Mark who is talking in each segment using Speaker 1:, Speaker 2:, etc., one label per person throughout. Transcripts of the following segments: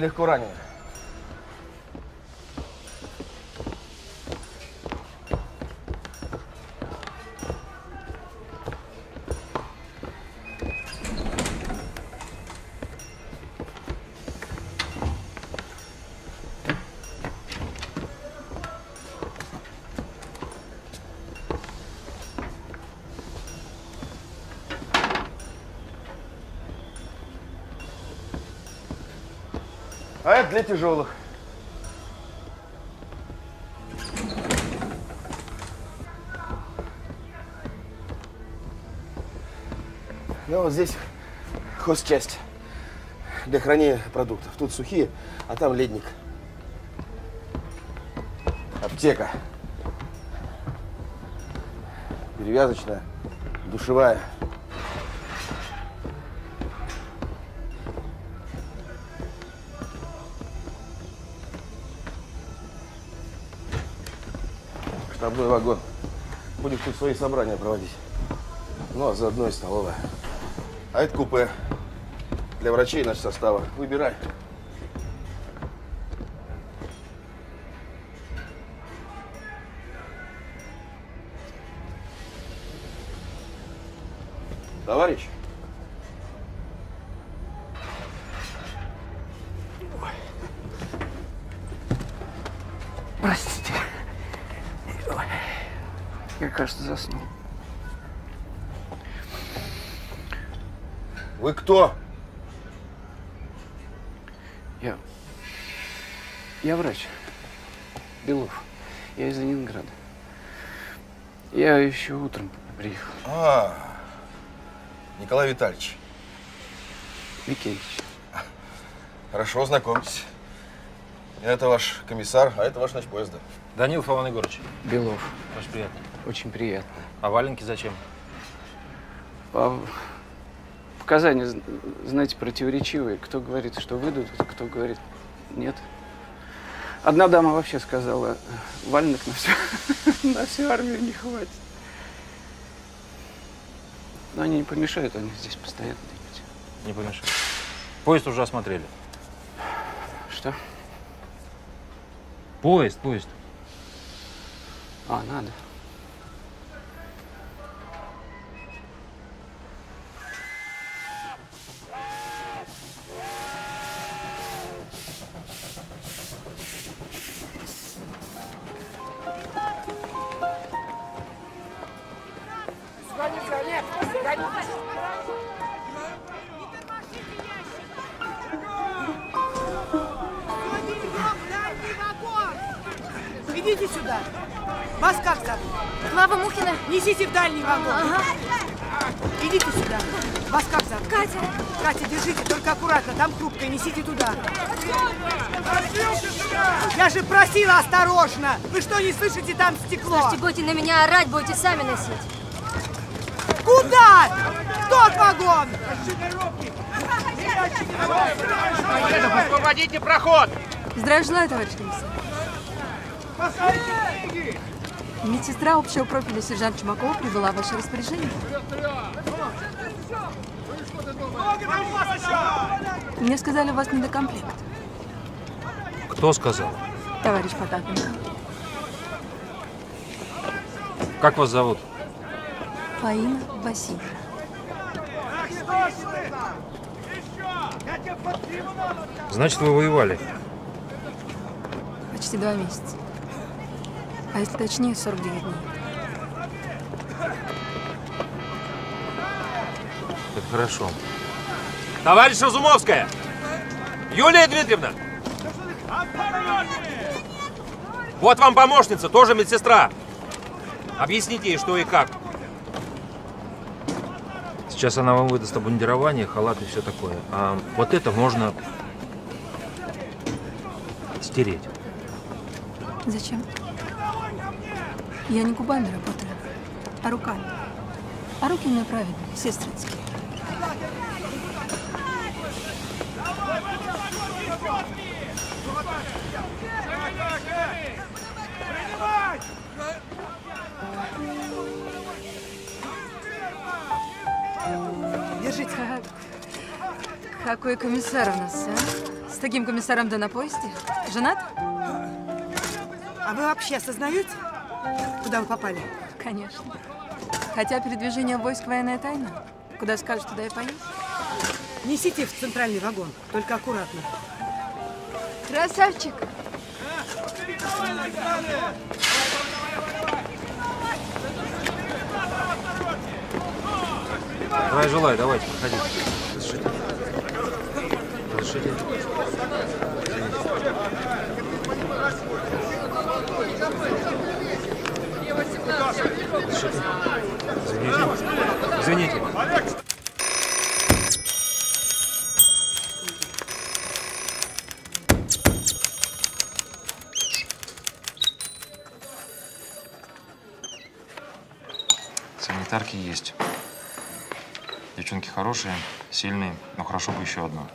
Speaker 1: легко раненых. Для тяжелых. Ну, вот здесь хозчасть для хранения продуктов. Тут сухие, а там ледник. Аптека. Перевязочная, душевая. Штабной вагон. Будем тут свои собрания проводить. Ну, а заодно и столовая. А это купе. Для врачей наш состава. Выбирай. Товарищ.
Speaker 2: Простите. Ой, Я, кажется, заснул.
Speaker 1: Вы кто?
Speaker 2: Я... Я врач. Белов. Я из Ленинграда. Я еще утром приехал.
Speaker 1: А, Николай Витальевич.
Speaker 2: Викентьевич.
Speaker 1: Хорошо, знакомьтесь. Это ваш комиссар, а это ваш ночпоезда.
Speaker 3: Данил Иван Егорович,
Speaker 2: Белов.
Speaker 3: очень приятно.
Speaker 2: Очень приятно.
Speaker 3: А валенки зачем?
Speaker 2: А показания, зн- знаете, противоречивые. Кто говорит, что выйдут, кто говорит нет. Одна дама вообще сказала, валенок на всю, на всю армию не хватит. Но они не помешают, они здесь постоянно.
Speaker 3: Не помешай. Поезд уже осмотрели.
Speaker 2: Что?
Speaker 3: Поезд, поезд.
Speaker 2: А, надо.
Speaker 4: Осторожно. Вы что, не слышите, там стекло?
Speaker 5: Слушайте, будете на меня орать, будете сами носить.
Speaker 4: Куда? Тот вагон!
Speaker 6: Освободите проход!
Speaker 7: Здравия желаю, товарищ комиссар. Медсестра общего профиля сержант Чумакова прибыла в ваше распоряжение. Мне сказали, у вас недокомплект,
Speaker 3: Кто сказал?
Speaker 7: товарищ Потапенко.
Speaker 3: Как вас зовут?
Speaker 7: Фаина Васильевна.
Speaker 3: Значит, вы воевали.
Speaker 7: Почти два месяца. А если точнее, 49 дней.
Speaker 6: Это хорошо.
Speaker 8: Товарищ Разумовская! Юлия Дмитриевна! Вот вам помощница, тоже медсестра. Объясните ей, что и как.
Speaker 6: Сейчас она вам выдаст обмундирование, халат и все такое. А вот это можно стереть.
Speaker 7: Зачем? Я не губами работаю, а руками. А руки у меня правильные, сестринские. Какой комиссар у нас, а? С таким комиссаром да на поезде? Женат?
Speaker 4: А вы вообще осознаете, куда вы попали?
Speaker 7: Конечно. Хотя передвижение войск военная тайна. Куда скажешь, туда и поедешь.
Speaker 4: Несите в центральный вагон, только аккуратно.
Speaker 9: Красавчик.
Speaker 6: Давай желаю, давайте, проходите. Разрешите? Извините. Извините. Санитарки есть. Девчонки хорошие, сильные, но хорошо бы еще одно.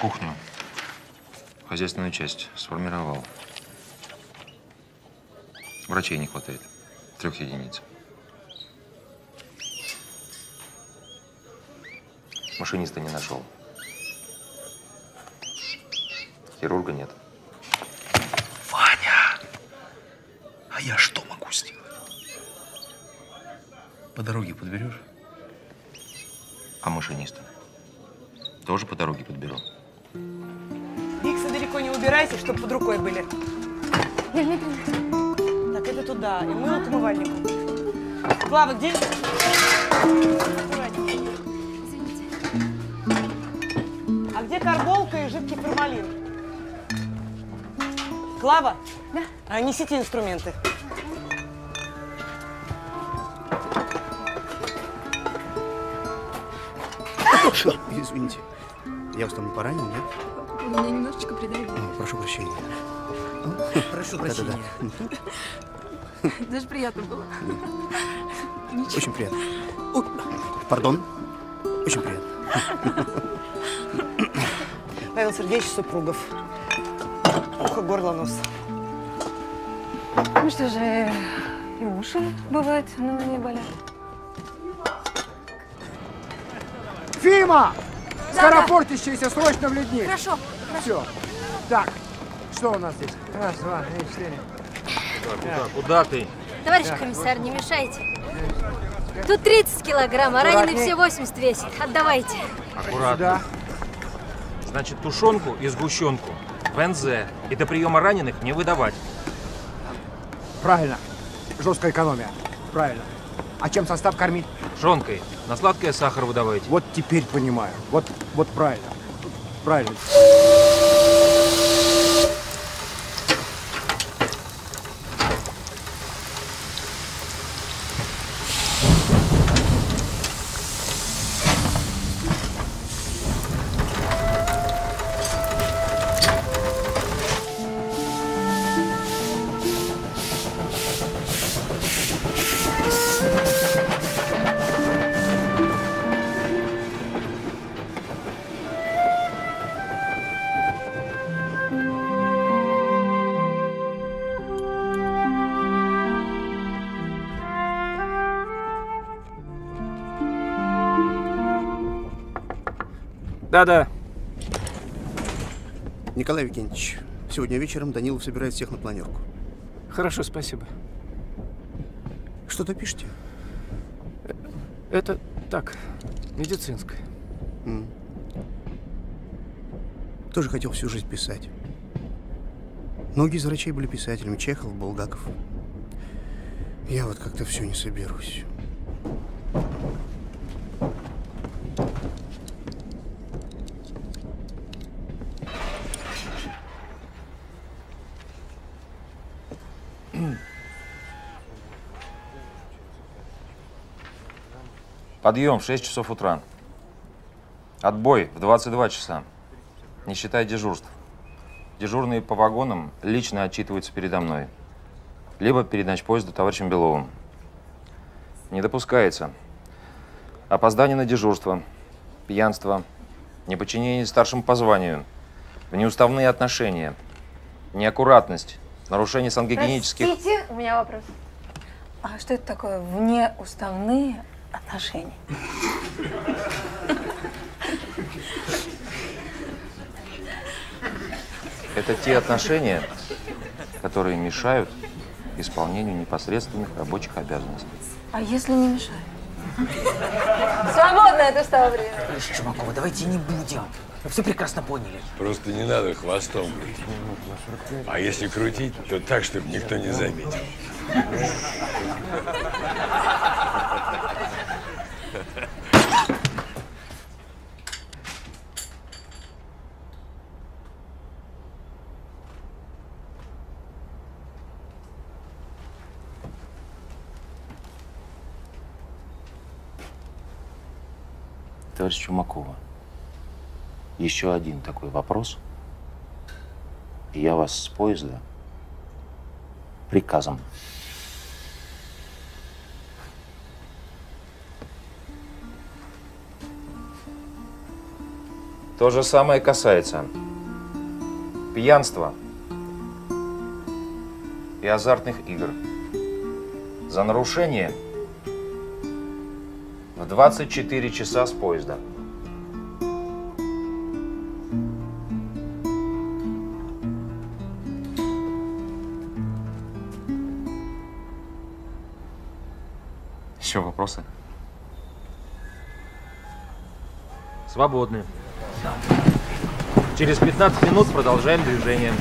Speaker 6: Кухню, хозяйственную часть сформировал. Врачей не хватает. Трех единиц. Машиниста не нашел. Хирурга нет.
Speaker 10: Ваня! А я что могу сделать? По дороге подберешь?
Speaker 6: А машиниста? Тоже по дороге подберу.
Speaker 4: Биксы далеко не убирайте, чтобы под рукой были. Так, это туда. И мыло к умывальнику. Клава, где?
Speaker 9: извините.
Speaker 4: А где карболка и жидкий формалин? Клава?
Speaker 9: Да?
Speaker 4: А, несите инструменты.
Speaker 10: Извините. Я вас там не поранил, нет?
Speaker 7: Меня немножечко придавили.
Speaker 10: О, прошу прощения.
Speaker 11: Прошу
Speaker 10: Да-да-да.
Speaker 11: прощения.
Speaker 7: Даже приятно было. Ничего.
Speaker 10: Очень приятно. Ой, пардон. Очень приятно.
Speaker 4: Павел Сергеевич Супругов. Ухо, горло, нос.
Speaker 9: Ну что же, и уши бывает, но не болят.
Speaker 11: Фима! Скоропортящийся срочно в ледник.
Speaker 9: Хорошо.
Speaker 11: Все. Так, что у нас здесь? Раз, два, три, четыре.
Speaker 6: Куда, куда ты?
Speaker 9: Товарищ комиссар, не мешайте. Тут 30 килограмм, а раненый
Speaker 11: Аккуратней.
Speaker 9: все 80 весит. Отдавайте.
Speaker 6: Аккуратно.
Speaker 11: Сюда.
Speaker 6: Значит, тушенку и сгущенку в НЗ и до приема раненых не выдавать.
Speaker 11: Правильно. Жесткая экономия. Правильно. А чем состав кормить?
Speaker 6: Жонкой. На сладкое сахар выдавайте.
Speaker 11: Вот теперь понимаю. Вот, вот правильно. Правильно.
Speaker 12: Да-да.
Speaker 10: Николай Викентьевич, сегодня вечером Данилов собирает всех на планерку.
Speaker 12: Хорошо, спасибо.
Speaker 10: Что-то пишете?
Speaker 12: Это так, медицинское.
Speaker 10: М. Тоже хотел всю жизнь писать. Многие из врачей были писателями. Чехов, Булгаков. Я вот как-то все не соберусь.
Speaker 3: Подъем в 6 часов утра. Отбой в 22 часа. Не считая дежурств. Дежурные по вагонам лично отчитываются передо мной. Либо перед ночпоездом товарищем Беловым. Не допускается. Опоздание на дежурство, пьянство, неподчинение старшему по званию, внеуставные отношения, неаккуратность, нарушение сангигенических...
Speaker 7: Простите, у меня вопрос. А что это такое внеуставные отношения?
Speaker 3: Это те отношения, которые мешают исполнению непосредственных рабочих обязанностей.
Speaker 7: А если не мешает? Свободно это стало время.
Speaker 13: Товарищ Чумакова, давайте не будем. Мы все прекрасно поняли.
Speaker 14: Просто не надо хвостом крутить. А если крутить, то так, чтобы никто не заметил.
Speaker 3: Товарищ Чумакова, еще один такой вопрос, я вас с поезда приказом. То же самое касается пьянства и азартных игр. За нарушение 24 часа с поезда. Еще вопросы?
Speaker 6: Свободны. Через 15 минут продолжаем движение.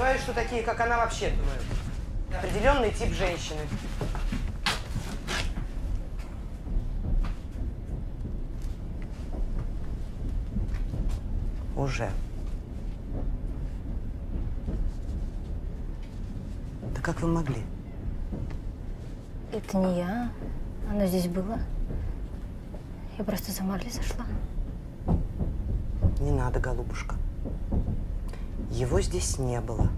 Speaker 4: Сомневаюсь, что такие, как она, вообще думают. Определенный тип женщины. Уже. Да как вы могли?
Speaker 5: Это не я. Оно здесь было. Я просто за Марли зашла.
Speaker 4: Не надо, голубушка. Его здесь не было.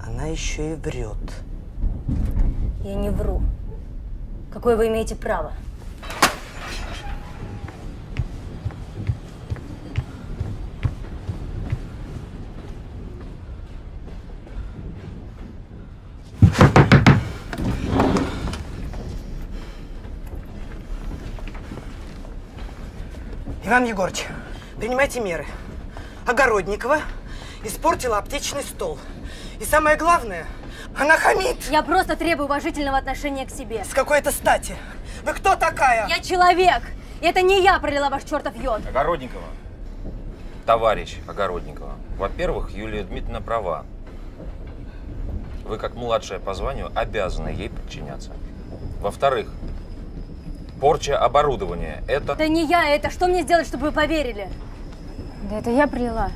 Speaker 4: Она еще и врет.
Speaker 5: Я не вру. Какое вы имеете право?
Speaker 4: Иван Егорович, принимайте меры. Огородникова испортила аптечный стол. И самое главное, она хамит.
Speaker 5: Я просто требую уважительного отношения к себе.
Speaker 4: С какой-то стати. Вы кто такая?
Speaker 5: Я человек. И это не я пролила ваш чертов йод.
Speaker 3: Огородникова. Товарищ Огородникова. Во-первых, Юлия Дмитриевна права. Вы, как младшая по званию, обязаны ей подчиняться. Во-вторых, порча оборудования – это…
Speaker 5: Да не я это. Что мне сделать, чтобы вы поверили? Да это я пролила.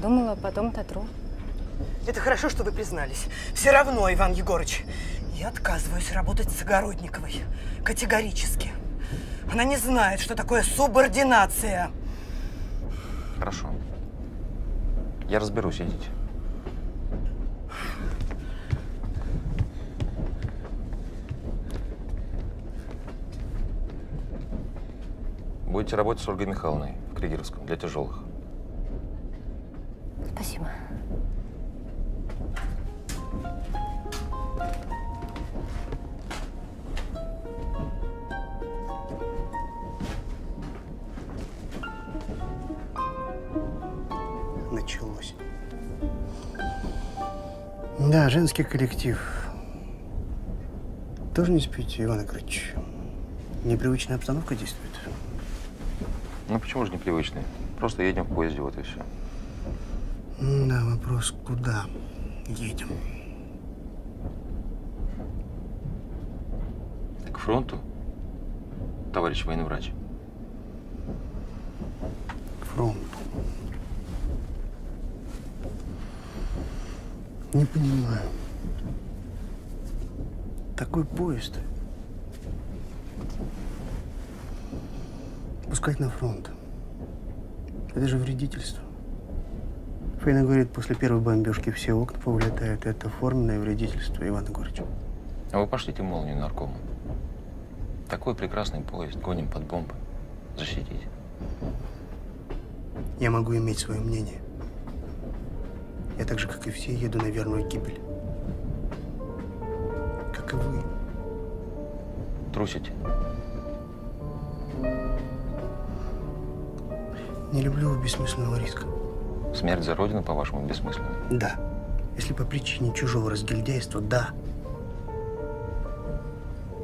Speaker 5: Думала, потом татру.
Speaker 4: Это хорошо, что вы признались. Все равно, Иван Егорович, я отказываюсь работать с Огородниковой. Категорически. Она не знает, что такое субординация.
Speaker 3: Хорошо. Я разберусь, идите. Будете работать с Ольгой Михайловной в Кригеровском для тяжелых.
Speaker 5: Спасибо.
Speaker 15: Началось.
Speaker 10: Да, женский коллектив. Тоже не спите, Иван Игоревич? Непривычная обстановка действует.
Speaker 3: Ну почему же непривычный? Просто едем в поезде, вот и все.
Speaker 10: Да, вопрос, куда едем?
Speaker 3: К фронту, товарищ военный врач.
Speaker 10: К фронту. Не понимаю. Такой поезд. Пускать на фронт. Это же вредительство. Фейна говорит, после первой бомбежки все окна повылетают. Это форменное вредительство, Иван Егорович.
Speaker 3: А вы пошлите молнию наркому. Такой прекрасный поезд, гоним под бомбы. Защитите.
Speaker 10: Я могу иметь свое мнение. Я так же, как и все, еду на верную гибель. Как и вы.
Speaker 3: Трусите.
Speaker 10: Не люблю бессмысленного риска.
Speaker 3: Смерть за Родину, по-вашему, бессмысленна?
Speaker 10: Да. Если по причине чужого разгильдяйства, да.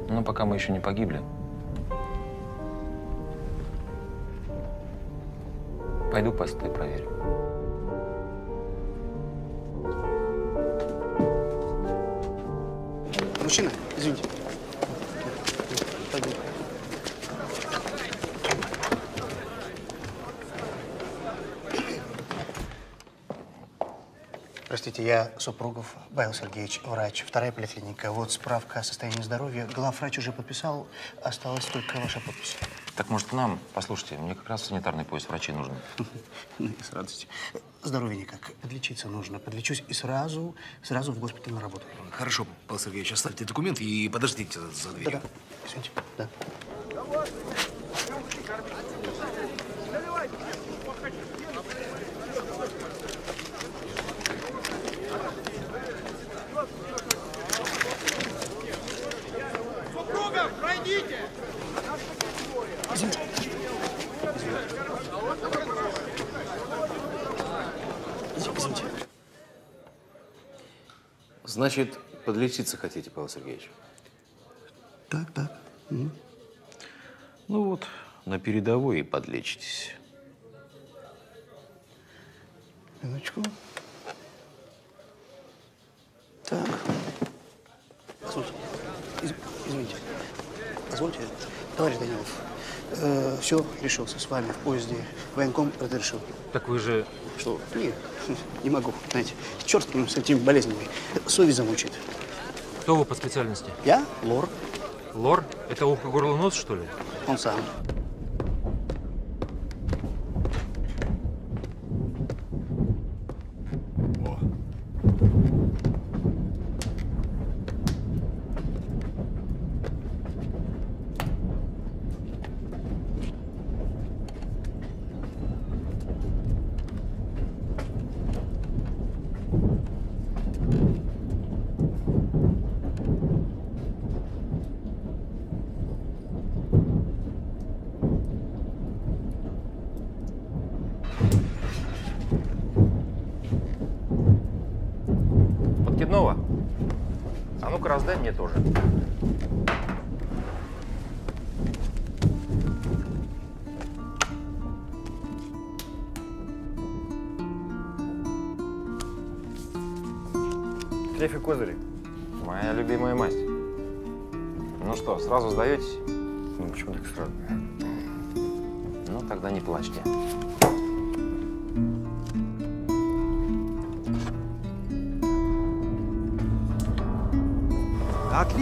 Speaker 3: Но пока мы еще не погибли. Пойду посты проверю.
Speaker 10: Мужчина, извините. Простите, я Супругов Павел Сергеевич, врач, вторая поликлиника. Вот справка о состоянии здоровья. Главврач уже подписал, осталась только ваша подпись.
Speaker 3: Так, может, к нам? Послушайте, мне как раз санитарный поезд врачей нужен.
Speaker 10: Ну, с радостью. Здоровье никак. Подлечиться нужно. Подлечусь и сразу, сразу в госпиталь на работу.
Speaker 16: Хорошо, Павел Сергеевич, оставьте документы и подождите за дверью.
Speaker 10: Да-да. Извините. Да.
Speaker 16: Значит, подлечиться хотите, Павел Сергеевич?
Speaker 10: Так, так. Мгм.
Speaker 16: Ну вот, на передовой и подлечитесь.
Speaker 10: Минуточку. Так. Из- извините. Позвольте, товарищ Данилов. Все, решился с вами в поезде. Военком разрешил.
Speaker 6: Так вы же...
Speaker 10: Что? Нет, не могу. Знаете, черт с ним, с этими болезнями. Совесть замучает.
Speaker 6: Кто вы по специальности?
Speaker 10: Я лор.
Speaker 6: Лор? Это ухо, горло, нос, что ли?
Speaker 10: Он сам.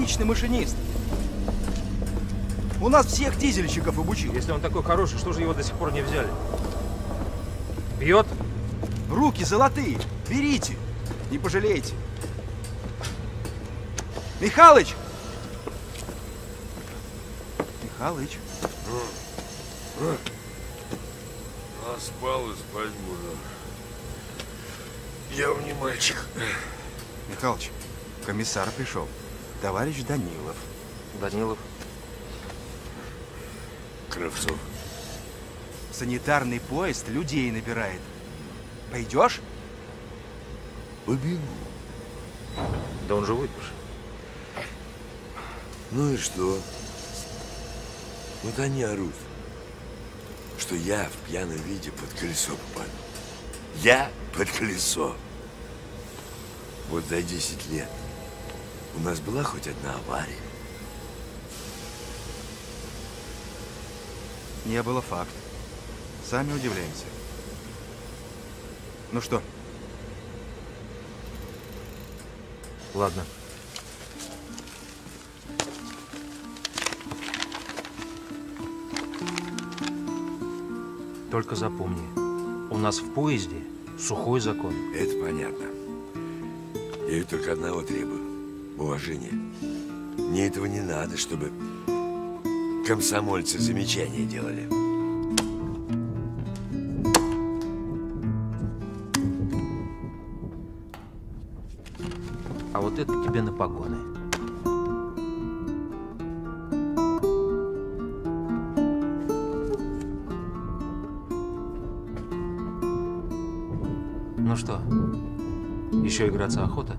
Speaker 17: Отличный машинист. У нас всех дизельщиков обучил.
Speaker 6: Если он такой хороший, что же его до сих пор не взяли? Бьет?
Speaker 17: Руки золотые. Берите. Не пожалеете. Михалыч! Михалыч.
Speaker 14: А спал и спать буду. Я не мальчик.
Speaker 17: Михалыч, комиссар пришел. Товарищ Данилов.
Speaker 3: Данилов.
Speaker 14: Кравцов.
Speaker 17: Санитарный поезд людей набирает. Пойдешь?
Speaker 14: Побегу.
Speaker 6: Да он же выпивший.
Speaker 14: Ну и что? Вот они орут, что я в пьяном виде под колесо попаду. Я под колесо. Вот за 10 лет у нас была хоть одна авария.
Speaker 17: Не было факт. Сами удивляемся. Ну что?
Speaker 6: Ладно. Только запомни, у нас в поезде сухой закон.
Speaker 14: Это понятно. Я ведь только одного требую. Уважения. Мне этого не надо, чтобы комсомольцы замечания делали.
Speaker 6: А вот это тебе на погоны. Ну что, еще играться охота?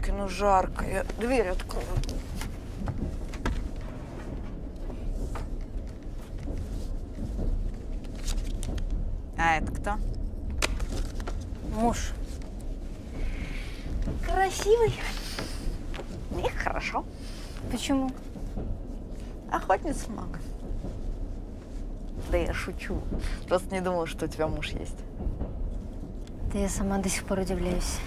Speaker 18: Девочки, ну жарко. Я дверь открою.
Speaker 19: А это кто?
Speaker 20: Муж. Красивый.
Speaker 19: И хорошо.
Speaker 20: Почему?
Speaker 19: Охотница много. Да я шучу. Просто не думала, что у тебя муж есть.
Speaker 20: Да я сама до сих пор удивляюсь.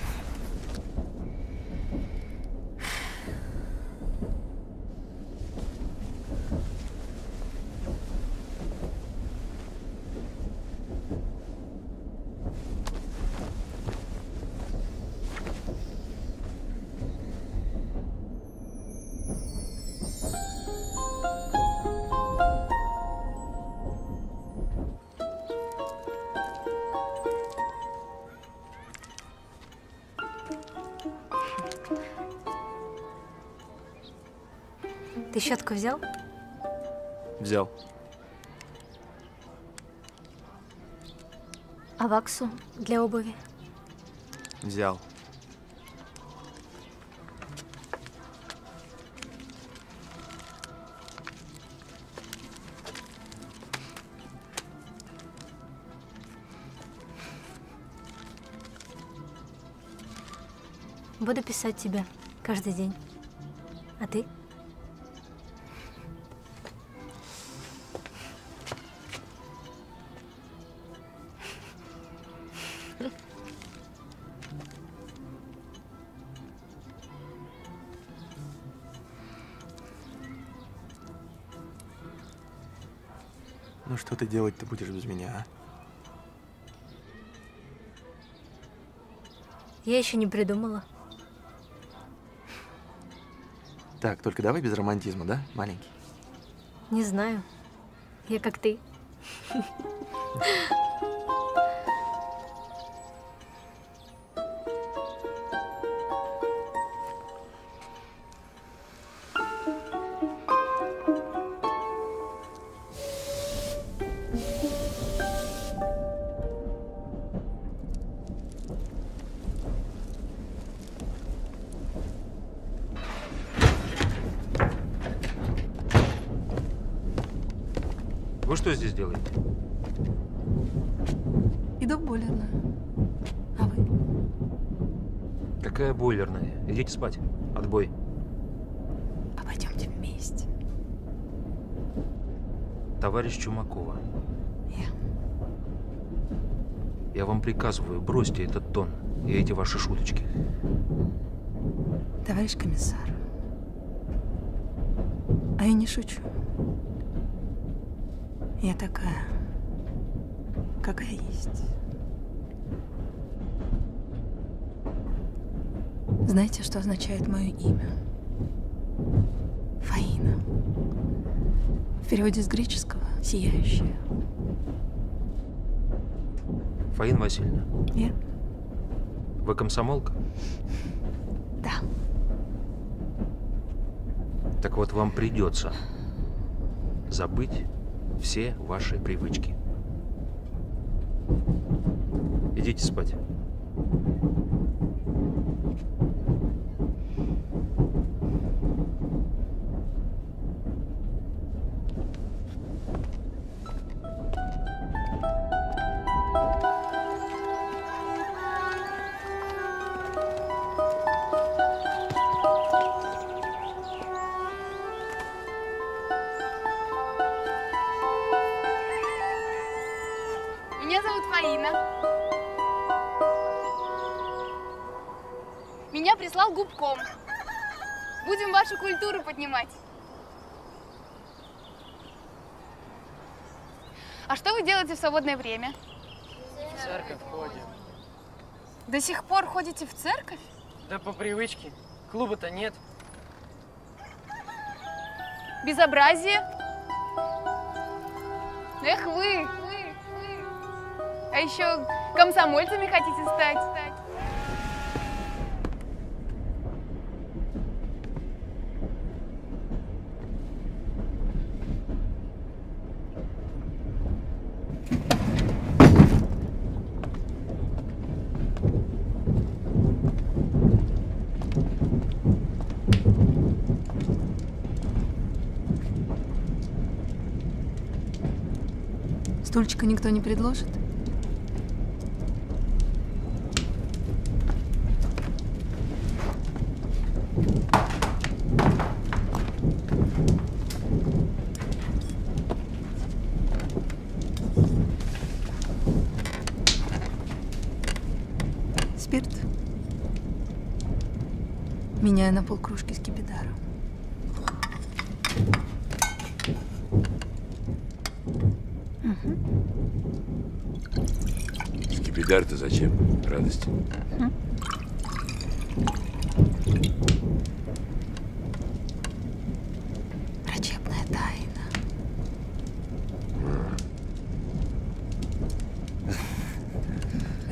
Speaker 20: Ваксу для обуви?
Speaker 21: Взял.
Speaker 20: Буду писать тебе каждый день. А ты?
Speaker 21: Что ты делать-то будешь без меня, а?
Speaker 20: Я еще не придумала.
Speaker 21: Так, только давай без романтизма, да, маленький?
Speaker 20: Не знаю. Я как ты.
Speaker 6: Вы здесь делаете? Иду в бойлерную. А вы? Какая бойлерная? Идите спать. Отбой.
Speaker 7: А пойдемте вместе.
Speaker 6: Товарищ Чумакова.
Speaker 7: Я.
Speaker 6: Я вам приказываю, бросьте этот тон и эти ваши шуточки.
Speaker 7: Товарищ комиссар, а я не шучу. Я такая, какая есть. Знаете, что означает мое имя? Фаина. В переводе с греческого «сияющая».
Speaker 6: Фаина Васильевна,
Speaker 7: Я?
Speaker 6: вы комсомолка?
Speaker 7: Да.
Speaker 6: Так вот, вам придется забыть все ваши привычки. Идите спать.
Speaker 19: Поднимать. А что вы делаете в свободное время?
Speaker 22: В церковь ходим.
Speaker 19: До сих пор ходите в церковь?
Speaker 22: Да по привычке. Клуба-то нет.
Speaker 19: Безобразие? Эх вы. А еще комсомольцами хотите стать?
Speaker 7: Стульчика никто не предложит? Спирт. Меняю на полкружки скипидара.
Speaker 14: Скипидар-то зачем? Радость.
Speaker 7: Врачебная тайна.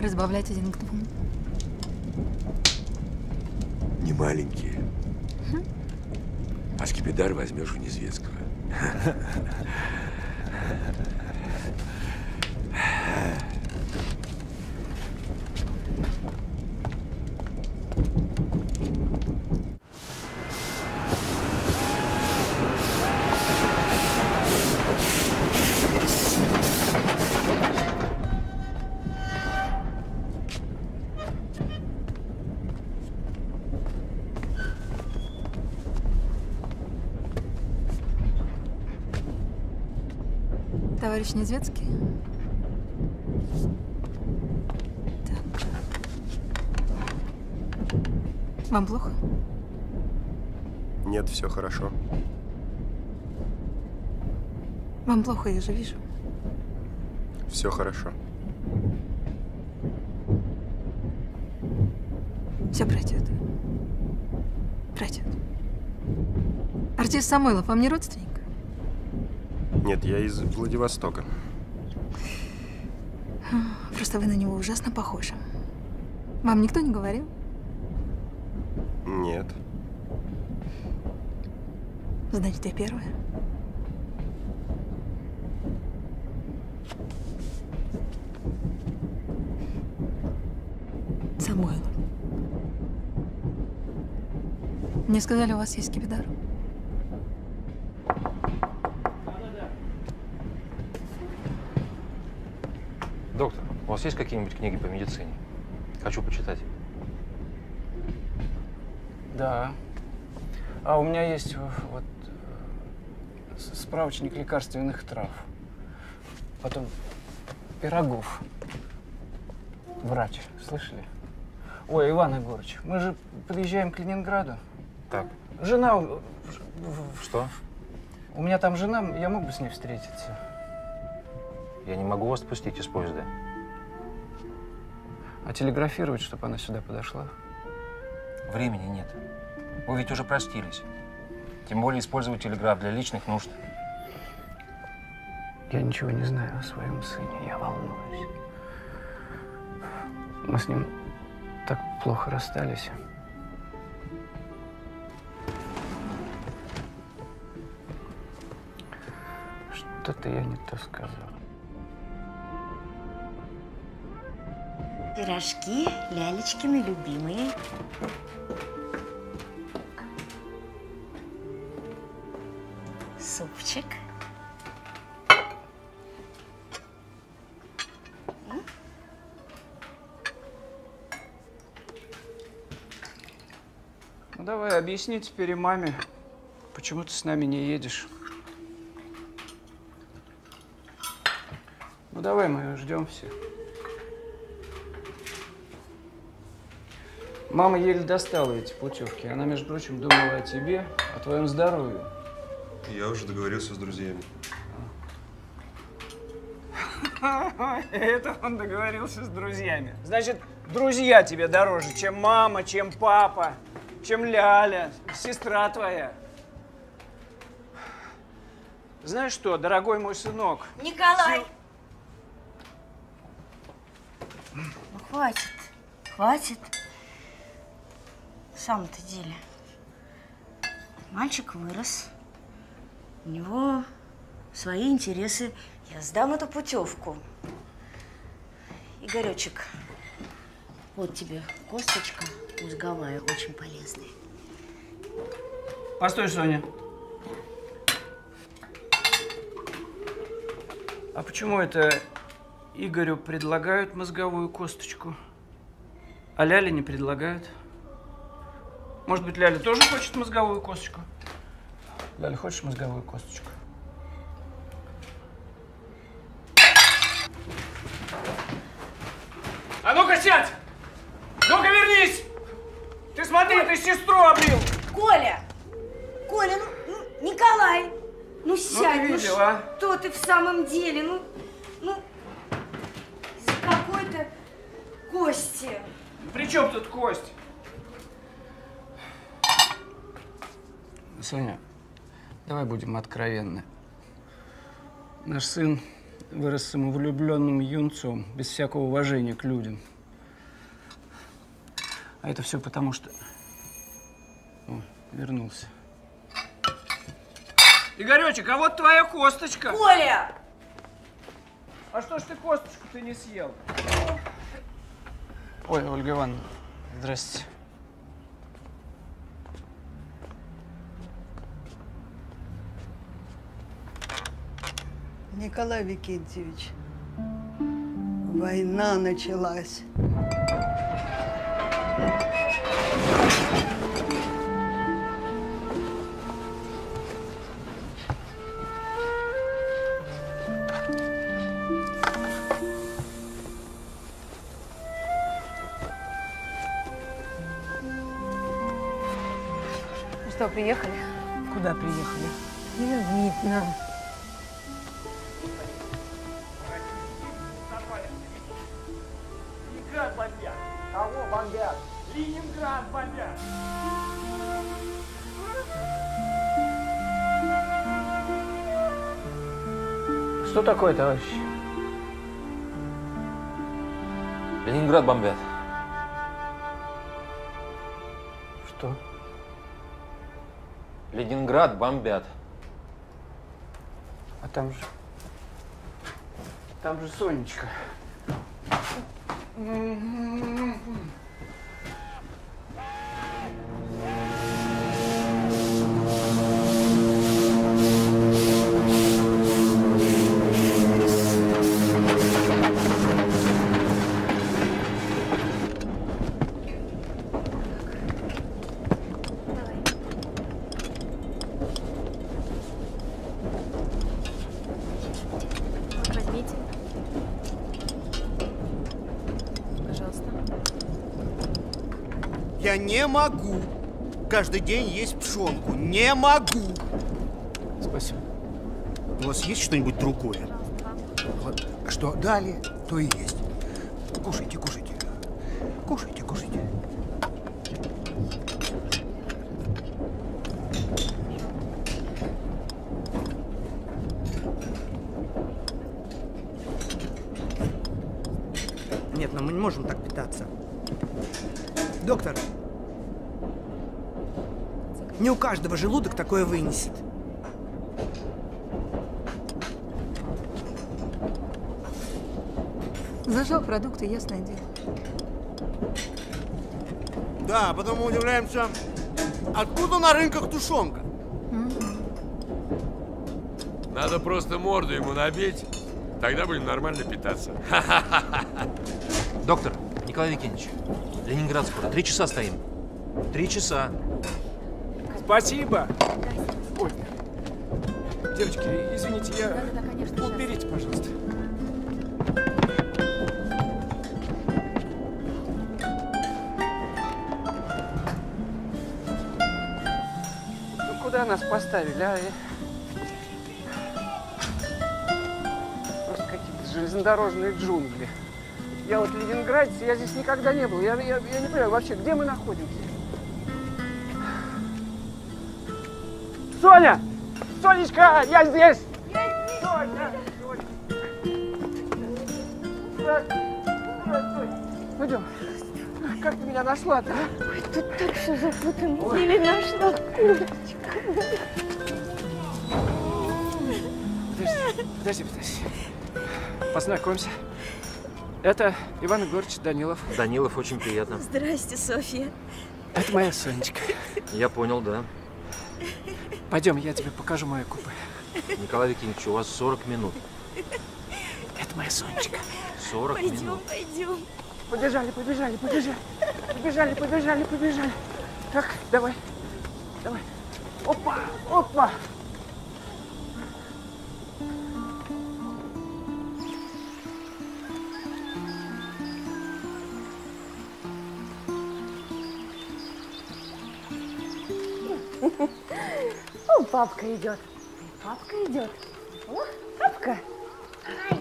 Speaker 7: Разбавлять один к двум.
Speaker 14: Не маленькие. А скипидар возьмешь у Незвецкого.
Speaker 7: Товарищ Незвецкий? Так. Вам плохо?
Speaker 23: Нет, все хорошо.
Speaker 7: Вам плохо, я же вижу.
Speaker 23: Все хорошо.
Speaker 7: Все пройдет. Пройдет. Артист Самойлов вам не родственник?
Speaker 23: Я из Владивостока.
Speaker 7: Просто вы на него ужасно похожи. Вам никто не говорил?
Speaker 23: Нет.
Speaker 7: Значит, я первая. Самойлов. Мне сказали, у вас есть скипидар.
Speaker 3: Доктор, у вас есть какие-нибудь книги по медицине? Хочу почитать.
Speaker 2: Да. А у меня есть э, вот э, справочник лекарственных трав. Потом пирогов. Врач, слышали? Ой, Иван Егорович, мы же подъезжаем к Ленинграду.
Speaker 3: Так.
Speaker 2: Жена...
Speaker 3: Что?
Speaker 2: У меня там жена, я мог бы с ней встретиться.
Speaker 3: Я не могу вас спустить из поезда.
Speaker 2: А телеграфировать, чтобы она сюда подошла?
Speaker 3: Времени нет. Вы ведь уже простились. Тем более использовать телеграф для личных нужд.
Speaker 2: Я ничего не знаю о своем сыне, я волнуюсь. Мы с ним так плохо расстались. Что-то я не то сказал.
Speaker 24: Пирожки Лялечкины любимые. Супчик.
Speaker 2: Ну давай, объясни теперь и маме, почему ты с нами не едешь. Ну давай, мы ждем все. Мама еле достала эти путевки. Она, между прочим, думала о тебе, о твоем здоровье.
Speaker 23: Я уже договорился с друзьями.
Speaker 2: Это он договорился с друзьями. Значит, друзья тебе дороже, чем мама, чем папа, чем Ляля, сестра твоя. Знаешь что, дорогой мой сынок,
Speaker 24: Николай! Ну, хватит, хватит. Самом-то деле. Мальчик вырос. У него свои интересы. Я сдам эту путевку. Игоречек, вот тебе косточка мозговая, очень полезная.
Speaker 2: Постой, Соня. А почему это Игорю предлагают мозговую косточку, а Ляле не предлагают? Может быть, Ляля тоже хочет мозговую косточку? Ляля, хочешь мозговую косточку? А ну-ка сядь! Ну-ка вернись! Ты смотри, ты сестру облил!
Speaker 24: Коля! Коля, ну, ну, Николай! Ну сядь, ну,
Speaker 2: видел, а?
Speaker 24: что ты в самом деле? Ну, ну, из-за какой-то кости.
Speaker 2: При чем тут кость? Соня, давай будем откровенны. Наш сын вырос самовлюбленным юнцом, без всякого уважения к людям. А это все потому, что... О, вернулся. Игоречек, а вот твоя косточка.
Speaker 24: Коля!
Speaker 2: А что ж ты косточку ты не съел? Ой, Ольга Ивановна, здрасте.
Speaker 25: Николай Викентьевич, война началась.
Speaker 26: Что, приехали?
Speaker 4: Куда приехали?
Speaker 26: Не видно.
Speaker 2: Что такое, товарищ?
Speaker 3: Ленинград бомбят.
Speaker 2: Что?
Speaker 3: Ленинград бомбят.
Speaker 2: А там же... Там же Сонечка.
Speaker 10: Я не могу каждый день есть пшенку. Не могу.
Speaker 12: Спасибо.
Speaker 10: У вас есть что-нибудь другое?
Speaker 27: Вот что дали, то и есть. Кушайте, кушайте. Кушайте, кушайте.
Speaker 4: Нет, но мы не можем так питаться. Доктор, не у каждого желудок такое вынесет.
Speaker 7: Зажал продукты, ясное дело.
Speaker 10: Да, потом мы удивляемся, откуда на рынках тушенка?
Speaker 14: Надо просто морду ему набить, тогда будем нормально питаться.
Speaker 6: Доктор, Николай Викентьевич, Ленинград скоро. Три часа стоим. Три часа.
Speaker 12: Спасибо. Ой. Девочки, извините, я...
Speaker 28: Конечно,
Speaker 12: Уберите, пожалуйста. Ну, куда нас поставили, а? Просто какие-то железнодорожные джунгли. Я вот ленинградец, я здесь никогда не был. Я, я, я не понимаю вообще, где мы находимся? Соня! Сонечка, я здесь! Соня! Пойдем. Как ты меня нашла-то? а?
Speaker 5: Ой, тут так все запутано. Еле нашла.
Speaker 12: Подожди, подожди, подожди. Познакомься. Это Иван Егорович Данилов.
Speaker 6: Данилов, очень приятно.
Speaker 5: Здрасте, Софья.
Speaker 12: Это моя Сонечка.
Speaker 6: Я понял, да.
Speaker 12: Пойдем, я тебе покажу мое купе.
Speaker 6: Николай Викентьевич, у вас 40 минут.
Speaker 12: Это моя Сонечка.
Speaker 6: 40
Speaker 5: Пойдем,
Speaker 6: минут.
Speaker 5: пойдем.
Speaker 12: Побежали, побежали, побежали. Побежали, побежали, побежали. Так, давай. Давай. Опа, опа.
Speaker 5: Папка идет. Папка идет. О, папка.
Speaker 6: Иди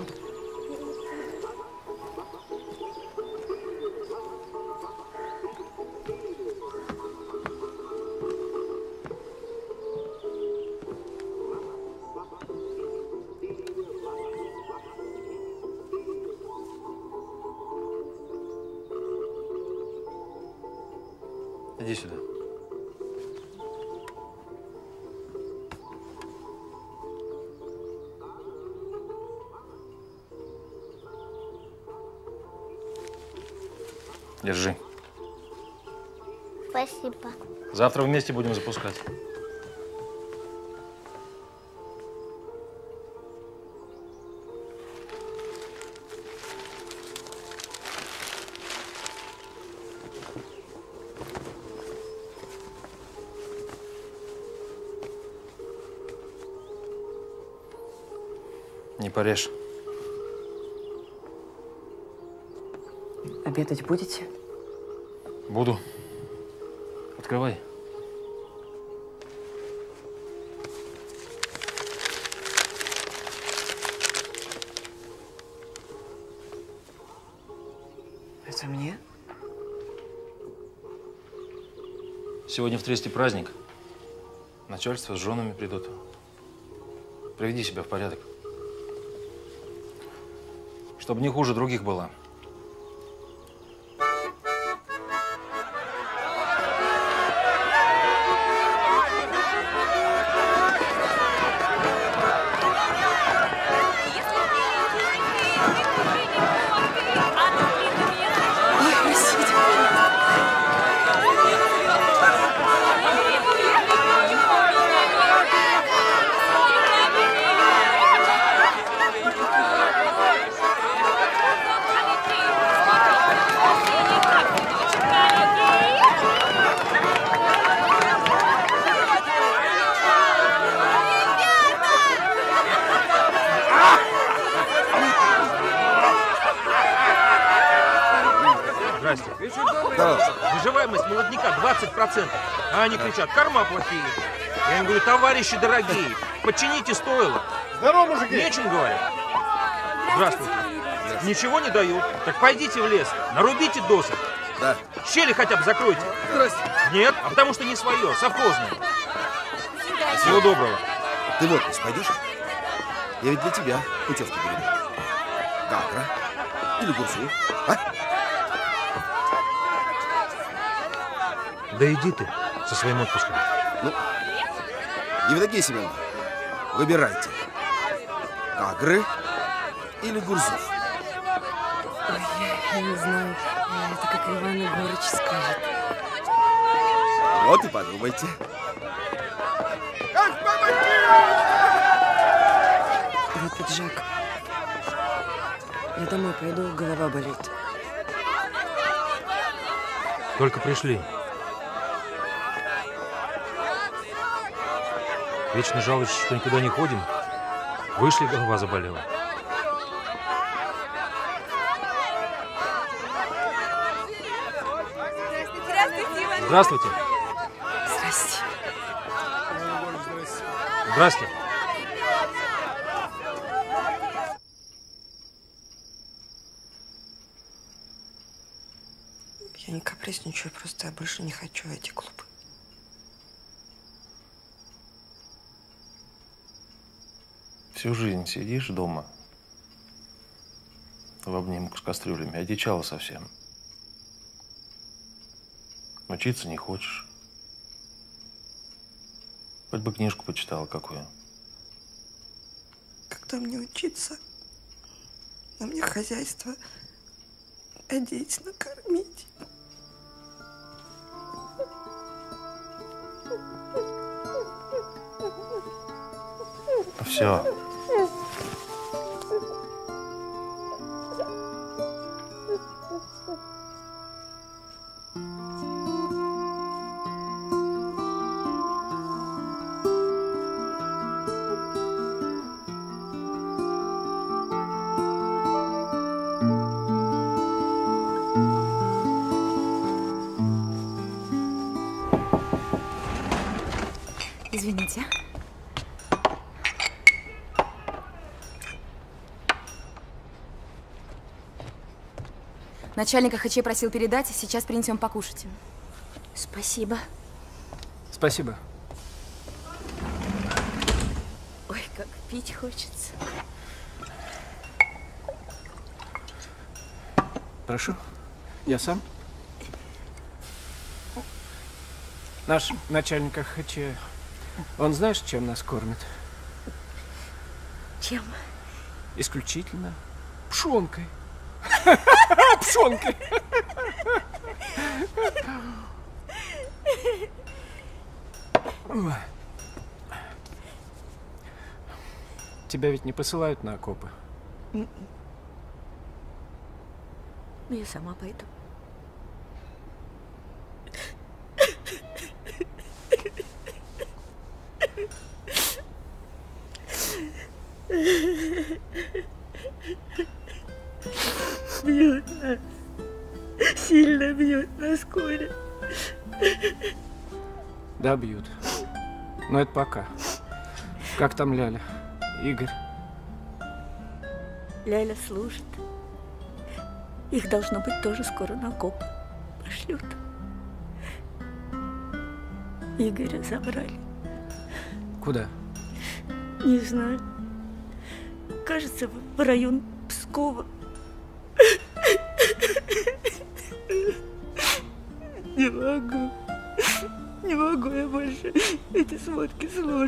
Speaker 6: Завтра вместе будем запускать. Не порежь.
Speaker 29: Обедать будете?
Speaker 6: Буду. Открывай. Сегодня в Тресте праздник. Начальство с женами придут. Приведи себя в порядок. Чтобы не хуже других было. А они кричат, корма плохие. Я им говорю, товарищи дорогие, подчините стоило.
Speaker 30: Здорово, мужики.
Speaker 6: Нечем, говорят. Здравствуйте. Ничего не дают. Так пойдите в лес, нарубите досок.
Speaker 30: Да.
Speaker 6: Щели хотя бы закройте.
Speaker 30: Здрасте.
Speaker 6: Нет, а потому что не свое, совхозное. Всего доброго.
Speaker 30: Ты в отпуск пойдешь? Я ведь для тебя путевки беру. Гагра или Гурсу, а?
Speaker 6: Да иди ты со своим отпуском.
Speaker 30: Ну, Евдокия Семеновна, выбирайте. Гагры или Гурзуф?
Speaker 29: Ой, я, я не знаю. Это как Иван Егорыч скажет.
Speaker 30: Вот и подумайте.
Speaker 29: Вот пиджак. Я домой пойду, голова болит.
Speaker 6: Только пришли. Вечно жалуешься, что никуда не ходим. Вышли, голова заболела. Здравствуйте.
Speaker 29: Здрасте.
Speaker 6: Здрасте.
Speaker 29: Я не капризничаю, просто я больше не хочу в эти
Speaker 31: Всю жизнь сидишь дома в обнимку с кастрюлями, одичала совсем. Учиться не хочешь. Хоть бы книжку почитала какую.
Speaker 29: Когда мне учиться? На мне хозяйство одеть, накормить.
Speaker 31: Все.
Speaker 32: Начальник ХЧ просил передать, сейчас принесем покушать.
Speaker 5: Спасибо.
Speaker 12: Спасибо.
Speaker 5: Ой, как пить хочется.
Speaker 12: Прошу. Я сам. Наш начальник АХЧ, он знаешь, чем нас кормит?
Speaker 5: Чем?
Speaker 12: Исключительно пшенкой. Ой. Тебя ведь не посылают на окопы.
Speaker 5: М-м. Я сама пойду.
Speaker 12: Но это пока. Как там Ляля? Игорь?
Speaker 5: Ляля служит. Их должно быть тоже скоро на коп пошлют. Игоря забрали.
Speaker 12: Куда?
Speaker 5: Не знаю. Кажется, в район Пскова.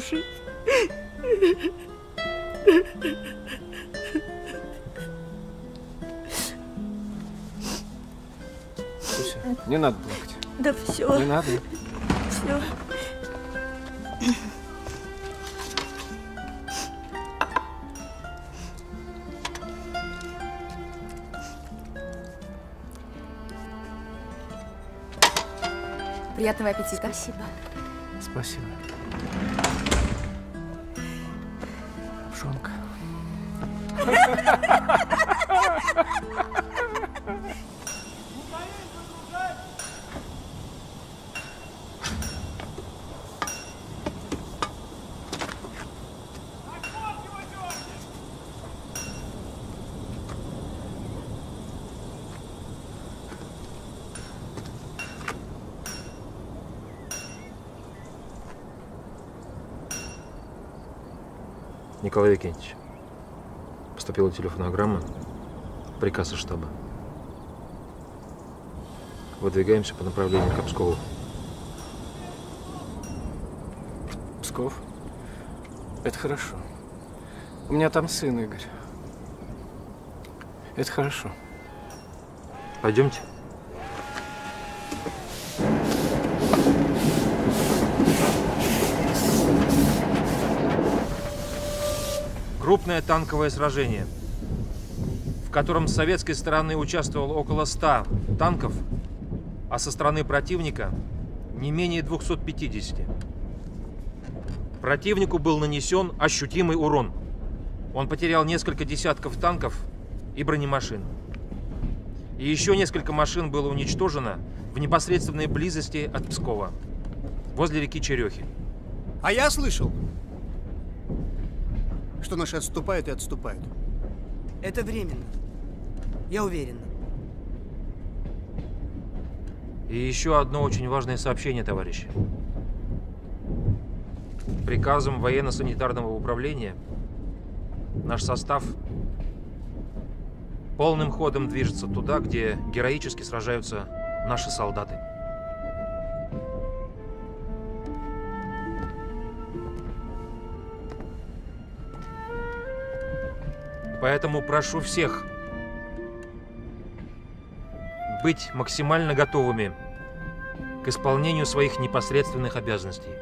Speaker 5: Слушать.
Speaker 12: Люся, не надо плакать.
Speaker 5: Да все.
Speaker 12: Не надо.
Speaker 5: Все.
Speaker 32: Приятного аппетита.
Speaker 5: Спасибо.
Speaker 12: Спасибо.
Speaker 3: Николай Викентьевич, поступила телефонограмма, приказ из штаба. Выдвигаемся по направлению к Пскову.
Speaker 2: Псков? Это хорошо. У меня там сын, Игорь. Это хорошо.
Speaker 3: Пойдемте.
Speaker 6: Крупное танковое сражение, в котором с советской стороны участвовало около 100 танков, а со стороны противника не менее 250. Противнику был нанесен ощутимый урон. Он потерял несколько десятков танков и бронемашин. И еще несколько машин было уничтожено в непосредственной близости от Пскова, возле реки Черехи.
Speaker 33: А я слышал, что наши отступают и отступают.
Speaker 4: Это временно. Я уверена.
Speaker 6: И еще одно очень важное сообщение, товарищи. Приказом военно-санитарного управления наш состав полным ходом движется туда, где героически сражаются наши солдаты. Поэтому прошу всех быть максимально готовыми к исполнению своих непосредственных обязанностей.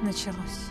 Speaker 7: Началось.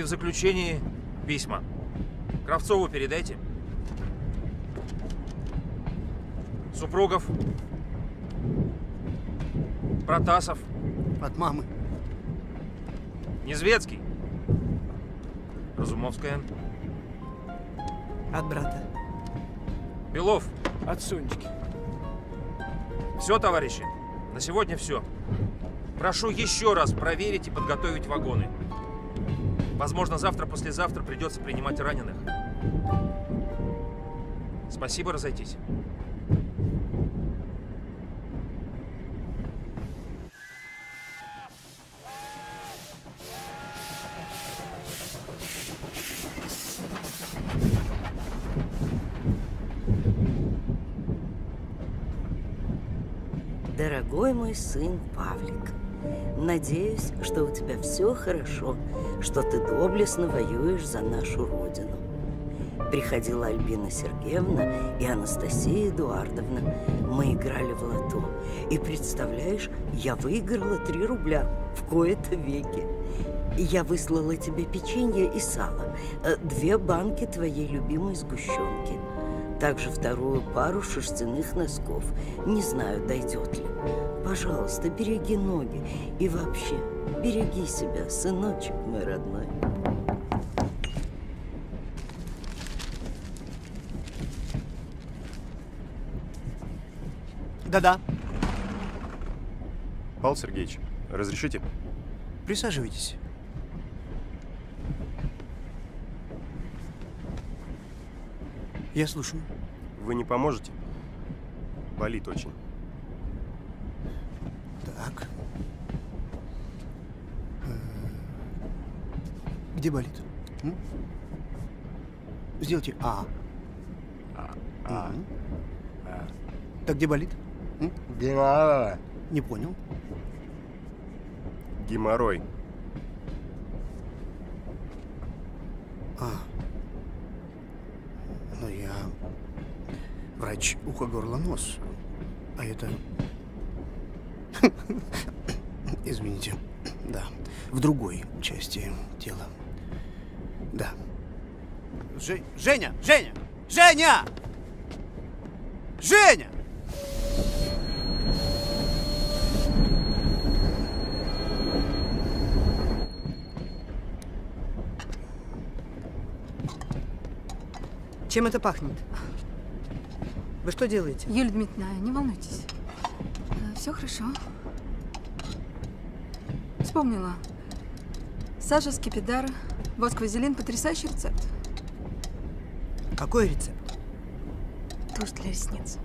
Speaker 6: И в заключении письма. Кравцову передайте. Супругов. Протасов.
Speaker 33: От мамы.
Speaker 6: Незвецкий. Разумовская.
Speaker 4: От брата.
Speaker 6: Белов.
Speaker 2: От Сонечки.
Speaker 6: Все, товарищи, на сегодня все. Прошу еще раз проверить и подготовить вагоны. Возможно, завтра-послезавтра придется принимать раненых. Спасибо, разойтись.
Speaker 34: Дорогой мой сын Павлик, надеюсь, что у тебя все хорошо, что ты доблестно воюешь за нашу Родину. Приходила Альбина Сергеевна и Анастасия Эдуардовна. Мы играли в лото. И представляешь, я выиграла 3 рубля в кои-то веке. И я выслала тебе печенье и сало, э, две банки твоей любимой сгущенки, также вторую пару шерстяных носков. Не знаю, дойдет ли. Пожалуйста, береги ноги и вообще береги себя, сыночек мой родной.
Speaker 10: Да-да.
Speaker 23: Павел Сергеевич, разрешите?
Speaker 10: Присаживайтесь. Я слушаю.
Speaker 23: Вы не поможете? Болит очень.
Speaker 10: Так. Э, Где болит? М? Сделайте А.
Speaker 23: А.
Speaker 10: Мгм. Так где болит? М? Не понял.
Speaker 23: Геморрой.
Speaker 10: А. Ну, я врач ухо, горло, нос. А это... Извините. Да. В другой части тела. Да. Же- Женя! Женя! Женя! Женя!
Speaker 4: Чем это пахнет? Вы что делаете?
Speaker 7: Юлия Дмитриевна, не волнуйтесь. Все хорошо. Вспомнила. Сажа, скипидар, воск, вазелин – потрясающий рецепт.
Speaker 4: Какой рецепт?
Speaker 7: Тушь для ресниц.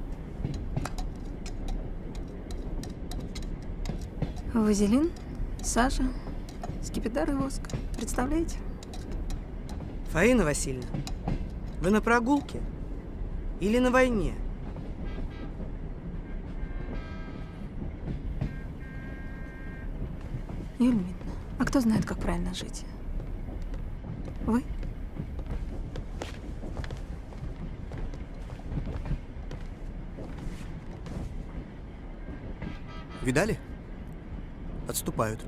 Speaker 7: Вазелин, сажа, скипидар и воск. Представляете?
Speaker 4: Фаина Васильевна, вы на прогулке? Или на войне?
Speaker 7: Юлия Дмитриевна, а кто знает, как правильно жить? Вы?
Speaker 10: Видали? Отступают.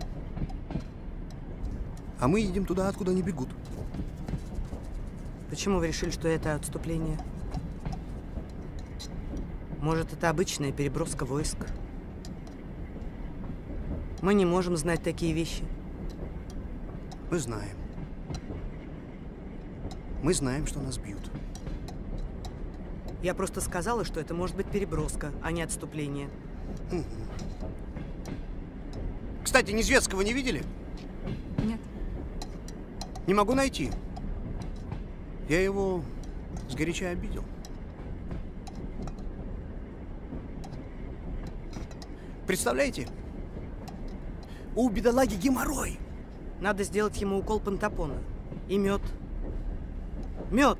Speaker 10: А мы едем туда, откуда они бегут.
Speaker 4: Почему вы решили, что это отступление? Может, это обычная переброска войск? Мы не можем знать такие вещи.
Speaker 10: Мы знаем. Мы знаем, что нас бьют.
Speaker 4: Я просто сказала, что это может быть переброска, а не отступление.
Speaker 10: Кстати, Незвецкого не видели?
Speaker 7: Нет.
Speaker 10: Не могу найти. Я его сгоряча обидел. Представляете? У бедолаги геморрой.
Speaker 4: Надо сделать ему укол пантопона. И мед. Мед.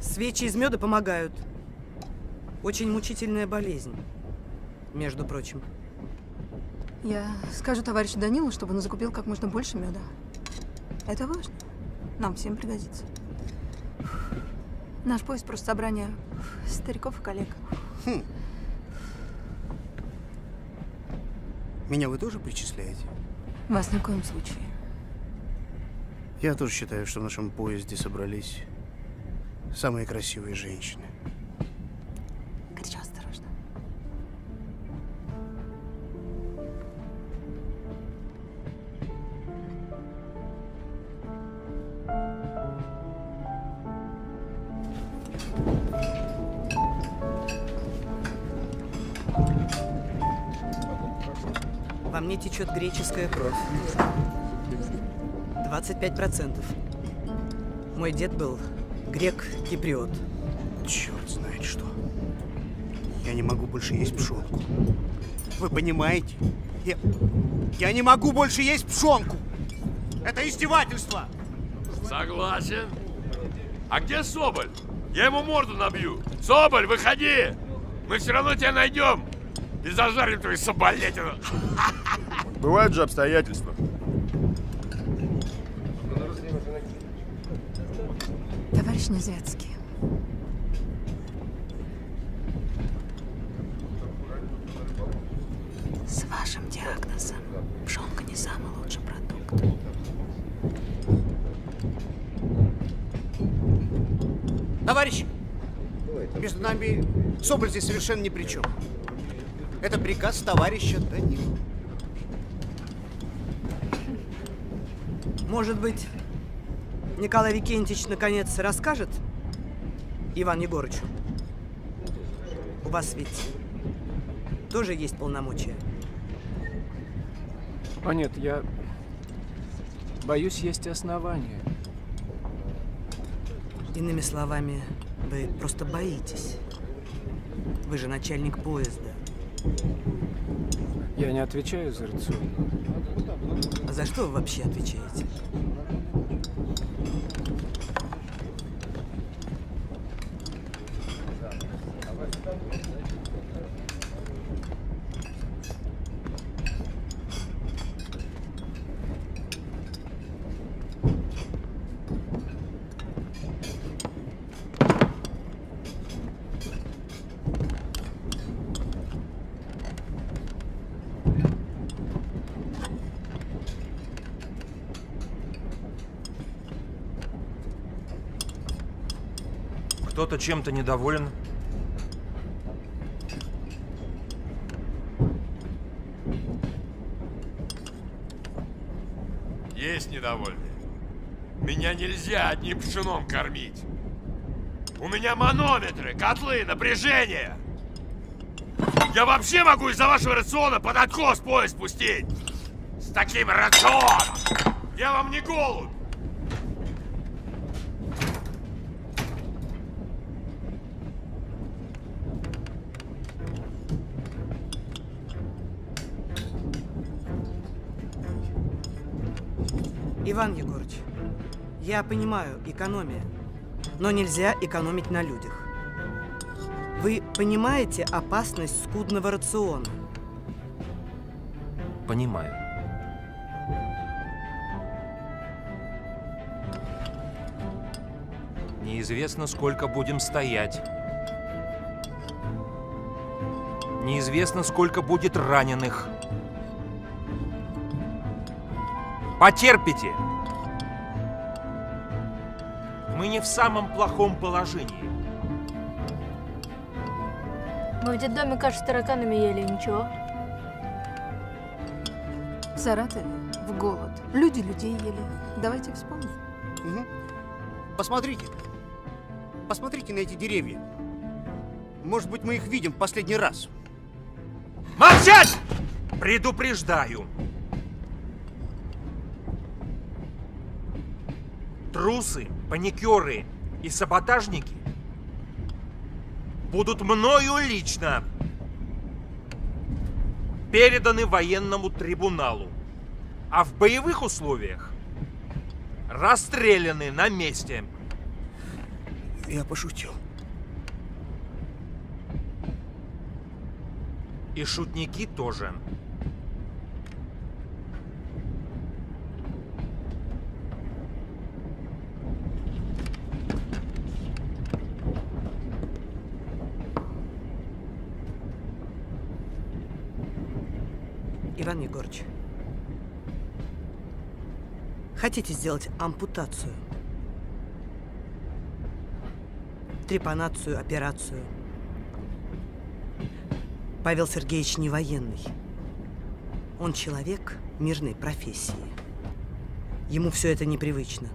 Speaker 4: Свечи из меда помогают. Очень мучительная болезнь, между прочим.
Speaker 7: Я скажу товарищу Данилу, чтобы он закупил как можно больше меда. Это важно. Нам всем пригодится. Наш поезд просто собрание стариков и коллег.
Speaker 10: Хм. Меня вы тоже причисляете?
Speaker 7: Вас ни в коем случае.
Speaker 10: Я тоже считаю, что в нашем поезде собрались самые красивые женщины.
Speaker 7: Горячо, осторожно.
Speaker 4: Во мне течет греческая кровь. 25%. Мой дед был грек-киприот.
Speaker 10: Черт знает что. Я не могу больше есть пшенку. Вы понимаете? Я, я не могу больше есть пшенку. Это издевательство.
Speaker 14: Согласен. А где Соболь? Я ему морду набью. Соболь, выходи! Мы все равно тебя найдем и зажарим твою соболетину.
Speaker 23: Бывают же обстоятельства.
Speaker 7: Товарищ Незвецкий, с вашим диагнозом пшенка не самый лучший продукт.
Speaker 10: Товарищ, между нами Соболь здесь совершенно ни при чем. Это приказ товарища Данила.
Speaker 4: Может быть, Николай Викентьевич наконец расскажет Иван Егорычу? У вас ведь тоже есть полномочия.
Speaker 12: О нет, я боюсь, есть основания.
Speaker 4: Иными словами, вы просто боитесь. Вы же начальник поезда.
Speaker 12: Я не отвечаю за рацион.
Speaker 4: А за что вы вообще отвечаете?
Speaker 6: Кто-то чем-то недоволен.
Speaker 14: Нельзя одним пшеном кормить. У меня манометры, котлы, напряжение. Я вообще могу из-за вашего рациона под откос поезд пустить. С таким рационом. Я вам не голубь.
Speaker 4: Я понимаю, экономия, но нельзя экономить на людях. Вы понимаете опасность скудного рациона?
Speaker 6: Понимаю. Неизвестно, сколько будем стоять. Неизвестно, сколько будет раненых. Потерпите! Мы не в самом плохом положении.
Speaker 9: Мы в детдоме кашу с тараканами ели, ничего.
Speaker 7: В Саратове в голод. Люди людей ели. Давайте вспомним.
Speaker 10: Мгм. Посмотрите. Посмотрите на эти деревья. Может быть, мы их видим в последний раз.
Speaker 6: Молчать! Предупреждаю. Трусы, паникеры и саботажники будут мною лично переданы военному трибуналу, а в боевых условиях расстреляны на месте.
Speaker 10: Я пошутил.
Speaker 6: И шутники тоже.
Speaker 4: Иван Егорович, хотите сделать ампутацию? Трепанацию, операцию? Павел Сергеевич не военный. Он человек мирной профессии. Ему все это непривычно.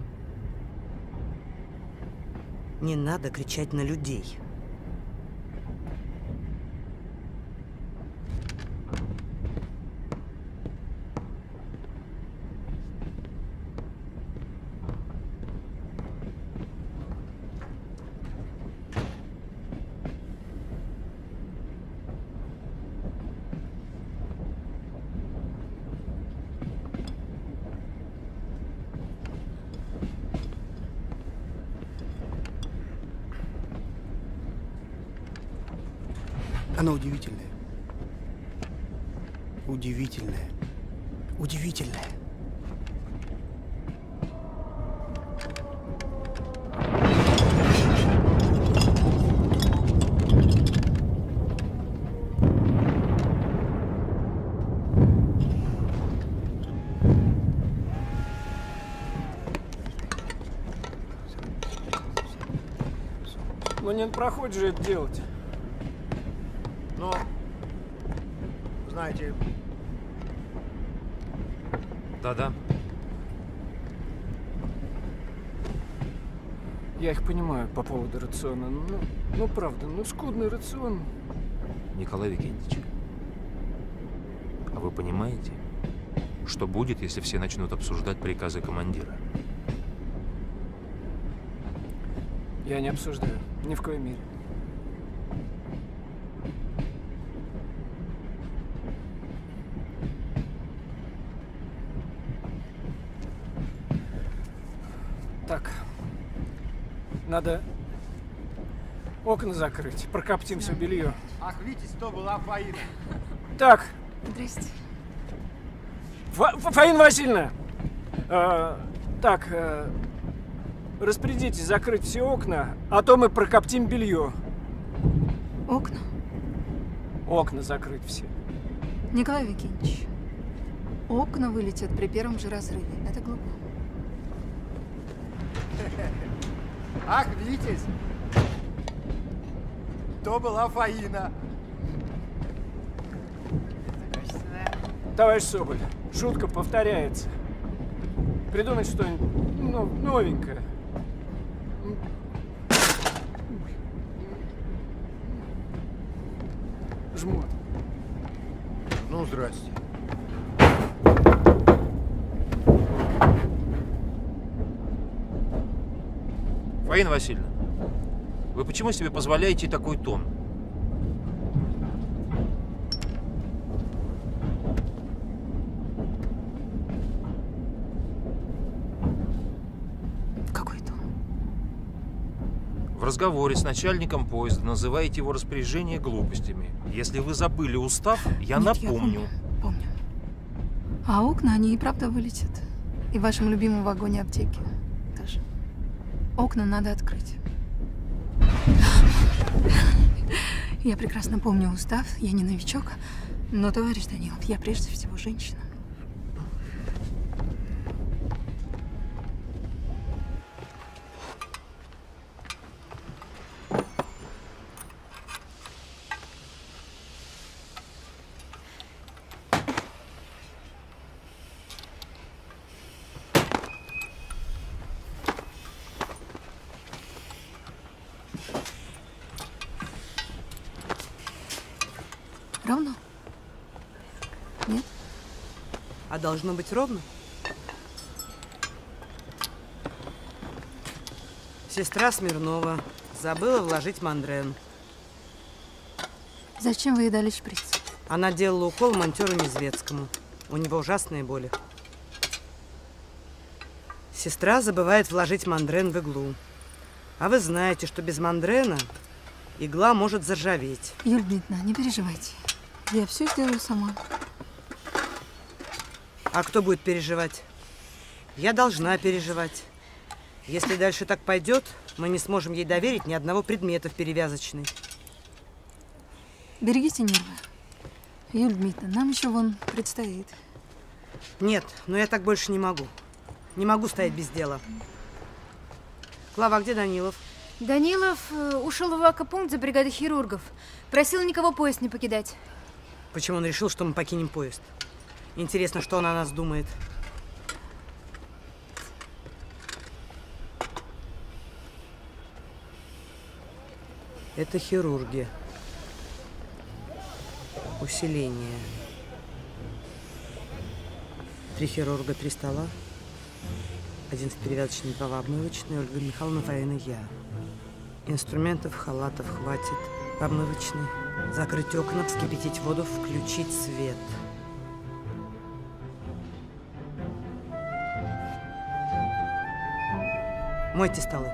Speaker 4: Не надо кричать на людей.
Speaker 10: Она удивительная. Удивительная. Удивительная.
Speaker 12: Ну не проходит же это делать.
Speaker 11: Знаете,
Speaker 35: Да-да.
Speaker 12: Я их понимаю по поводу рациона. Ну, ну правда, ну скудный рацион.
Speaker 35: Николай Викентьевич, а вы понимаете, что будет, если все начнут обсуждать приказы командира?
Speaker 12: Я не обсуждаю. Ни в коей мере. Так. Надо окна закрыть. Прокоптим все белье.
Speaker 11: ах, видите, то была Фаина.
Speaker 12: Так,
Speaker 36: Здрасте.
Speaker 12: Фа- Фа- Фаина Васильевна! э, так, э, распорядитесь закрыть все окна, а то мы прокоптим белье.
Speaker 7: Окна?
Speaker 12: Окна закрыть все.
Speaker 7: Николай Викентьевич, окна вылетят при первом же разрыве.
Speaker 11: Витязь! То была Фаина.
Speaker 12: Товарищ Соболь, шутка повторяется. Придумать что-нибудь ну, новенькое. Жмот.
Speaker 11: Ну, здрасте.
Speaker 35: Фаина Васильевна, вы почему себе позволяете такой тон?
Speaker 7: Какой тон?
Speaker 35: В разговоре с начальником поезда называете его распоряжение глупостями. Если вы забыли устав, я
Speaker 7: Нет, я
Speaker 35: напомню.
Speaker 7: Помню. А окна, они и правда вылетят. И в вашем любимом вагоне аптеки. Окна надо открыть. Я прекрасно помню устав, я не новичок. Но, товарищ Данилов, я прежде всего женщина. Равно? Нет?
Speaker 4: А должно быть ровно? Сестра Смирнова забыла вложить мандрен.
Speaker 7: Зачем вы ей дали шприц?
Speaker 4: Она делала укол монтеру Незвецкому. У него ужасные боли. Сестра забывает вложить мандрен в иглу. А вы знаете, что без мандрена игла может заржаветь.
Speaker 7: Юлия Дмитриевна, не переживайте. Я все сделаю сама.
Speaker 4: А кто будет переживать? Я должна переживать. Если дальше так пойдет, мы не сможем ей доверить ни одного предмета в перевязочной.
Speaker 7: Берегите нервы. Юлия Дмитриевна, нам еще вон предстоит.
Speaker 4: Нет, но я так больше не могу. Не могу стоять без дела. Клава, а где Данилов?
Speaker 20: Данилов э, ушел в эвакопункт за бригадой хирургов. Просил никого поезд не покидать.
Speaker 4: Почему он решил, что мы покинем поезд? Интересно, что он о нас думает. Это хирурги. Усиление. Три хирурга, три стола. Один в перевязочной, два в обмывочной. Ольга Михайловна, Фаина, я. Инструментов, халатов хватит. В обмывочной. Закрыть окна, вскипятить воду, включить свет. Мойте столы.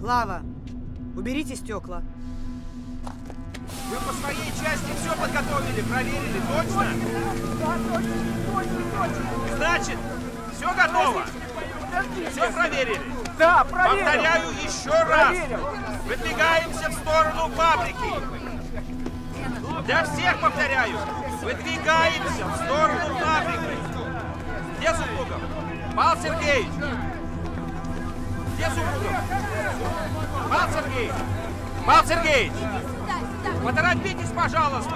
Speaker 4: Клава, уберите стекла.
Speaker 6: Вы по своей части все подготовили, проверили, точно?
Speaker 37: Да, точно, точно, точно.
Speaker 6: Значит, все готово? Все проверили?
Speaker 37: Да, проверил.
Speaker 6: Повторяю еще раз. Выдвигаемся в сторону фабрики. Для всех повторяю. Выдвигаемся в сторону фабрики. Где Супругов? Павел Сергеевич! Где Супругов? Павел Сергеевич! Павел Сергеевич! Поторопитесь, пожалуйста!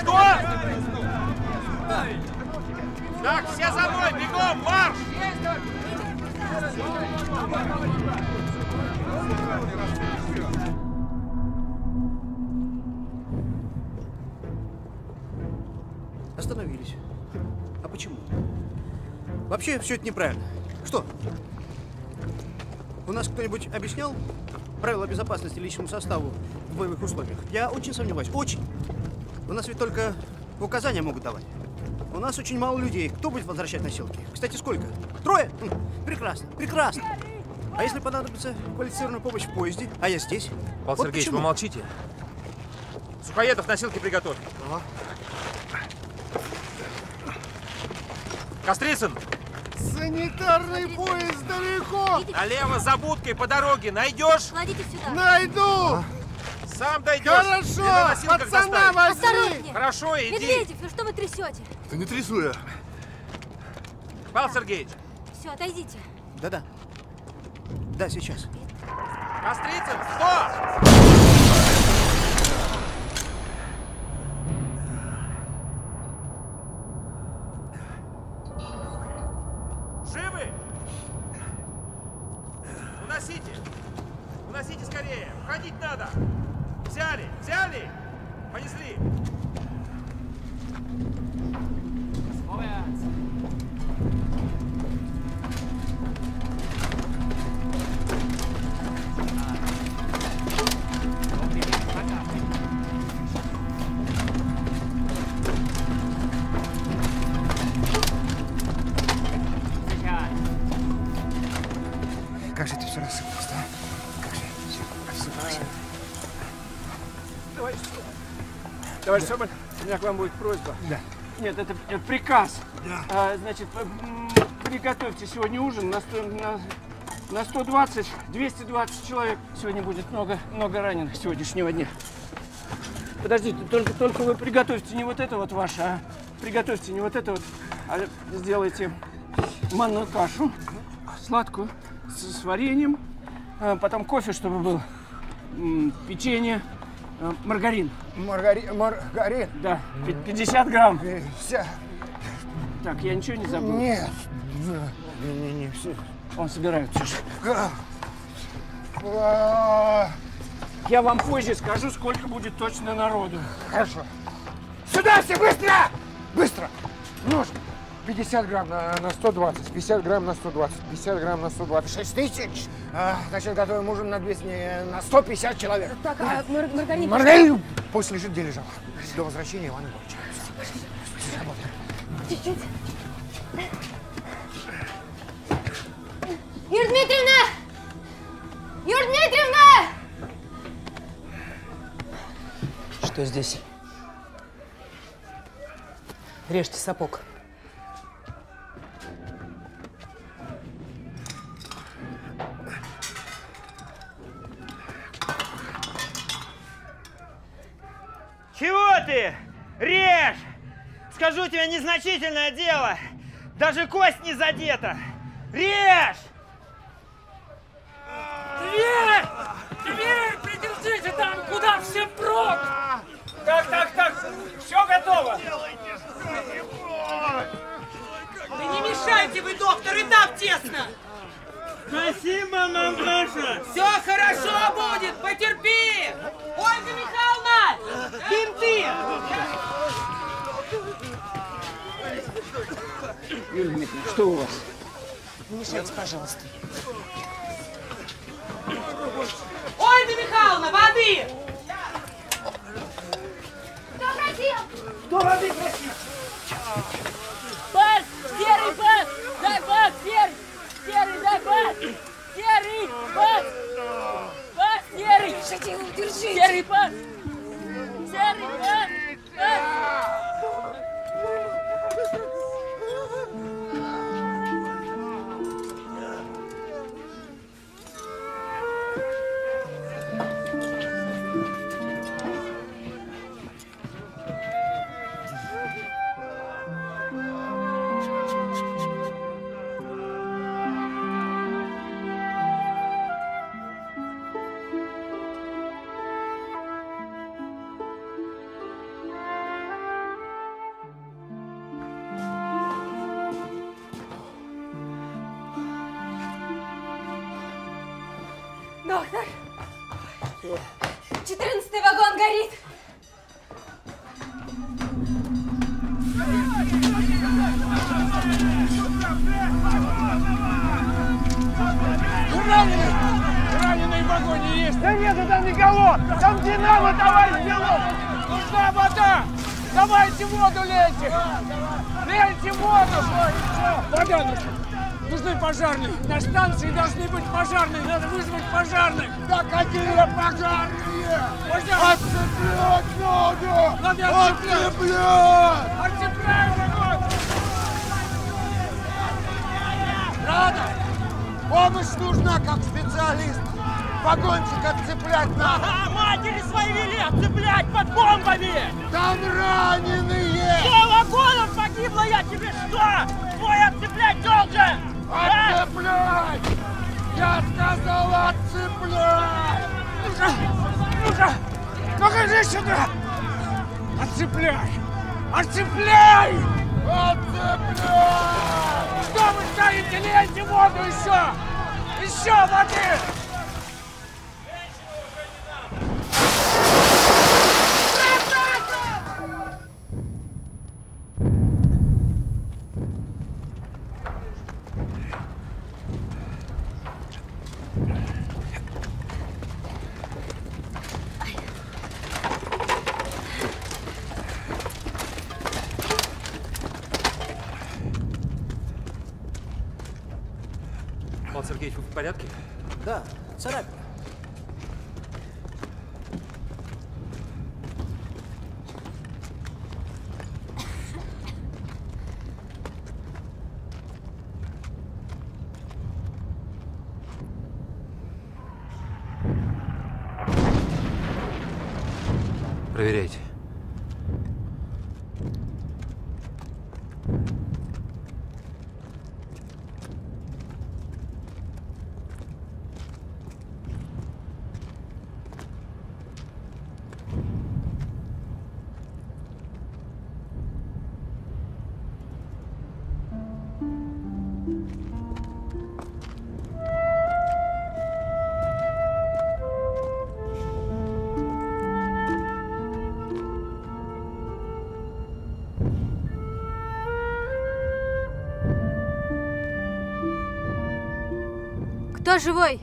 Speaker 6: Что? Так, все за мной, бегом, марш!
Speaker 10: Остановились. Вообще все это неправильно. Что? У нас кто-нибудь объяснял правила безопасности личному составу в боевых условиях? Я очень сомневаюсь. Очень. У нас ведь только указания могут давать. У нас очень мало людей. Кто будет возвращать носилки? Кстати, сколько? Трое? Хм, Прекрасно, прекрасно. А если понадобится квалифицированная помощь в поезде, а я здесь?
Speaker 6: Павел
Speaker 10: Вот
Speaker 6: Сергеевич,
Speaker 10: почему.
Speaker 6: вы молчите. Сухоедов, носилки приготовь. Кострицын!
Speaker 38: Санитарный поезд далеко!
Speaker 6: Налево за будкой по дороге найдешь?
Speaker 9: Кладите сюда.
Speaker 38: Найду!
Speaker 6: Сам дойдешь.
Speaker 38: Хорошо, пацана возьми.
Speaker 9: Осторожнее.
Speaker 6: Хорошо, иди.
Speaker 9: Медведев, ну что вы трясете?
Speaker 38: Да не трясу я.
Speaker 6: Павел Сергеевич,
Speaker 9: Все, отойдите.
Speaker 10: Да-да. Да, сейчас.
Speaker 6: Кострицын, стоп!
Speaker 12: Товарищ Соболь, у меня к вам будет просьба.
Speaker 11: Да.
Speaker 12: Нет, это, это приказ.
Speaker 11: Да.
Speaker 12: А, значит, приготовьте сегодня ужин на, сто- на, на 120, 220 человек. Сегодня будет много, много раненых сегодняшнего дня. Подождите, только, только вы приготовьте не вот это вот ваше, а приготовьте не вот это вот, а сделайте манную кашу, сладкую, с, с вареньем, а потом кофе, чтобы был, печенье, маргарин.
Speaker 11: Маргарин, маргарин.
Speaker 12: Да, пи- 50 грамм.
Speaker 11: Вся.
Speaker 12: Так, я ничего не забыл?
Speaker 11: Нет. Не, не, не, все.
Speaker 12: Он собирает все Я вам позже скажу, сколько будет точно народу.
Speaker 11: Хорошо. Сюда все, быстро! Быстро! Нужно. 50 грамм на, на 120, 50 грамм на 120, 50 грамм на 120. 6 тысяч. А, значит, готовим ужин на 200, не, на 150 человек.
Speaker 9: Так, а мар- маргарин?
Speaker 11: Маргарин пусть лежит, где лежал. До возвращения Ивана Ивановича.
Speaker 9: Чуть-чуть. Юлия Дмитриевна! Юлия Дмитриевна!
Speaker 39: Что здесь? Режьте сапог.
Speaker 4: Чего ты? Режь! Скажу тебе, незначительное дело. Даже кость не задета. Режь!
Speaker 12: Дверь! Дверь! Придержите там, куда всем прок! Так, так, так, все готово.
Speaker 40: Да не мешайте вы, доктор, и так тесно!
Speaker 4: Спасибо, мамаша!
Speaker 40: Все хорошо будет, потерпи! Ольга Михайловна! Бинты!
Speaker 12: Юлия Дмитриевна, что у вас?
Speaker 39: Не мешайте, пожалуйста.
Speaker 40: Ольга Михайловна, воды!
Speaker 9: Кто просил?
Speaker 40: Кто воды просил? Бас! Серый бас! Дай бас, серый! Серый, дай бас! Серый, бас! Бас, серый!
Speaker 9: Держите его, держите!
Speaker 40: Серый бас! Серый бас!
Speaker 10: Лейте, лейте воду еще! Еще воды!
Speaker 9: живой!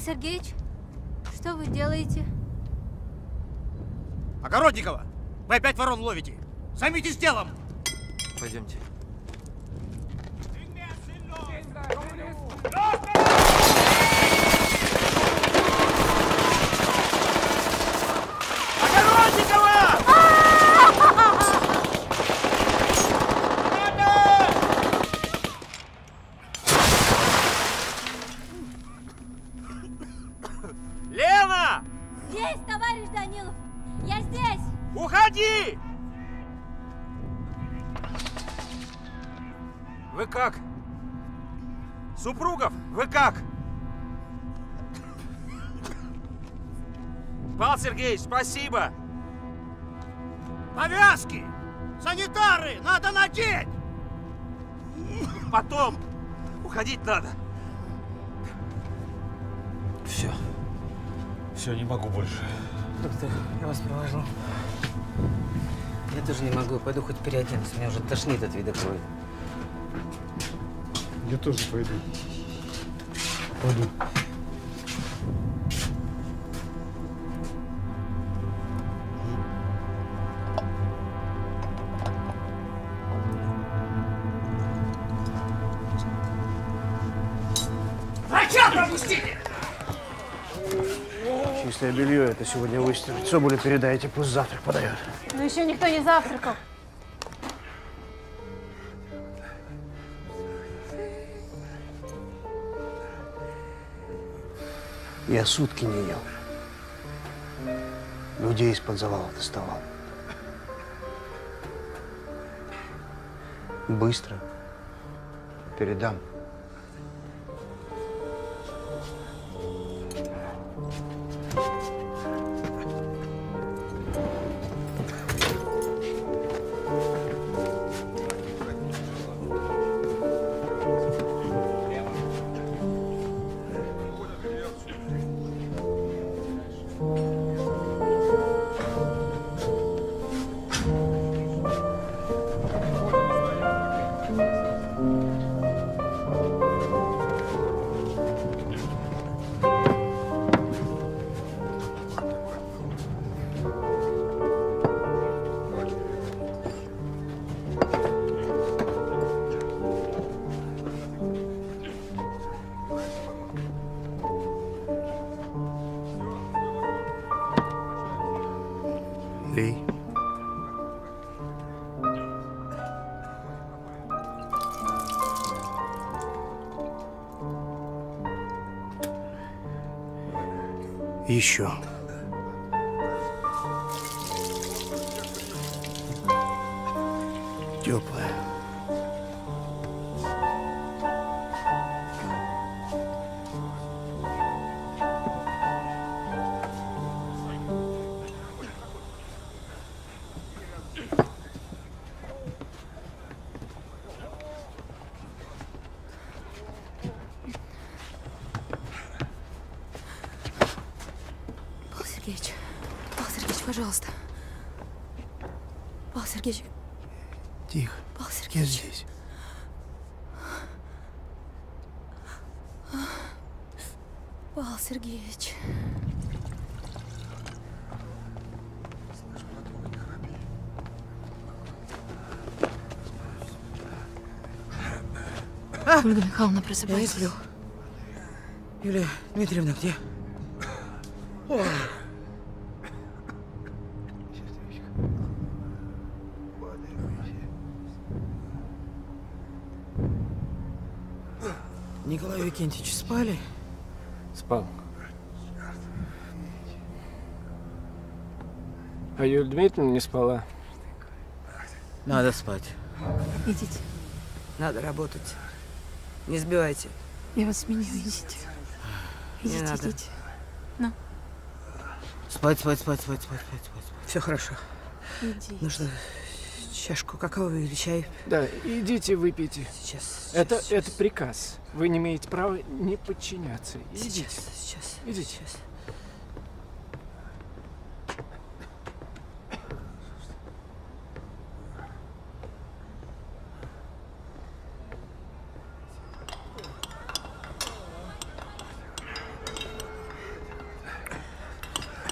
Speaker 9: Михаил Сергеевич, что вы делаете?
Speaker 11: Огородникова! Вы опять ворон ловите! Займитесь делом!
Speaker 6: Пойдемте.
Speaker 10: Спасибо. Повязки! Санитары! Надо надеть!
Speaker 6: Потом! Уходить надо.
Speaker 41: Все. Все, не могу больше.
Speaker 4: Доктор, я вас провожу. Я тоже не могу. Пойду хоть переоденусь. Меня уже тошнит от вида крови.
Speaker 42: Я тоже пойду. Пойду.
Speaker 12: Чистое белье это сегодня выстирать. Соболю передайте, пусть завтрак подает.
Speaker 43: Но еще никто не завтракал.
Speaker 12: Я сутки не ел. Людей из-под завала доставал. Быстро. Передам.
Speaker 10: Еще.
Speaker 7: Ольга Михайловна,
Speaker 4: Я не
Speaker 7: просыпайтесь.
Speaker 4: сплю. Юлия Дмитриевна, где? Ой. Николай Викентьевич спали?
Speaker 12: Спал. А Юлия Дмитриевна не спала.
Speaker 4: Надо спать.
Speaker 7: Идите.
Speaker 4: Надо работать. Не сбивайте.
Speaker 7: Я вас сменю, идите.
Speaker 4: Не
Speaker 7: Идите,
Speaker 4: надо.
Speaker 7: идите. Ну,
Speaker 4: Спать, спать, спать, спать, спать, спать, спать. Все хорошо.
Speaker 7: идите.
Speaker 4: Нужно чашку какао или чай.
Speaker 12: Да, идите выпейте.
Speaker 4: Сейчас.
Speaker 12: Это,
Speaker 4: сейчас,
Speaker 12: это приказ. Вы не имеете права не подчиняться. Идите.
Speaker 4: Сейчас, сейчас.
Speaker 12: Идите.
Speaker 4: Сейчас.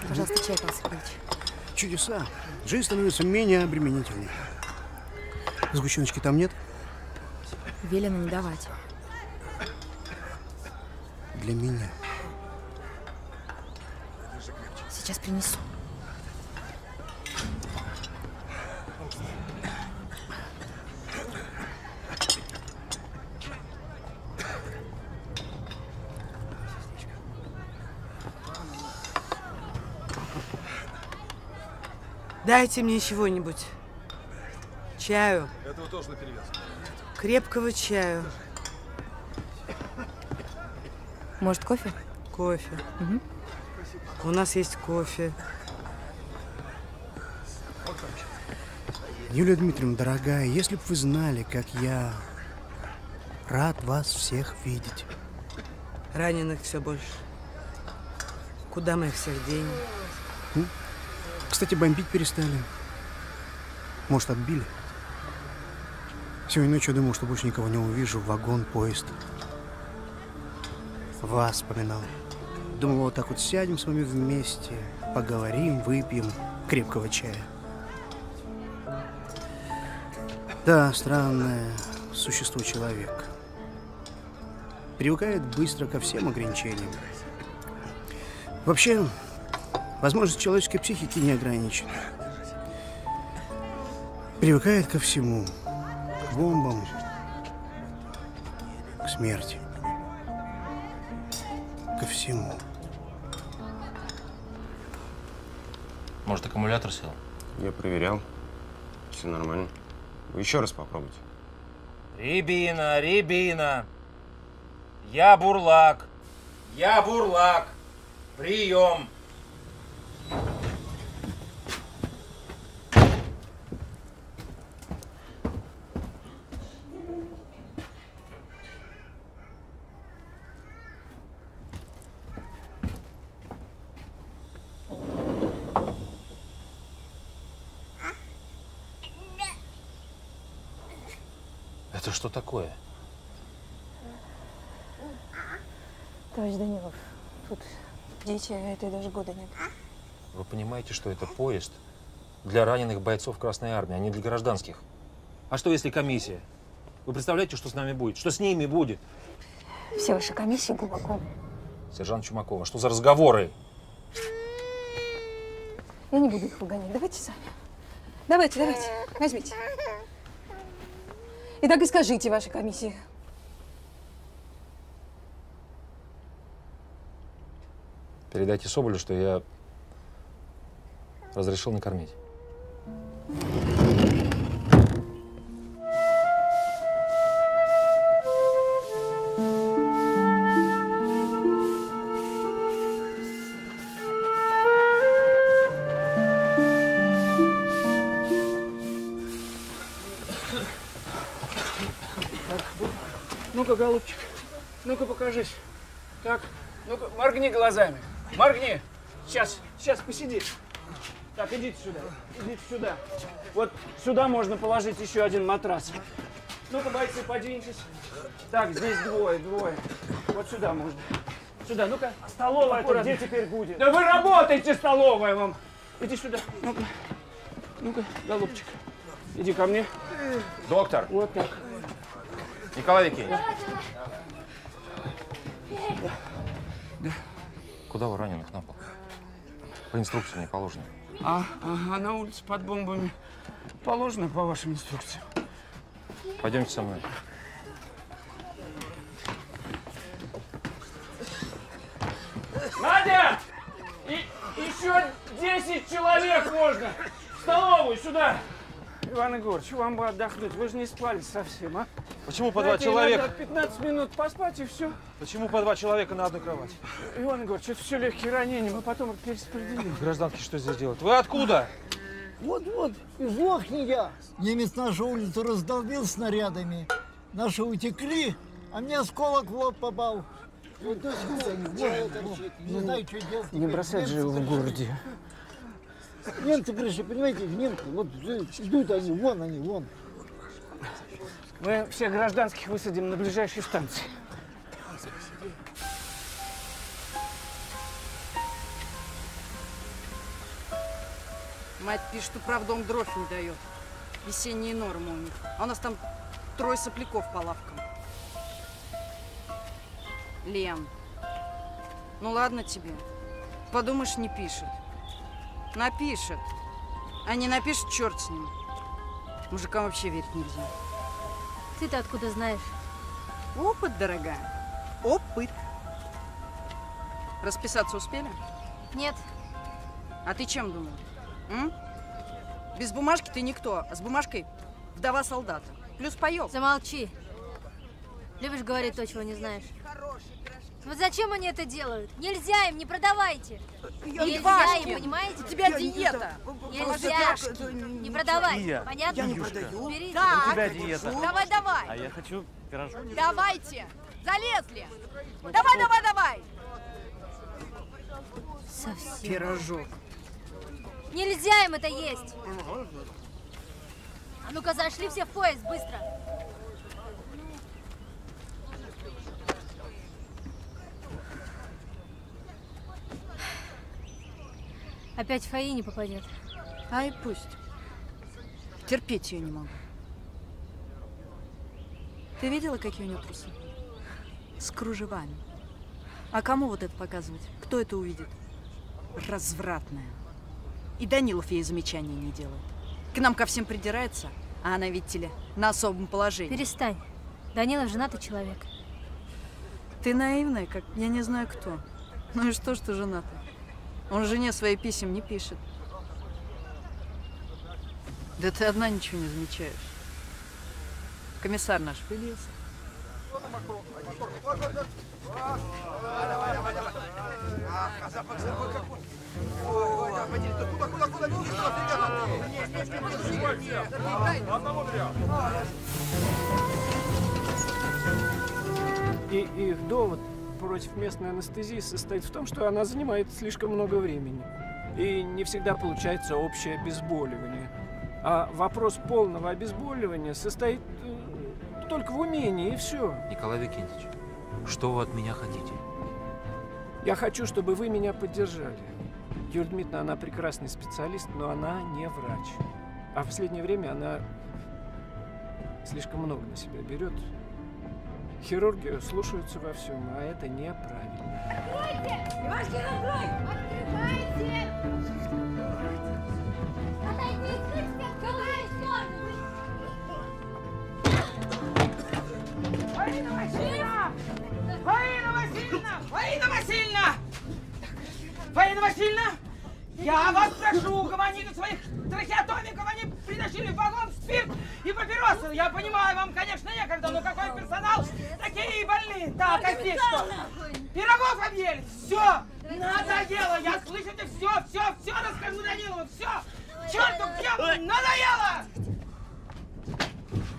Speaker 7: Пожалуйста, чай, Павел Сергеевич.
Speaker 10: Чудеса. Жизнь становится менее обременительной. Сгущеночки там нет?
Speaker 7: Велено не давать.
Speaker 10: Для меня.
Speaker 7: Сейчас принесу.
Speaker 4: Дайте мне чего-нибудь. Чаю.
Speaker 44: Этого тоже на.
Speaker 4: Крепкого чаю.
Speaker 7: Может, кофе?
Speaker 4: Кофе. У нас есть кофе.
Speaker 10: Юлия Дмитриевна, дорогая, если бы вы знали, как я рад вас всех видеть.
Speaker 4: Раненых все больше. Куда мы их всех денем?
Speaker 10: Кстати, бомбить перестали. Может, отбили? Сегодня ночью думал, что больше никого не увижу. Вагон, поезд. Вас вспоминал. Думал, вот так вот сядем с вами вместе, поговорим, выпьем крепкого чая. Да, странное существо человек. Привыкает быстро ко всем ограничениям. Вообще, возможность человеческой психики не ограничена. Привыкает ко всему. К бомбам, к смерти. Ко всему.
Speaker 3: Может, аккумулятор сел?
Speaker 45: Я проверял. Все нормально. Вы еще раз попробуйте.
Speaker 6: Рябина, Рябина. Я бурлак. Я бурлак. Прием. Это что такое?
Speaker 46: Товарищ Данилов, тут а этой даже года нет.
Speaker 6: Вы понимаете, что это поезд для раненых бойцов Красной Армии, а не для гражданских? А что, если комиссия? Вы представляете, что с нами будет? Что с ними будет?
Speaker 46: Все ваши комиссии глубоко.
Speaker 6: Сержант Чумакова, что за разговоры?
Speaker 46: Я не буду их выгонять. Давайте сами. Давайте, давайте. Возьмите. И так и скажите вашей комиссии.
Speaker 6: Передайте Соболю, что я разрешил накормить.
Speaker 2: Ну-ка, голубчик, ну-ка покажись. Так, ну-ка, моргни глазами. Моргни. Сейчас, сейчас посиди. Так, идите сюда, идите сюда. Вот сюда можно положить еще один матрас. Ну-ка, бойцы, подвиньтесь. Так, здесь двое, двое. Вот сюда можно. Сюда, ну-ка.
Speaker 12: Столовая
Speaker 2: Аккуратно.
Speaker 12: где теперь будет?
Speaker 2: Да вы работаете, столовая вам. Иди сюда. Ну-ка. Ну-ка, голубчик. Иди ко мне.
Speaker 3: Доктор.
Speaker 2: Вот так.
Speaker 3: Николай Викентьевич. Куда вы раненых на пол? По инструкции не положено.
Speaker 2: А, ага, на улице под бомбами положено по вашим инструкциям.
Speaker 3: Пойдемте со мной.
Speaker 2: Надя! И, еще 10 человек можно! В столовую, сюда! Иван Егорович, вам бы отдохнуть. Вы же не спали совсем, а?
Speaker 6: Почему по два человека?
Speaker 2: иногда 15 минут поспать и все.
Speaker 6: Почему по два человека на одной кровати?
Speaker 2: Иван Егорович, это все легкие ранения, мы потом их перераспределим.
Speaker 6: Гражданки что здесь делают? Вы откуда?
Speaker 47: Вот-вот, из Лохния. Немец нашу улицу раздолбил снарядами. Наши утекли, а мне осколок в лоб попал. Вот до. Не знаю, что делать.
Speaker 2: Не бросать же его в городе.
Speaker 47: Немцы пришли, понимаете, немцы, вот ждут они, вон они, вон.
Speaker 2: Мы всех гражданских высадим на ближайшей станции.
Speaker 48: Мать пишет, что правдом дров не дает. Весенние нормы у них. А у нас там трое сопляков по лавкам. Лен, ну ладно тебе. Подумаешь, не пишет. Напишет. А не напишет, черт с ним. Мужикам вообще верить нельзя.
Speaker 9: Ты-то откуда знаешь?
Speaker 48: Опыт, дорогая. Опыт. Расписаться успели?
Speaker 9: Нет.
Speaker 48: А ты чем думал? М? Без бумажки ты никто, а с бумажкой вдова солдата. Плюс паёк.
Speaker 9: Замолчи. Любишь говорить то, чего не знаешь. Ну зачем они это делают? Нельзя им, не продавайте.
Speaker 48: Я
Speaker 9: Нельзя
Speaker 48: Ивашкин,
Speaker 9: им, понимаете?
Speaker 48: у тебя диета.
Speaker 9: Нельзя. Не продавай.
Speaker 4: Я.
Speaker 9: Понятно?
Speaker 4: Я не продаю.
Speaker 9: Берите.
Speaker 4: У тебя диета.
Speaker 49: Давай, давай.
Speaker 4: А я хочу пирожок.
Speaker 49: Давайте. Залезли. Давай, давай, давай.
Speaker 9: Совсем.
Speaker 48: Пирожок.
Speaker 9: Нельзя им это есть. А ну-ка, зашли все в поезд, быстро. Опять в Фаи не попадет.
Speaker 48: Ай, пусть. Терпеть ее не могу. Ты видела, какие у нее трусы? С кружевами. А кому вот это показывать? Кто это увидит? Развратная. И Данилов ей замечания не делает. К нам ко всем придирается, а она, видите ли, на особом положении.
Speaker 9: Перестань. Данила женатый человек.
Speaker 48: Ты наивная, как я не знаю кто. Ну и что, что женатый? Он жене свои писем не пишет. Да ты одна ничего не замечаешь. Комиссар наш появился.
Speaker 12: И их довод против местной анестезии состоит в том, что она занимает слишком много времени. И не всегда получается общее обезболивание. А вопрос полного обезболивания состоит э, только в умении, и все.
Speaker 6: Николай Викентьевич, что вы от меня хотите?
Speaker 12: Я хочу, чтобы вы меня поддержали. Юлия Дмитриевна, она прекрасный специалист, но она не врач. А в последнее время она слишком много на себя берет. Хирурги слушаются во всем, а это неправильно.
Speaker 50: Откройте! Ивашкин, открой! Открывайте! Отойди, слышите, открывай
Speaker 51: Фаина Васильевна! Фаина Васильевна! Фаина Васильевна! Фаина Васильевна! Я вас прошу угомонить своих трахеотомиков. Они притащили в вагон спирт и папиросы. Я понимаю, вам, конечно, некогда, но какой персонал? Такие больные. Так, а здесь что? Пирогов объели. Все. Надоело. Я слышите, все, все, все расскажу Данилову. Все. Черту пьем. Надоело.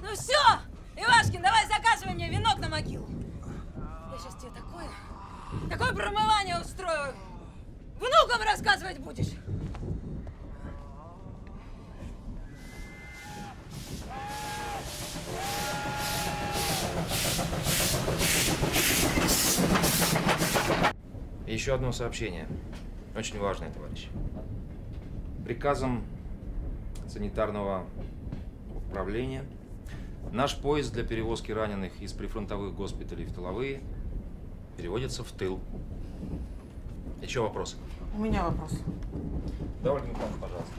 Speaker 49: Ну все, Ивашкин, давай заказывай мне венок на могилу. Я сейчас тебе такое, такое промывание устрою. Внукам рассказывать будешь.
Speaker 6: Еще одно сообщение. Очень важное, товарищ. Приказом санитарного управления наш поезд для перевозки раненых из прифронтовых госпиталей в тыловые переводится в тыл. Еще вопросы?
Speaker 40: У меня вопрос.
Speaker 6: Да, Ольга Михайловна, пожалуйста.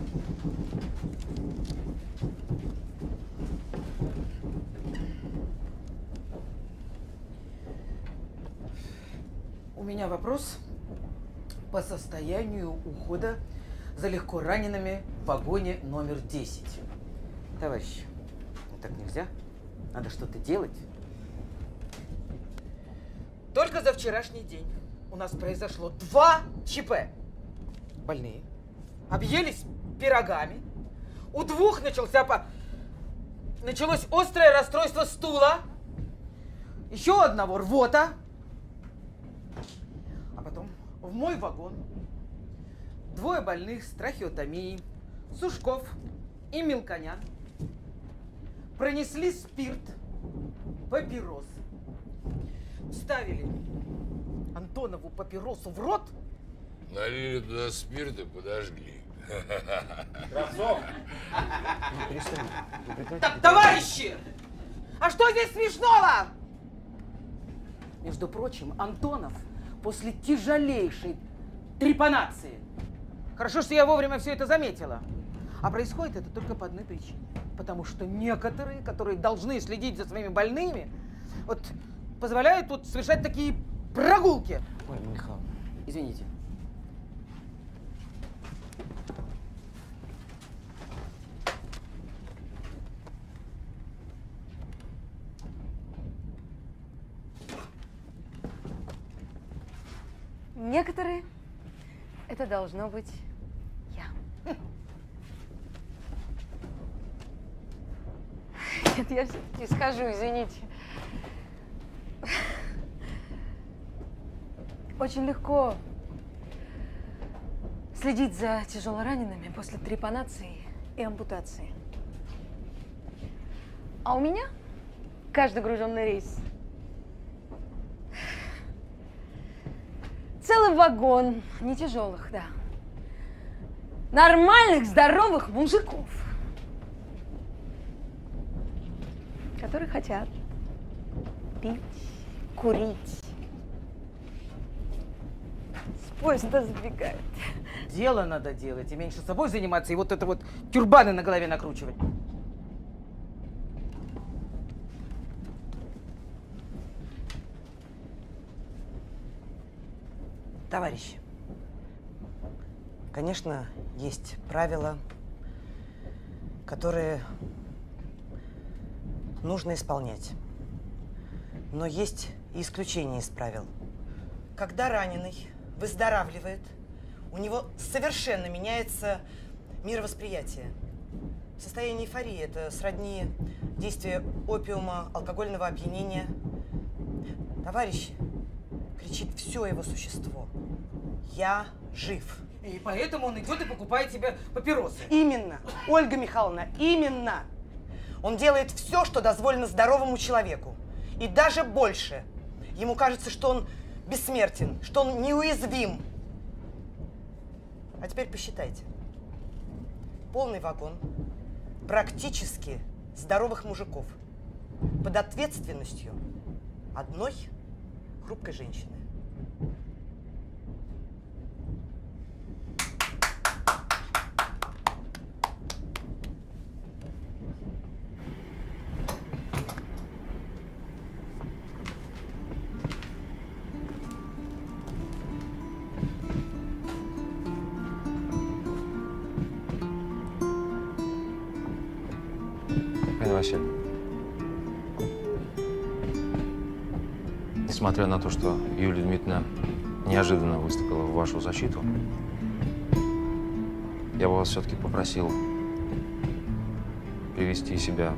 Speaker 40: У меня вопрос по состоянию ухода за легко ранеными в вагоне номер 10. Товарищи, ну так нельзя. Надо что-то делать. Только за вчерашний день у нас произошло два ЧП. Больные объелись пирогами. У двух начался по... началось острое расстройство стула. Еще одного рвота. А потом в мой вагон двое больных с трахеотомией, Сушков и Мелконян, пронесли спирт, папиросы, вставили Антонову папиросу в рот,
Speaker 52: Налили туда спирт и подожгли.
Speaker 40: Кравцов! Так, товарищи! А что здесь смешного? Между прочим, Антонов после тяжелейшей трепанации. Хорошо, что я вовремя все это заметила. А происходит это только по одной причине. Потому что некоторые, которые должны следить за своими больными, вот позволяют тут совершать такие прогулки.
Speaker 53: Ой, Михаил.
Speaker 40: Извините.
Speaker 54: Некоторые это должно быть я. Нет, я все-таки скажу, извините. Очень легко следить за тяжелоранеными после трепанации и ампутации. А у меня каждый груженный рейс целый вагон, не тяжелых, да. Нормальных, здоровых мужиков, которые хотят пить, курить. С поезда сбегают.
Speaker 40: Дело надо делать, и меньше собой заниматься, и вот это вот тюрбаны на голове накручивать.
Speaker 4: Товарищи, конечно, есть правила, которые нужно исполнять. Но есть и исключения из правил. Когда раненый выздоравливает, у него совершенно меняется мировосприятие. Состояние эйфории – это сродни действия опиума, алкогольного опьянения. Товарищи, кричит все его существо. Я жив.
Speaker 40: И поэтому он идет и покупает себе папиросы.
Speaker 4: Именно, Ольга Михайловна, именно. Он делает все, что дозволено здоровому человеку. И даже больше. Ему кажется, что он бессмертен, что он неуязвим. А теперь посчитайте. Полный вагон практически здоровых мужиков под ответственностью одной хрупкой женщины.
Speaker 3: Несмотря на то, что Юлия Дмитриевна неожиданно выступила в вашу защиту, я бы вас все-таки попросил привести себя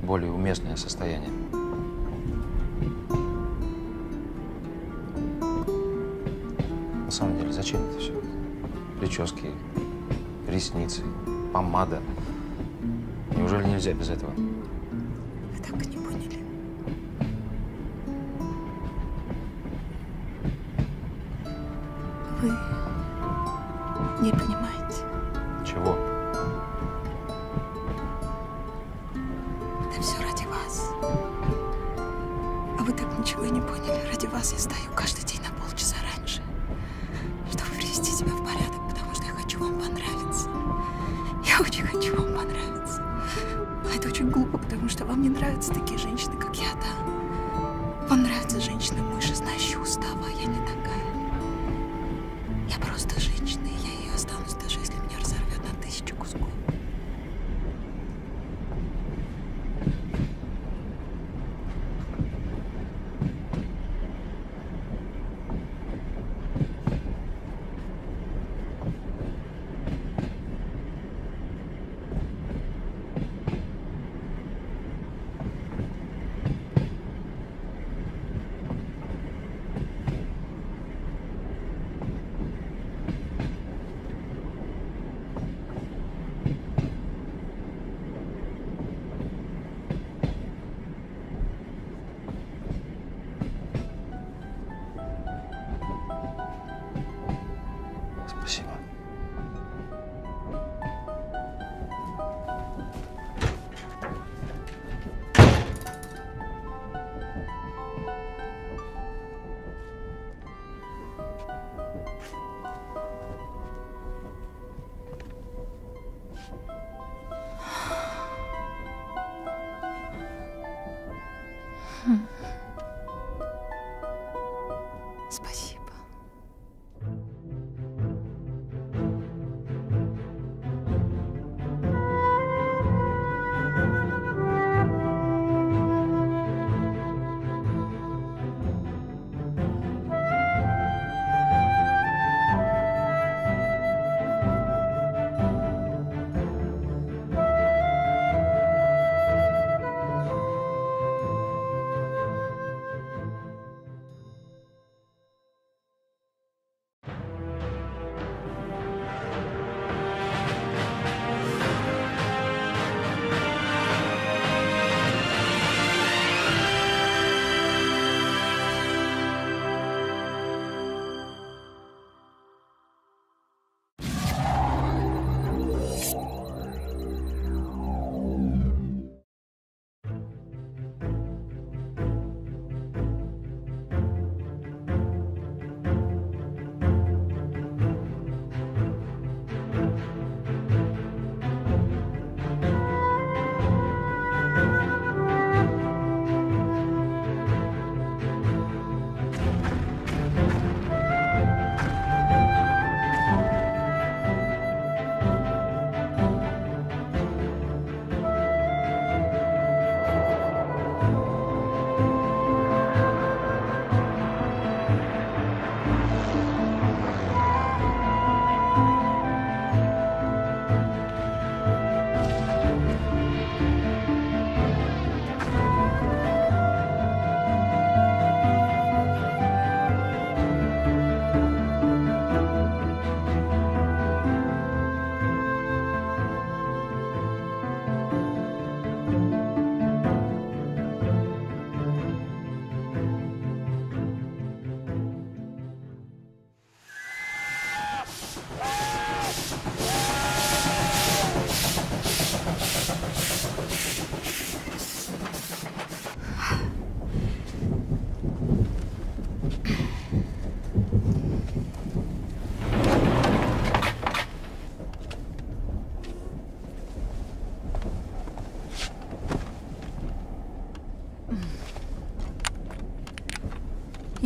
Speaker 3: в более уместное состояние. На самом деле, зачем это все? Прически, ресницы, помада. Неужели нельзя без этого?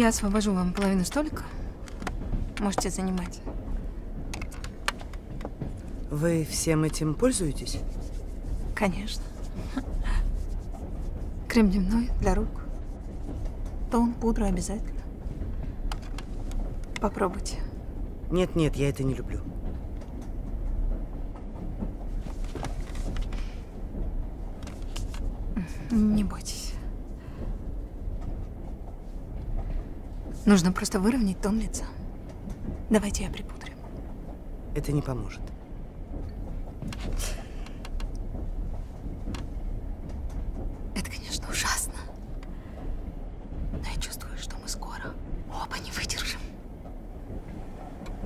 Speaker 48: Я
Speaker 7: освобожу вам половину столика. Можете занимать.
Speaker 4: Вы всем этим пользуетесь?
Speaker 7: Конечно. Крем дневной для рук. Тон, пудра обязательно. Попробуйте.
Speaker 4: Нет, нет, я это не люблю.
Speaker 7: Не бойтесь. Нужно просто выровнять тон лица. Давайте я припудрю.
Speaker 4: Это не поможет.
Speaker 7: Это, конечно, ужасно. Но я чувствую, что мы скоро оба не выдержим.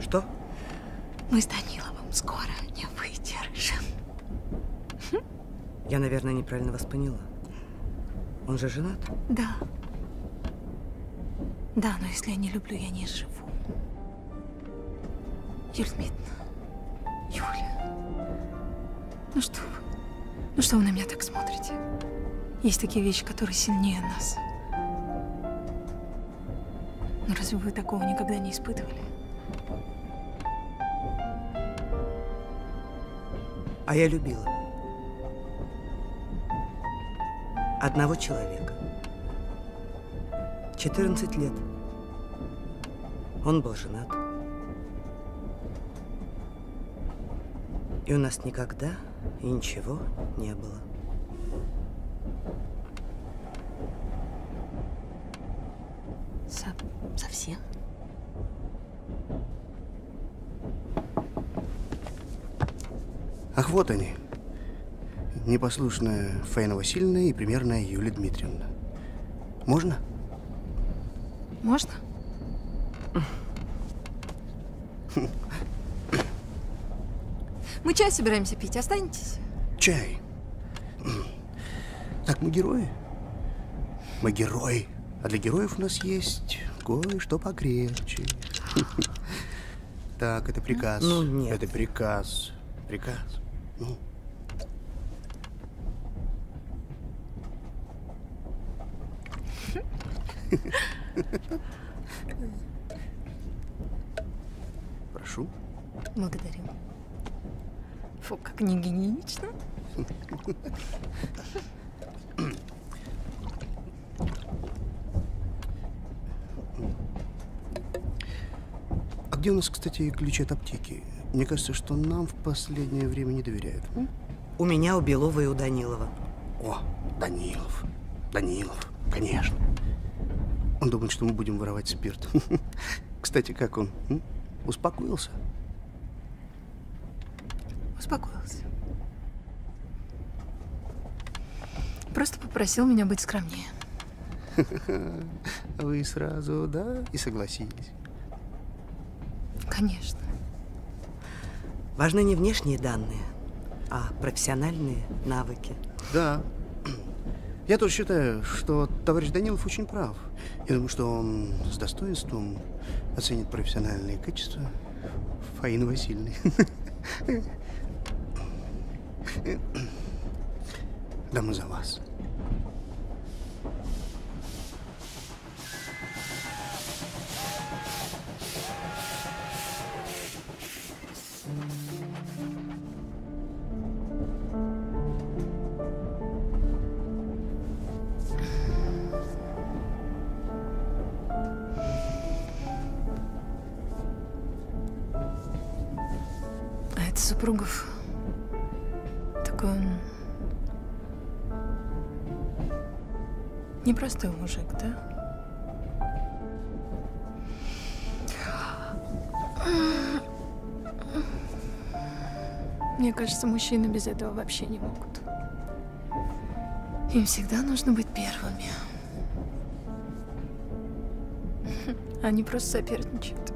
Speaker 4: Что?
Speaker 7: Мы с Даниловым скоро не выдержим.
Speaker 4: Я, наверное, неправильно вас поняла. Он же женат?
Speaker 7: Да. Да, но если я не люблю, я не живу. Юлия Дмитриевна. Юля. Ну что вы? Ну что вы на меня так смотрите? Есть такие вещи, которые сильнее нас. Ну разве вы такого никогда не испытывали?
Speaker 4: А я любила. Одного человека. 14 лет. Он был женат. И у нас никогда и ничего не было.
Speaker 7: Со- совсем?
Speaker 10: Ах, вот они. Непослушная Фаина Васильевна и примерная Юлия Дмитриевна. Можно?
Speaker 7: Можно? Мы чай собираемся пить, останетесь?
Speaker 10: Чай. Так, мы герои? Мы герои. А для героев у нас есть кое-что покрепче. Так, это приказ.
Speaker 4: Ну, нет.
Speaker 10: Это приказ. Приказ. Ну. Прошу.
Speaker 7: Благодарю. Фу, как не гигиенично.
Speaker 10: А где у нас, кстати, ключи от аптеки? Мне кажется, что нам в последнее время не доверяют.
Speaker 4: У меня, у Белова и у Данилова.
Speaker 10: О, Данилов. Данилов, конечно. Он думает, что мы будем воровать спирт. Кстати, как он? Успокоился?
Speaker 7: Успокоился. Просто попросил меня быть скромнее.
Speaker 10: Вы сразу, да, и согласились.
Speaker 7: Конечно.
Speaker 4: Важны не внешние данные, а профессиональные навыки.
Speaker 10: Да. Я тоже считаю, что товарищ Данилов очень прав. Я думаю, что он с достоинством оценит профессиональные качества Фаины Васильевны. Да мы за вас.
Speaker 7: А это Супругов. Непростой мужик, да? Мне кажется, мужчины без этого вообще не могут. Им всегда нужно быть первыми. Они просто соперничают.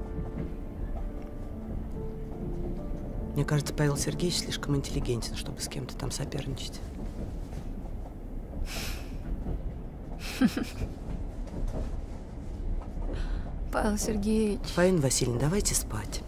Speaker 4: Мне кажется, Павел Сергеевич слишком интеллигентен, чтобы с кем-то там соперничать.
Speaker 7: Павел Сергеевич.
Speaker 4: Фаина Васильевна, давайте спать.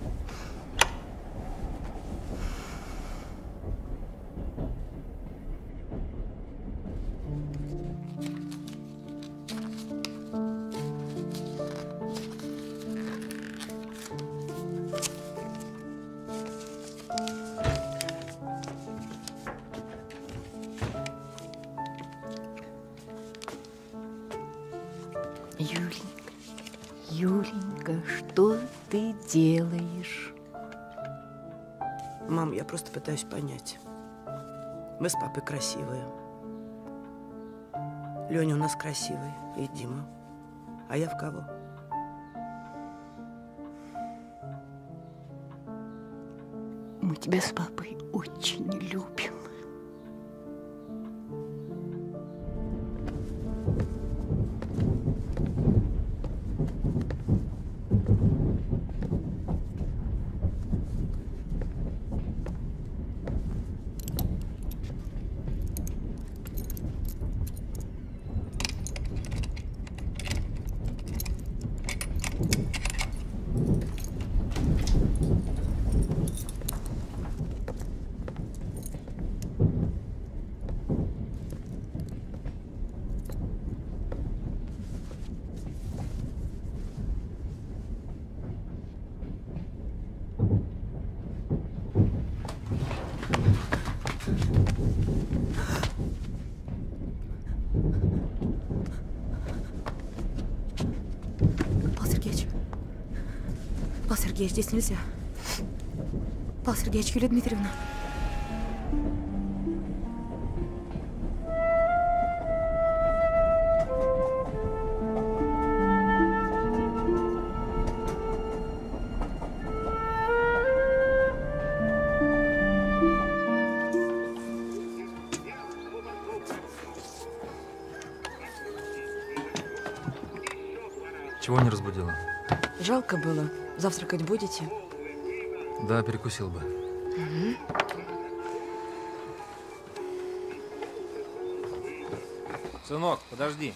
Speaker 4: Мам, я просто пытаюсь понять. Мы с папой красивые. Леня у нас красивый. И Дима. А я в кого?
Speaker 32: Мы тебя с папой очень любим. Павел Сергеевич. Павел Сергеевич, здесь нельзя. Павел Сергеевич, Юлия Дмитриевна.
Speaker 6: Чего не разбудила?
Speaker 32: Жалко было. Завтракать будете?
Speaker 6: Да, перекусил бы. Сынок, подожди.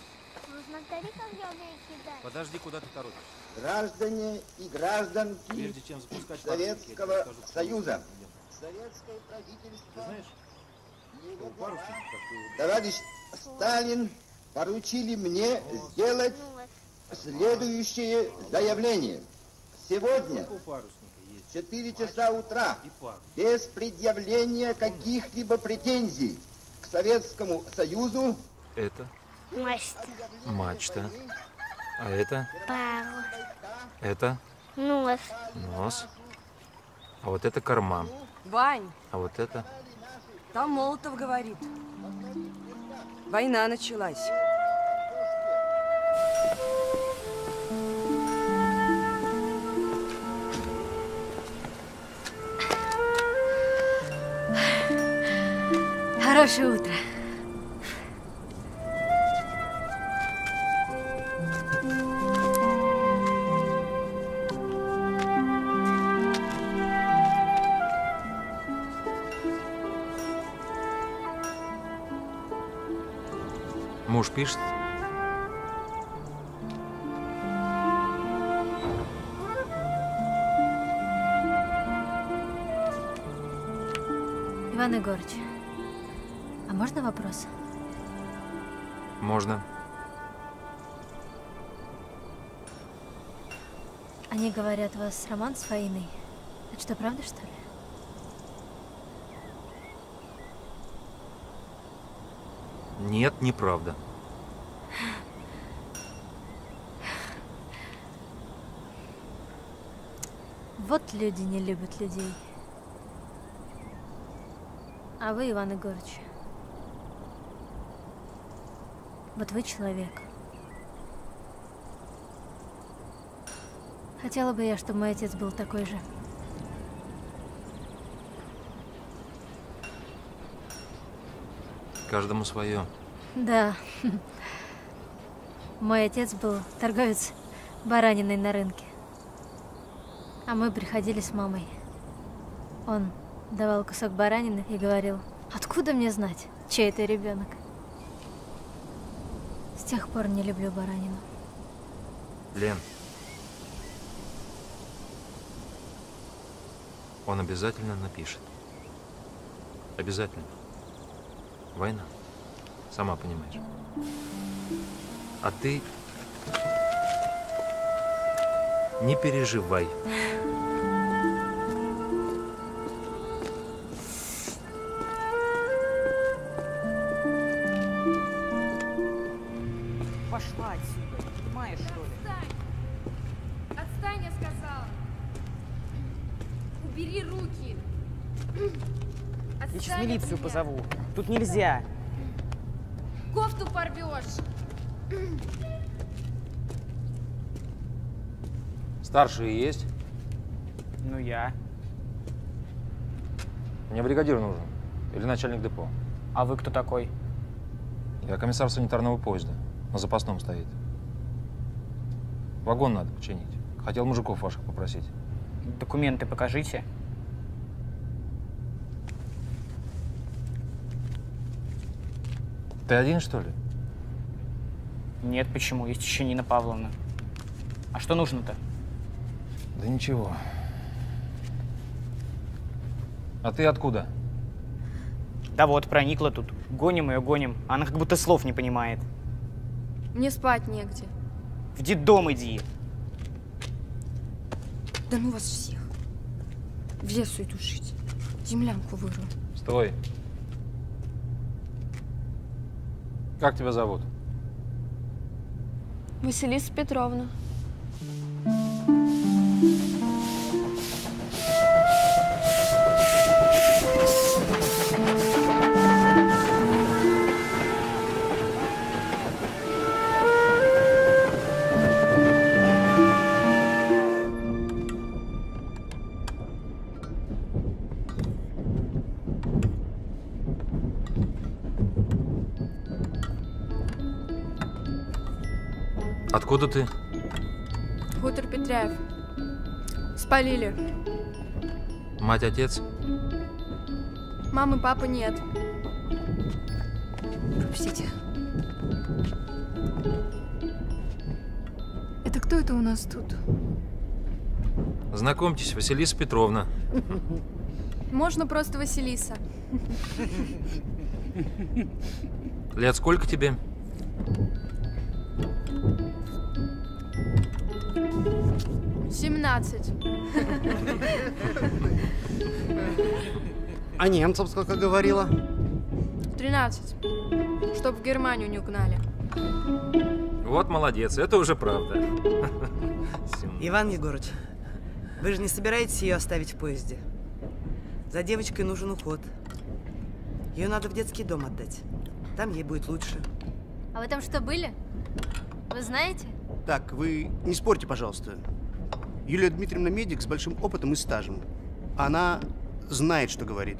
Speaker 6: Подожди, куда ты торопишься?
Speaker 55: Граждане и гражданки
Speaker 6: Прежде чем запускать
Speaker 55: Советского
Speaker 6: скажу,
Speaker 55: Союза. Советское правительство.
Speaker 6: Ты знаешь,
Speaker 55: его
Speaker 6: такой-
Speaker 55: Товарищ Сталин поручили мне сделать следующее заявление. Сегодня в 4 часа утра без предъявления каких-либо претензий к Советскому Союзу
Speaker 6: Это
Speaker 56: Мачта.
Speaker 6: мачта. А это?
Speaker 56: Парус.
Speaker 6: Это
Speaker 56: Нос.
Speaker 6: нос. А вот это корма.
Speaker 57: Вань,
Speaker 6: А вот это?
Speaker 57: там Молотов говорит. Война началась.
Speaker 9: Хорошее утро.
Speaker 6: Муж пишет?
Speaker 9: Иван Егорович, а можно вопрос?
Speaker 6: Можно.
Speaker 9: Они говорят, у вас роман с Фаиной. Это что, правда, что ли?
Speaker 6: Нет, неправда.
Speaker 9: Вот люди не любят людей. А вы, Иван Егорович, вот вы человек. Хотела бы я, чтобы мой отец был такой же.
Speaker 6: Каждому свое.
Speaker 9: Да. Мой отец был торговец бараниной на рынке. А мы приходили с мамой. Он давал кусок баранины и говорил, откуда мне знать, чей это ребенок? Тех пор не люблю баранину.
Speaker 6: Лен. Он обязательно напишет. Обязательно. Война. Сама понимаешь. А ты не переживай.
Speaker 58: Милицию позову. Тут нельзя.
Speaker 59: Кофту порвешь.
Speaker 6: Старшие есть?
Speaker 58: Ну, я.
Speaker 6: Мне бригадир нужен. Или начальник депо.
Speaker 58: А вы кто такой?
Speaker 6: Я комиссар санитарного поезда. На запасном стоит. Вагон надо починить. Хотел мужиков ваших попросить.
Speaker 58: Документы покажите.
Speaker 6: Ты один, что ли?
Speaker 58: Нет, почему? Есть еще Нина Павловна. А что нужно-то?
Speaker 6: Да ничего. А ты откуда?
Speaker 58: Да вот, проникла тут. Гоним ее, гоним. Она как будто слов не понимает.
Speaker 59: Мне спать негде.
Speaker 58: В детдом иди.
Speaker 59: Да ну вас всех. В лесу иду жить. Землянку вырву.
Speaker 6: Стой. Как тебя зовут?
Speaker 59: Василиса Петровна.
Speaker 6: Откуда ты?
Speaker 59: Хутор Петряев. Спалили.
Speaker 6: Мать, отец?
Speaker 59: Мамы, папы нет. Пропустите. Это кто это у нас тут?
Speaker 6: Знакомьтесь, Василиса Петровна.
Speaker 59: Можно просто Василиса.
Speaker 6: Лет сколько тебе?
Speaker 59: Семнадцать.
Speaker 10: А немцам сколько говорила?
Speaker 59: Тринадцать. Чтоб в Германию не угнали.
Speaker 6: Вот молодец, это уже правда.
Speaker 4: Иван Егорович, вы же не собираетесь ее оставить в поезде? За девочкой нужен уход. Ее надо в детский дом отдать. Там ей будет лучше.
Speaker 9: А вы там что, были? Вы знаете?
Speaker 10: Так, вы не спорьте, пожалуйста. Юлия Дмитриевна медик с большим опытом и стажем. Она знает, что говорит.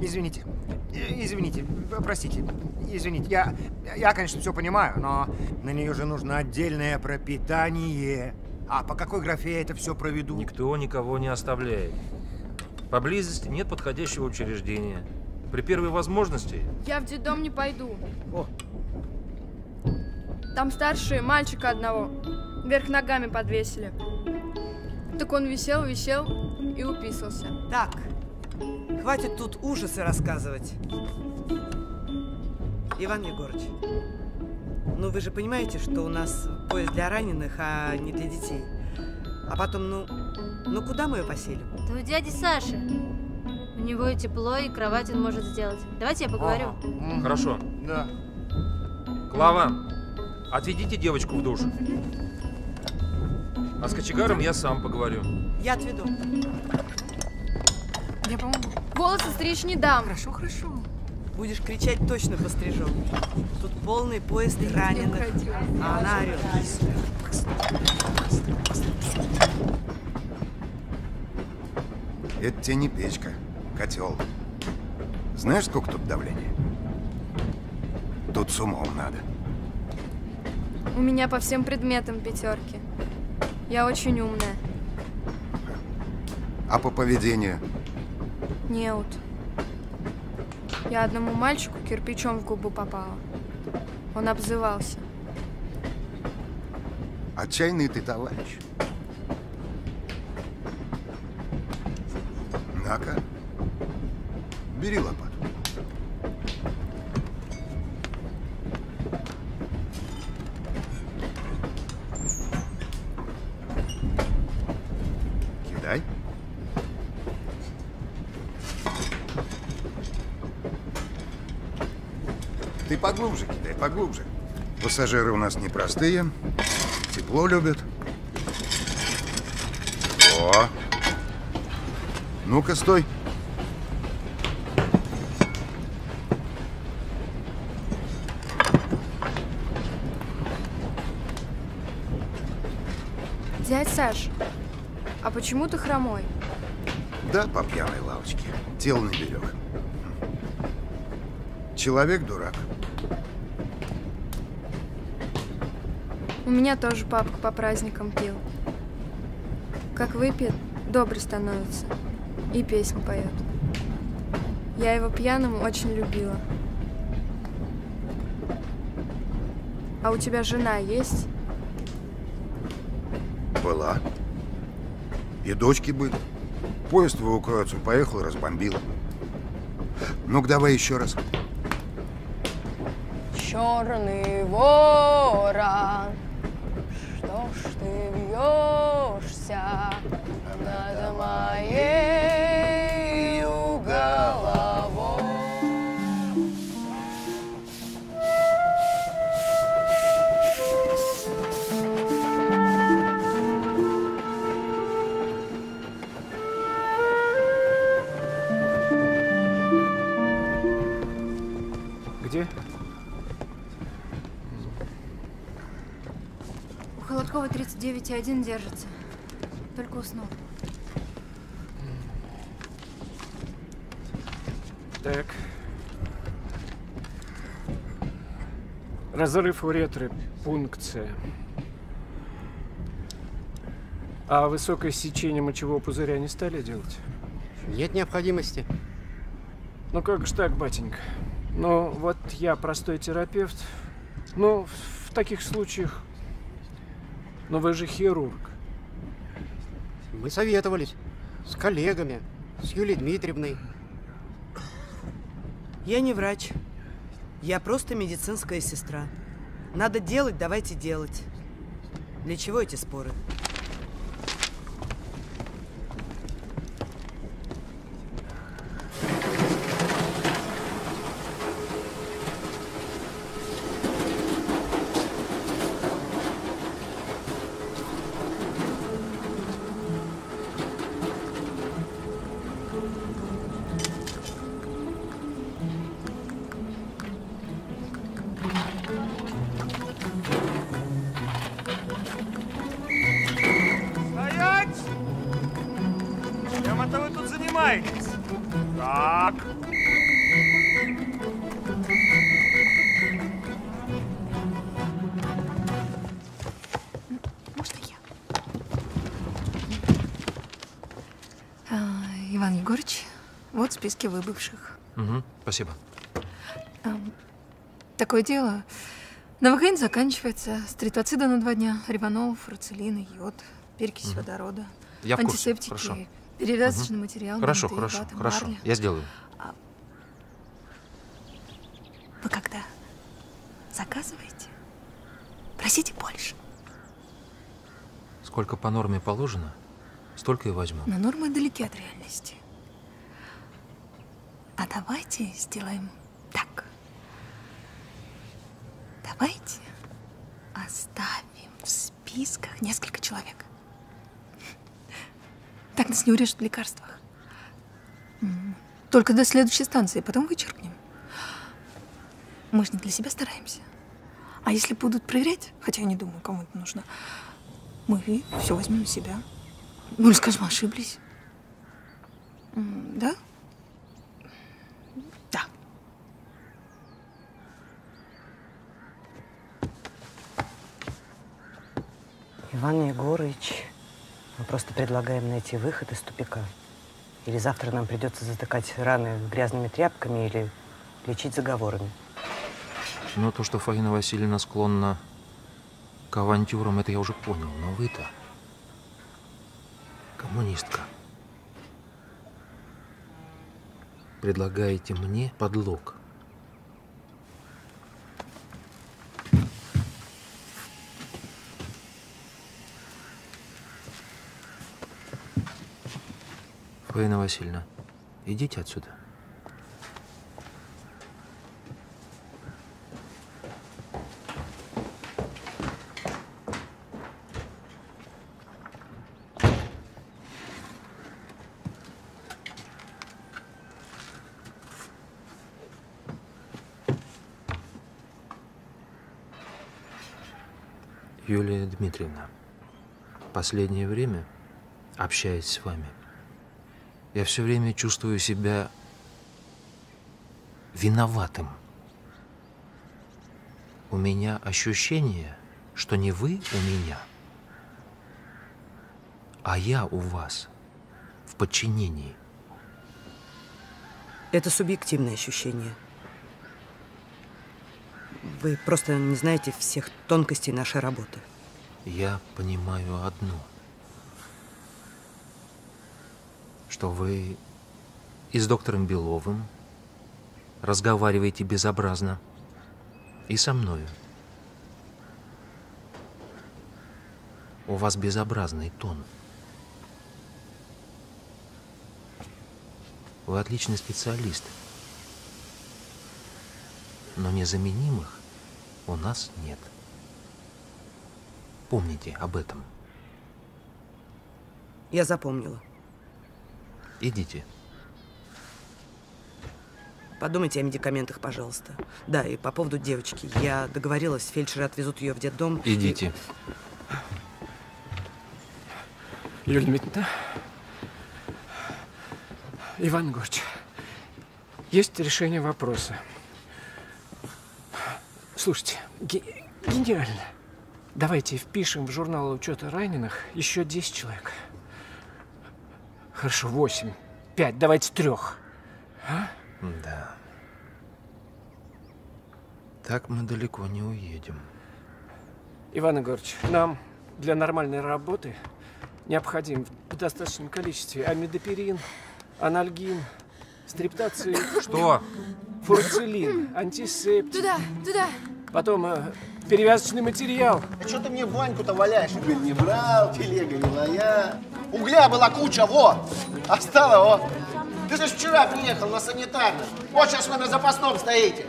Speaker 11: Извините. Извините, простите. Извините, я, я, конечно, все понимаю, но на нее же нужно отдельное пропитание. А по какой графе я это все проведу?
Speaker 6: Никто никого не оставляет. Поблизости нет подходящего учреждения. При первой возможности
Speaker 59: Я в детдом не пойду. Там старшие мальчика одного вверх ногами подвесили. Так он висел, висел и уписался.
Speaker 4: Так, хватит тут ужасы рассказывать. Иван Егорович, ну вы же понимаете, что у нас поезд для раненых, а не для детей. А потом, ну, ну куда мы ее поселим?
Speaker 9: Да у дяди Саши. У него и тепло, и кровать он может сделать. Давайте я поговорю.
Speaker 6: Хорошо.
Speaker 11: Да.
Speaker 6: Клава, отведите девочку в душ. А с кочегаром я сам поговорю.
Speaker 4: Я отведу.
Speaker 59: Я помогу. Волосы стричь не дам.
Speaker 4: Хорошо, хорошо. Будешь кричать, точно пострижем. Тут полный поезд раненых, а она орет.
Speaker 60: Это тебе не печка, котел. Знаешь, сколько тут давления? Тут с умом надо.
Speaker 59: У меня по всем предметам пятерки. Я очень умная.
Speaker 60: А по поведению?
Speaker 59: Неут. Я одному мальчику кирпичом в губу попала. Он обзывался.
Speaker 60: Отчаянный ты товарищ. На-ка, бери лопату. Поглубже. Пассажиры у нас непростые, тепло любят. О, Ну-ка, стой.
Speaker 43: Дядь Саш, а почему ты хромой?
Speaker 60: Да, по пьяной лавочке. Тело не берег. Человек дурак.
Speaker 43: У меня тоже папка по праздникам пил. Как выпьет, добрый становится. И песню поет. Я его пьяным очень любила. А у тебя жена есть?
Speaker 60: Была. И дочки были. Поезд в эвакуацию поехал и разбомбил. Ну-ка, давай еще раз.
Speaker 43: Черный ворон, ты вьешься над моей 9,1 держится. Только уснул.
Speaker 12: Так. Разрыв уретры, пункция. А высокое сечение мочевого пузыря не стали делать?
Speaker 61: Нет необходимости.
Speaker 12: Ну как же так, батенька? Ну вот я простой терапевт. Ну, в таких случаях но вы же хирург.
Speaker 61: Мы советовались с коллегами, с Юлией Дмитриевной.
Speaker 4: Я не врач. Я просто медицинская сестра. Надо делать, давайте делать. Для чего эти споры?
Speaker 7: Вот списки выбывших.
Speaker 3: Угу, спасибо.
Speaker 7: Ам, Такое дело. Новокаин заканчивается. Стритоцида на два дня. Рибанол, фурацилин, йод, перекись
Speaker 3: Мгм.
Speaker 7: водорода.
Speaker 3: Я в курсе,
Speaker 7: антисептики,
Speaker 3: хорошо.
Speaker 7: перевязочный
Speaker 3: Мгм.
Speaker 7: материал,
Speaker 3: Хорошо,
Speaker 7: бинты,
Speaker 3: хорошо,
Speaker 7: вата,
Speaker 3: хорошо.
Speaker 7: марля.
Speaker 3: Я сделаю.
Speaker 7: Вы когда заказываете, просите больше.
Speaker 3: Сколько по норме положено, столько и возьму.
Speaker 7: Но нормы далеки от реальности. А давайте сделаем так. Давайте оставим в списках несколько человек. Так нас не урежут в лекарствах. Только до следующей станции, потом вычеркнем. Мы же не для себя стараемся. А если будут проверять, хотя я не думаю, кому это нужно, мы все возьмем на себя. Ну скажем, ошиблись. Да.
Speaker 4: Иван Егорович, мы просто предлагаем найти выход из тупика. Или завтра нам придется затыкать раны грязными тряпками или лечить заговорами.
Speaker 3: Но то, что Фаина Васильевна склонна к авантюрам, это я уже понял. Но вы-то коммунистка. Предлагаете мне подлог. Вы, Васильевна, идите отсюда. Юлия Дмитриевна, последнее время, общаясь с вами, я все время чувствую себя виноватым. У меня ощущение, что не вы у меня, а я у вас в подчинении.
Speaker 4: Это субъективное ощущение. Вы просто не знаете всех тонкостей нашей работы.
Speaker 3: Я понимаю одно. Что вы и с доктором Беловым разговариваете безобразно, и со мною. У вас безобразный тон. Вы отличный специалист. Но незаменимых у нас нет. Помните об этом.
Speaker 4: Я запомнила.
Speaker 3: Идите.
Speaker 4: Подумайте о медикаментах, пожалуйста. Да, и по поводу девочки. Я договорилась, фельдшеры отвезут ее в детдом. и-
Speaker 3: Идите.
Speaker 12: Юлия Дмитриевна, Иван Егорович, есть решение вопроса. Слушайте, ге- гениально. Давайте впишем в журнал учета раненых еще 10 человек. Хорошо, 8. 5, давайте трех. А?
Speaker 3: Да. Так мы далеко не уедем.
Speaker 12: Иван Егорович, нам для нормальной работы необходим в достаточном количестве амидопирин, анальгин, стриптоцин.
Speaker 3: Что?
Speaker 12: Фурцелин, антисептик.
Speaker 59: Туда, туда.
Speaker 12: Потом э, перевязочный материал.
Speaker 62: А что ты мне Ваньку-то валяешь? Уголь не брал, телега не моя. Угля была куча, во! А стало, о! Ты же вчера приехал на санитарном. Вот сейчас вы на запасном стоите.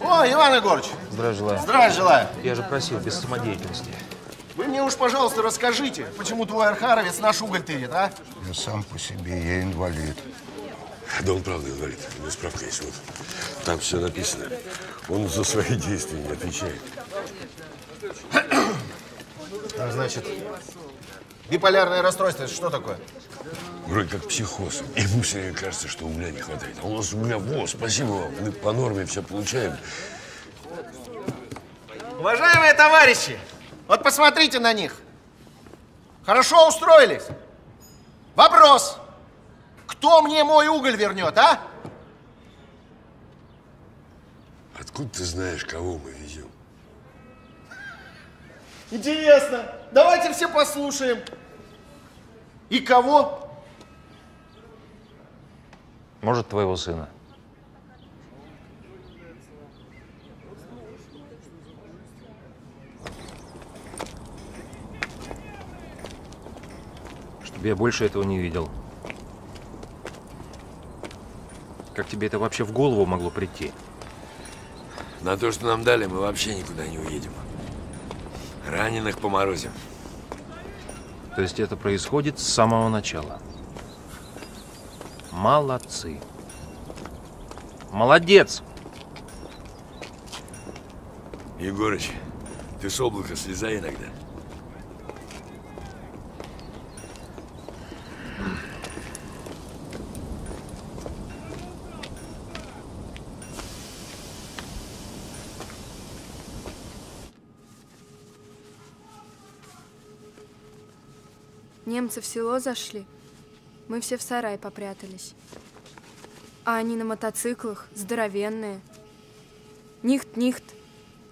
Speaker 62: О, Иван Егорович,
Speaker 3: Здравия желаю.
Speaker 62: Здравия желаю.
Speaker 3: Я же просил, без самодеятельности.
Speaker 62: вы мне уж, пожалуйста, расскажите, почему твой архаровец наш уголь тырит, а?
Speaker 60: Я сам по себе, я инвалид.
Speaker 14: Да он правда инвалид. У него справка есть. Вот. Там все написано. Он за свои действия не отвечает.
Speaker 62: А, значит, биполярное расстройство, это что такое?
Speaker 14: Вроде как психоз. Ему все время кажется, что угля не хватает. А у нас угля, во, спасибо вам. Мы по норме все получаем.
Speaker 62: Уважаемые товарищи, вот посмотрите на них. Хорошо устроились. Вопрос. Кто мне мой уголь вернет, а?
Speaker 14: Откуда ты знаешь, кого мы везем?
Speaker 62: Интересно. Давайте все послушаем. И кого?
Speaker 6: Может, твоего сына. Чтобы я больше этого не видел. Как тебе это вообще в голову могло прийти?
Speaker 14: На то, что нам дали, мы вообще никуда не уедем. Раненых поморозим.
Speaker 6: То есть это происходит с самого начала. Молодцы. Молодец!
Speaker 14: Егорыч, ты с облака слезай иногда.
Speaker 59: Немцы в село зашли. Мы все в сарай попрятались. А они на мотоциклах, здоровенные. Нихт-нихт,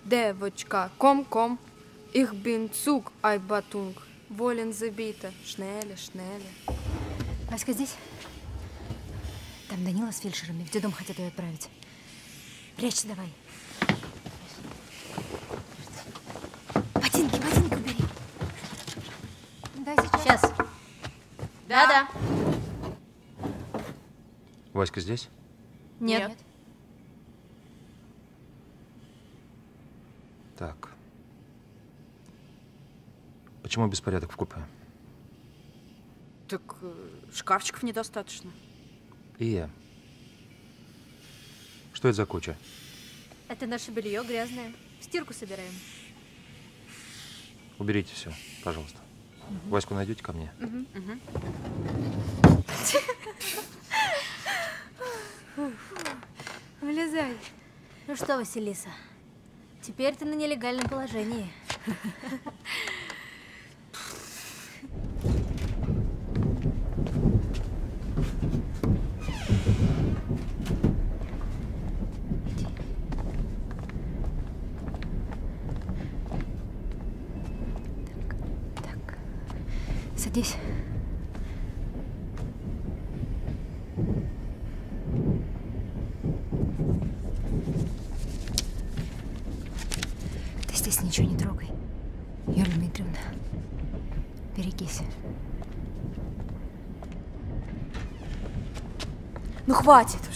Speaker 59: девочка, ком-ком. Их бин цуг, ай батунг. Волен забита, шнеле, шнеле.
Speaker 20: Васька здесь? Там Данила с фельдшерами в детдом хотят ее отправить. Прячься давай. Ботинки, ботинки убери. Да, сейчас. Сейчас. Да-да.
Speaker 6: Васька здесь?
Speaker 20: Нет.
Speaker 6: Так. Почему беспорядок в купе?
Speaker 48: Так э, шкафчиков недостаточно.
Speaker 6: И я. Что это за куча?
Speaker 20: Это наше белье грязное. В стирку собираем.
Speaker 6: Уберите все, пожалуйста. Ваську найдете ко мне?
Speaker 20: Влезай. Ну что, Василиса, теперь ты на нелегальном положении. Садись. Ты здесь ничего не трогай. Юлия Дмитриевна, берегись. Ну хватит.
Speaker 10: Тихо,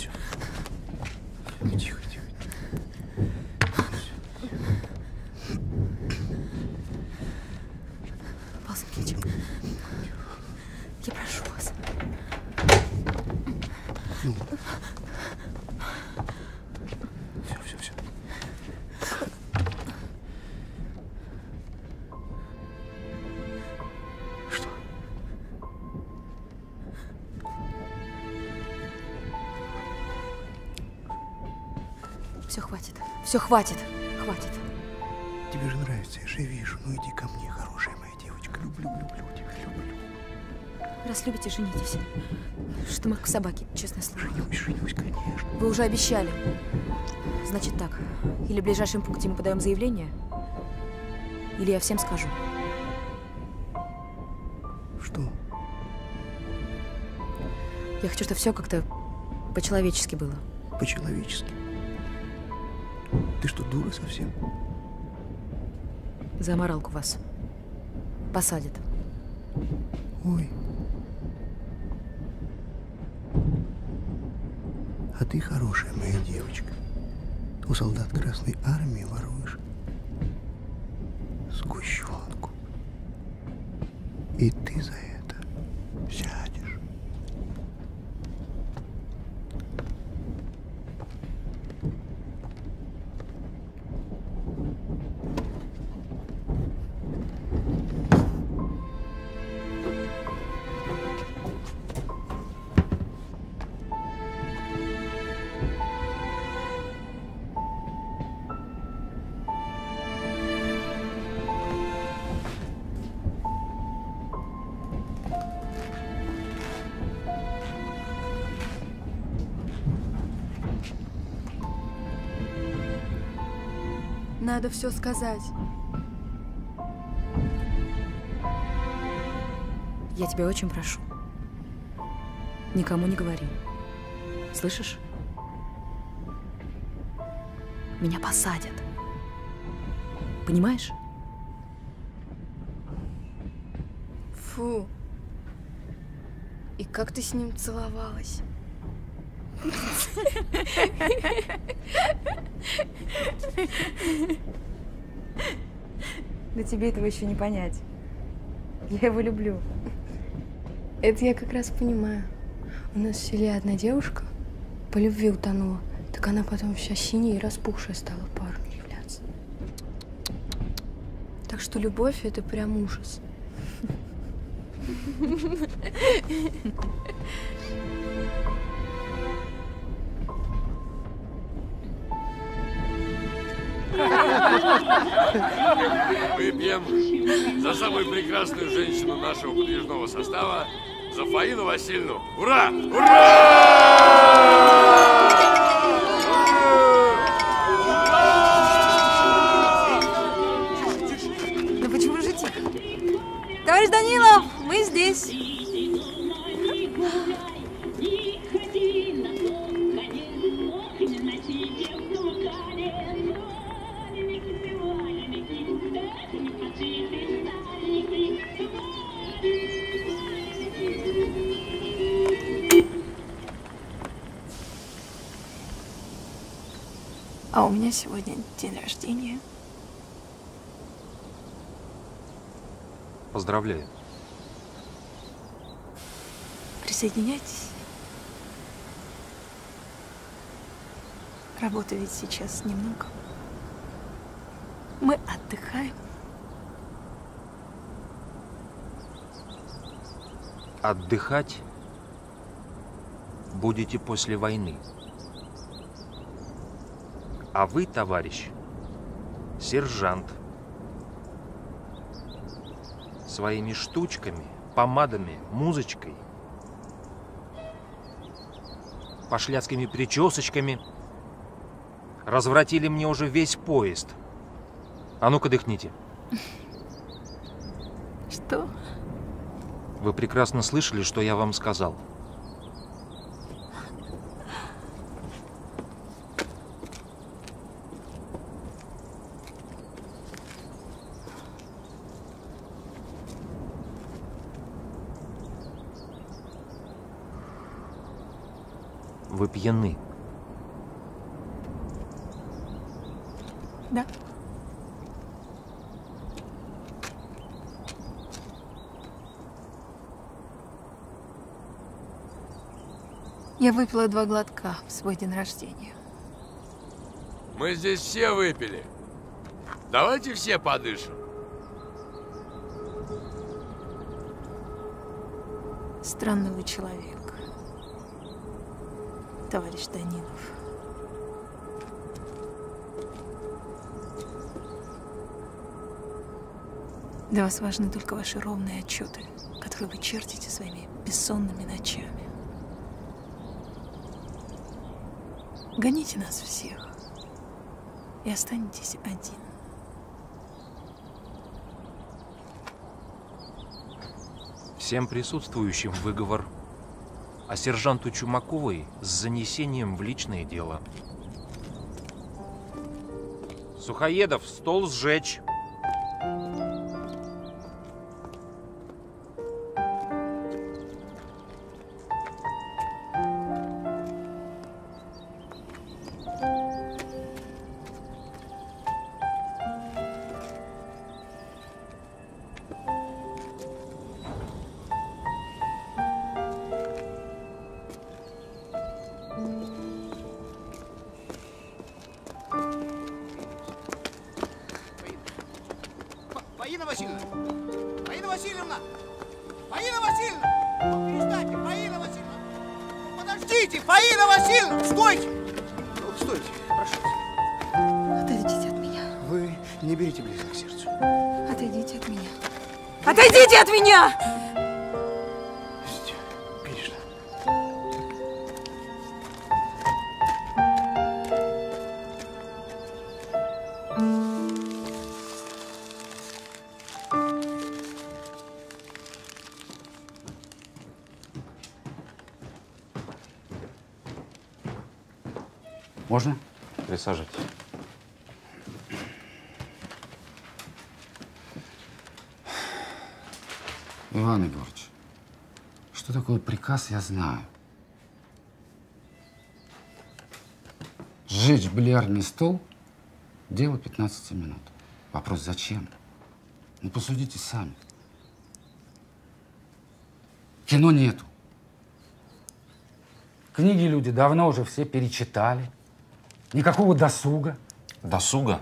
Speaker 32: хватит. Хватит.
Speaker 10: Тебе же нравится, я же вижу. Ну иди ко мне, хорошая моя девочка. Люблю, люблю тебя, люблю.
Speaker 32: Раз любите, женитесь. Что мак в собаке, честное слово.
Speaker 10: Женюсь, женюсь, конечно.
Speaker 32: Вы уже обещали. Значит так. Или в ближайшем пункте мы подаем заявление, или я всем скажу.
Speaker 10: Что?
Speaker 32: Я хочу, чтобы все как-то по-человечески было.
Speaker 10: По-человечески. Ты что, дура совсем?
Speaker 32: За аморалку вас. Посадят.
Speaker 10: Ой. А ты хорошая моя девочка. У солдат Красной Армии воруешь
Speaker 43: Надо все сказать.
Speaker 32: Я тебя очень прошу. Никому не говори. Слышишь? Меня посадят. Понимаешь?
Speaker 43: Фу. И как ты с ним целовалась?
Speaker 32: Да тебе этого еще не понять. Я его люблю.
Speaker 43: Это я как раз понимаю. У нас в селе одна девушка по любви утонула. Так она потом вся синяя и распухшая стала парню являться. Так что любовь — это прям ужас.
Speaker 14: самую прекрасную женщину нашего подвижного состава, за Фаину Васильевну. Ура!
Speaker 7: Ну
Speaker 43: день рождения.
Speaker 6: Поздравляю.
Speaker 43: Присоединяйтесь. Работы ведь сейчас немного.
Speaker 7: Мы отдыхаем.
Speaker 6: Отдыхать будете после войны. А вы, товарищ, сержант, своими штучками, помадами, музычкой, пошляцкими причесочками развратили мне уже весь поезд. А ну-ка дыхните.
Speaker 7: Что?
Speaker 6: Вы прекрасно слышали, что я вам сказал. Вы пьяны.
Speaker 7: Да. Я выпила два глотка в свой день рождения.
Speaker 14: Мы здесь все выпили. Давайте все подышим.
Speaker 7: Странный вы человек, товарищ Данилов. Для вас важны только ваши ровные отчеты, которые вы чертите своими бессонными ночами. Гоните нас всех и останетесь один.
Speaker 6: Всем присутствующим выговор, а сержанту Чумаковой с занесением в личное дело. Сухоедов, стол сжечь.
Speaker 63: Приказ, я знаю. Сжечь бильярдный стол – дело 15 минут. Вопрос зачем? Ну, посудите сами. Кино нету. Книги люди давно уже все перечитали. Никакого досуга.
Speaker 3: Досуга?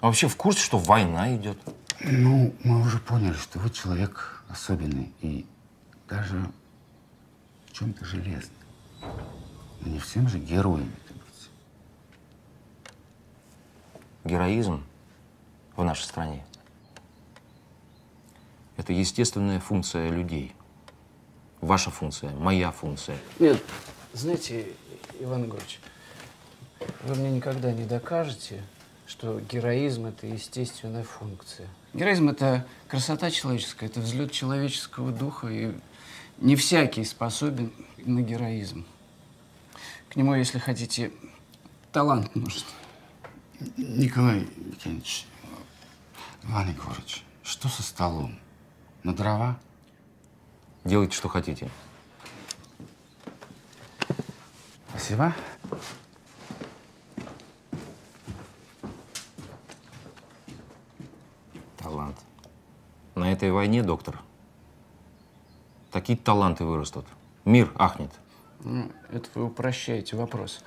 Speaker 3: А вообще в курсе, что война идет?
Speaker 63: Ну, мы уже поняли, что вы человек особенный и даже в чем-то железный. Но не всем же героями ты быть.
Speaker 3: Героизм в нашей стране – это естественная функция людей. Ваша функция, моя функция.
Speaker 2: Нет, знаете, Иван Егорович, вы мне никогда не докажете, что героизм – это естественная функция. Героизм – это красота человеческая, это взлет человеческого духа, и не всякий способен на героизм. К нему, если хотите, талант нужен.
Speaker 63: Николай Евгеньевич, Иван Егорович, что со столом? На дрова?
Speaker 3: Делайте, что хотите.
Speaker 63: Спасибо.
Speaker 3: Талант. На этой войне, доктор, такие таланты вырастут. Мир ахнет.
Speaker 2: Ну, это вы упрощаете вопрос.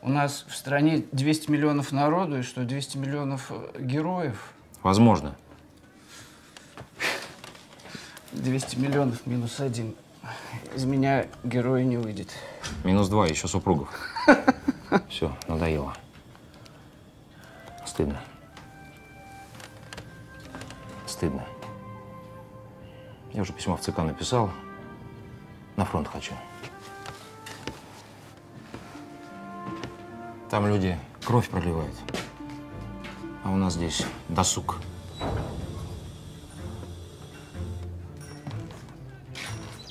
Speaker 2: у нас в стране 200 миллионов народу и что 200 миллионов э, героев?
Speaker 3: Возможно.
Speaker 2: 200 миллионов минус один. Из меня героя не выйдет.
Speaker 3: Минус два, еще супругов. Все, надоело. Стыдно. Стыдно. Я уже письмо в ЦК написал. На фронт хочу. Там люди кровь проливают. А у нас здесь досуг.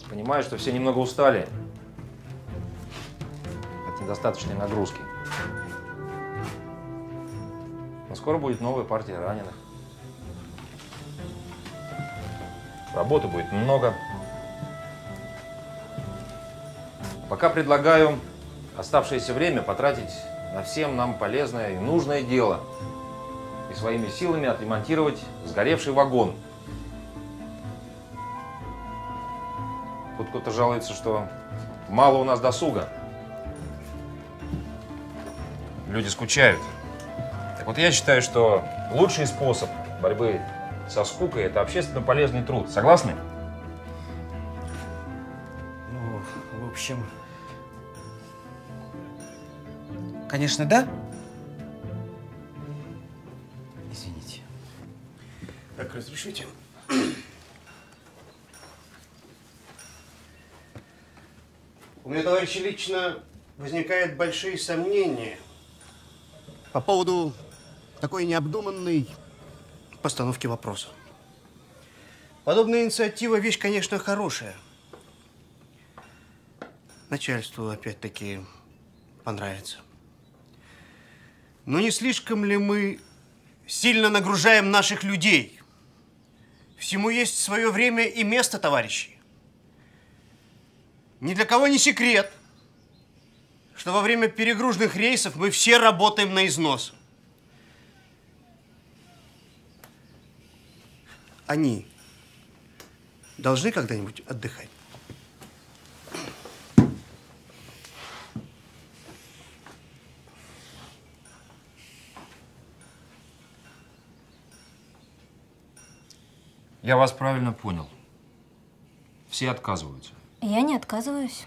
Speaker 3: Понимаю, что все немного устали от недостаточной нагрузки. Но скоро будет новая партия раненых. Работы будет много. Пока предлагаю оставшееся время потратить на всем нам полезное и нужное дело и своими силами отремонтировать сгоревший вагон. Тут кто-то жалуется, что мало у нас досуга. Люди скучают. Так вот я считаю, что лучший способ борьбы со скукой – это общественно полезный труд. Согласны?
Speaker 64: Ну, в общем, конечно, да? Извините.
Speaker 10: Так, разрешите? У меня, товарищи, лично возникают большие сомнения по поводу такой необдуманной постановки вопроса. Подобная инициатива вещь, конечно, хорошая. Начальству, опять-таки, понравится. Но не слишком ли мы сильно нагружаем наших людей? Всему есть свое время и место, товарищи. Ни для кого не секрет, что во время перегруженных рейсов мы все работаем на износ. Они должны когда-нибудь отдыхать?
Speaker 3: Я вас правильно понял. Все отказываются.
Speaker 20: Я не отказываюсь.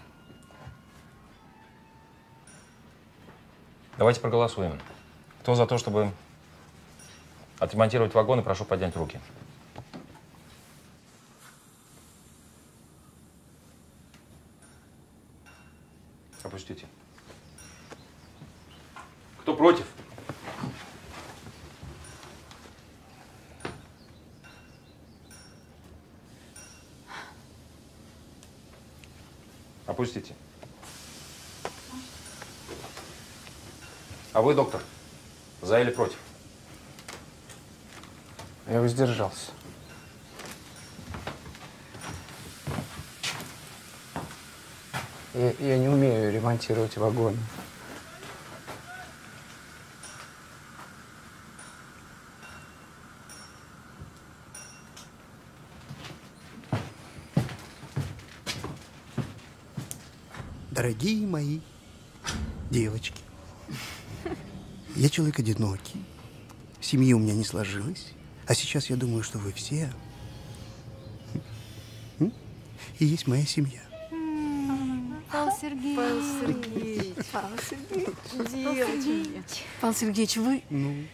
Speaker 3: Давайте проголосуем. Кто за то, чтобы отремонтировать вагоны, прошу поднять руки. Опустите. Кто против? Опустите. А вы, доктор, за или против?
Speaker 2: Я воздержался. Я, я не умею ремонтировать вагоны.
Speaker 10: Дорогие мои девочки, я человек одинокий, семьи у меня не сложилось, а сейчас я думаю, что вы все и есть моя семья.
Speaker 7: Павел Сергеевич.
Speaker 48: Павел Сергеевич.
Speaker 7: Павел
Speaker 48: Девочки.
Speaker 7: Павел Сергеевич, вы...
Speaker 10: Ну?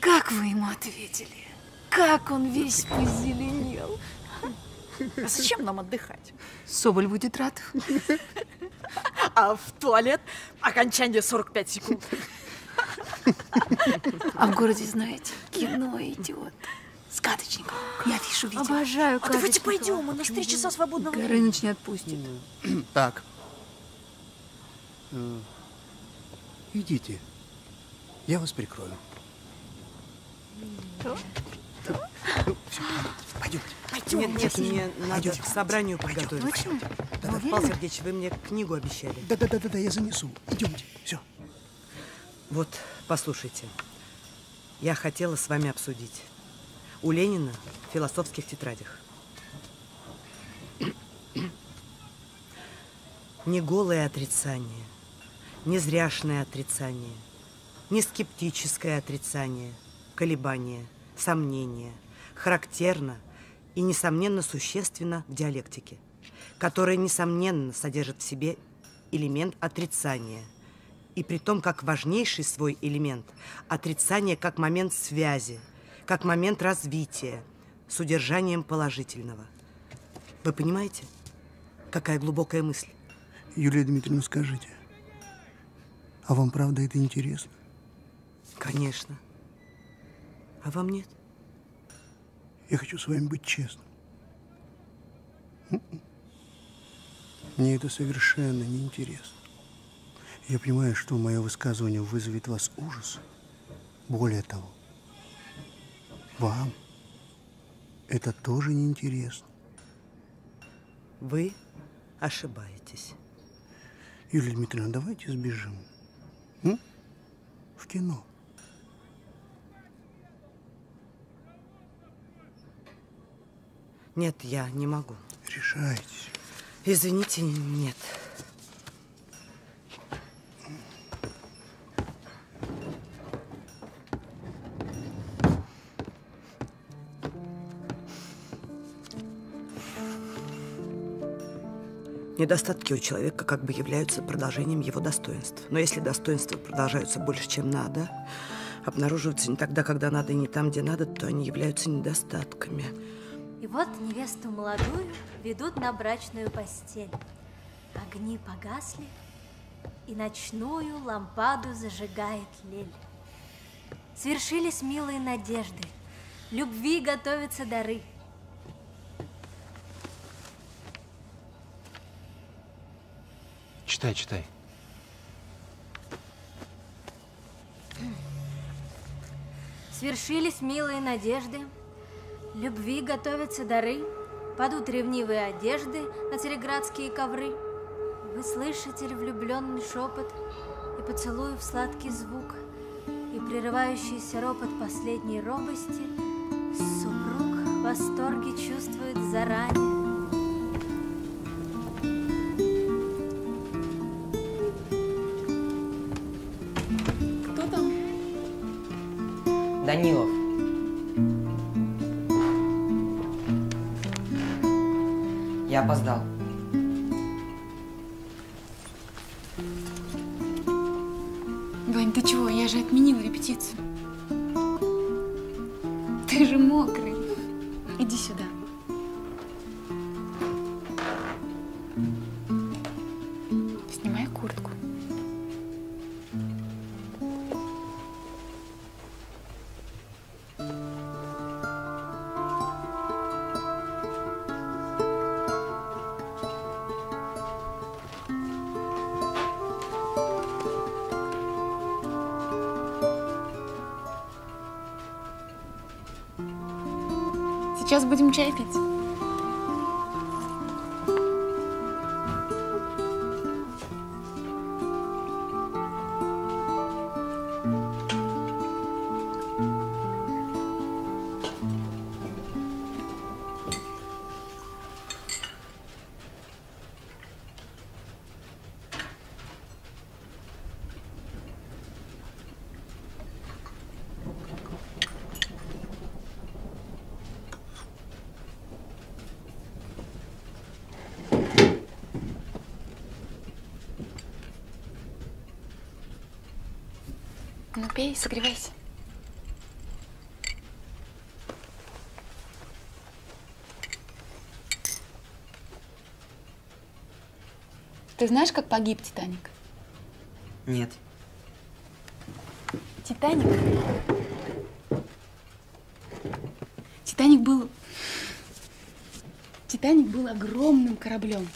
Speaker 7: Как вы ему ответили? Как он весь позеленел?
Speaker 48: А зачем нам отдыхать?
Speaker 7: Соболь будет рад.
Speaker 48: А в туалет окончание 45 секунд.
Speaker 7: А в городе, знаете, кино идет. С Каточником. Я вижу видео.
Speaker 20: Обожаю
Speaker 48: А давайте пойдем, у нас три часа свободного времени.
Speaker 7: Горыныч не отпустит.
Speaker 10: Так. Э, Идите. Я вас прикрою. Пойдемте.
Speaker 4: Нет, нет, мне надо к собранию подготовиться.
Speaker 10: Почему?
Speaker 4: Да,
Speaker 10: Вы
Speaker 4: Павел? Сергеевич, вы мне книгу обещали.
Speaker 10: Да-да-да, я занесу. Идемте. Все.
Speaker 4: Вот, послушайте. Я хотела с вами обсудить. У Ленина в философских тетрадях. Не голое отрицание, Не зряшное отрицание, не скептическое отрицание, колебание, сомнение, характерно и, несомненно, существенно в диалектике, которая, несомненно, содержит в себе элемент отрицания, и при том как важнейший свой элемент – отрицание как момент связи, как момент развития, с удержанием положительного. Вы понимаете, какая глубокая мысль?
Speaker 15: Юлия Дмитриевна, скажите, а вам правда это интересно?
Speaker 4: Конечно. А вам нет?
Speaker 15: Я хочу с вами быть честным. Мне это совершенно неинтересно. Я понимаю, что мое высказывание вызовет вас ужас. Более того, вам это тоже неинтересно.
Speaker 4: Вы ошибаетесь.
Speaker 15: Юлия Дмитриевна, давайте сбежим. М? В кино.
Speaker 4: Нет, я не могу.
Speaker 15: Решайтесь.
Speaker 4: Извините, нет. Недостатки у человека как бы являются продолжением его достоинств. Но если достоинства продолжаются больше, чем надо, обнаруживаются не тогда, когда надо, и не там, где надо, то они являются недостатками.
Speaker 9: И вот невесту молодую ведут на брачную постель. Огни погасли, и ночную лампаду зажигает лель. Свершились милые надежды, любви готовятся дары.
Speaker 6: Читай, читай.
Speaker 9: Свершились милые надежды, любви готовятся дары, падут ревнивые одежды на цареградские ковры. Вы слышите влюбленный шепот и поцелуев сладкий звук, и прерывающийся ропот последней робости, супруг в восторге чувствует заранее.
Speaker 65: Данилов. Я опоздал.
Speaker 66: Вань, ты чего? Я же отменила репетицию. Сейчас будем чай пей, согревайся. Ты знаешь, как погиб Титаник?
Speaker 65: Нет.
Speaker 66: Титаник? Титаник был... Титаник был огромным кораблем.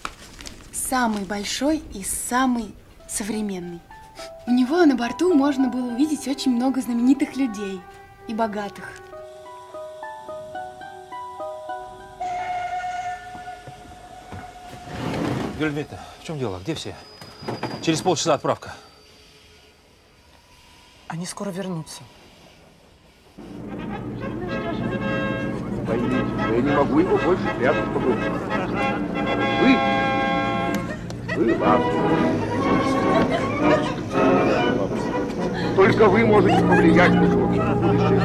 Speaker 66: Самый большой и самый современный. У него на борту можно было увидеть очень много знаменитых людей и богатых.
Speaker 6: Дмитриевна, в чем дело? Где все? Через полчаса отправка.
Speaker 4: Они скоро вернутся.
Speaker 67: Поймите, я не могу его больше прятать погрузке. Вы, вы, вам.
Speaker 68: Только вы можете повлиять на его будущее.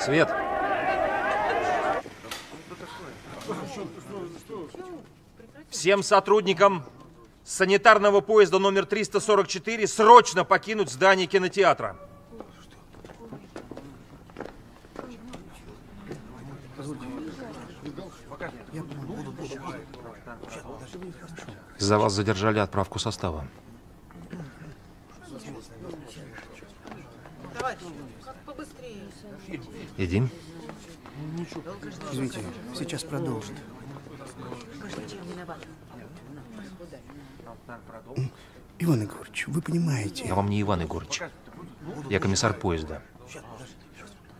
Speaker 6: Свет. Всем сотрудникам санитарного поезда номер 344 срочно покинуть здание кинотеатра. За вас задержали отправку состава. Иди.
Speaker 10: Извините, сейчас продолжит. Иван Егорович, вы понимаете...
Speaker 6: Я вам не Иван Егорыч. Я комиссар поезда.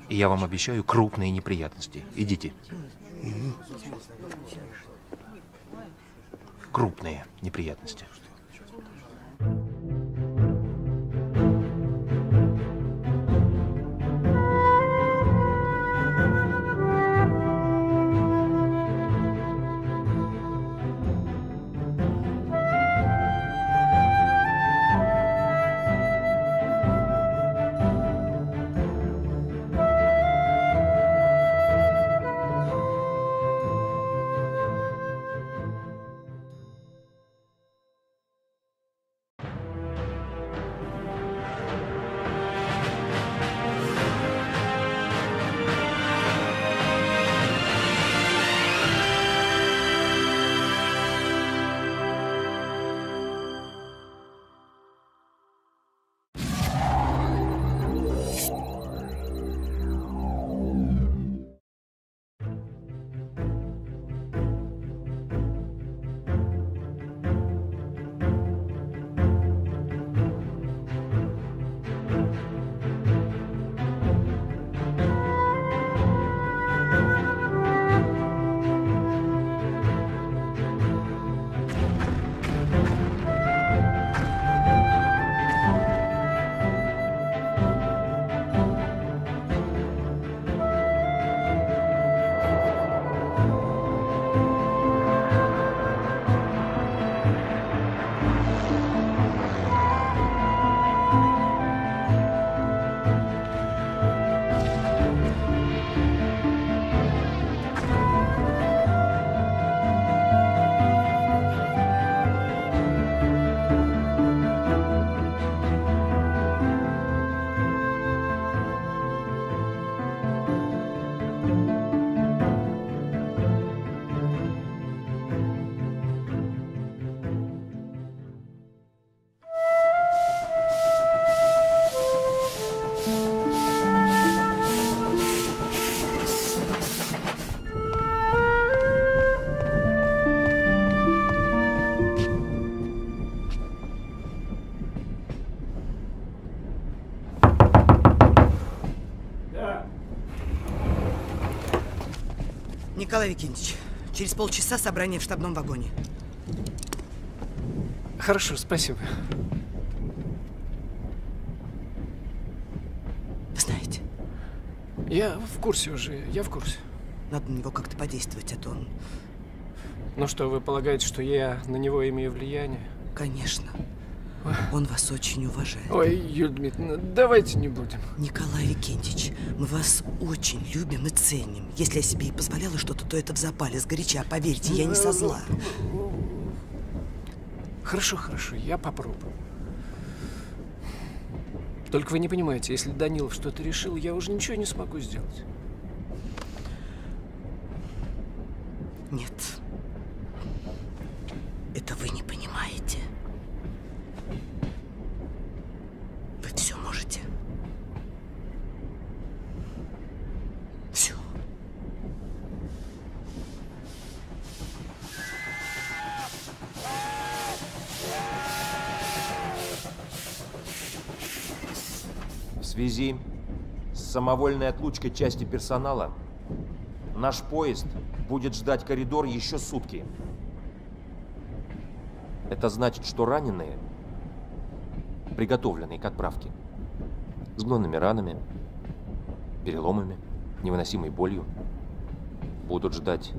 Speaker 6: И я вам обещаю крупные неприятности. Идите. Крупные неприятности.
Speaker 4: Николай Викентьевич, через полчаса собрание в штабном вагоне.
Speaker 12: Хорошо, спасибо.
Speaker 4: Знаете,
Speaker 12: Я в курсе уже, я в курсе.
Speaker 4: надо на него как-то подействовать, а то он...
Speaker 12: Ну что, вы полагаете, что я на него имею влияние?
Speaker 4: Конечно. Он вас очень уважает.
Speaker 12: Ой, Юлия Дмитриевна, давайте не будем.
Speaker 4: Николай Викентьевич, мы вас очень любим и ценим. Если я себе и позволяла что-то, то это в запале, сгоряча. Поверьте, я не со зла.
Speaker 12: Хорошо, хорошо, я попробую. Только вы не понимаете, если Данилов что-то решил, я уже ничего не смогу сделать.
Speaker 4: Нет. Это вы не понимаете. Вы все можете. Все.
Speaker 6: В связи с самовольной отлучкой части персонала наш поезд будет ждать коридор еще сутки. Это значит, что раненые, приготовленные к отправке, с гнойными ранами, переломами, невыносимой болью, будут ждать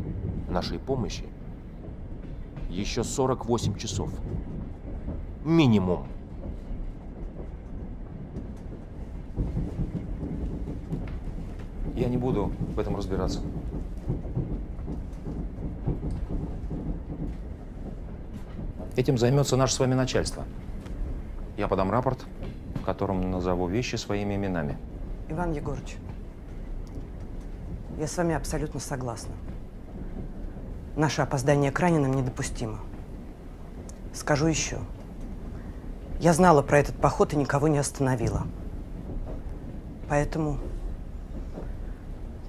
Speaker 6: нашей помощи еще 48 часов. Минимум.
Speaker 3: Я не буду в этом разбираться. Этим займется наше с вами начальство. Я подам рапорт, в котором назову вещи своими именами.
Speaker 4: Иван Егорович, я с вами абсолютно согласна. Наше опоздание к раненым недопустимо. Скажу еще. Я знала про этот поход и никого не остановила. Поэтому,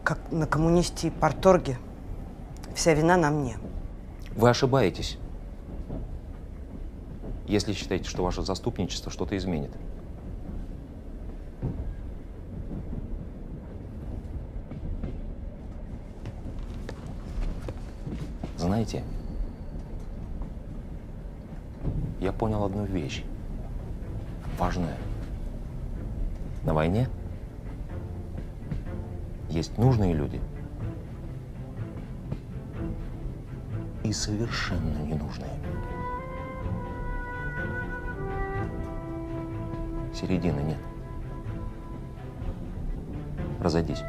Speaker 4: как на коммунисте и порторге, вся вина на мне.
Speaker 3: Вы ошибаетесь, если считаете, что ваше заступничество что-то изменит. Знаете, я понял одну вещь, важную. На войне есть нужные люди и совершенно ненужные. Середины нет. Разойдись.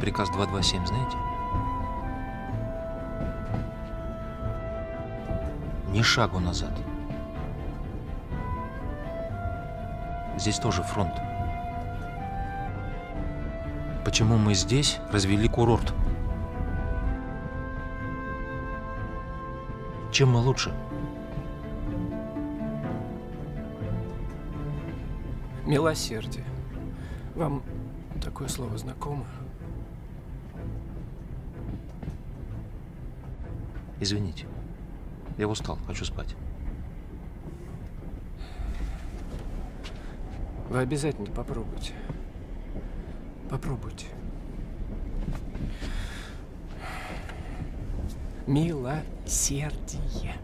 Speaker 6: Приказ 227 знаете? Ни шагу назад. Здесь тоже фронт. Почему мы здесь развели курорт? Чем мы лучше?
Speaker 42: Милосердие. Вам такое слово знакомо?
Speaker 6: Извините. Я устал, хочу спать.
Speaker 42: Вы обязательно попробуйте. Попробуйте. Милосердие.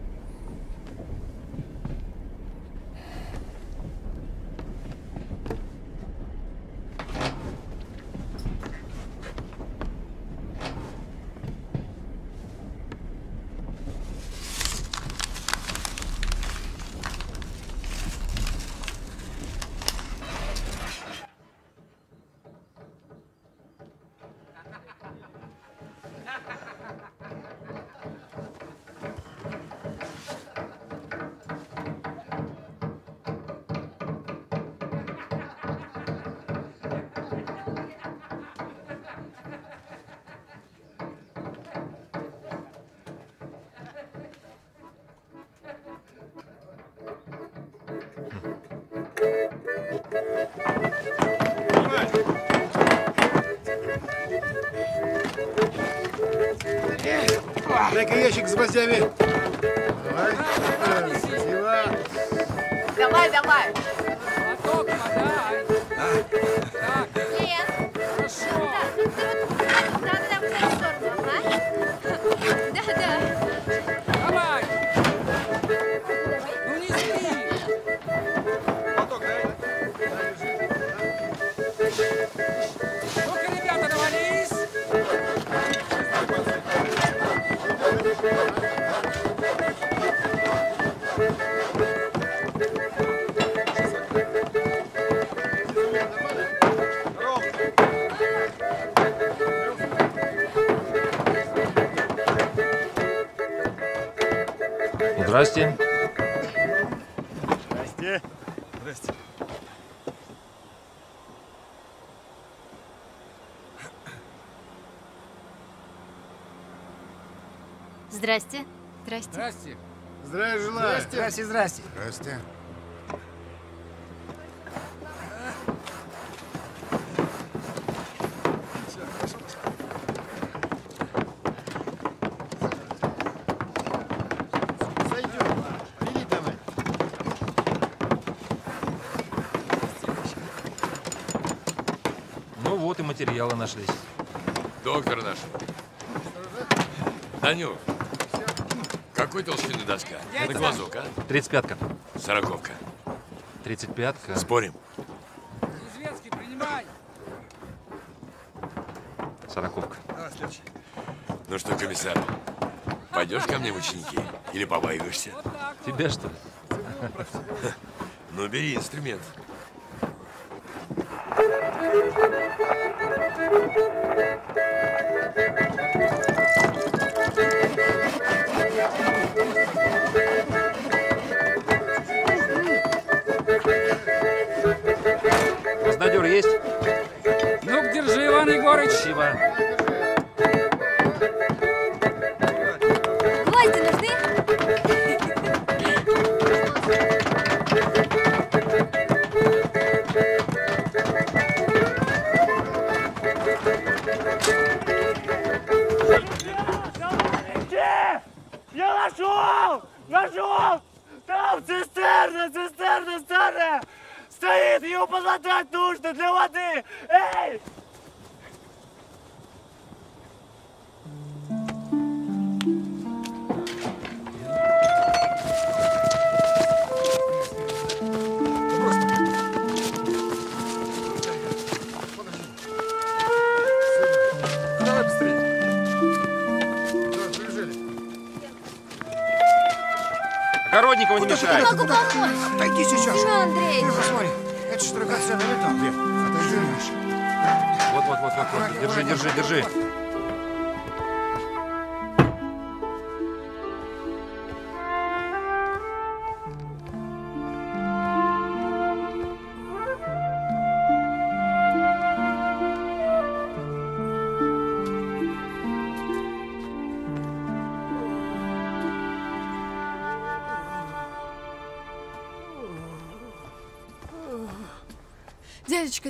Speaker 6: Здрасте.
Speaker 11: Здрасте. Здрасте.
Speaker 9: Здрасте.
Speaker 69: Здрасте.
Speaker 70: Здрасте.
Speaker 11: Здравия желаю.
Speaker 56: Здрасте, здрасте.
Speaker 11: Здрасте.
Speaker 6: материалы нашлись.
Speaker 14: Доктор наш. Данюк, какой толщины доска? На глазок, а?
Speaker 6: 35-ка.
Speaker 14: Сороковка.
Speaker 6: 35-ка.
Speaker 14: Спорим?
Speaker 71: Известский, принимай!
Speaker 6: Сороковка.
Speaker 14: Ну что, комиссар, пойдешь ко мне в ученики? Или побаиваешься?
Speaker 6: Тебя что ли?
Speaker 14: Ну, бери инструмент.
Speaker 6: Разнодер есть?
Speaker 71: Ну, держи, Иван Егорыч.
Speaker 6: Спасибо.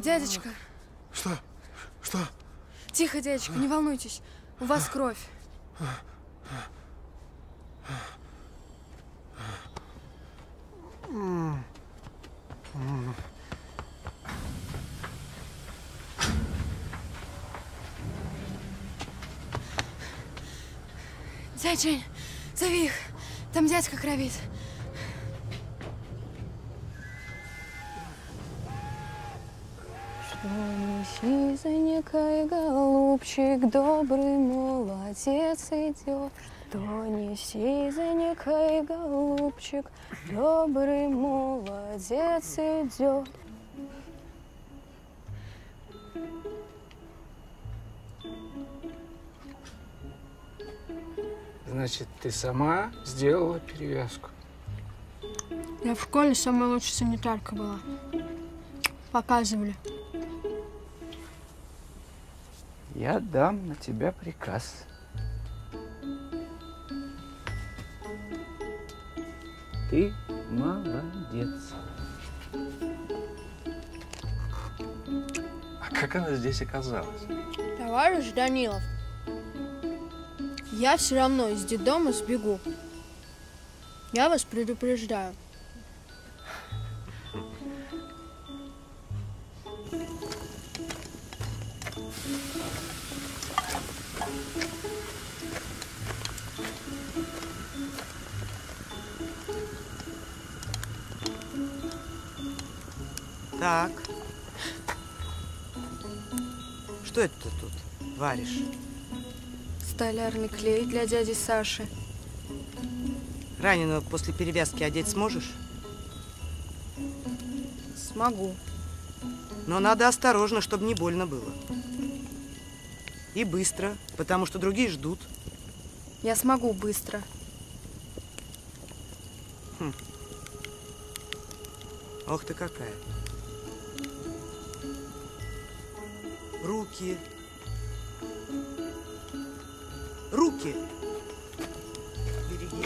Speaker 59: Дядечка.
Speaker 72: Что? Что?
Speaker 59: Тихо, дядечка, не волнуйтесь. У вас кровь.
Speaker 72: М. М.
Speaker 59: Дядь Жень, зови их. Там дядька кровит.
Speaker 43: Что заникай, голубчик, добрый молодец идет. Что неси, заникай, голубчик, добрый молодец идет.
Speaker 2: Значит, ты сама сделала перевязку?
Speaker 59: Я в школе самая лучшая санитарка была. Показывали.
Speaker 2: Я дам на тебя приказ. Ты молодец.
Speaker 3: А как она здесь оказалась?
Speaker 59: Товарищ Данилов, я все равно из детдома сбегу. Я вас предупреждаю.
Speaker 4: Так. Что это ты тут варишь?
Speaker 59: Столярный клей для дяди Саши.
Speaker 4: Раненого после перевязки одеть сможешь?
Speaker 59: Смогу.
Speaker 4: Но надо осторожно, чтобы не больно было. И быстро, потому что другие ждут.
Speaker 59: Я смогу быстро.
Speaker 4: Хм. Ох ты какая. Руки. Руки. Береги.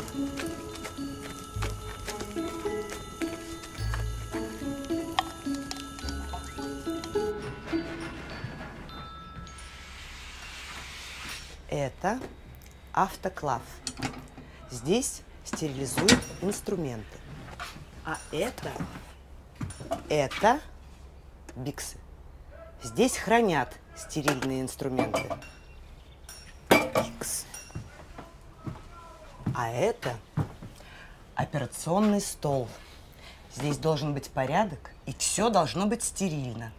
Speaker 4: Это автоклав. Здесь стерилизуют инструменты. А это, это биксы. Здесь хранят стерильные инструменты. Икс. А это операционный стол. Здесь должен быть порядок, и все должно быть стерильно.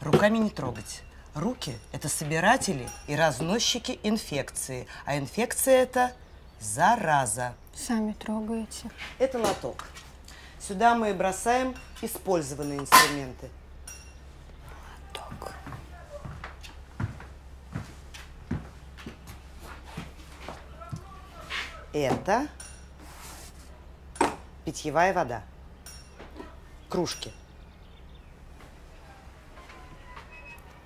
Speaker 4: Руками не трогать. Руки – это собиратели и разносчики инфекции. А инфекция – это зараза.
Speaker 43: Сами трогаете.
Speaker 4: Это лоток. Сюда мы бросаем использованные инструменты. Это питьевая вода. Кружки.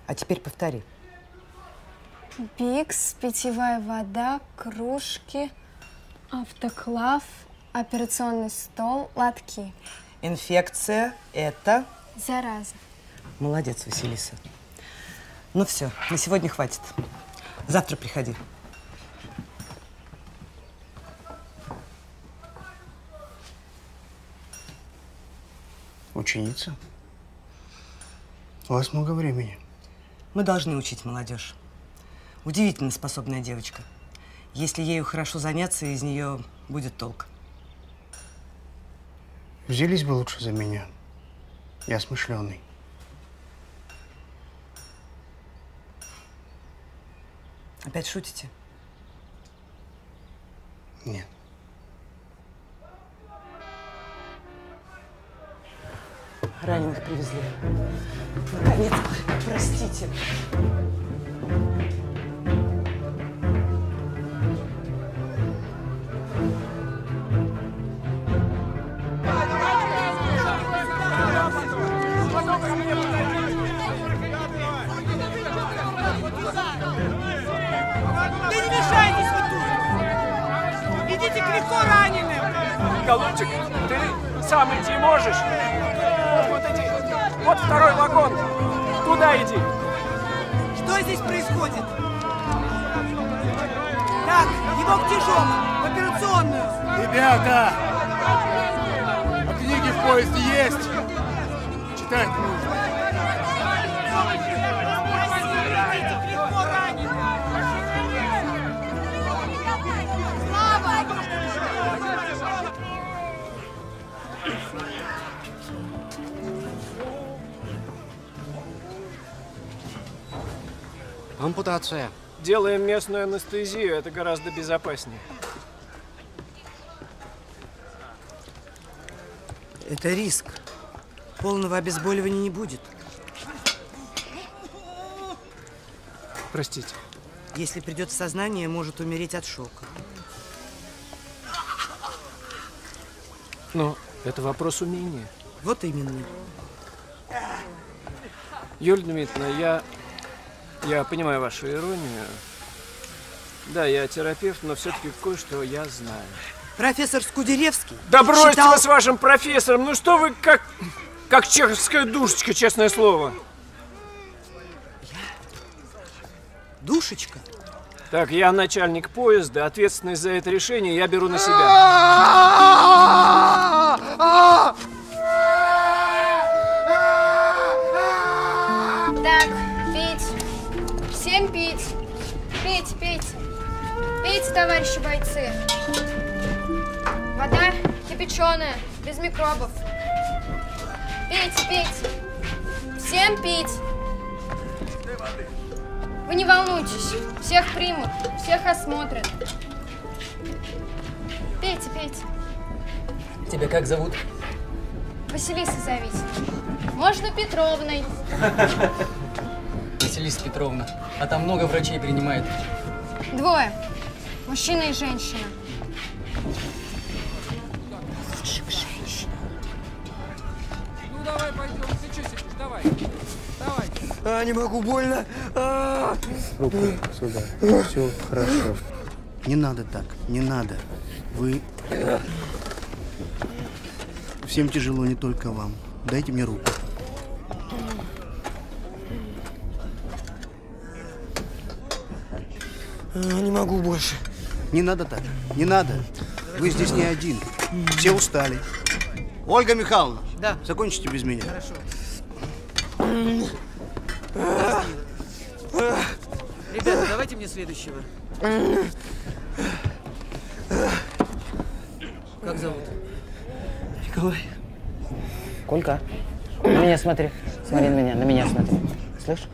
Speaker 4: А теперь повтори.
Speaker 43: Бикс, питьевая вода, кружки, автоклав, операционный стол, лотки.
Speaker 4: Инфекция – это…
Speaker 43: Зараза.
Speaker 4: Молодец, Василиса. Ну все, на сегодня хватит. Завтра приходи.
Speaker 10: Ученица? У вас много времени.
Speaker 4: Мы должны учить молодежь. Удивительно способная девочка. Если ею хорошо заняться, из нее будет толк.
Speaker 10: Взялись бы лучше за меня. Я смышленый.
Speaker 4: Опять шутите?
Speaker 10: Нет.
Speaker 4: Раненых привезли. Наконец, простите.
Speaker 40: Да не мешайтесь вы тут! Идите к легко раненым!
Speaker 12: Голубчик, ты сам идти можешь? Вот, второй вагон. Туда иди.
Speaker 40: Что здесь происходит? Так, его к тяжелому, в операционную.
Speaker 11: Ребята! А книги в поезде есть? Читать нужно.
Speaker 10: Ампутация.
Speaker 12: Делаем местную анестезию, это гораздо безопаснее.
Speaker 4: Это риск. Полного обезболивания не будет.
Speaker 12: Простите.
Speaker 4: Если придет в сознание, может умереть от шока.
Speaker 12: Но это вопрос умения.
Speaker 4: Вот именно.
Speaker 12: Юлия Дмитриевна, я, я понимаю вашу иронию. Да, я терапевт, но все-таки кое-что я знаю.
Speaker 4: Профессор Скудеревский
Speaker 12: Да бросьте
Speaker 4: считал-
Speaker 12: вы с вашим профессором! Ну что вы как, как чеховская душечка, честное слово.
Speaker 4: Душечка?
Speaker 12: Так, я начальник поезда, ответственность за это решение я беру на себя.
Speaker 43: Пить, товарищи бойцы. Вода кипяченая, без микробов. Пить, пить. Всем пить. Вы не волнуйтесь, всех примут, всех осмотрят. Пейте, пейте.
Speaker 42: Тебя как зовут?
Speaker 43: Василиса зовите. Можно Петровной.
Speaker 42: Василиса Петровна. А там много врачей принимает.
Speaker 43: Двое. Мужчина и женщина.
Speaker 40: Ну давай пойдем, ты что сидишь, давай. Давай.
Speaker 73: А, не могу, больно. А.
Speaker 10: Руку сюда. Все хорошо. Не надо так, не надо. Вы... Всем тяжело, не только вам. Дайте мне руку.
Speaker 73: А, не могу больше.
Speaker 10: Не надо так, не надо. Вы здесь не один. Все устали. Ольга Михайловна,
Speaker 4: Да.
Speaker 10: закончите без меня.
Speaker 4: Хорошо.
Speaker 40: Ребята, давайте мне следующего. Как зовут?
Speaker 10: Николай.
Speaker 65: Колька, на меня смотри. Смотри на меня, на меня смотри. Слышь?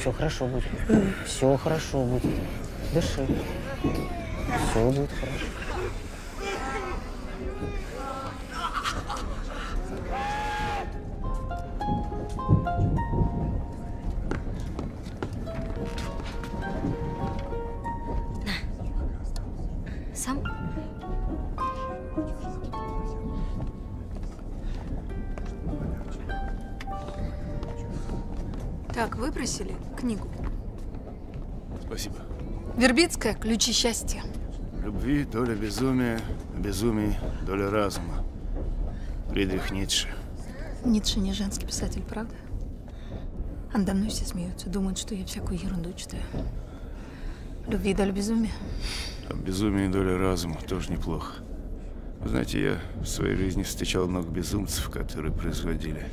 Speaker 65: Все хорошо будет. Все хорошо будет. Дыши. Все будет хорошо.
Speaker 20: Сам?
Speaker 7: Так, выбросили книгу.
Speaker 74: Спасибо.
Speaker 7: Вербицкая «Ключи счастья».
Speaker 74: Любви – доля безумия, а безумие – доля разума. Фридрих Ницше.
Speaker 7: Ницше не женский писатель, правда? А надо мной все смеются, думают, что я всякую ерунду читаю. Любви доля безумия.
Speaker 74: А безумие доля разума тоже неплохо. Вы знаете, я в своей жизни встречал много безумцев, которые производили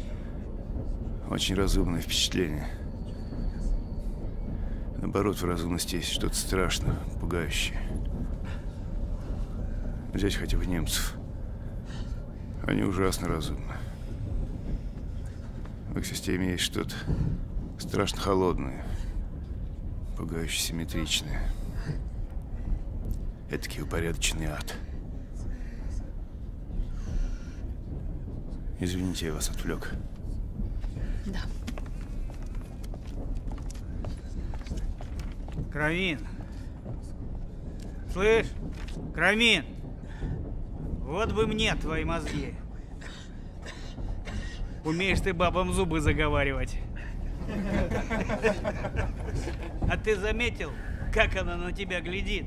Speaker 74: очень разумное впечатление. Наоборот, в разумности есть что-то страшное, пугающее. Взять хотя бы немцев. Они ужасно разумны. В их системе есть что-то страшно холодное, пугающе симметричное. Этакий упорядоченный ад. Извините, я вас отвлек.
Speaker 7: Да.
Speaker 75: Крамин. Слышь, Крамин. Вот бы мне твои мозги. Умеешь ты бабам зубы заговаривать. А ты заметил, как она на тебя глядит?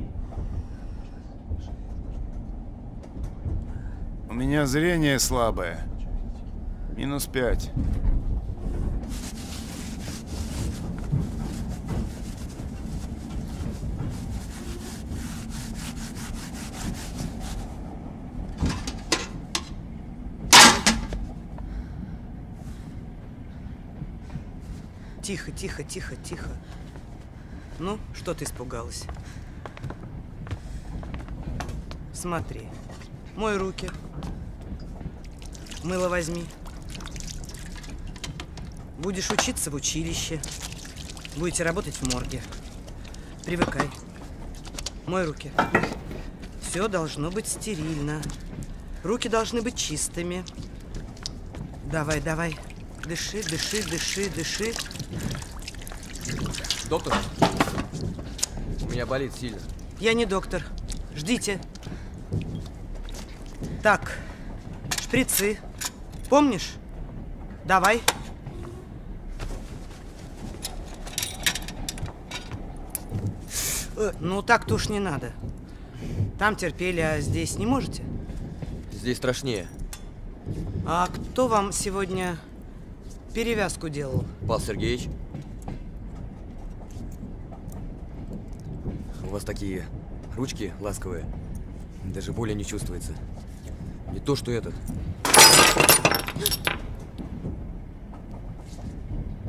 Speaker 74: У меня зрение слабое. Минус пять.
Speaker 4: Тихо, тихо, тихо, тихо. Ну, что ты испугалась? Смотри. Мой руки. Мыло возьми. Будешь учиться в училище. Будете работать в морге. Привыкай. Мой руки. Все должно быть стерильно. Руки должны быть чистыми. Давай, давай. Дыши, дыши, дыши, дыши.
Speaker 76: Доктор, у меня болит сильно.
Speaker 4: Я не доктор. Ждите. Так, шприцы. Помнишь? Давай. Ну, так-то уж не надо. Там терпели, а здесь не можете?
Speaker 76: Здесь страшнее.
Speaker 4: А кто вам сегодня перевязку делал?
Speaker 76: Павел Сергеевич. У вас такие ручки ласковые. Даже боли не чувствуется. Не то, что этот.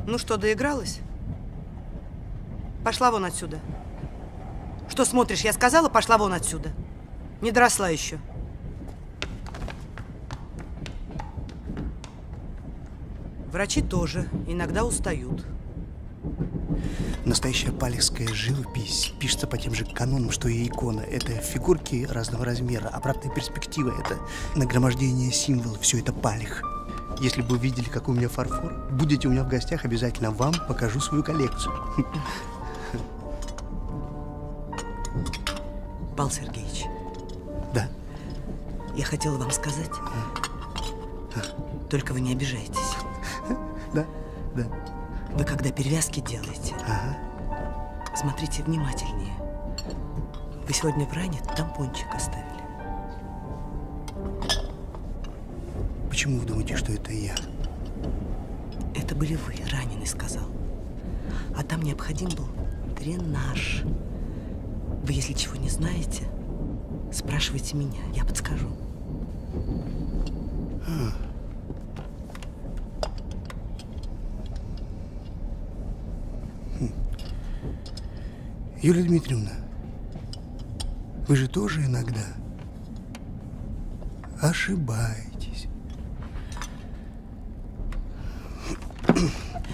Speaker 4: Ну что, доигралась? Пошла вон отсюда. Что смотришь? Я сказала, пошла вон отсюда. Не доросла еще. Врачи тоже иногда устают.
Speaker 10: Настоящая палехская живопись пишется по тем же канонам, что и икона. Это фигурки разного размера. Обратная перспектива – это нагромождение символов. Все это палех. Если бы вы видели, какой у меня фарфор, будете у меня в гостях, обязательно вам покажу свою коллекцию.
Speaker 4: Павел Сергеевич.
Speaker 10: Да.
Speaker 4: Я хотела вам сказать. Только вы не обижайтесь.
Speaker 10: Да, да.
Speaker 4: Вы когда перевязки делаете, смотрите внимательнее. Вы сегодня в ране тампончик оставили.
Speaker 10: Почему вы думаете, что это я?
Speaker 4: Это были вы, раненый сказал. А там необходим был дренаж. Вы, если чего не знаете, спрашивайте меня, я подскажу.
Speaker 10: А. Юлия Дмитриевна, вы же тоже иногда ошибаетесь.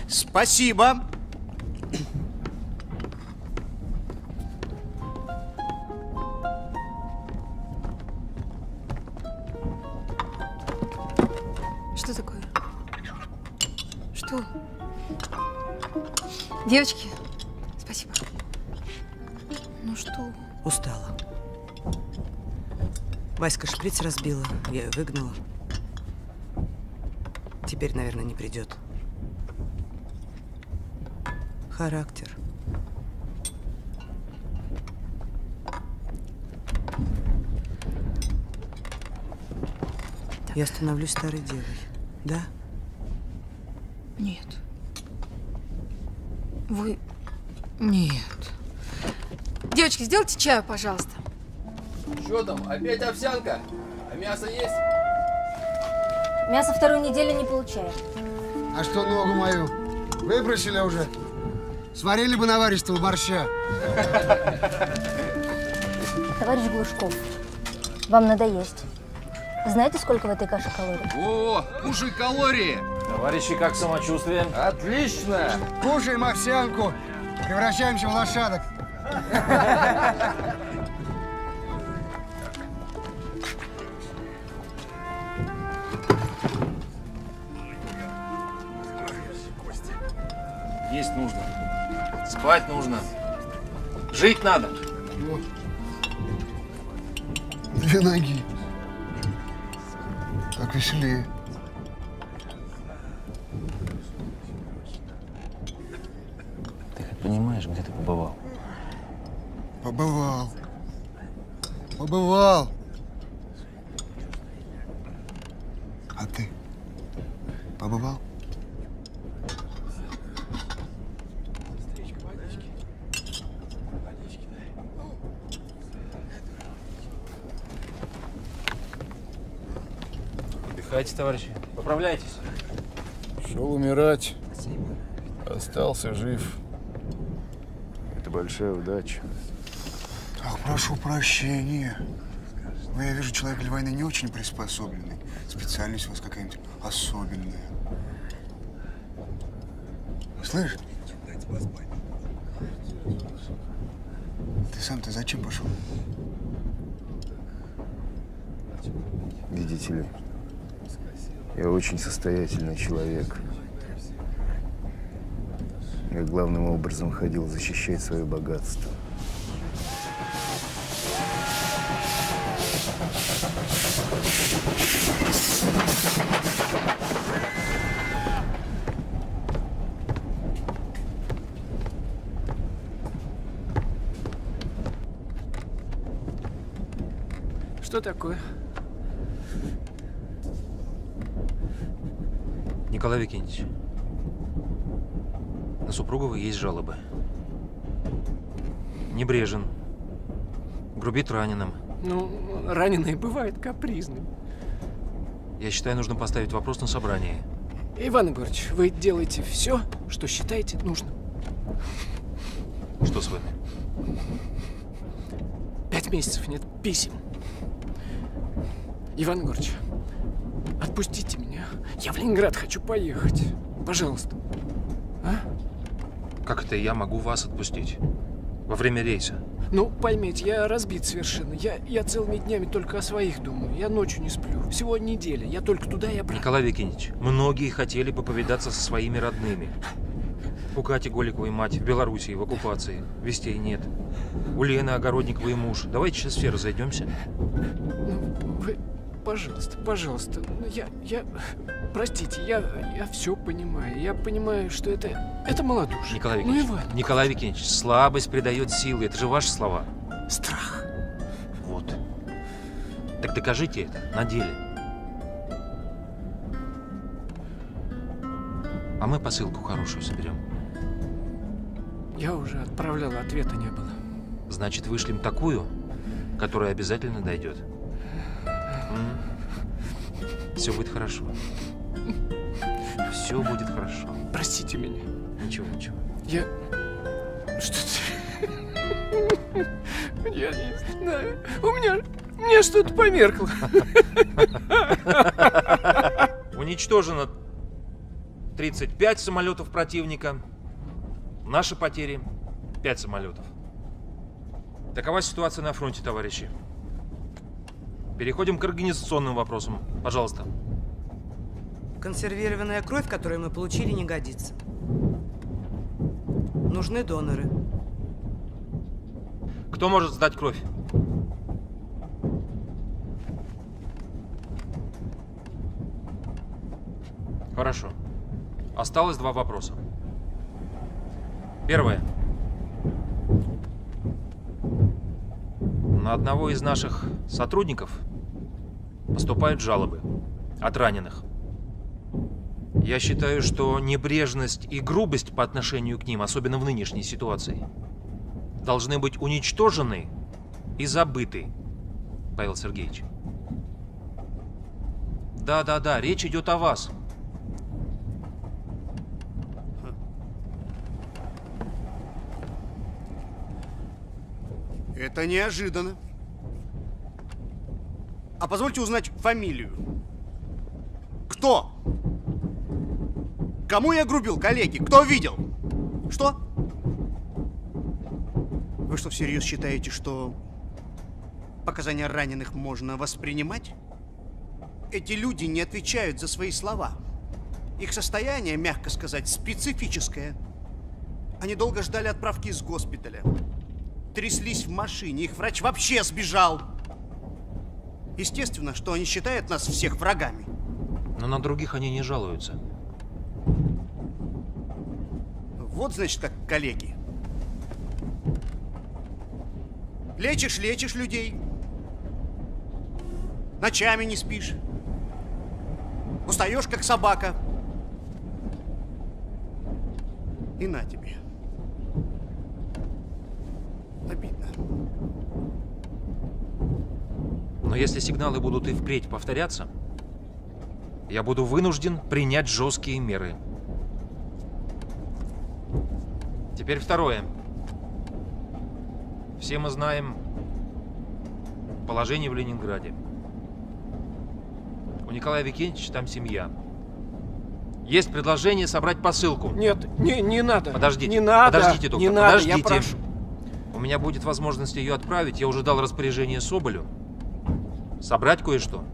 Speaker 77: Спасибо.
Speaker 7: Что такое? Что? Девочки,
Speaker 4: Устала. Васька шприц разбила, я ее выгнала. Теперь, наверное, не придет. Характер. Я становлюсь старой девой, да?
Speaker 7: Нет. Вы... Нет. Девочки, сделайте чаю, пожалуйста.
Speaker 78: Что там, опять овсянка? А мясо есть?
Speaker 20: Мясо вторую неделю не получаем.
Speaker 79: А что ногу мою? Выбросили уже? Сварили бы наваристого борща.
Speaker 20: Товарищ Глушков, вам надо есть. Знаете, сколько в этой каше калорий?
Speaker 78: О, кушай калории!
Speaker 6: Товарищи, как самочувствие?
Speaker 78: Отлично!
Speaker 79: Кушаем овсянку, превращаемся в лошадок.
Speaker 6: Есть нужно. Спать нужно. Жить надо.
Speaker 79: Две ноги. Так веселее.
Speaker 3: Ты хоть понимаешь, где ты побывал?
Speaker 79: Побывал. Побывал. А ты? Побывал?
Speaker 6: Отдыхайте, товарищи. Поправляйтесь.
Speaker 74: Шел умирать. Остался жив. Это большая удача.
Speaker 79: Прошу прощения. Но я вижу, человек для войны не очень приспособленный. Специальность у вас какая-нибудь особенная. Слышь? Ты сам-то зачем пошел?
Speaker 74: Видите ли, я очень состоятельный человек. Я главным образом ходил защищать свое богатство.
Speaker 12: Что такое?
Speaker 6: Николай Викентьевич, на супругова есть жалобы. Небрежен, грубит раненым.
Speaker 12: Ну, раненый бывает капризным.
Speaker 6: Я считаю, нужно поставить вопрос на собрании.
Speaker 12: Иван Егорович, вы делаете все, что считаете нужным.
Speaker 6: Что с вами?
Speaker 12: Пять месяцев нет писем. Иван Егорович, отпустите меня. Я в Ленинград хочу поехать. Пожалуйста.
Speaker 6: Как это я могу вас отпустить? Во время рейса?
Speaker 12: Ну, поймите, я разбит совершенно. Я, я целыми днями только о своих думаю. Я ночью не сплю. Всего неделя. Я только туда и обратно.
Speaker 6: Николай Викентьевич, многие хотели бы повидаться со своими родными. У Кати Голиковой мать в Белоруссии в оккупации. Вестей нет. У Лены Огородниковой муж. Давайте сейчас все разойдемся.
Speaker 12: Ну, вы, пожалуйста, пожалуйста. Ну, я, я, простите, я, я все понимаю. Я понимаю, что это, это малодушие.
Speaker 6: Николай
Speaker 12: Ну,
Speaker 6: Викентьевич,
Speaker 12: Иван,
Speaker 6: Николай Викентьевич, слабость придает силы. Это же ваши слова.
Speaker 12: Страх.
Speaker 6: Вот. Так докажите это на деле. А мы посылку хорошую соберем.
Speaker 12: я уже отправлял, ответа не было.
Speaker 6: Значит, вышлем такую, которая обязательно дойдет. Все будет хорошо. Все будет хорошо.
Speaker 12: Простите меня.
Speaker 6: Ничего, ничего.
Speaker 12: Я... Что ты... Я не знаю. У меня, у меня что-то померкло.
Speaker 6: Уничтожено 35 самолетов противника. Наши потери 5 самолетов. Такова ситуация на фронте, товарищи. Переходим к организационным вопросам. Пожалуйста.
Speaker 4: Консервированная кровь, которую мы получили, не годится. Нужны доноры.
Speaker 6: Кто может сдать кровь? Хорошо. Осталось два вопроса. Первое. На одного из наших сотрудников поступают жалобы от раненых. Я считаю, что небрежность и грубость по отношению к ним, особенно в нынешней ситуации, должны быть уничтожены и забыты, Павел Сергеевич. Да-да-да, речь идет о вас.
Speaker 10: Это неожиданно. А позвольте узнать фамилию. Кто? Кому я грубил, коллеги? Кто видел? Что? Вы что, всерьез считаете, что показания раненых можно воспринимать? Эти люди не отвечают за свои слова. Их состояние, мягко сказать, специфическое. Они долго ждали отправки из госпиталя. Тряслись в машине, их врач вообще сбежал. Естественно, что они считают нас всех врагами.
Speaker 6: Но на других они не жалуются.
Speaker 10: Вот, значит, как коллеги. Лечишь, лечишь людей. Ночами не спишь. Устаешь, как собака. И на тебе. Обидно.
Speaker 6: Но если сигналы будут и впредь повторяться, я буду вынужден принять жесткие меры. Теперь второе. Все мы знаем положение в Ленинграде. У Николая Викентьевича там семья. Есть предложение собрать посылку.
Speaker 12: Нет, не, не надо.
Speaker 6: Подождите.
Speaker 12: Не надо.
Speaker 6: Подождите, доктор,
Speaker 12: не надо,
Speaker 6: подождите.
Speaker 12: я прошу.
Speaker 6: У меня будет возможность ее отправить. Я уже дал распоряжение Соболю. Собрать кое-что.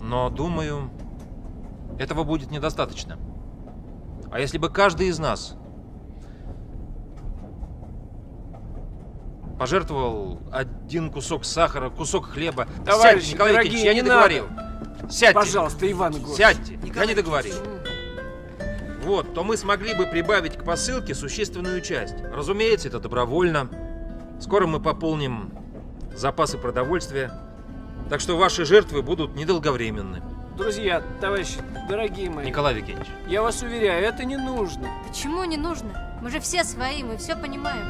Speaker 6: Но, думаю, этого будет недостаточно. А если бы каждый из нас пожертвовал один кусок сахара, кусок хлеба.
Speaker 12: Товарищи,
Speaker 6: Сядьте, Николай
Speaker 12: дорогие,
Speaker 6: Викентьевич, я не,
Speaker 12: не
Speaker 6: договорил.
Speaker 12: надо.
Speaker 6: Сядьте.
Speaker 12: Пожалуйста, Иван Егорович.
Speaker 6: Сядьте, я не договорил. Вот, то мы смогли бы прибавить к посылке существенную часть. Разумеется, это добровольно. Скоро мы пополним запасы продовольствия. Так что ваши жертвы будут недолговременны.
Speaker 12: Друзья, товарищи, дорогие мои.
Speaker 6: Николай Викентьевич.
Speaker 12: Я вас уверяю, это не нужно.
Speaker 9: Почему не нужно? Мы же все свои, мы все понимаем.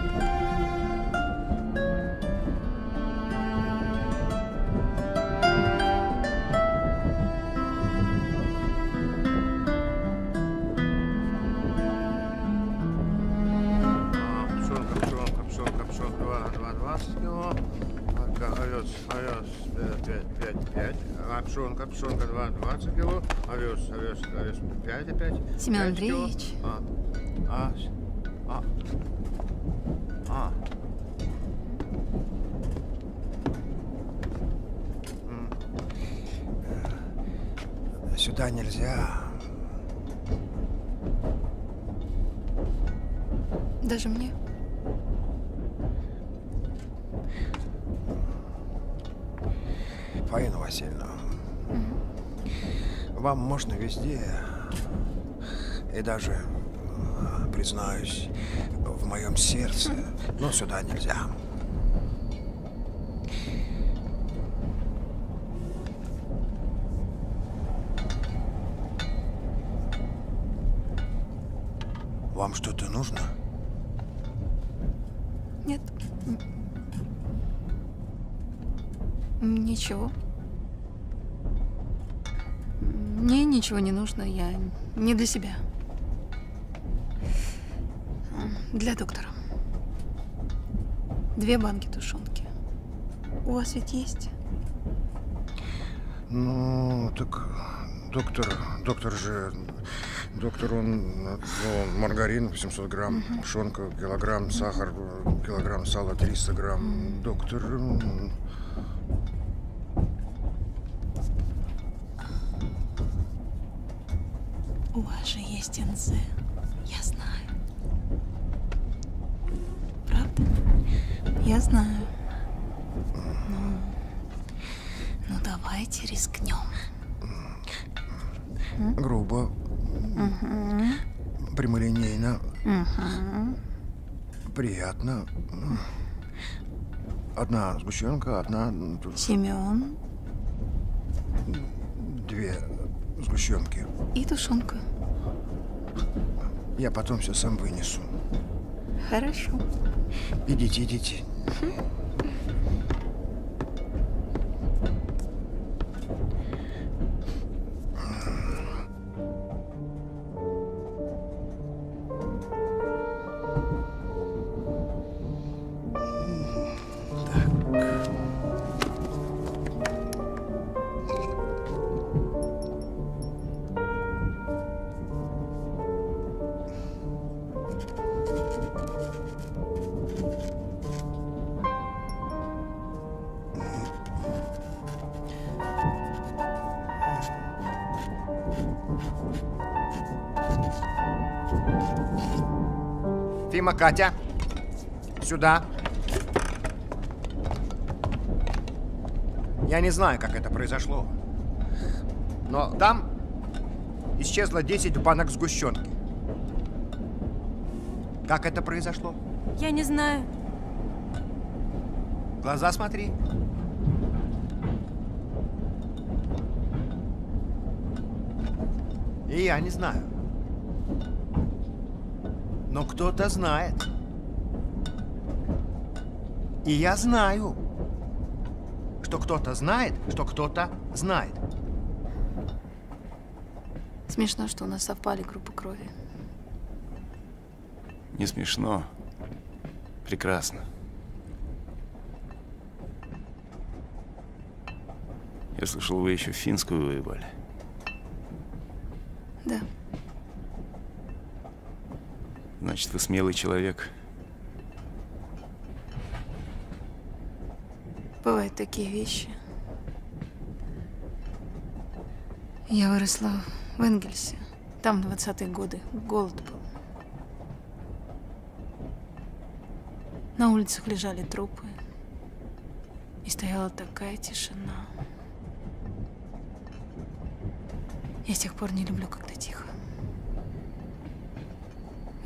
Speaker 11: А пшенка, пшенка, два, двадцать кило. Овес, овес, овес, пять опять.
Speaker 7: Семен
Speaker 11: кило.
Speaker 7: Андреевич.
Speaker 11: А, а, а, а.
Speaker 80: Сюда нельзя.
Speaker 7: Даже мне?
Speaker 80: Фаина Васильевна, вам можно везде. И даже, э, признаюсь, в моем сердце. Но сюда нельзя. Вам что-то нужно?
Speaker 7: Нет. Ничего. Мне ничего не нужно, я не для себя. Для доктора. Две банки тушенки. У вас ведь есть?
Speaker 11: Ну, так доктор, доктор же, доктор, он, ну, маргарин 800 грамм, тушенка, килограмм, сахар, килограмм сала 300 грамм. Доктор,
Speaker 7: У вас же есть НЗ. Я знаю. Правда? Я знаю. Ну, ну давайте рискнем.
Speaker 11: грубо,
Speaker 7: Угу.
Speaker 11: прямолинейно,
Speaker 7: Угу.
Speaker 11: приятно. Одна сгущенка, одна,
Speaker 7: Семен
Speaker 11: две сгущенки.
Speaker 7: и тушенка.
Speaker 11: Я потом все сам вынесу.
Speaker 7: Хорошо.
Speaker 11: Идите, идите.
Speaker 10: Фима, Катя, сюда. Я не знаю, как это произошло. Но там исчезло 10 банок сгущенки. Как это произошло?
Speaker 9: Я не знаю.
Speaker 10: В Глаза смотри. И я не знаю. Но кто-то знает. И я знаю, что кто-то знает, что кто-то знает.
Speaker 7: Смешно, что у нас совпали группы крови.
Speaker 74: Не смешно. Прекрасно. Я слышал, вы еще финскую воевали.
Speaker 7: Да.
Speaker 74: Значит, вы смелый человек.
Speaker 7: Бывают такие вещи. Я выросла в Энгельсе. Там 20-е годы. Голод был. На улицах лежали трупы. И стояла такая тишина. Я с тех пор не люблю, когда тихо.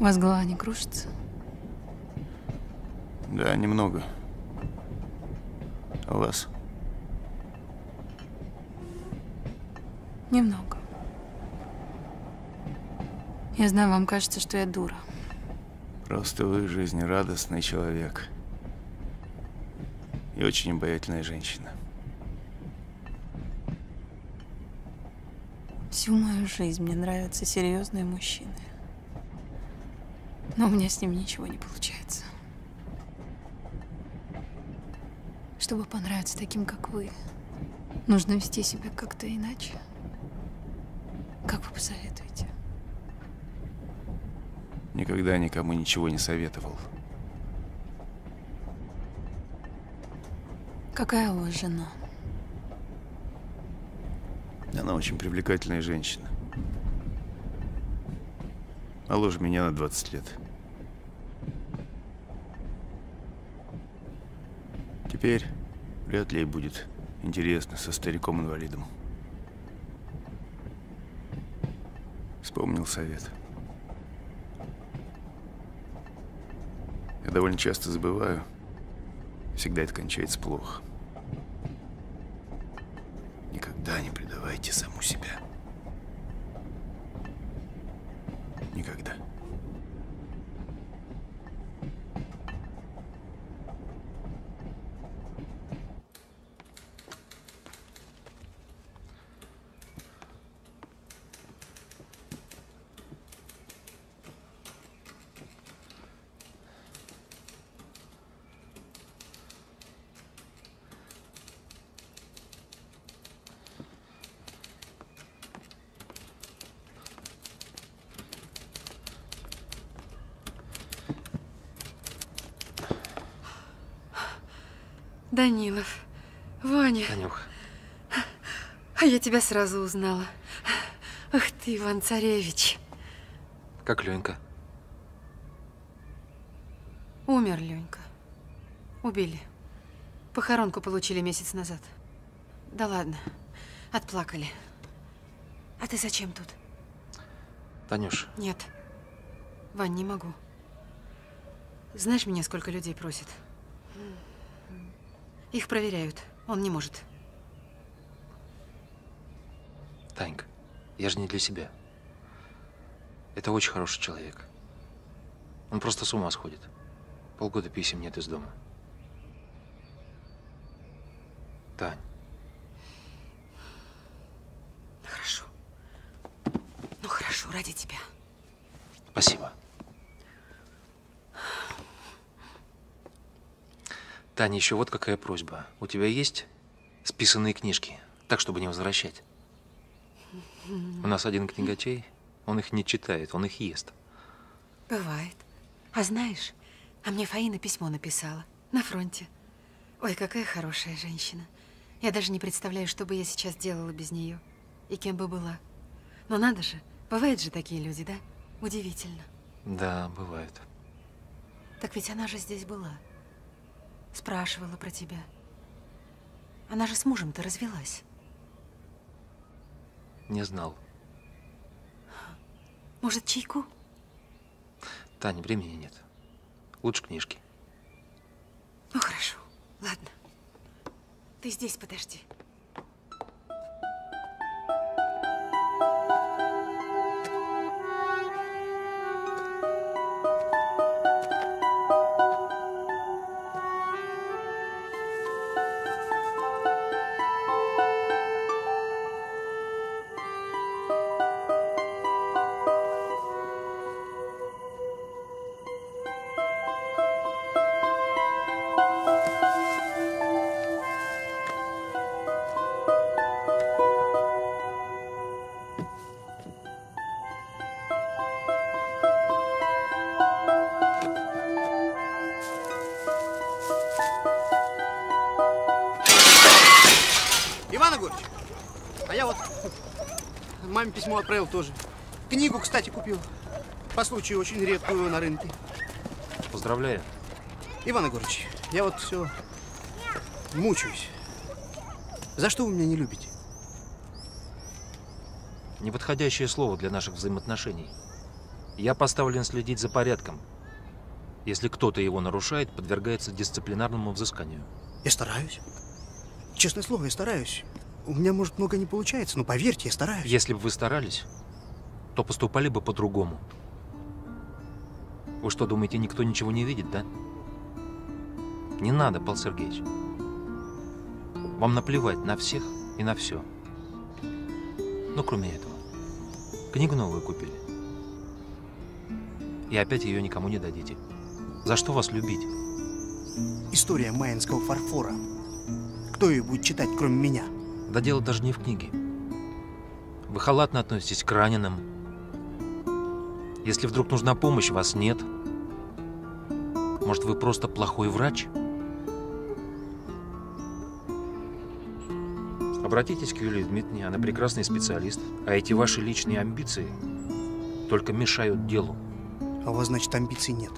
Speaker 7: У вас голова не кружится?
Speaker 74: Да, немного. А у вас?
Speaker 7: Немного. Я знаю, вам кажется, что я дура.
Speaker 74: Просто вы жизнерадостный человек. И очень обаятельная женщина.
Speaker 7: Всю мою жизнь мне нравятся серьезные мужчины. Но у меня с ним ничего не получается. Чтобы понравиться таким, как вы, нужно вести себя как-то иначе. Как вы посоветуете?
Speaker 74: Никогда никому ничего не советовал.
Speaker 7: Какая у вас жена?
Speaker 74: Она очень привлекательная женщина. Моложе меня на 20 лет. Теперь вряд ли ей будет интересно со стариком-инвалидом. Вспомнил совет. Я довольно часто забываю. Всегда это кончается плохо. Никогда не предавайте саму себя. Никогда.
Speaker 81: Данилов. Ваня.
Speaker 6: Танюх,
Speaker 81: А я тебя сразу узнала. Ах ты, Иван Царевич.
Speaker 6: как Ленька?
Speaker 81: Умер Ленька. Убили. Похоронку получили месяц назад. Да ладно, отплакали. А ты зачем тут?
Speaker 6: Танюш,
Speaker 81: Нет. Вань, не могу. Знаешь, меня сколько людей просит? Их проверяют. Он не может.
Speaker 6: Танька, я же не для себя. Это очень хороший человек. Он просто с ума сходит. Полгода писем нет из дома. Тань,
Speaker 81: Хорошо. Ну хорошо, ради тебя.
Speaker 6: спасибо. Таня, еще вот какая просьба. У тебя есть списанные книжки? Так, чтобы не возвращать. У нас один книгачей, он их не читает, он их ест.
Speaker 81: Бывает. А знаешь, а мне Фаина письмо написала. На фронте. Ой, какая хорошая женщина. Я даже не представляю, что бы я сейчас делала без нее. И кем бы была. Но надо же, бывают же такие люди, да? Удивительно.
Speaker 6: Да, бывает.
Speaker 81: Так ведь она же здесь была. Спрашивала про тебя. Она же с мужем-то развелась.
Speaker 6: Не знал.
Speaker 81: Может, чайку?
Speaker 6: Таня, времени нет. Лучше книжки.
Speaker 81: Ну, хорошо. Ладно. Ты здесь подожди.
Speaker 10: Письмо отправил тоже. Книгу, кстати, купил. По случаю очень редкую на рынке.
Speaker 6: Поздравляю.
Speaker 10: Иван Егорович, я вот все мучаюсь. За что вы меня не любите?
Speaker 6: Неподходящее слово для наших взаимоотношений. Я поставлен следить за порядком. Если кто-то его нарушает, подвергается дисциплинарному взысканию.
Speaker 10: Я стараюсь. Честное слово, я стараюсь. У меня, может, много не получается, но поверьте, я стараюсь.
Speaker 6: Если бы вы старались, то поступали бы по-другому. Вы что, думаете, никто ничего не видит, да? Не надо, Павел Сергеевич. Вам наплевать на всех и на все. Ну, кроме этого. Книгу новую купили. И опять ее никому не дадите. За что вас любить?
Speaker 10: История майянского фарфора. Кто ее будет читать, кроме меня?
Speaker 6: Да дело даже не в книге. Вы халатно относитесь к раненым. Если вдруг нужна помощь, вас нет. Может, вы просто плохой врач? Обратитесь к Юлии Дмитриевне, она прекрасный специалист. А эти ваши личные амбиции только мешают делу.
Speaker 10: А у вас, значит, амбиций нет.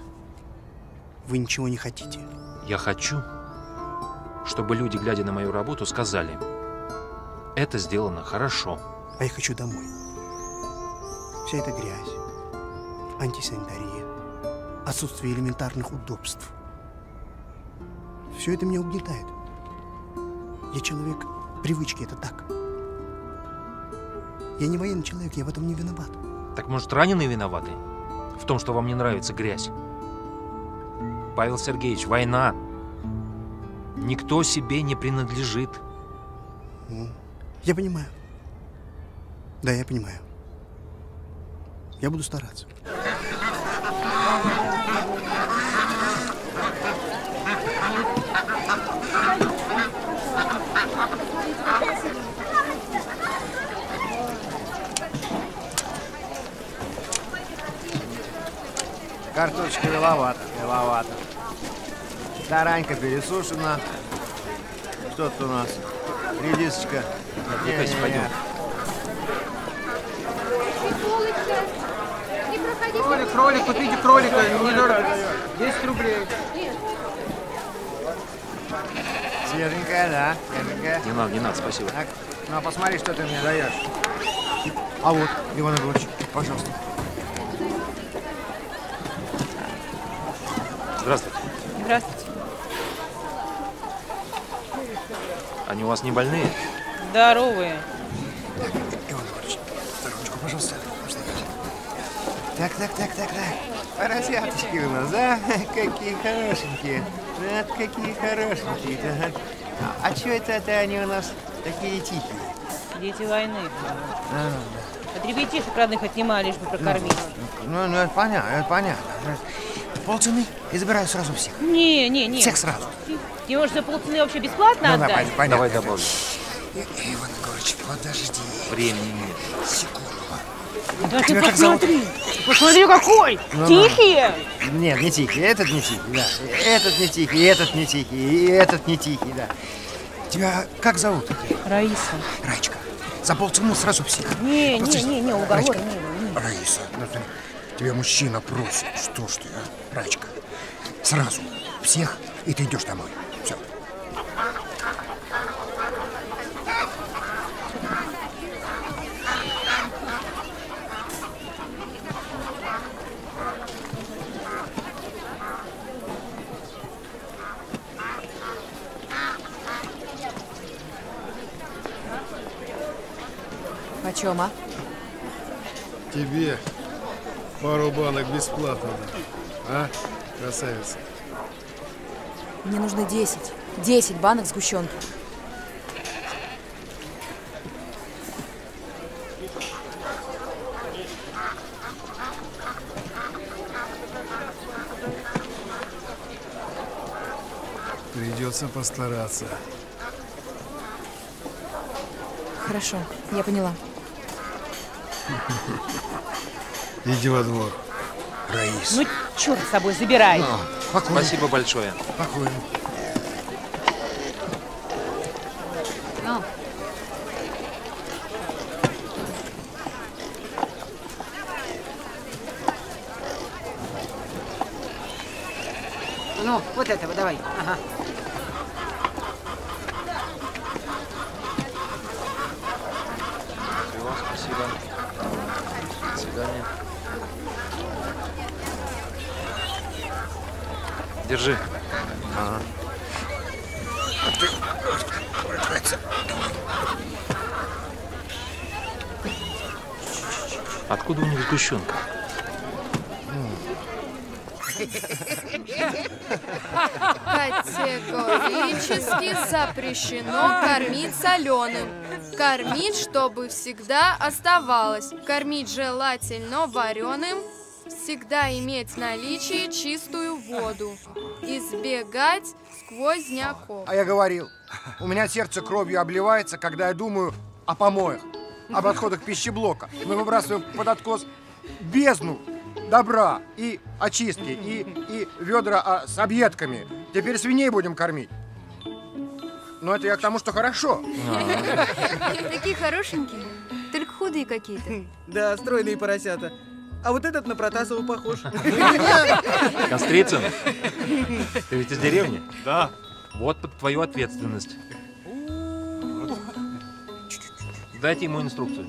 Speaker 10: Вы ничего не хотите.
Speaker 6: Я хочу, чтобы люди, глядя на мою работу, сказали, это сделано хорошо.
Speaker 10: А я хочу домой. Вся эта грязь, антисанитария, отсутствие элементарных удобств. Все это меня угнетает. Я человек привычки, это так. Я не военный человек, я в этом не виноват.
Speaker 6: Так может, раненые виноваты в том, что вам не нравится грязь? Павел Сергеевич, война. Никто себе не принадлежит.
Speaker 10: Я понимаю. Да, я понимаю. Я буду стараться.
Speaker 11: Картошечка миловато, миловато. Таранька пересушена. Что тут у нас? Редисочка.
Speaker 6: Отвлекайся, пойдем.
Speaker 82: Кролик, кролик, купите кролика, недорого. 10 рублей.
Speaker 11: Свеженькая, да? Свеженькая.
Speaker 6: Не надо, не надо, спасибо.
Speaker 11: Так, ну а посмотри, что ты мне даешь. А вот, Иван Егорович, пожалуйста.
Speaker 6: Здравствуйте.
Speaker 83: Здравствуйте.
Speaker 6: Они у вас не больные?
Speaker 83: Здоровые.
Speaker 11: Иван Егорович, ручку, пожалуйста. Так, так, так, так, так. Поросяточки у нас, да? Какие хорошенькие. Вот какие хорошенькие. Ага. А, а что это, это они у нас такие тихие?
Speaker 83: Дети войны.
Speaker 11: А,
Speaker 83: От ребятишек родных отнимали, лишь бы прокормить.
Speaker 11: ну, ну, это понятно, это понятно. Полцены и забираю сразу всех.
Speaker 83: Не, не, не.
Speaker 11: Всех сразу.
Speaker 83: Ты можешь за полцены вообще бесплатно
Speaker 11: Ну,
Speaker 83: отдать?
Speaker 11: давай, понятно.
Speaker 6: Давай добавлю.
Speaker 11: И- Иван Егорович, подожди.
Speaker 6: Времени нет.
Speaker 11: Секунду.
Speaker 83: Да ты
Speaker 11: Тебя как зовут?
Speaker 83: посмотри! Посмотри, какой!
Speaker 11: Ну,
Speaker 83: Тихие!
Speaker 11: Нет, не тихий, этот не тихий, да. Этот не тихий, этот не тихий, и этот не тихий, да. Тебя как зовут?
Speaker 83: Раиса.
Speaker 11: Раечка. За полцену сразу всех.
Speaker 83: Не, не,
Speaker 11: Подожди.
Speaker 83: не, не, уговор,
Speaker 11: Раечка,
Speaker 83: не, не.
Speaker 11: Раиса, ну ты- тебя мужчина просит. Что ж ты, а? Раечка, сразу всех, и ты идешь домой. Все.
Speaker 83: Почем, а?
Speaker 84: Тебе пару банок бесплатно. А, красавица?
Speaker 32: Мне нужно 10. 10 банок сгущенки.
Speaker 84: Придется постараться.
Speaker 32: Хорошо, я поняла.
Speaker 84: Иди во двор.
Speaker 11: Раис.
Speaker 83: Ну, черт с собой, забирай.
Speaker 6: Спасибо большое.
Speaker 11: Спокойно.
Speaker 81: Ну, ну, вот этого давай. Ага.
Speaker 6: Всего, спасибо. До свидания. Держи.
Speaker 11: Ага.
Speaker 6: Откуда у них сгущенка?
Speaker 59: Категорически запрещено кормить соленым. Кормить, чтобы всегда оставалось. Кормить желательно вареным. Всегда иметь в наличии чистую воду. Избегать сквозняков.
Speaker 85: А я говорил, у меня сердце кровью обливается, когда я думаю о помоях, об отходах пищеблока. Мы выбрасываем под откос бездну добра и очистки, и, и ведра а, с объедками. Теперь свиней будем кормить. Но это я к тому, что хорошо.
Speaker 59: Такие хорошенькие, только худые какие-то.
Speaker 40: Да, стройные поросята. А вот этот на Протасова похож.
Speaker 6: Кострицын, ты ведь из деревни?
Speaker 40: Да.
Speaker 6: Вот под твою ответственность. Дайте ему инструкцию.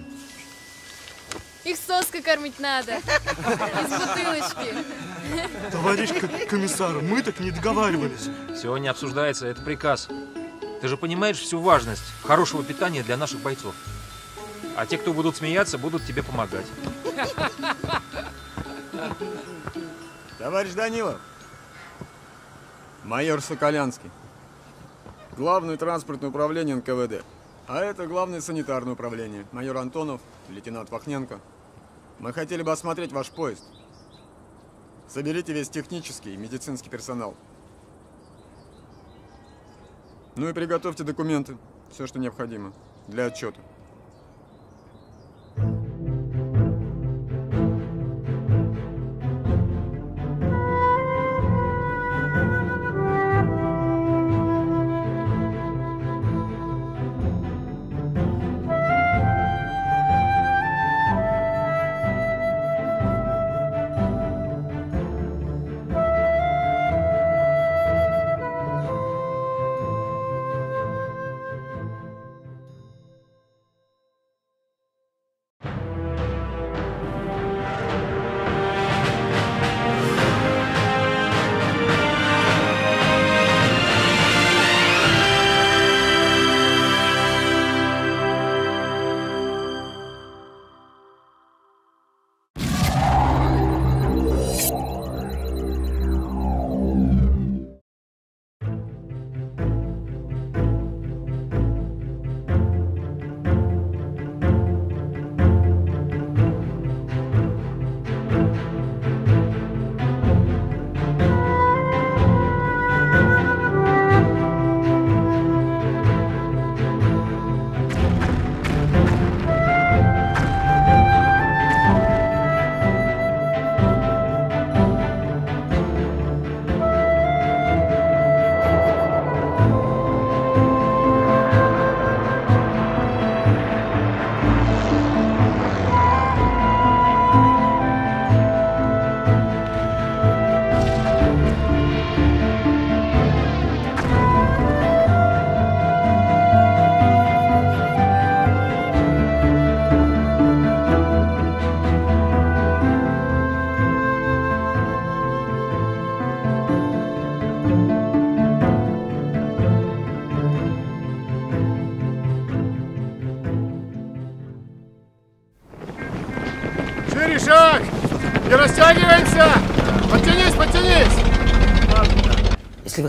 Speaker 59: Их соской кормить надо. Из бутылочки.
Speaker 86: Товарищ комиссар, мы так не договаривались.
Speaker 6: Все не обсуждается, это приказ. Ты же понимаешь всю важность хорошего питания для наших бойцов. А те, кто будут смеяться, будут тебе помогать.
Speaker 87: Товарищ Данилов, майор Соколянский, главное транспортное управление НКВД. А это главное санитарное управление. Майор Антонов, лейтенант Вахненко. Мы хотели бы осмотреть ваш поезд. Соберите весь технический и медицинский персонал. Ну и приготовьте документы, все, что необходимо для отчета.
Speaker 11: шаг!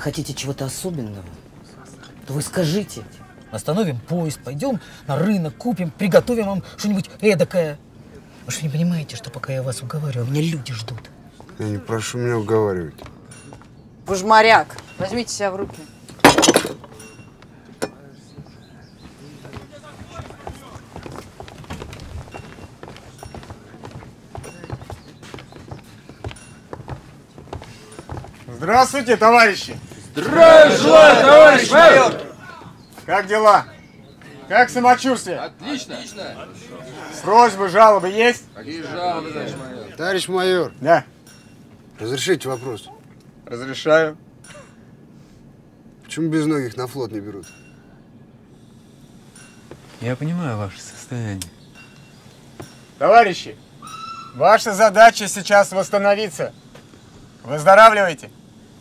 Speaker 88: Хотите чего-то особенного, то вы скажите. Остановим поезд, пойдем на рынок, купим, приготовим вам что-нибудь эдакое. Вы что не понимаете, что пока я вас уговариваю, меня люди ждут.
Speaker 89: Я не прошу меня уговаривать.
Speaker 29: Вы ж моряк. Возьмите себя в руки.
Speaker 87: Здравствуйте, товарищи!
Speaker 79: Здравия желаю, товарищ майор!
Speaker 87: Как дела? Как самочувствие?
Speaker 79: Отлично!
Speaker 87: Просьбы, жалобы есть?
Speaker 79: Какие жалобы, товарищ майор?
Speaker 89: Товарищ майор.
Speaker 87: Да.
Speaker 89: Разрешите вопрос.
Speaker 87: Разрешаю.
Speaker 89: Почему без многих на флот не берут?
Speaker 63: Я понимаю ваше состояние.
Speaker 87: Товарищи, ваша задача сейчас восстановиться. Выздоравливайте.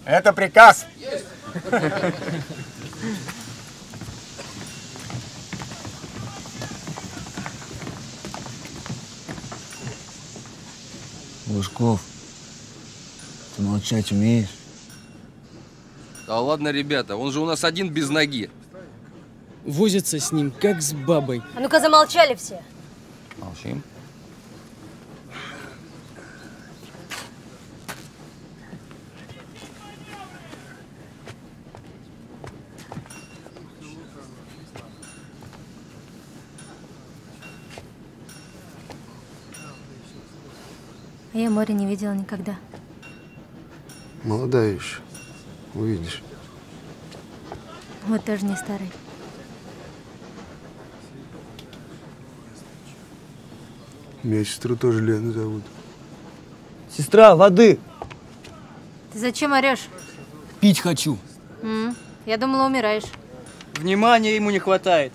Speaker 87: Это приказ.
Speaker 63: Лужков, ты молчать умеешь?
Speaker 79: Да ладно, ребята, он же у нас один без ноги.
Speaker 12: Возится с ним, как с бабой.
Speaker 9: А ну-ка замолчали все.
Speaker 3: Молчим.
Speaker 9: Я море не видела никогда.
Speaker 89: Молодая еще. Увидишь.
Speaker 9: Вот тоже не старый.
Speaker 89: Меня сестру тоже Лена зовут.
Speaker 90: Сестра, воды!
Speaker 9: Ты зачем орешь?
Speaker 90: Пить хочу.
Speaker 9: М, Я думала, умираешь.
Speaker 90: Внимания ему не хватает.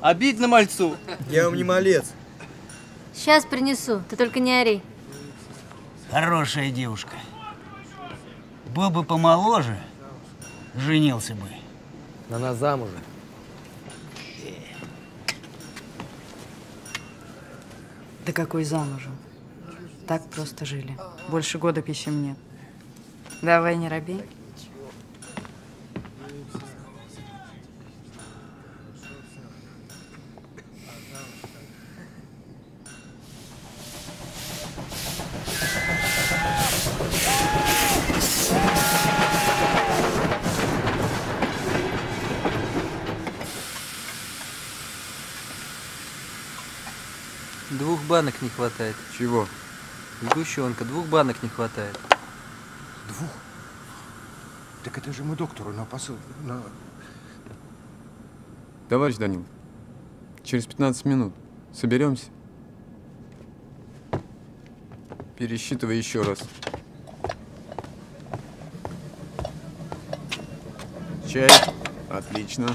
Speaker 90: Обидно мальцу.
Speaker 91: Я вам не малец.
Speaker 9: Сейчас принесу, ты только не ори.
Speaker 88: Хорошая девушка. Был бы помоложе, женился бы.
Speaker 91: Она замужем.
Speaker 29: Да какой замужем? Так просто жили. Больше года писем нет. Давай, не робей.
Speaker 92: Двух банок не хватает.
Speaker 87: Чего?
Speaker 92: Сгущенка. Двух банок не хватает.
Speaker 15: Двух? Так это же мы доктору на посыл... На...
Speaker 87: Товарищ Данил, через 15 минут соберемся. Пересчитывай еще раз. Чай. Отлично.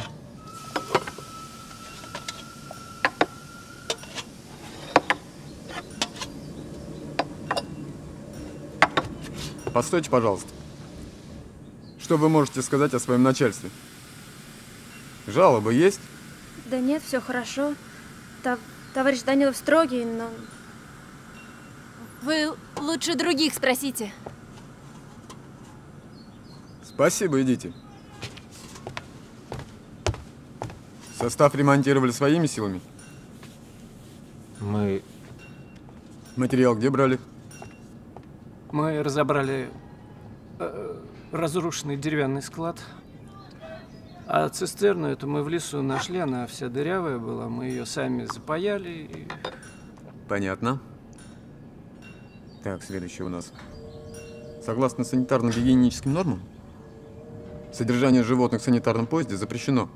Speaker 87: Постойте, пожалуйста. Что вы можете сказать о своем начальстве? Жалобы есть?
Speaker 59: Да нет, все хорошо. Та- товарищ Данилов строгий, но...
Speaker 9: Вы лучше других спросите.
Speaker 87: Спасибо, идите. Состав ремонтировали своими силами?
Speaker 6: Мы...
Speaker 87: Материал где брали?
Speaker 12: Мы разобрали э, разрушенный деревянный склад. А цистерну эту мы в лесу нашли, она вся дырявая была. Мы ее сами запаяли. и-
Speaker 87: Понятно. Так, следующее у нас. Согласно санитарно-гигиеническим нормам, содержание животных в санитарном поезде запрещено.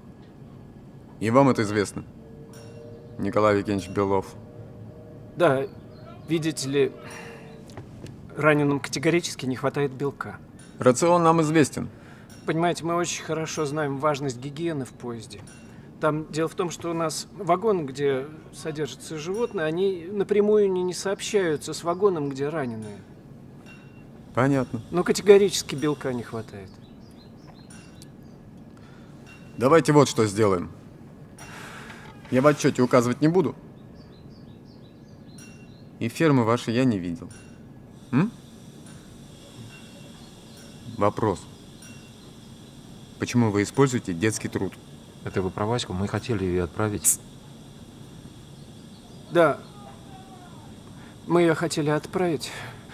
Speaker 87: И вам это известно. Николай Викентьевич Белов.
Speaker 12: Да, видите ли, раненым категорически не хватает белка.
Speaker 87: Рацион нам известен.
Speaker 12: Понимаете, мы очень хорошо знаем важность гигиены в поезде. Там дело в том, что у нас вагон, где содержатся животные, они напрямую не, не сообщаются с вагоном, где раненые.
Speaker 87: Понятно.
Speaker 12: Но категорически белка не хватает.
Speaker 87: Давайте вот что сделаем. Я в отчете указывать не буду. И фермы вашей я не видел. М? Вопрос. Почему вы используете детский труд?
Speaker 6: Это вы про Ваську? Мы хотели ее отправить.
Speaker 12: Да. Мы ее хотели отправить,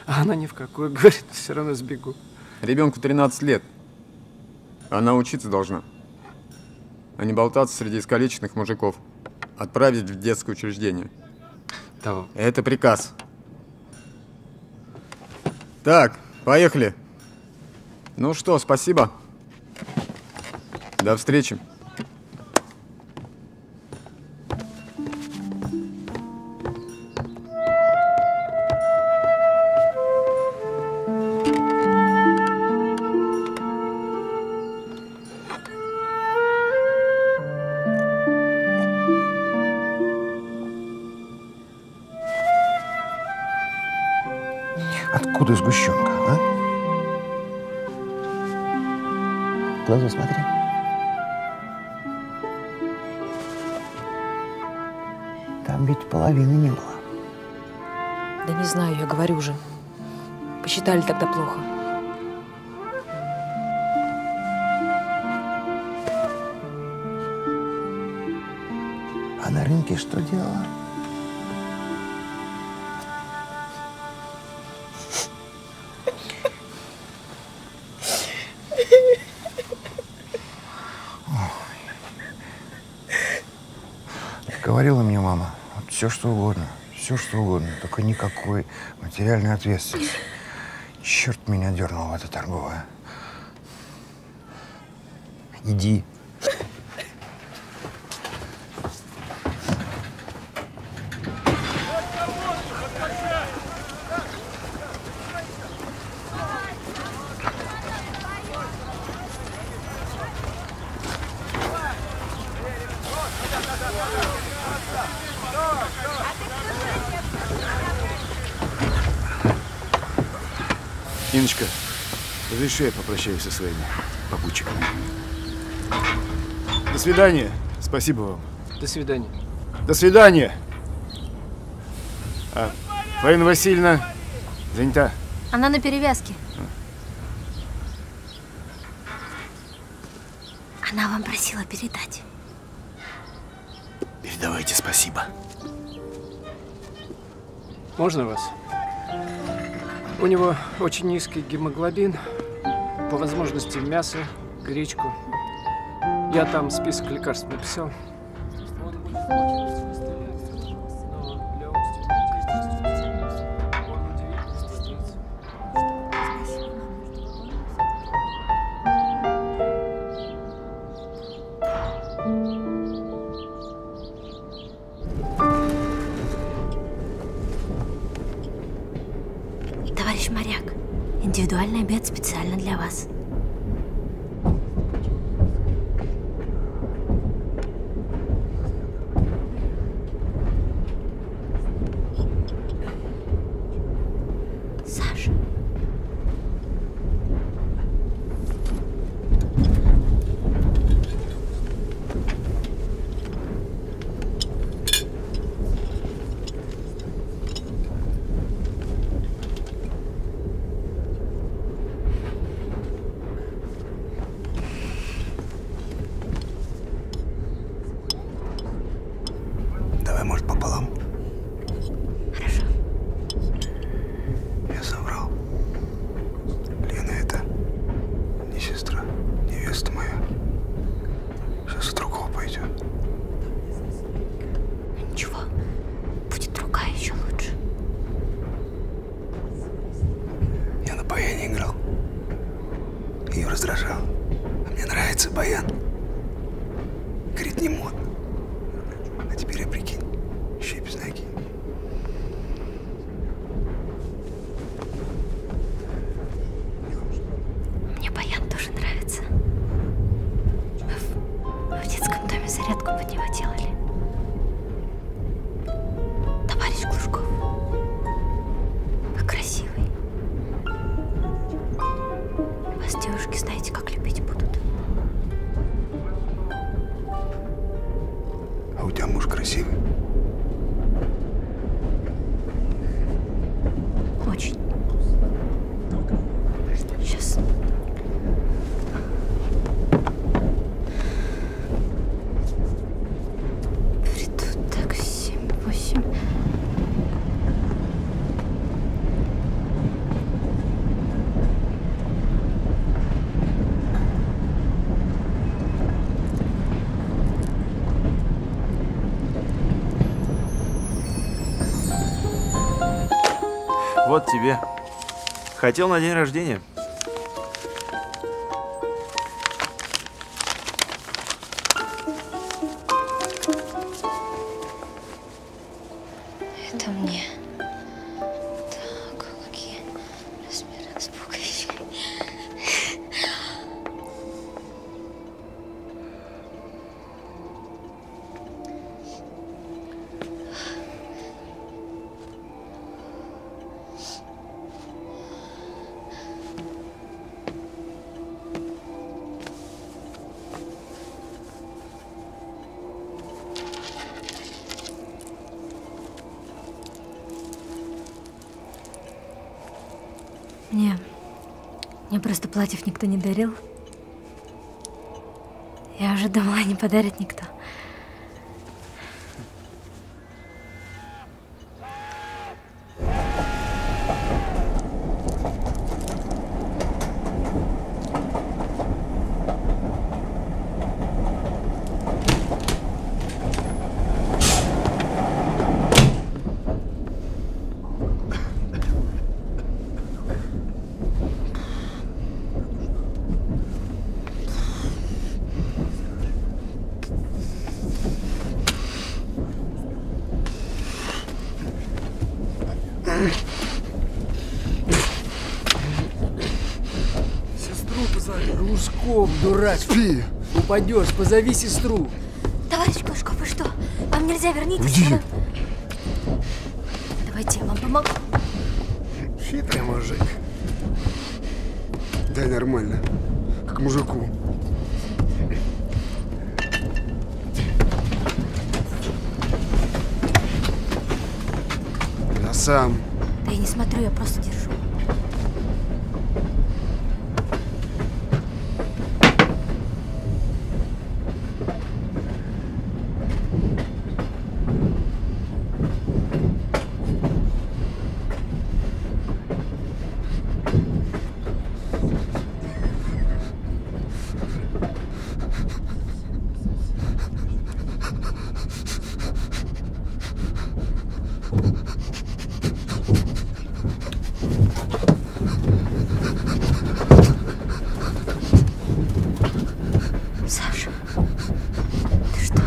Speaker 12: а она ни в какую. Говорит, все равно сбегу.
Speaker 87: Ребенку 13 лет. Она учиться должна. А не болтаться среди искалеченных мужиков. Отправить в детское учреждение.
Speaker 6: Да.
Speaker 87: Это приказ. Так, поехали. Ну что, спасибо. До встречи.
Speaker 89: Все что угодно, все что угодно, только никакой материальной ответственности. Черт меня дернул в это торговое. Иди.
Speaker 93: Попрощаюсь со своими попутчиками. До свидания. Спасибо вам.
Speaker 12: До свидания.
Speaker 93: До свидания. А, Фаина Васильевна занята.
Speaker 9: Она на перевязке. Она вам просила передать.
Speaker 93: Передавайте спасибо.
Speaker 12: Можно вас? У него очень низкий гемоглобин. По возможности мясо, гречку. Я там список лекарств написал.
Speaker 74: Хотел на день рождения.
Speaker 20: Никто не дарил. Я уже думала, не подарит никто.
Speaker 94: Сестру позови. Глушков, дурак. Спи. Упадешь, позови сестру.
Speaker 20: Товарищ Глушков, вы что? Вам нельзя, вернитесь.
Speaker 94: Уйди.
Speaker 20: Она- Давайте я вам помогу.
Speaker 89: Хитрый мужик. Дай нормально. Как мужику. Я сам.
Speaker 20: Да я не смотрю, я просто держу. Саша, ты что?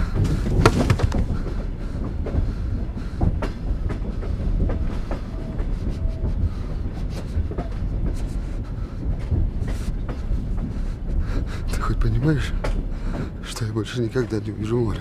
Speaker 89: Ты хоть понимаешь, что я больше никогда не увижу море?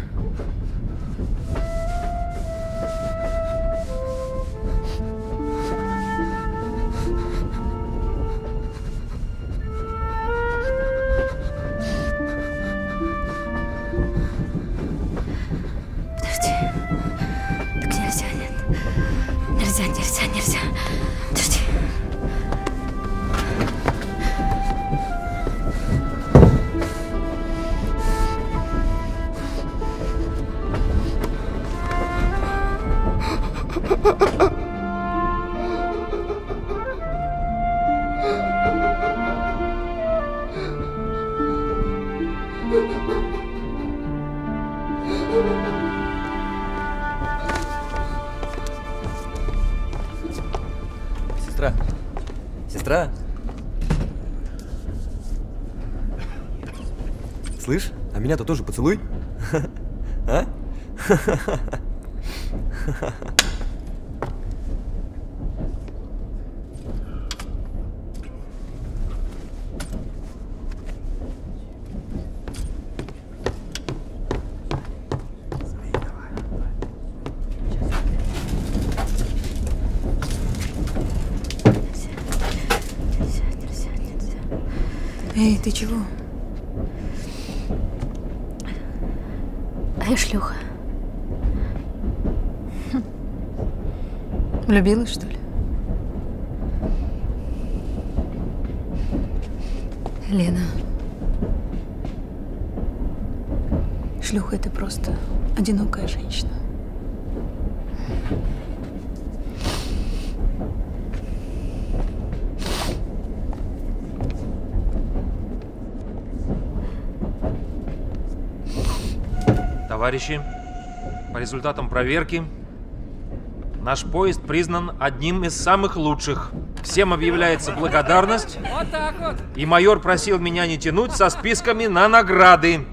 Speaker 94: Меня-то тоже поцелуй. А?
Speaker 7: Эй, ты чего?
Speaker 20: А я шлюха.
Speaker 7: Влюбилась, что ли? Лена. Шлюха — это просто одинокая женщина.
Speaker 6: Товарищи, по результатам проверки Наш поезд признан одним из самых лучших. Всем объявляется благодарность.
Speaker 95: Вот так вот.
Speaker 6: И майор просил меня не тянуть со списками на награды.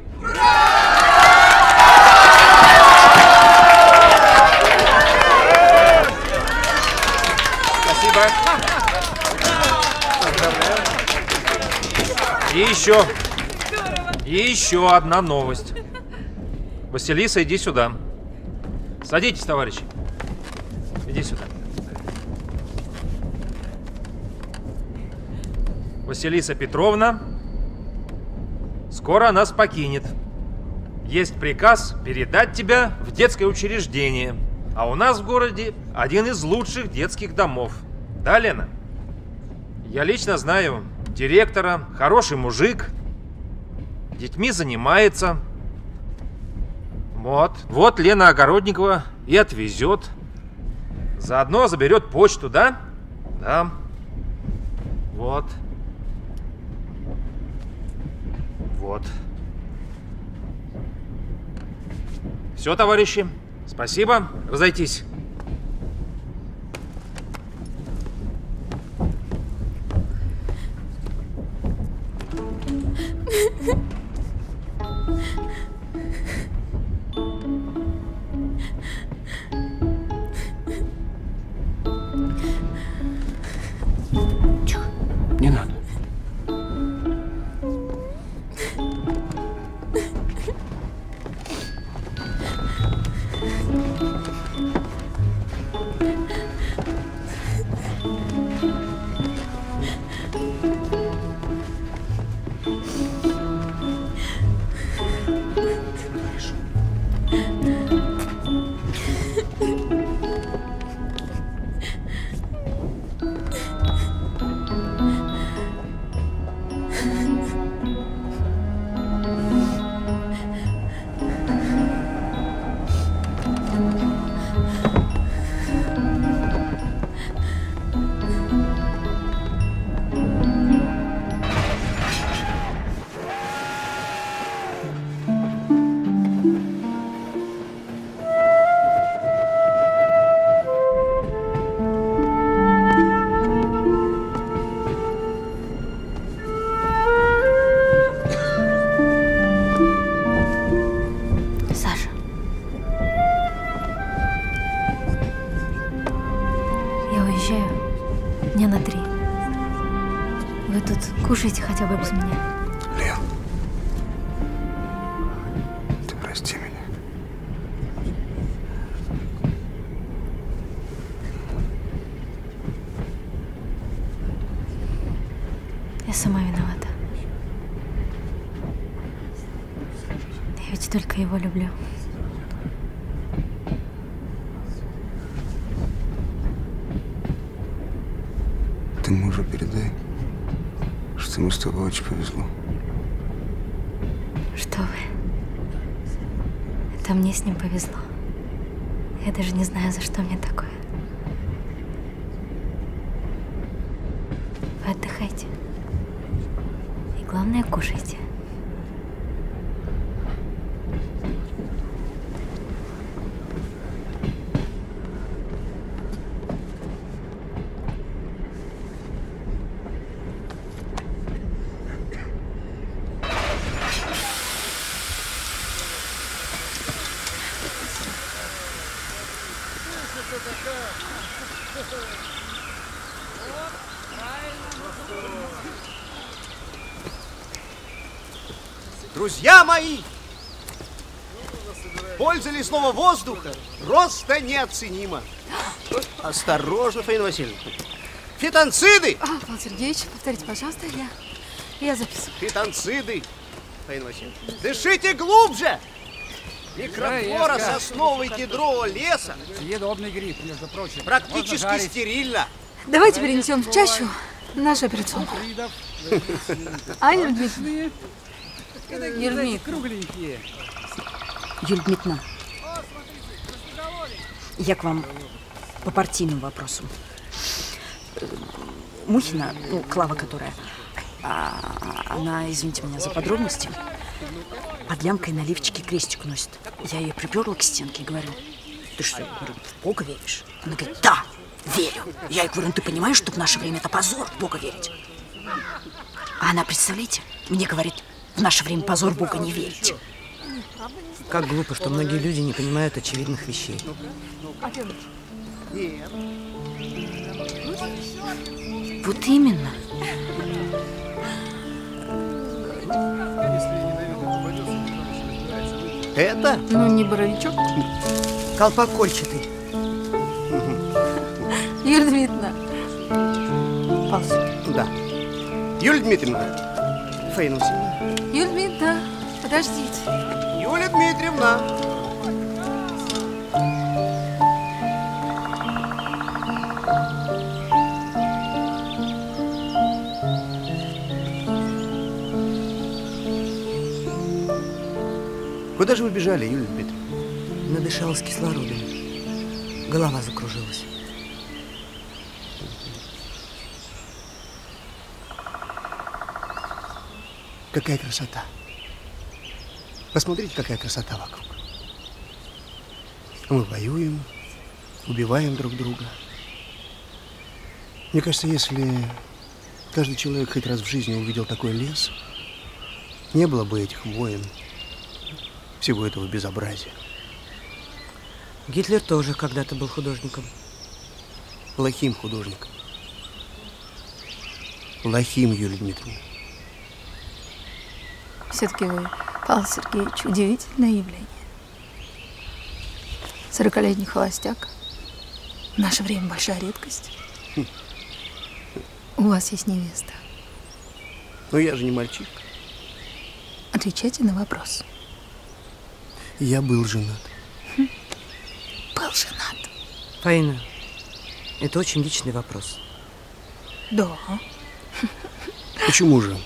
Speaker 6: Спасибо. И еще. И еще одна новость. Василиса, иди сюда. Садитесь, товарищи. Иди сюда. Василиса Петровна скоро нас покинет. Есть приказ передать тебя в детское учреждение. А у нас в городе один из лучших детских домов. Да, Лена? Я лично знаю директора, хороший мужик, детьми занимается. Вот, вот Лена Огородникова и отвезет. Заодно заберет почту, да? Да. Вот. Вот. Все, товарищи. Спасибо. Разойтись.
Speaker 89: очень повезло.
Speaker 20: Что вы? Это мне с ним повезло. Я даже не знаю, за что мне такое. Вы отдыхайте. И главное, кушайте.
Speaker 10: Друзья мои, польза лесного воздуха просто неоценима. Осторожно, Фаина Васильевна. Фитонциды!
Speaker 7: А, Павел Сергеевич, повторите, пожалуйста, я, я записываю.
Speaker 10: Фитонциды, Фаина Васильевна. Дышите глубже! Микрофлора и кедрового леса
Speaker 96: Съедобный гриб, между прочим.
Speaker 10: практически стерильно.
Speaker 7: Давайте перенесем в чащу нашу операционную. Аня Дмитриевна.
Speaker 96: Юльмит. Кругленькие.
Speaker 32: Юль Дмитриевна, я к вам по партийному вопросу. Мухина, ну, Клава которая, а, она, извините меня за подробности, под лямкой на лифчике крестик носит. Я ее приперла к стенке и говорю, Ты что, я говорю, в Бога веришь? Она говорит, да, верю. Я ей говорю, ну ты понимаешь, что в наше время это позор в Бога верить? А она, представляете, мне говорит, в наше время позор Бога не верить.
Speaker 10: Как глупо, что многие люди не понимают очевидных вещей.
Speaker 32: Вот именно.
Speaker 10: Это?
Speaker 7: Ну, не боровичок.
Speaker 10: Колпак кольчатый.
Speaker 7: Юлия Дмитриевна.
Speaker 10: Палс. Да. Юлия Дмитриевна. Фаина Васильевна.
Speaker 7: Юлия Дмитриевна, подождите.
Speaker 10: Юлия Дмитриевна. Куда же вы бежали, Юлия Дмитриевна?
Speaker 4: Надышалась кислородом. Голова закружилась.
Speaker 10: Какая красота. Посмотрите, какая красота вокруг. Мы воюем, убиваем друг друга. Мне кажется, если каждый человек хоть раз в жизни увидел такой лес, не было бы этих войн, всего этого безобразия.
Speaker 4: Гитлер тоже когда-то был художником.
Speaker 10: Плохим художником. Плохим, Юлия Дмитриевна.
Speaker 7: Все-таки вы, Павел Сергеевич, удивительное явление. Сорокалетний холостяк. В наше время большая редкость. У вас есть невеста.
Speaker 10: Но я же не мальчик.
Speaker 7: Отвечайте на вопрос.
Speaker 10: Я был женат.
Speaker 7: Был женат.
Speaker 4: Фаина, это очень личный вопрос.
Speaker 7: Да.
Speaker 10: Почему же?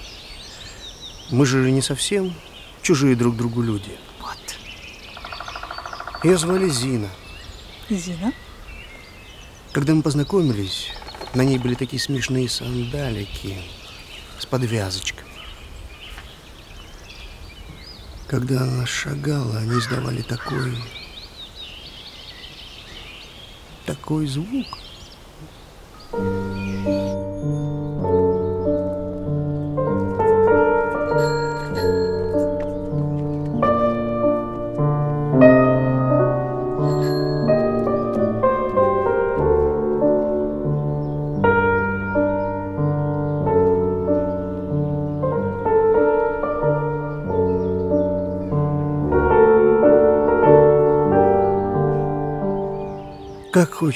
Speaker 10: Мы же не совсем чужие друг другу люди.
Speaker 7: Вот.
Speaker 10: Ее звали Зина.
Speaker 7: Зина?
Speaker 10: Когда мы познакомились, на ней были такие смешные сандалики с подвязочками. Когда она шагала, они издавали такой... такой звук. Как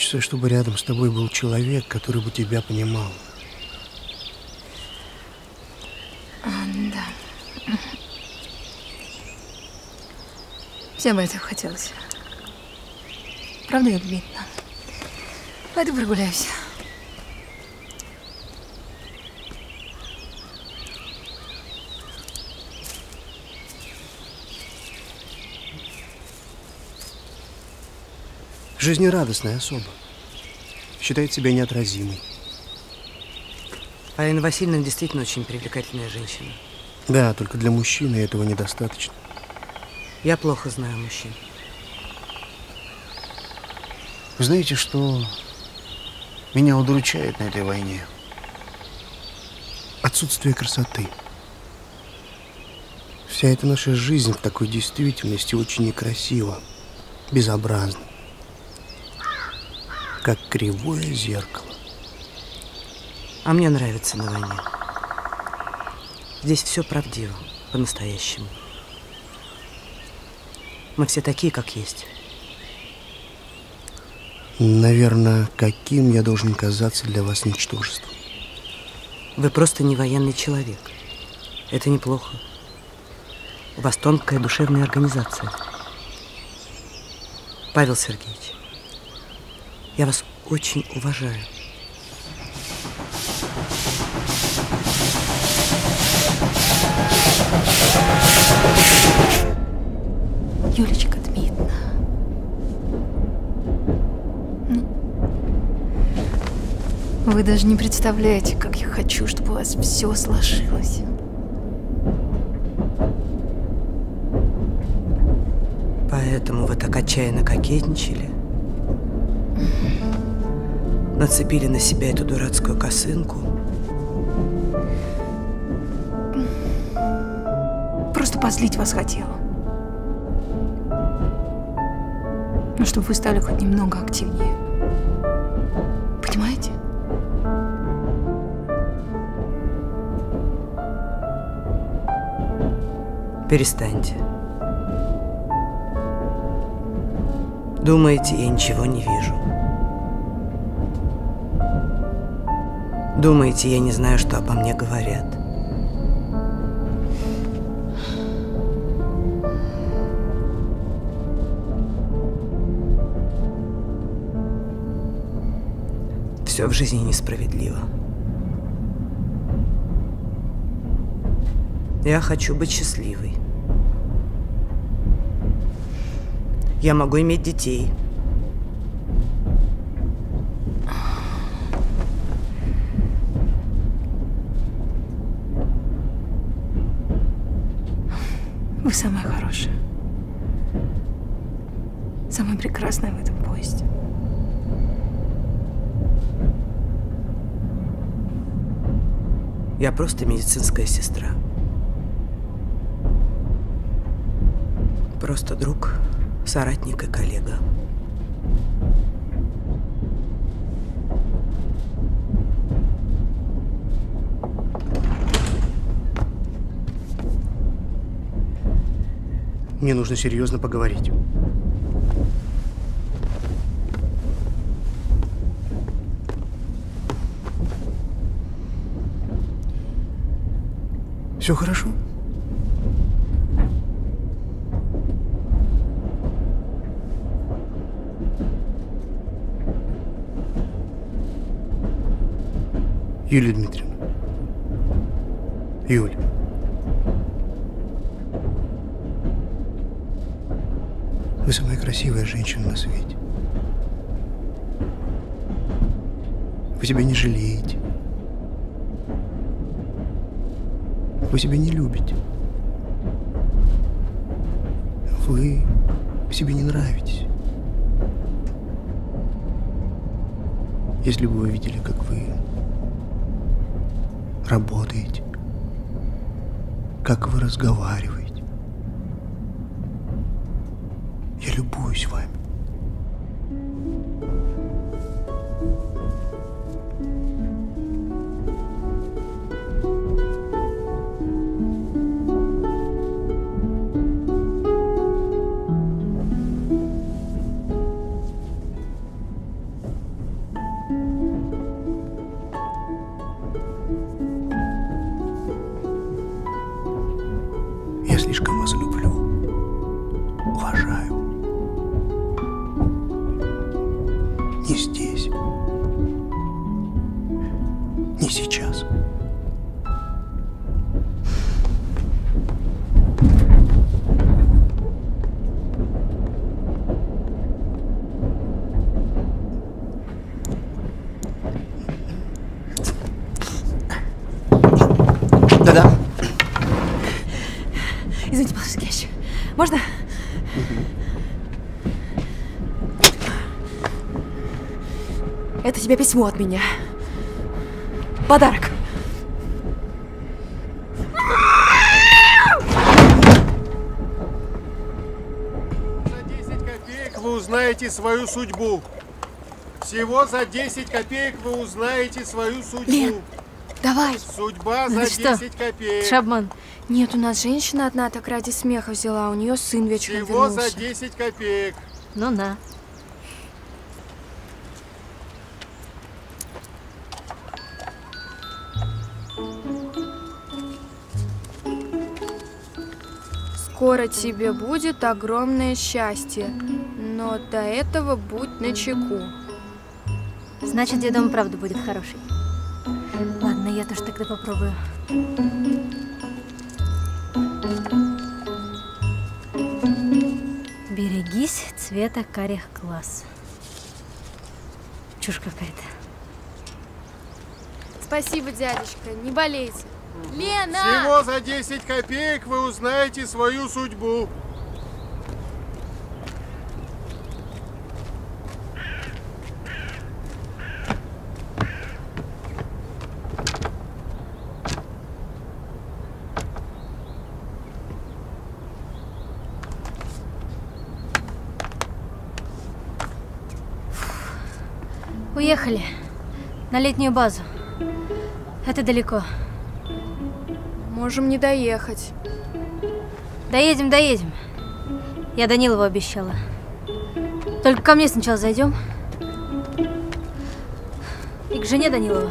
Speaker 10: хочется, чтобы рядом с тобой был человек, который бы тебя понимал.
Speaker 7: А, да. Всем бы этого хотелось. Правда, Юлия Дмитриевна? Пойду прогуляюсь.
Speaker 10: Жизнерадостная особа. Считает себя неотразимой.
Speaker 4: Фаина Васильевна действительно очень привлекательная женщина.
Speaker 10: Да, только для мужчины этого недостаточно.
Speaker 4: Я плохо знаю мужчин.
Speaker 10: Вы знаете, что меня удручает на этой войне? Отсутствие красоты. Вся эта наша жизнь в такой действительности очень некрасива, безобразна, как кривое зеркало.
Speaker 4: А мне нравится на войне. Здесь все правдиво, по-настоящему. Мы все такие, как есть.
Speaker 10: Наверное, каким я должен казаться для вас ничтожеством?
Speaker 4: Вы просто не военный человек. Это неплохо. У вас тонкая душевная организация. Павел Сергеевич, я вас очень уважаю.
Speaker 7: Юлечка Дмитриевна. Ну, Вы даже не представляете, как я хочу, чтобы у вас все сложилось.
Speaker 4: Поэтому вы так отчаянно кокетничали? Нацепили на себя эту дурацкую косынку.
Speaker 7: Просто позлить вас хотела. Ну, чтобы вы стали хоть немного активнее. Понимаете?
Speaker 4: Перестаньте. Думаете, я ничего не вижу? Думаете, я не знаю, что обо мне говорят? Все в жизни несправедливо. Я хочу быть счастливой. Я могу иметь детей.
Speaker 7: Самая хорошая. Самая прекрасная в этом поезде.
Speaker 4: Я просто медицинская сестра. Просто друг, соратник и коллега.
Speaker 10: Мне нужно серьезно поговорить. Все хорошо? Юлия Дмитриевна. Юль. Вы самая красивая женщина на свете. Вы себя не жалеете. Вы себя не любите. Вы себе не нравитесь. Если бы вы видели, как вы работаете, как вы разговариваете, я любуюсь вами.
Speaker 32: Тебе письмо от меня. Подарок.
Speaker 20: копеек вы узнаете свою судьбу. Всего за 10 копеек вы узнаете свою судьбу.
Speaker 59: Лен, давай.
Speaker 20: Судьба
Speaker 59: Ну
Speaker 20: за
Speaker 59: что?
Speaker 20: 10 копеек.
Speaker 59: Шабман. Нет, у нас женщина одна так ради смеха взяла. У нее сын вечером
Speaker 20: Всего
Speaker 59: вернулся.
Speaker 20: за 10 копеек.
Speaker 9: Ну на.
Speaker 59: Скоро тебе будет огромное счастье, но до этого будь начеку.
Speaker 9: Значит, дедом правда будет хороший. Ладно, я тоже тогда попробую. Берегись цвета карих глаз. Чушь какая-то.
Speaker 59: Спасибо, дядечка, не болейте. Лена!
Speaker 20: Всего за 10 копеек вы узнаете свою судьбу.
Speaker 9: Уехали на летнюю базу. Это далеко.
Speaker 59: Можем не доехать.
Speaker 9: Доедем, доедем. Я Данилову обещала. Только ко мне сначала зайдем. И к жене Данилова.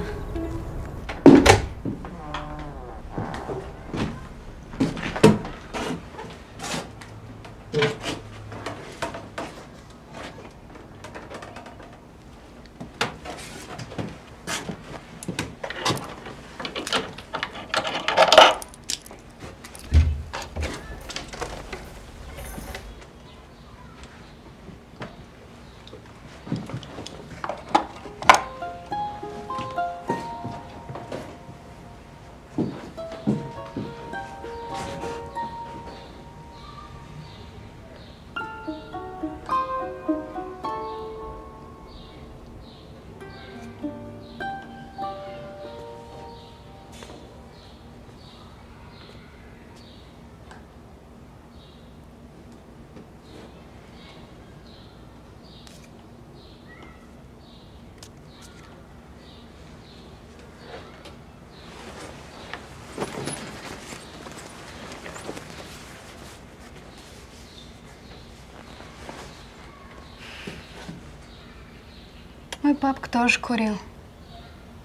Speaker 97: Папка тоже курил.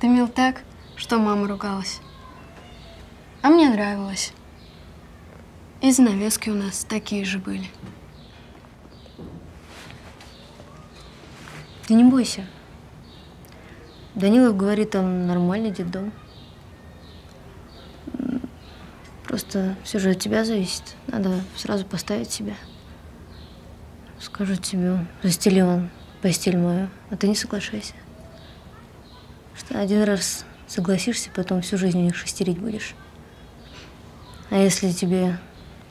Speaker 97: Дымил так, что мама ругалась. А мне нравилось. И занавески у нас такие же были.
Speaker 20: Ты не бойся. Данилов говорит, там нормальный детдом. Просто все же от тебя зависит. Надо сразу поставить себя. Скажу тебе, застели он постель мою, а ты не соглашайся. Что один раз согласишься, потом всю жизнь у них шестерить будешь. А если тебе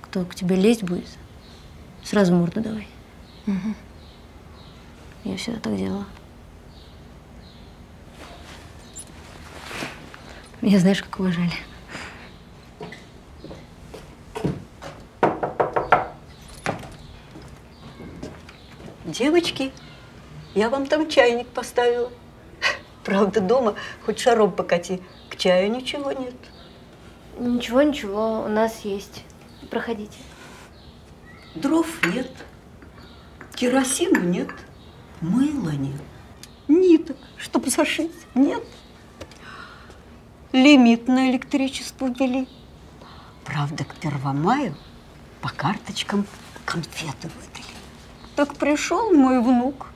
Speaker 20: кто к тебе лезть будет, сразу морду давай.
Speaker 97: Мгм.
Speaker 20: Я всегда так делала. Меня знаешь, как уважали.
Speaker 98: Девочки, я вам там чайник поставила. Правда, дома хоть шаром покати, к чаю ничего нет.
Speaker 20: Ничего, ничего, у нас есть. Проходите.
Speaker 98: Дров нет, керосина нет, мыла нет, ниток, чтобы зашить, нет. Лимит на электричество ввели. Правда, к Первомаю по карточкам конфеты выдали. Так пришел мой внук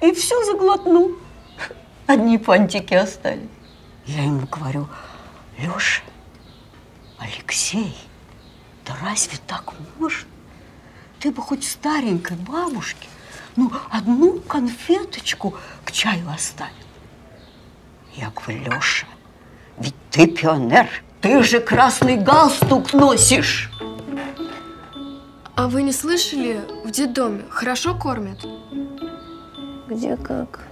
Speaker 98: и все заглотнул. Одни фантики остались. Я ему говорю, Леша, Алексей, да разве так можно? Ты бы хоть старенькой бабушке, ну, одну конфеточку к чаю оставил. Я говорю, Леша, ведь ты пионер, ты же красный галстук носишь.
Speaker 97: А вы не слышали, в детдоме хорошо кормят?
Speaker 20: Где как?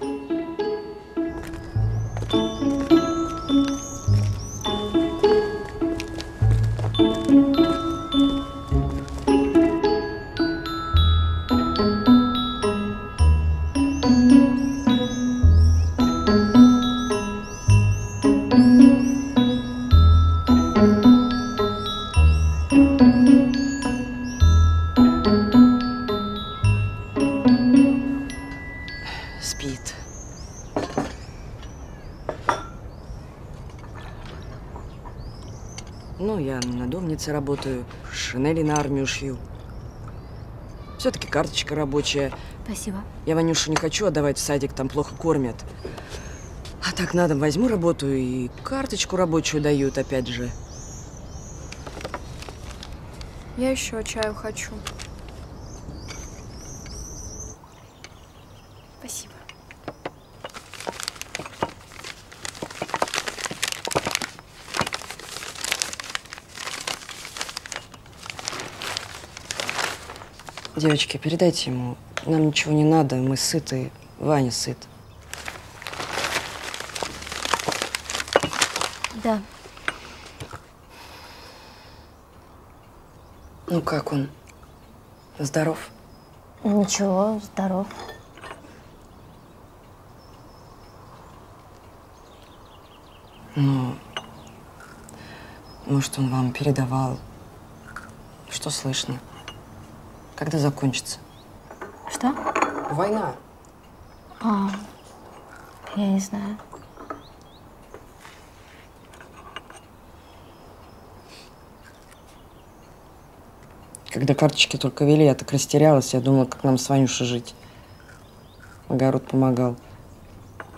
Speaker 29: Надомнице работаю, шинели на армию шью. Все-таки карточка рабочая.
Speaker 9: Спасибо.
Speaker 29: Я Ванюшу не хочу отдавать в садик, там плохо кормят. А так на дом возьму работу и карточку рабочую дают, опять же.
Speaker 97: Я еще чаю хочу. Спасибо.
Speaker 29: Девочки, передайте ему, нам ничего не надо, мы сыты, Ваня сыт.
Speaker 9: Да.
Speaker 29: Ну как он? Здоров?
Speaker 20: Ничего, здоров.
Speaker 29: Ну, может, он вам передавал. Что слышно? Когда закончится?
Speaker 20: Что?
Speaker 29: Война.
Speaker 20: А, я не знаю.
Speaker 29: Когда карточки только вели, я так растерялась. Я думала, как нам с Ванюшей жить. Огород помогал.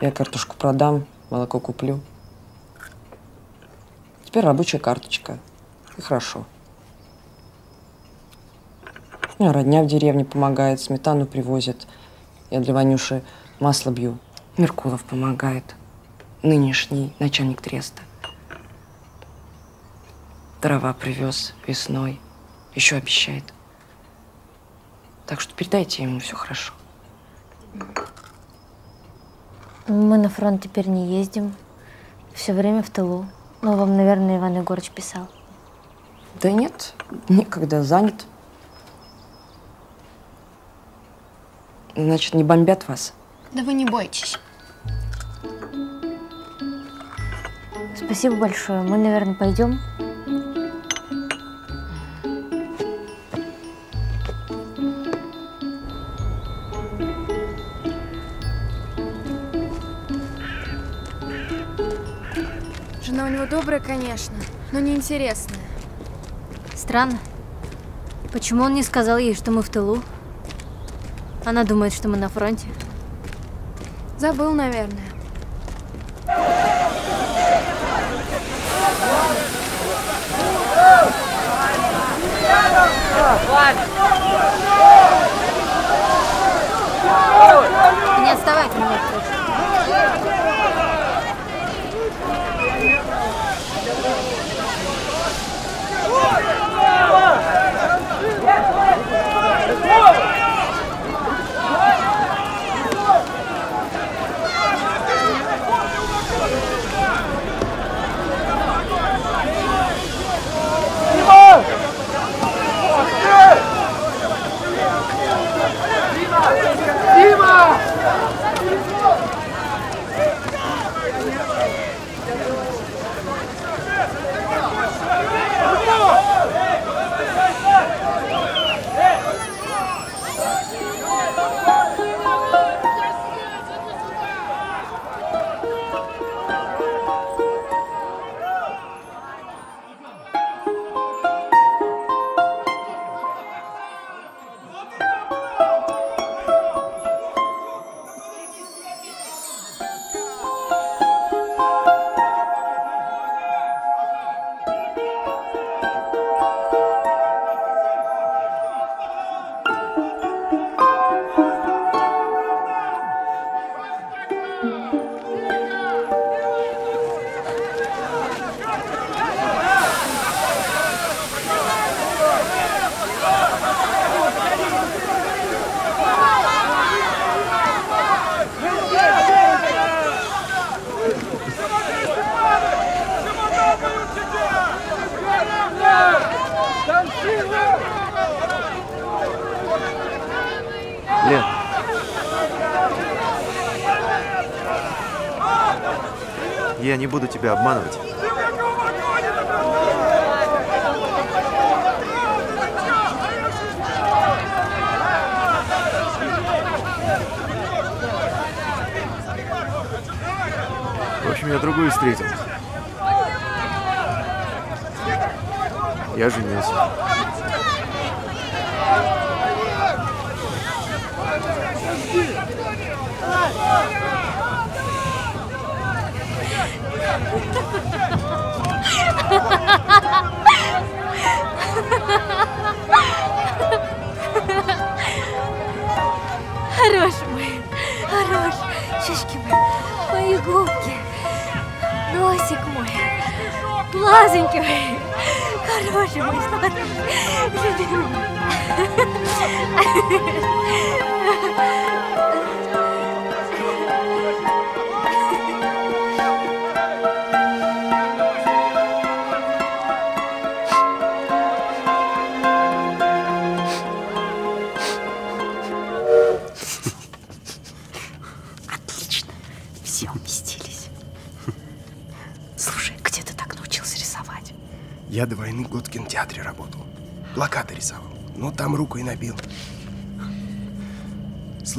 Speaker 29: Я картошку продам, молоко куплю. Теперь рабочая карточка. И хорошо. Меня родня в деревне помогает, сметану привозят. Я для Ванюши масло бью. Меркулов помогает. Нынешний начальник треста. Дрова привез весной. Еще обещает. Так что передайте ему, все хорошо.
Speaker 20: Мы на фронт теперь не ездим. Все время в тылу. Ну, вам, наверное, Иван Егорович писал.
Speaker 29: Да нет, некогда, занят. Значит, не бомбят вас?
Speaker 97: Да вы не бойтесь.
Speaker 20: Спасибо большое. Мы, наверное, пойдем.
Speaker 59: Жена у него добрая, конечно, но неинтересная.
Speaker 20: Странно. Почему он не сказал ей, что мы в тылу? Она думает, что мы на фронте.
Speaker 59: Забыл, наверное.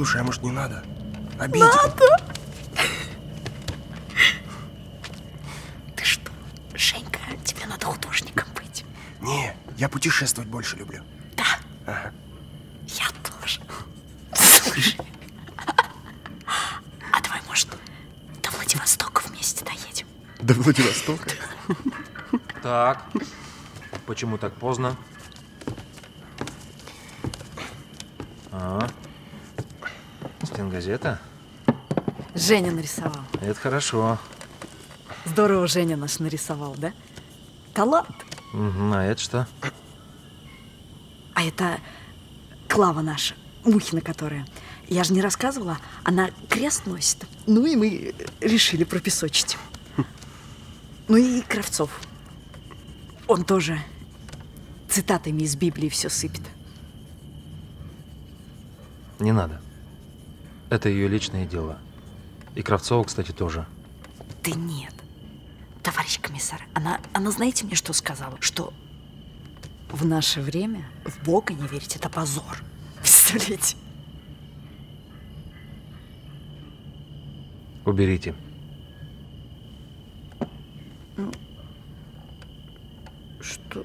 Speaker 99: Слушай,
Speaker 100: а может не надо? Обидел.
Speaker 101: Надо! Ты что, Женька, тебе надо художником быть.
Speaker 100: Не, я путешествовать больше люблю.
Speaker 101: Да,
Speaker 100: Ага.
Speaker 101: я тоже. Слушай, а давай, может, до Владивостока вместе доедем?
Speaker 100: До Владивостока?
Speaker 3: Так, почему так поздно? А, стенгазета?
Speaker 29: Женя нарисовал.
Speaker 3: Это хорошо.
Speaker 29: Здорово Женя наш нарисовал, да? Талант.
Speaker 3: Мгм, А это что?
Speaker 29: А это Клава наша, Мухина которая. Я же не рассказывала, она крест носит. Ну и мы решили пропесочить. Ну и Кравцов. Он тоже цитатами из Библии все сыпет.
Speaker 3: Не надо. Это ее личное дело. И Кравцова, кстати, тоже.
Speaker 29: Да нет. Товарищ комиссар, она, она знаете мне, что сказала? Что в наше время в Бога не верить – это позор. Представляете?
Speaker 3: Уберите.
Speaker 29: Ну, что?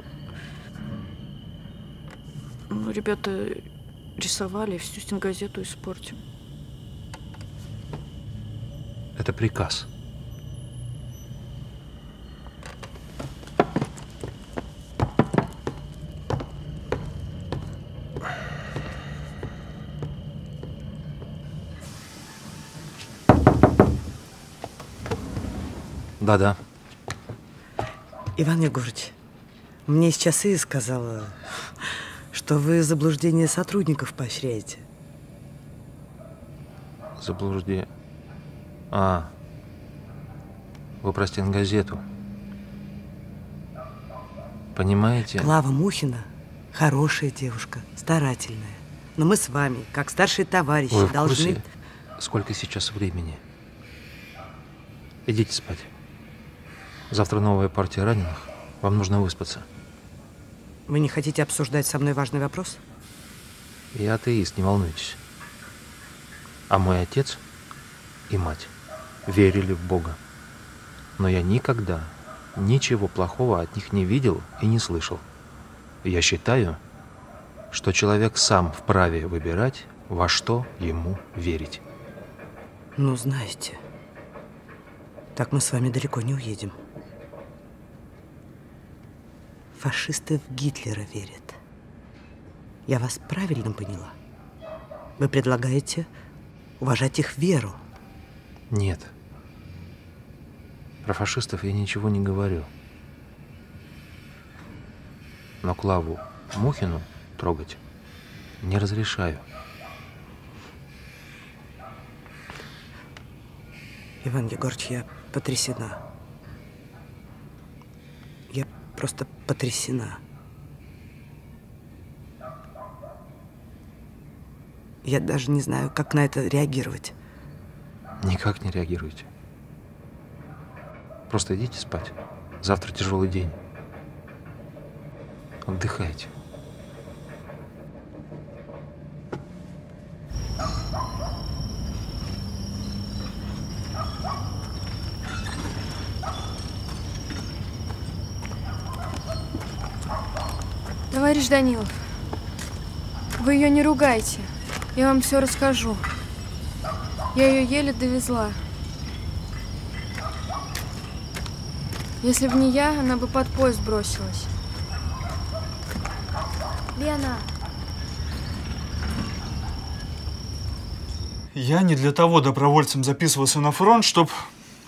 Speaker 29: Ну, ребята рисовали, всю стенгазету испортим.
Speaker 3: Это приказ. Да-да.
Speaker 4: Иван Егорович, мне сейчас и сказала, что вы заблуждение сотрудников поощряете.
Speaker 3: Заблуждение. А. Вы про стенгазету. Понимаете?
Speaker 4: Клава Мухина хорошая девушка, старательная. Но мы с вами, как старшие товарищи,
Speaker 3: Вы в
Speaker 4: должны...
Speaker 3: курсе, сколько сейчас времени? Идите спать. Завтра новая партия раненых. Вам нужно выспаться.
Speaker 4: Вы не хотите обсуждать со мной важный вопрос?
Speaker 3: Я атеист, не волнуйтесь. А мой отец и мать верили в Бога. Но я никогда ничего плохого от них не видел и не слышал. Я считаю, что человек сам вправе выбирать, во что ему верить.
Speaker 4: Ну, знаете, так мы с вами далеко не уедем. Фашисты в Гитлера верят. Я вас правильно поняла? Вы предлагаете уважать их веру.
Speaker 3: Нет. Про фашистов я ничего не говорю. Но Клаву Мухину трогать не разрешаю.
Speaker 4: Иван Егорович, я потрясена. Я просто потрясена. Я даже не знаю, как на это реагировать.
Speaker 3: Никак не реагируйте. Просто идите спать. Завтра тяжелый день. Отдыхайте.
Speaker 59: Товарищ Данилов, вы ее не ругайте. Я вам все расскажу. Я ее еле довезла. Если бы не я, она бы под поезд бросилась. Лена,
Speaker 102: Я не для того добровольцем записывался на фронт, чтоб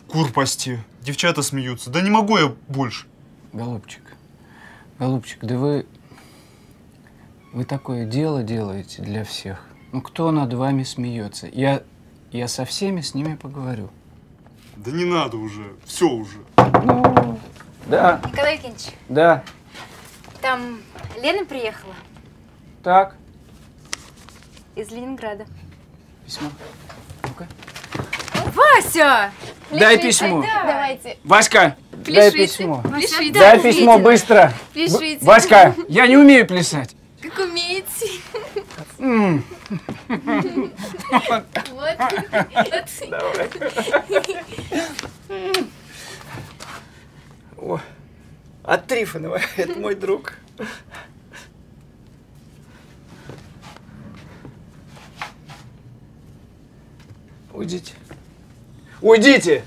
Speaker 102: кур пасти. Девчата смеются. Да не могу я больше.
Speaker 2: Голубчик, голубчик, да вы... Вы такое дело делаете для всех. Ну, кто над вами смеется? Я, я со всеми с ними поговорю.
Speaker 102: Да не надо уже. Все уже.
Speaker 2: Да,
Speaker 20: Николай Евгеньевич,
Speaker 2: да,
Speaker 20: там Лена приехала
Speaker 2: так.
Speaker 20: из Ленинграда.
Speaker 2: Письмо.
Speaker 20: Вася!
Speaker 2: Дай письмо.
Speaker 20: Давайте.
Speaker 2: Васька, Дай
Speaker 20: Пишите,
Speaker 2: письмо.
Speaker 20: пишите.
Speaker 2: Дай письмо быстро.
Speaker 20: Пишите.
Speaker 2: В- Васька, я не умею плясать.
Speaker 20: Как умеете.
Speaker 2: М.
Speaker 20: Вот.
Speaker 2: О, от Трифонова. Это мой друг. Уйдите. Уйдите!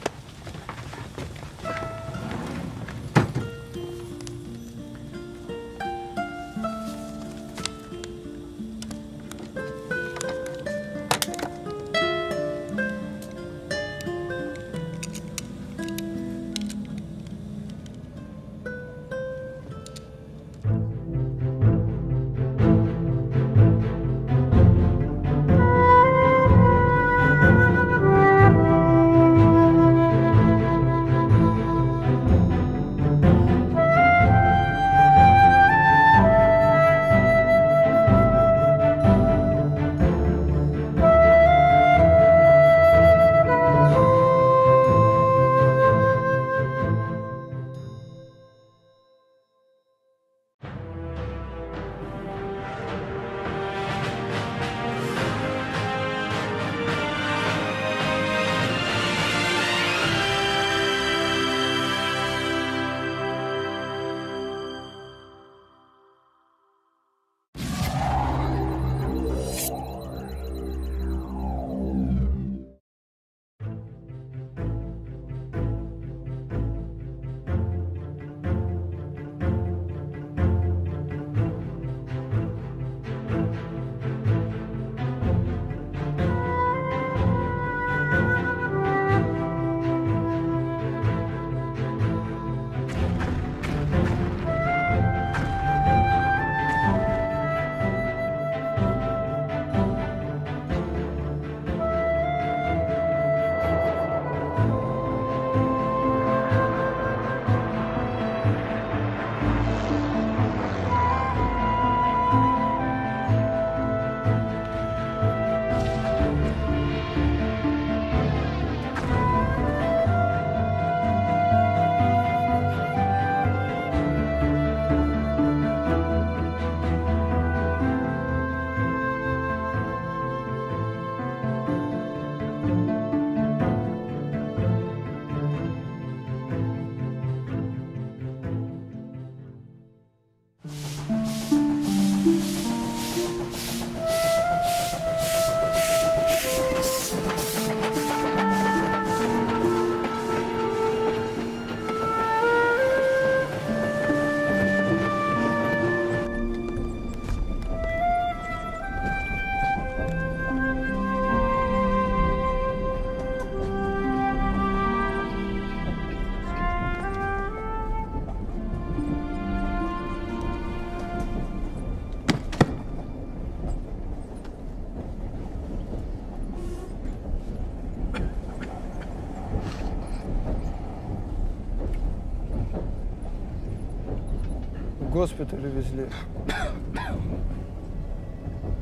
Speaker 103: Госпиталь везли.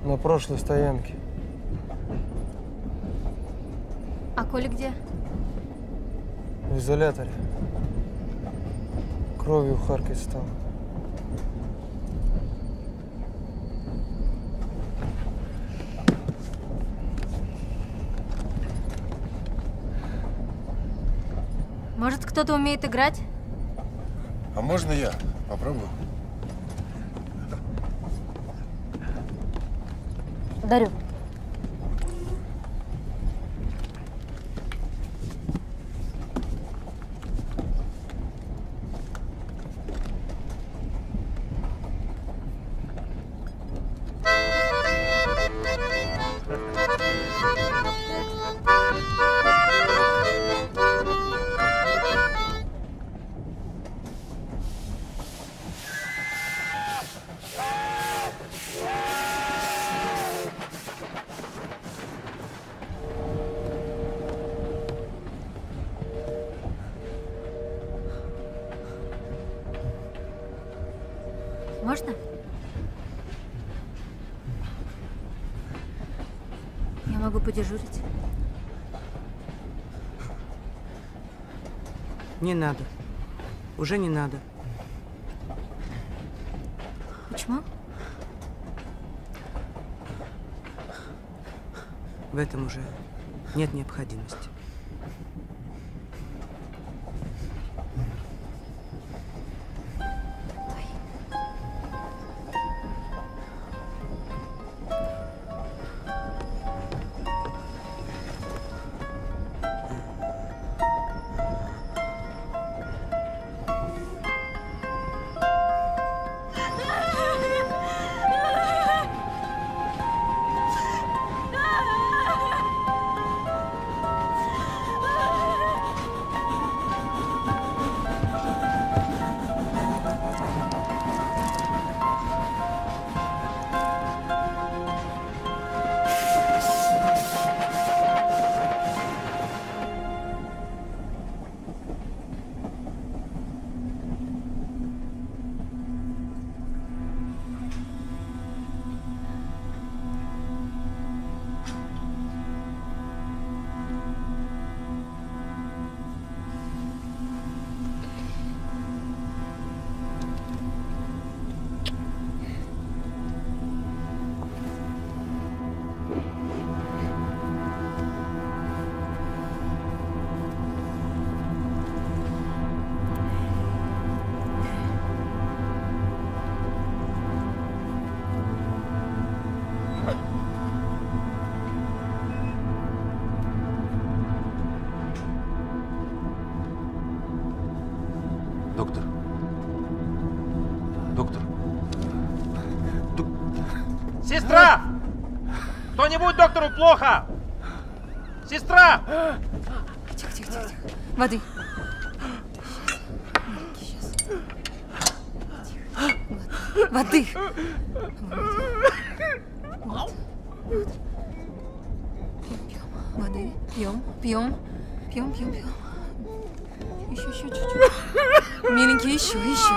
Speaker 103: На прошлой стоянке.
Speaker 9: А Коля где?
Speaker 103: В изоляторе. Кровью харкать стал.
Speaker 9: Может, кто-то умеет играть?
Speaker 104: А можно я? Попробую.
Speaker 9: धरू
Speaker 4: Не надо. Уже не надо.
Speaker 20: Почему?
Speaker 4: В этом уже нет необходимости.
Speaker 105: Кто-нибудь доктору плохо! Сестра!
Speaker 7: Тихо, тихо, тихо, тихо. Воды. Воды. Вот. Вот. Пьем. Воды. Пьем, пьем, пьем, пьем, пьем. Еще, еще чуть-чуть. Миленький, еще, еще.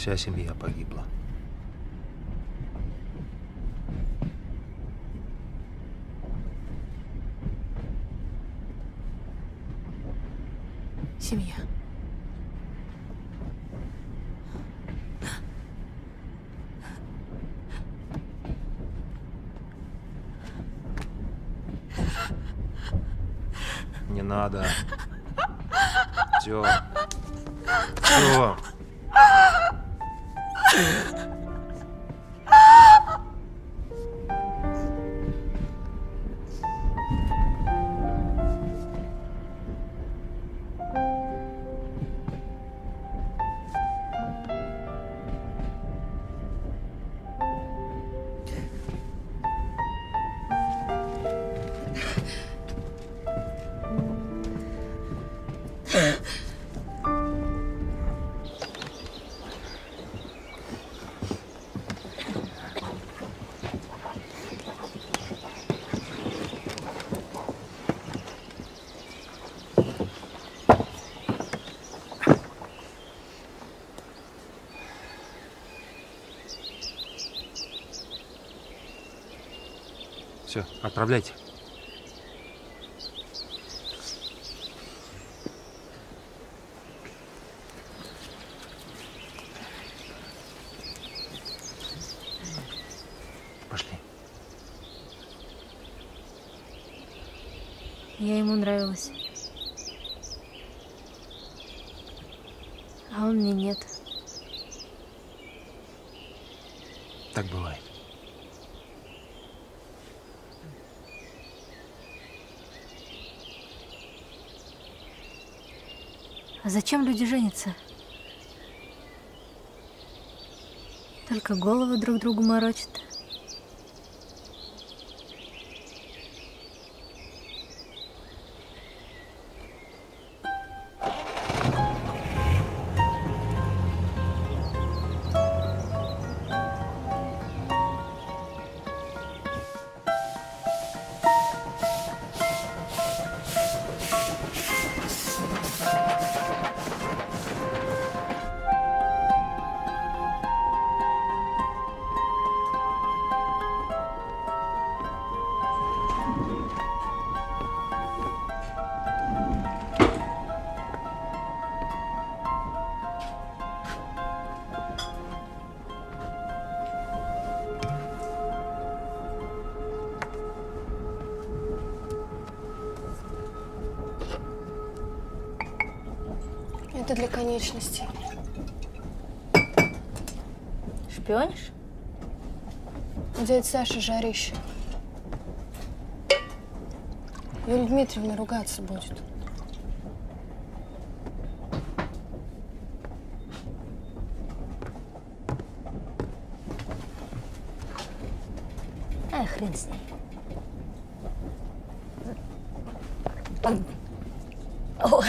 Speaker 6: Вся семья погибла. Отправляйте.
Speaker 106: Я ему нравилась. А он мне нет.
Speaker 107: Так бывает.
Speaker 106: А зачем люди женятся? Только головы друг другу морочат.
Speaker 43: Саша жарище. Юлия Дмитриевна ругаться будет.
Speaker 106: А, хрен с ней. О.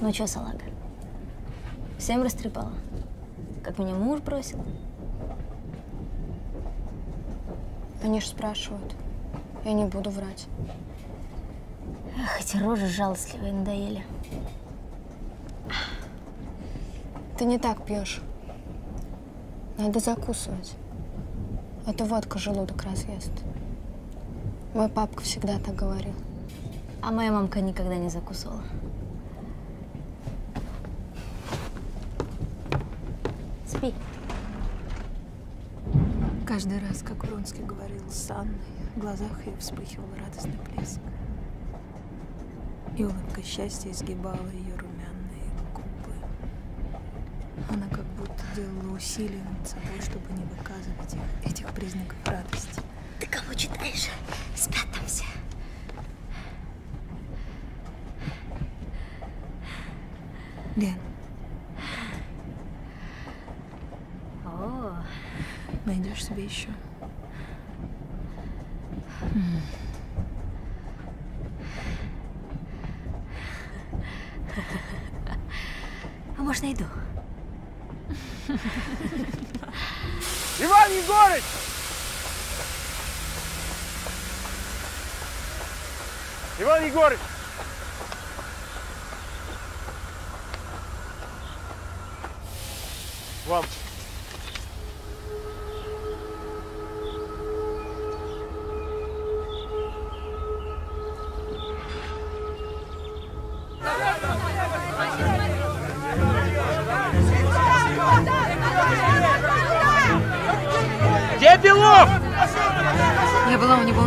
Speaker 106: Ну чё, салага? Всем растрепала? Как меня муж бросил?
Speaker 43: Они ж спрашивают. Я не буду врать.
Speaker 106: Эх, эти рожи жалостливые надоели.
Speaker 43: Ты не так пьешь. Надо закусывать. А то водка желудок разъест. Мой папка всегда так говорил.
Speaker 106: А моя мамка никогда не закусывала. Спи.
Speaker 7: Каждый раз, как Вронский говорил с Анной, в глазах ее вспыхивал радостный блеск. И улыбка счастья изгибала ее румяные губы. Она как будто делала усилия над собой, чтобы не выказывать их, этих признаков радости.
Speaker 106: Ты кого читаешь? Спят там все.
Speaker 7: Лен,
Speaker 106: О,
Speaker 7: найдешь себе еще.
Speaker 106: а может, найду?
Speaker 40: Иван Егорыч! Иван Егорыч! Вам.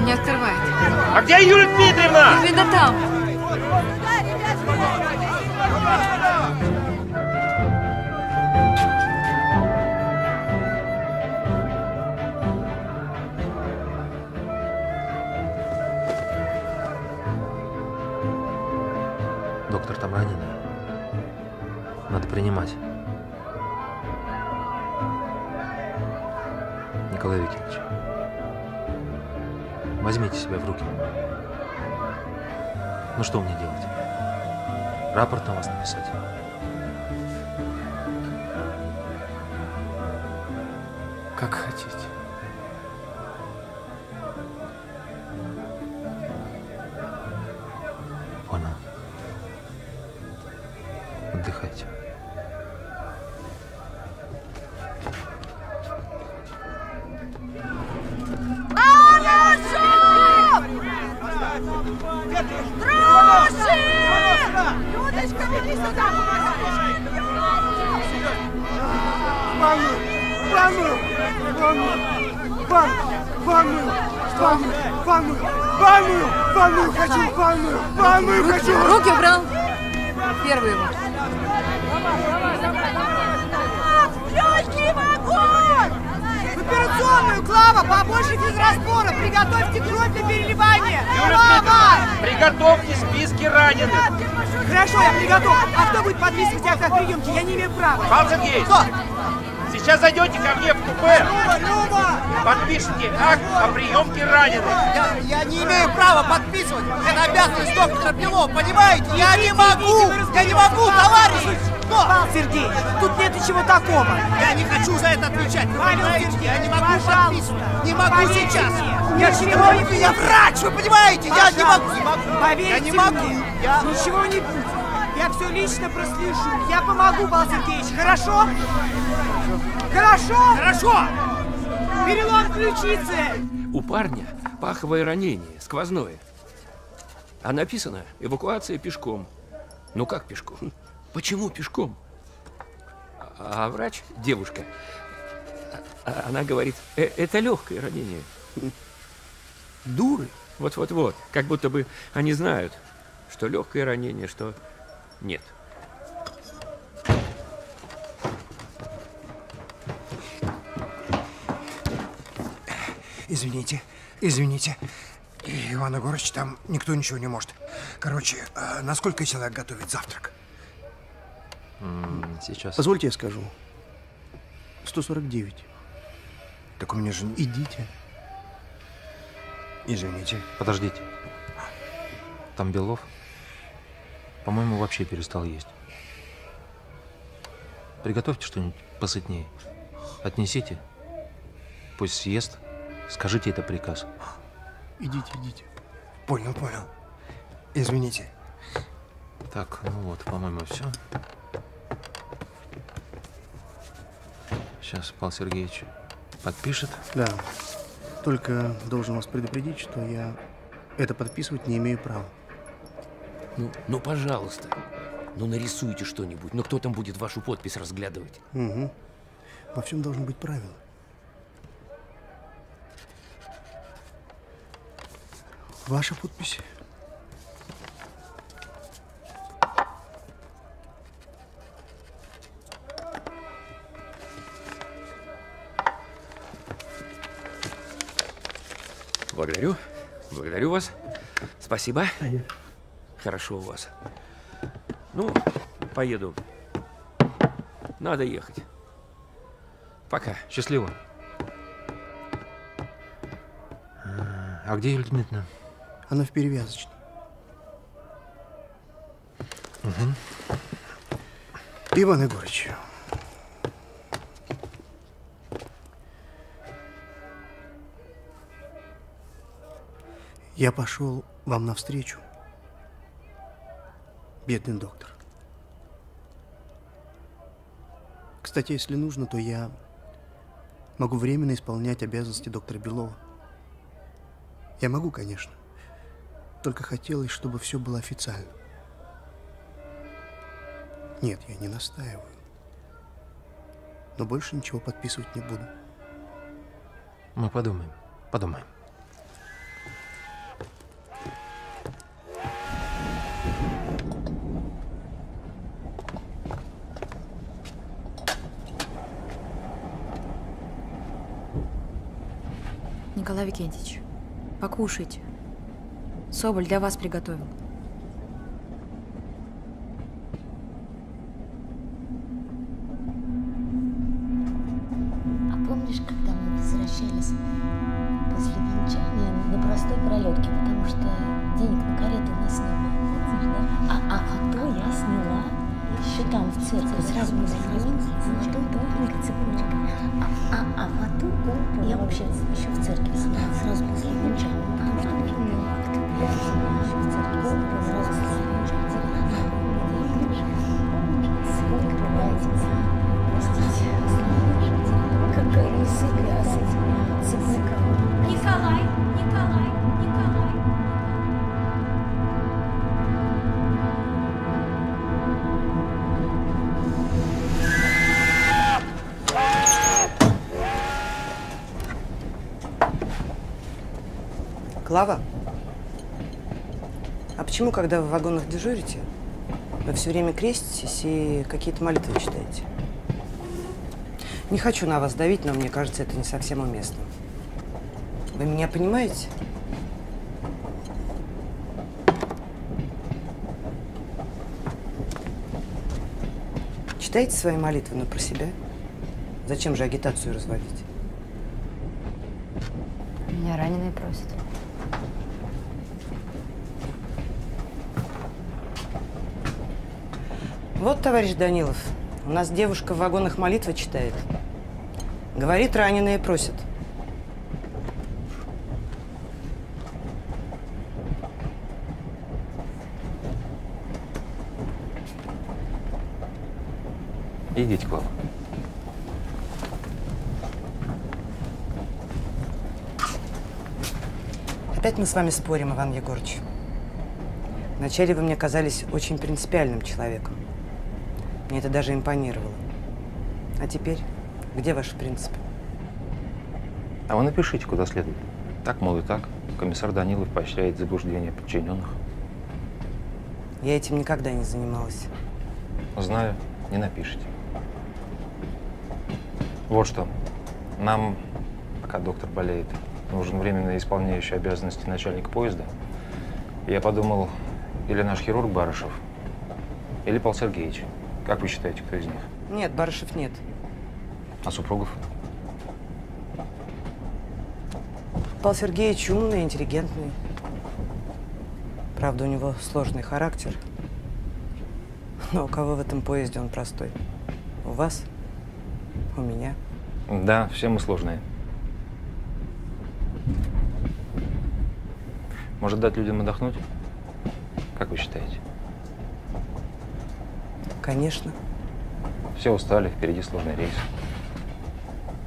Speaker 3: Не открывает.
Speaker 40: А где Юлия Дмитриевна?
Speaker 3: Видно там.
Speaker 107: Ну что мне делать? Рапорт на вас написать?
Speaker 11: О приемке
Speaker 6: раненых.
Speaker 11: Я, я не имею права подписывать. Это обязанность доктора Белова, понимаете? Я не могу! Я не могу, товарищ! Что? Павел Сергеевич, тут нет ничего такого. Я не хочу за это отвечать. Понимаете? Я не могу подписывать. Не могу
Speaker 108: Поверьте
Speaker 11: сейчас.
Speaker 108: мне.
Speaker 11: Я
Speaker 108: Ничего
Speaker 11: не могу. Я врач, вы понимаете? Я не могу. не могу.
Speaker 108: Поверьте
Speaker 11: Я не могу.
Speaker 108: мне,
Speaker 11: Я...
Speaker 108: ничего не будет. Я все лично прослежу. Я помогу, Павел Сергеевич, хорошо? Хорошо?
Speaker 11: Хорошо!
Speaker 108: Перелом ключицы!
Speaker 109: Парня паховое ранение, сквозное. А написано эвакуация пешком. Ну как пешком? Почему пешком? А врач, девушка, а- она говорит, «Э, это легкое ранение. Дуры. Вот-вот-вот. Как будто бы они знают, что легкое ранение, что нет.
Speaker 10: Извините, извините. Иван Егорович, там никто ничего не может. Короче, а на сколько человек готовить завтрак?
Speaker 110: Сейчас.
Speaker 10: Позвольте я скажу. 149. Так у меня же... Идите. Извините.
Speaker 3: Подождите. Там Белов, по-моему, вообще перестал есть. Приготовьте что-нибудь посытнее. Отнесите. Пусть съест. Скажите это приказ.
Speaker 10: Идите, идите. Понял, понял. Извините.
Speaker 3: Так, ну вот, по-моему, все. Сейчас Павел Сергеевич подпишет.
Speaker 10: Да. Только должен вас предупредить, что я это подписывать не имею права.
Speaker 109: Ну, ну, пожалуйста. Ну, нарисуйте что-нибудь. Ну, кто там будет вашу подпись разглядывать?
Speaker 10: Угу. Во всем должны быть правила. Ваша подпись.
Speaker 109: Благодарю. Благодарю вас. Спасибо. Хорошо у вас. Ну, поеду. Надо ехать. Пока.
Speaker 3: Счастливо. А где Юлия Дмитриевна?
Speaker 10: Она в перевязочной.
Speaker 3: Угу.
Speaker 10: Иван Егорович, я пошел вам навстречу, бедный доктор. Кстати, если нужно, то я могу временно исполнять обязанности доктора Белова. Я могу, конечно. Только хотелось, чтобы все было официально. Нет, я не настаиваю. Но больше ничего подписывать не буду.
Speaker 3: Мы подумаем. Подумаем.
Speaker 106: Николай Викентьевич, покушайте. Соболь для вас приготовил.
Speaker 111: Когда
Speaker 29: вы в вагонах дежурите, вы все время креститесь и какие-то молитвы читаете? Не хочу на вас давить, но мне кажется, это не совсем уместно. Вы меня понимаете? Читайте свои молитвы, но про себя. Зачем же агитацию разводить?
Speaker 112: Меня раненые просят.
Speaker 29: Вот, товарищ Данилов, у нас девушка в вагонах молитвы читает. Говорит, раненые просят.
Speaker 3: Идите, Клава.
Speaker 29: Опять мы с вами спорим, Иван Егорович. Вначале вы мне казались очень принципиальным человеком. Мне это даже импонировало. А теперь, где ваши принципы?
Speaker 3: А вы напишите, куда следует. Так, мол, и так. Комиссар Данилов поощряет заблуждение подчиненных.
Speaker 29: Я этим никогда не занималась.
Speaker 3: Знаю, не напишите. Вот что. Нам, пока доктор болеет, нужен временно исполняющий обязанности начальника поезда. Я подумал, или наш хирург Барышев, или Павел Сергеевич. Как вы считаете, кто из них?
Speaker 29: Нет, Барышев нет.
Speaker 3: А супругов?
Speaker 29: Павел Сергеевич умный, интеллигентный. Правда, у него сложный характер. Но у кого в этом поезде он простой? У вас? У меня?
Speaker 3: Да, все мы сложные. Может дать людям отдохнуть? Как вы считаете?
Speaker 29: Конечно.
Speaker 3: Все устали, впереди сложный рейс.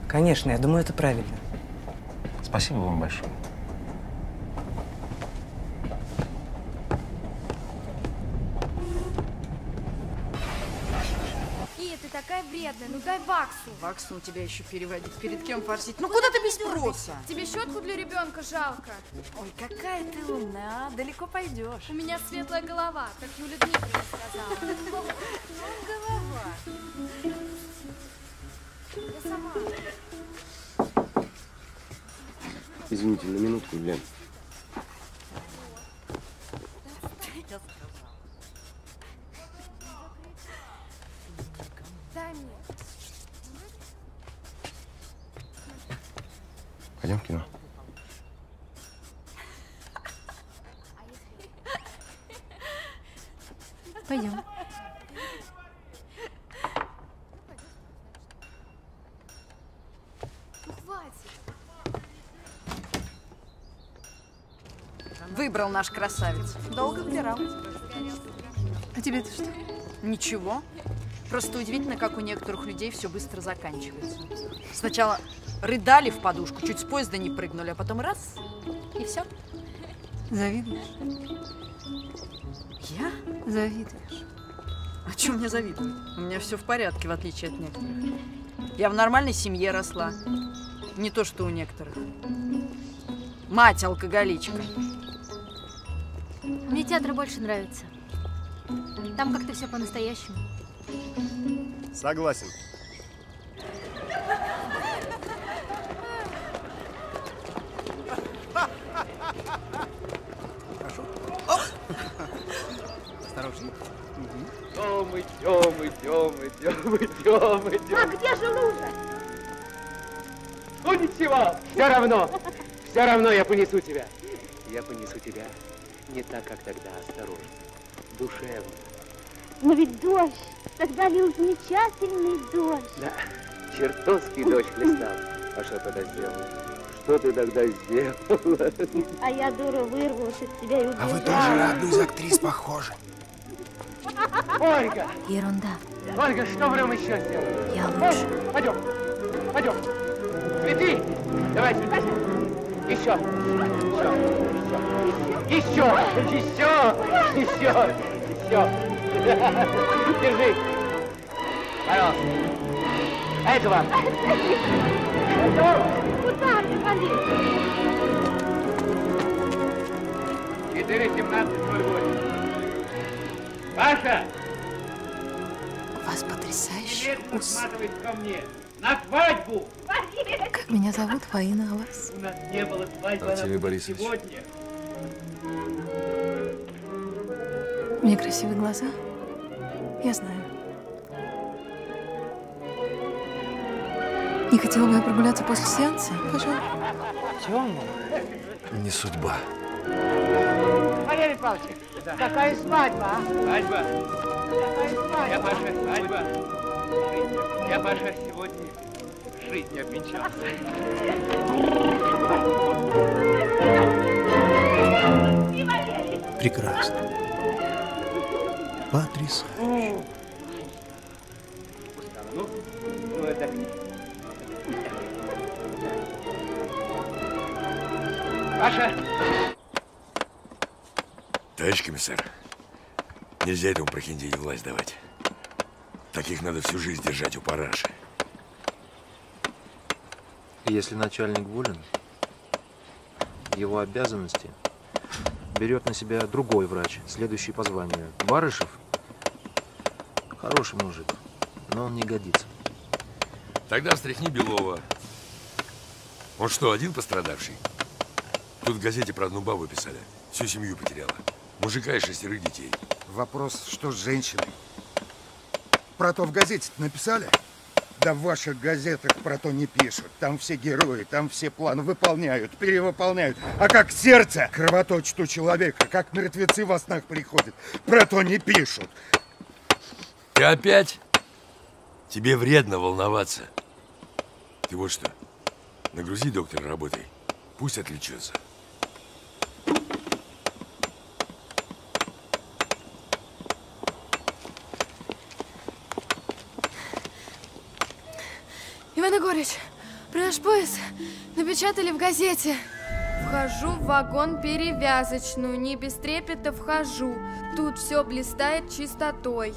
Speaker 29: Конечно, я думаю, это правильно.
Speaker 3: Спасибо вам большое.
Speaker 59: Ваксу.
Speaker 48: Ваксу у тебя еще переводить. Перед кем форсить? Ну куда ты без спроса?
Speaker 59: Тебе щетку для ребенка жалко.
Speaker 48: Ой, какая ты умная, а? Далеко пойдешь.
Speaker 59: У меня светлая голова, как Юля Дмитриевна сказала.
Speaker 48: Ну, голова.
Speaker 59: Я сама.
Speaker 113: Извините, на минутку, Лен.
Speaker 59: Дай мне.
Speaker 113: Пойдем в кино.
Speaker 9: Пойдем.
Speaker 59: Ну хватит.
Speaker 48: Выбрал наш красавец. Долго выбирал.
Speaker 7: А тебе-то что?
Speaker 48: Ничего. Просто удивительно, как у некоторых людей все быстро заканчивается. Сначала рыдали в подушку, чуть с поезда не прыгнули, а потом раз, и все.
Speaker 7: Завидуешь?
Speaker 48: Я?
Speaker 7: Завидуешь.
Speaker 48: А чем мне завидовать? У меня все в порядке, в отличие от некоторых. Я в нормальной семье росла. Не то, что у некоторых. Мать алкоголичка.
Speaker 9: Мне театр больше нравится. Там как-то все по-настоящему.
Speaker 113: Согласен.
Speaker 10: Осторожней.
Speaker 114: Идем, идем, идем, идем, идем, идем.
Speaker 115: А где же лужа?
Speaker 114: Ну ничего, все равно, все равно я понесу тебя. Я понесу тебя не так, как тогда, осторожно, душевно.
Speaker 115: Но ведь дождь, тогда лил замечательный дождь.
Speaker 114: Да, чертовский дождь хлестал. А что тогда сделал? Что ты тогда сделала?
Speaker 115: А я, дура, вырвалась от тебя и убежала.
Speaker 113: А вы тоже на одну из актрис похожи.
Speaker 114: Ольга!
Speaker 9: Ерунда.
Speaker 114: Ольга, что будем еще сделать?
Speaker 9: Я лучше.
Speaker 114: Ой, Пойдем, пойдем. Цветы! Давай цветы. Еще. Еще. Еще. Еще. Еще. Еще. Держи. Пожалуйста. Этого.
Speaker 115: Куда ты, Валерий?
Speaker 114: 4.17.08. Паша!
Speaker 7: У вас потрясающий вкус.
Speaker 114: ко мне. На свадьбу!
Speaker 7: Как меня зовут? Фаина, а вас?
Speaker 114: У нас не было свадьбы. Она будет
Speaker 74: Борисович.
Speaker 114: Сегодня.
Speaker 7: У меня красивые глаза. Я знаю. Не хотела бы я прогуляться после сеанса? Пожалуйста.
Speaker 4: Тёма.
Speaker 74: Не судьба.
Speaker 116: Валерий Павлович, какая свадьба, а?
Speaker 114: Свадьба.
Speaker 116: Какая свадьба?
Speaker 114: Я, Паша, свадьба. Я, Паша, сегодня жизнь обвенчался.
Speaker 10: Прекрасно. Потрясающе.
Speaker 114: Ну, ну это... Паша!
Speaker 14: Товарищ комиссар, нельзя этому прохиндею власть давать. Таких надо всю жизнь держать у параши.
Speaker 6: Если начальник волен, его обязанности берет на себя другой врач, следующий по званию. Барышев хороший мужик, но он не годится.
Speaker 14: Тогда встряхни Белова. Он что, один пострадавший? Тут в газете про одну бабу писали. Всю семью потеряла. Мужика и шестерых детей.
Speaker 11: Вопрос, что с женщиной? Про то в газете написали? Да в ваших газетах про то не пишут. Там все герои, там все планы выполняют, перевыполняют. А как сердце кровоточит у человека, как мертвецы во снах приходят, про то не пишут.
Speaker 14: Ты опять? Тебе вредно волноваться. Ты вот что, нагрузи доктора работой. Пусть отвлечется.
Speaker 59: Иван Егорович, про наш поезд напечатали в газете. Вхожу в вагон-перевязочную, не без трепета вхожу. Тут все блистает чистотой.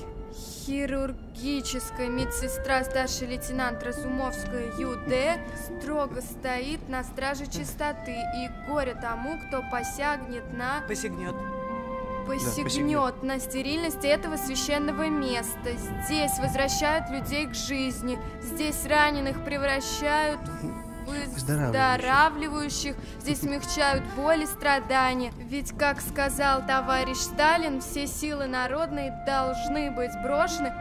Speaker 59: Хирургическая медсестра старший лейтенант Разумовская ЮД строго стоит на страже чистоты и горе тому, кто посягнет на...
Speaker 4: Посягнет.
Speaker 59: Посягнет на стерильность этого священного места. Здесь возвращают людей к жизни. Здесь раненых превращают в выздоравливающих. Здесь смягчают боль и страдания. Ведь, как сказал товарищ Сталин, все силы народные должны быть брошены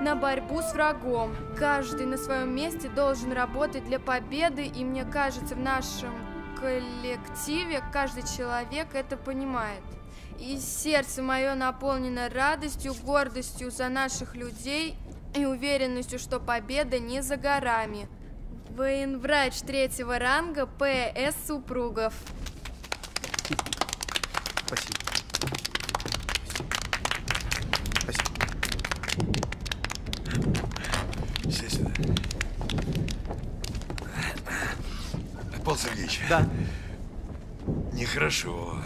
Speaker 59: на борьбу с врагом. Каждый на своем месте должен работать для победы, и мне кажется, в нашем коллективе каждый человек это понимает. И сердце мое наполнено радостью, гордостью за наших людей и уверенностью, что победа не за горами. Военврач третьего ранга П.С. Супругов.
Speaker 10: Спасибо. Спасибо.
Speaker 14: Сядь сюда. Павел Сергеевич.
Speaker 10: Да.
Speaker 14: Нехорошо.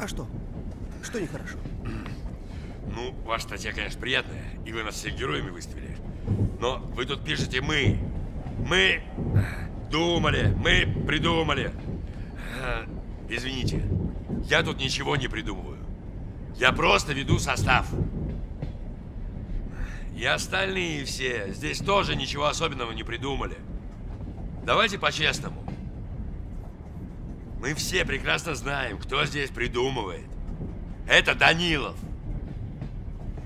Speaker 10: А что? Что нехорошо?
Speaker 14: Ну, ваша статья, конечно, приятная, и вы нас всех героями выставили. Но вы тут пишете «мы». Мы думали, мы придумали. А, Извините, я тут ничего не придумываю. Я просто веду состав. И остальные все здесь тоже ничего особенного не придумали. Давайте по-честному. Мы все прекрасно знаем, кто здесь придумывает. Это Данилов.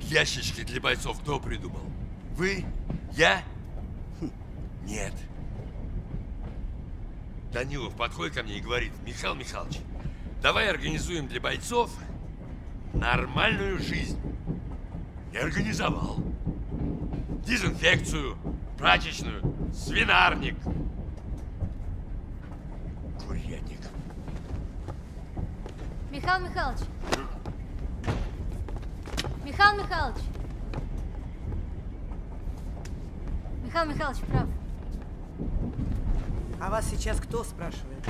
Speaker 14: Ящички для бойцов кто придумал? Вы? Я? Хм, Нет. Данилов подходит ко мне и говорит, Михаил Михайлович, давай организуем для бойцов нормальную жизнь. И организовал. Дезинфекцию, прачечную, свинарник.
Speaker 9: Михаил Михайлович. Михаил Михайлович. Михаил Михайлович прав.
Speaker 4: А вас сейчас кто спрашивает?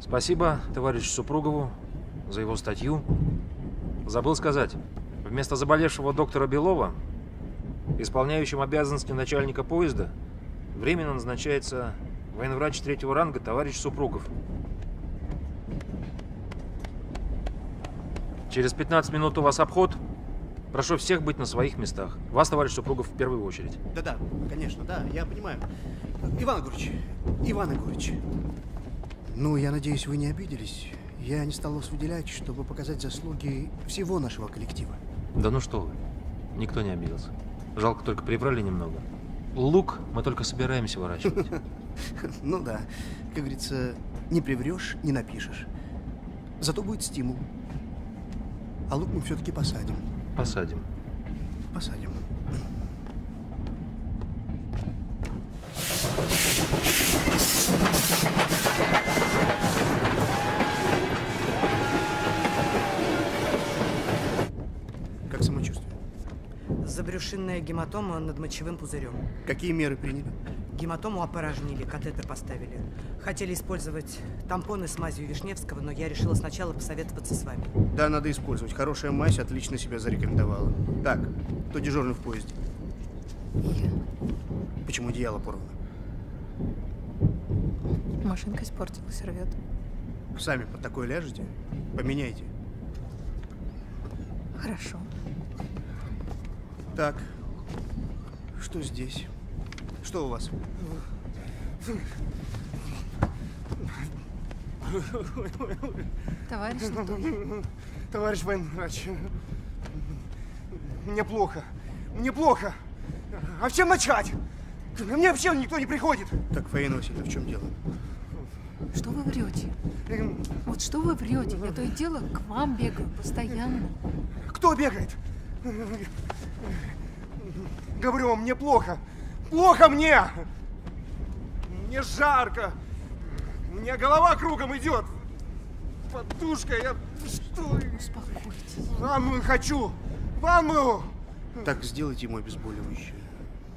Speaker 6: Спасибо товарищу Супругову за его статью. Забыл сказать, вместо заболевшего доктора Белова, исполняющим обязанности начальника поезда, временно назначается Военврач третьего ранга, товарищ Супругов. Через 15 минут у вас обход. Прошу всех быть на своих местах. Вас, товарищ Супругов, в первую очередь.
Speaker 10: Да-да, конечно, да, я понимаю. Иван Егорович, Иван Егорович. Ну, я надеюсь, вы не обиделись. Я не стал вас выделять, чтобы показать заслуги всего нашего коллектива.
Speaker 6: Да ну что вы, никто не обиделся. Жалко, только приврали немного. Лук мы только собираемся выращивать.
Speaker 10: Ну да, как говорится, не приврешь, не напишешь. Зато будет стимул. А лук мы все-таки посадим.
Speaker 6: Посадим.
Speaker 10: Посадим. Как самочувствие?
Speaker 4: Забрюшинная гематома над мочевым пузырем.
Speaker 10: Какие меры приняли?
Speaker 4: Гематому опорожнили, катетер поставили. Хотели использовать тампоны с мазью Вишневского, но я решила сначала посоветоваться с вами.
Speaker 10: Да, надо использовать. Хорошая мазь отлично себя зарекомендовала. Так, кто дежурный в поезде?
Speaker 7: Я.
Speaker 10: Почему одеяло порвано?
Speaker 7: Машинка испортилась, рвет.
Speaker 10: Сами под такое ляжете? Поменяйте.
Speaker 7: Хорошо.
Speaker 10: Так, что здесь? Что у вас?
Speaker 7: Товарищ Лутой.
Speaker 117: Товарищ военврач, мне плохо. Мне плохо. А с чем начать? Мне вообще никто не приходит.
Speaker 10: Так, Фаина Васильевна, в чем дело?
Speaker 7: Что вы врете? Вот что вы врете? Я то и дело к вам бегаю постоянно.
Speaker 117: Кто бегает? Говорю вам, мне плохо. Плохо мне! Мне жарко. У меня голова кругом идет. Подушка, я... Что?
Speaker 7: Успокойтесь.
Speaker 117: Ванную хочу. Ванную!
Speaker 10: Так, сделайте ему обезболивающее.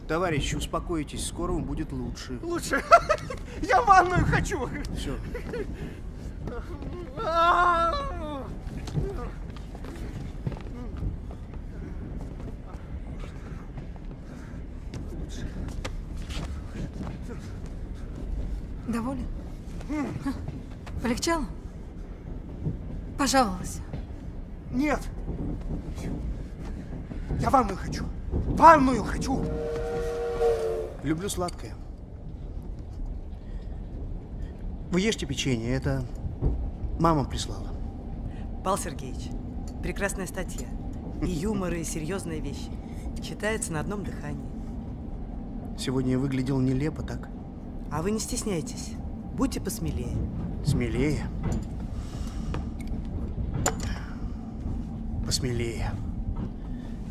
Speaker 10: Товарищи, успокойтесь, скоро он будет лучше.
Speaker 117: Лучше. Я ванную хочу.
Speaker 10: Все.
Speaker 7: Доволен? Полегчало? Пожаловался.
Speaker 117: Нет. Я ванную хочу. Ванную хочу.
Speaker 10: Люблю сладкое. Вы ешьте печенье, это мама прислала.
Speaker 4: Павел Сергеевич, прекрасная статья. И юмор, и серьезные вещи. Читается на одном дыхании.
Speaker 10: Сегодня я выглядел нелепо, так?
Speaker 4: А вы не стесняйтесь. Будьте посмелее.
Speaker 10: Смелее. Посмелее.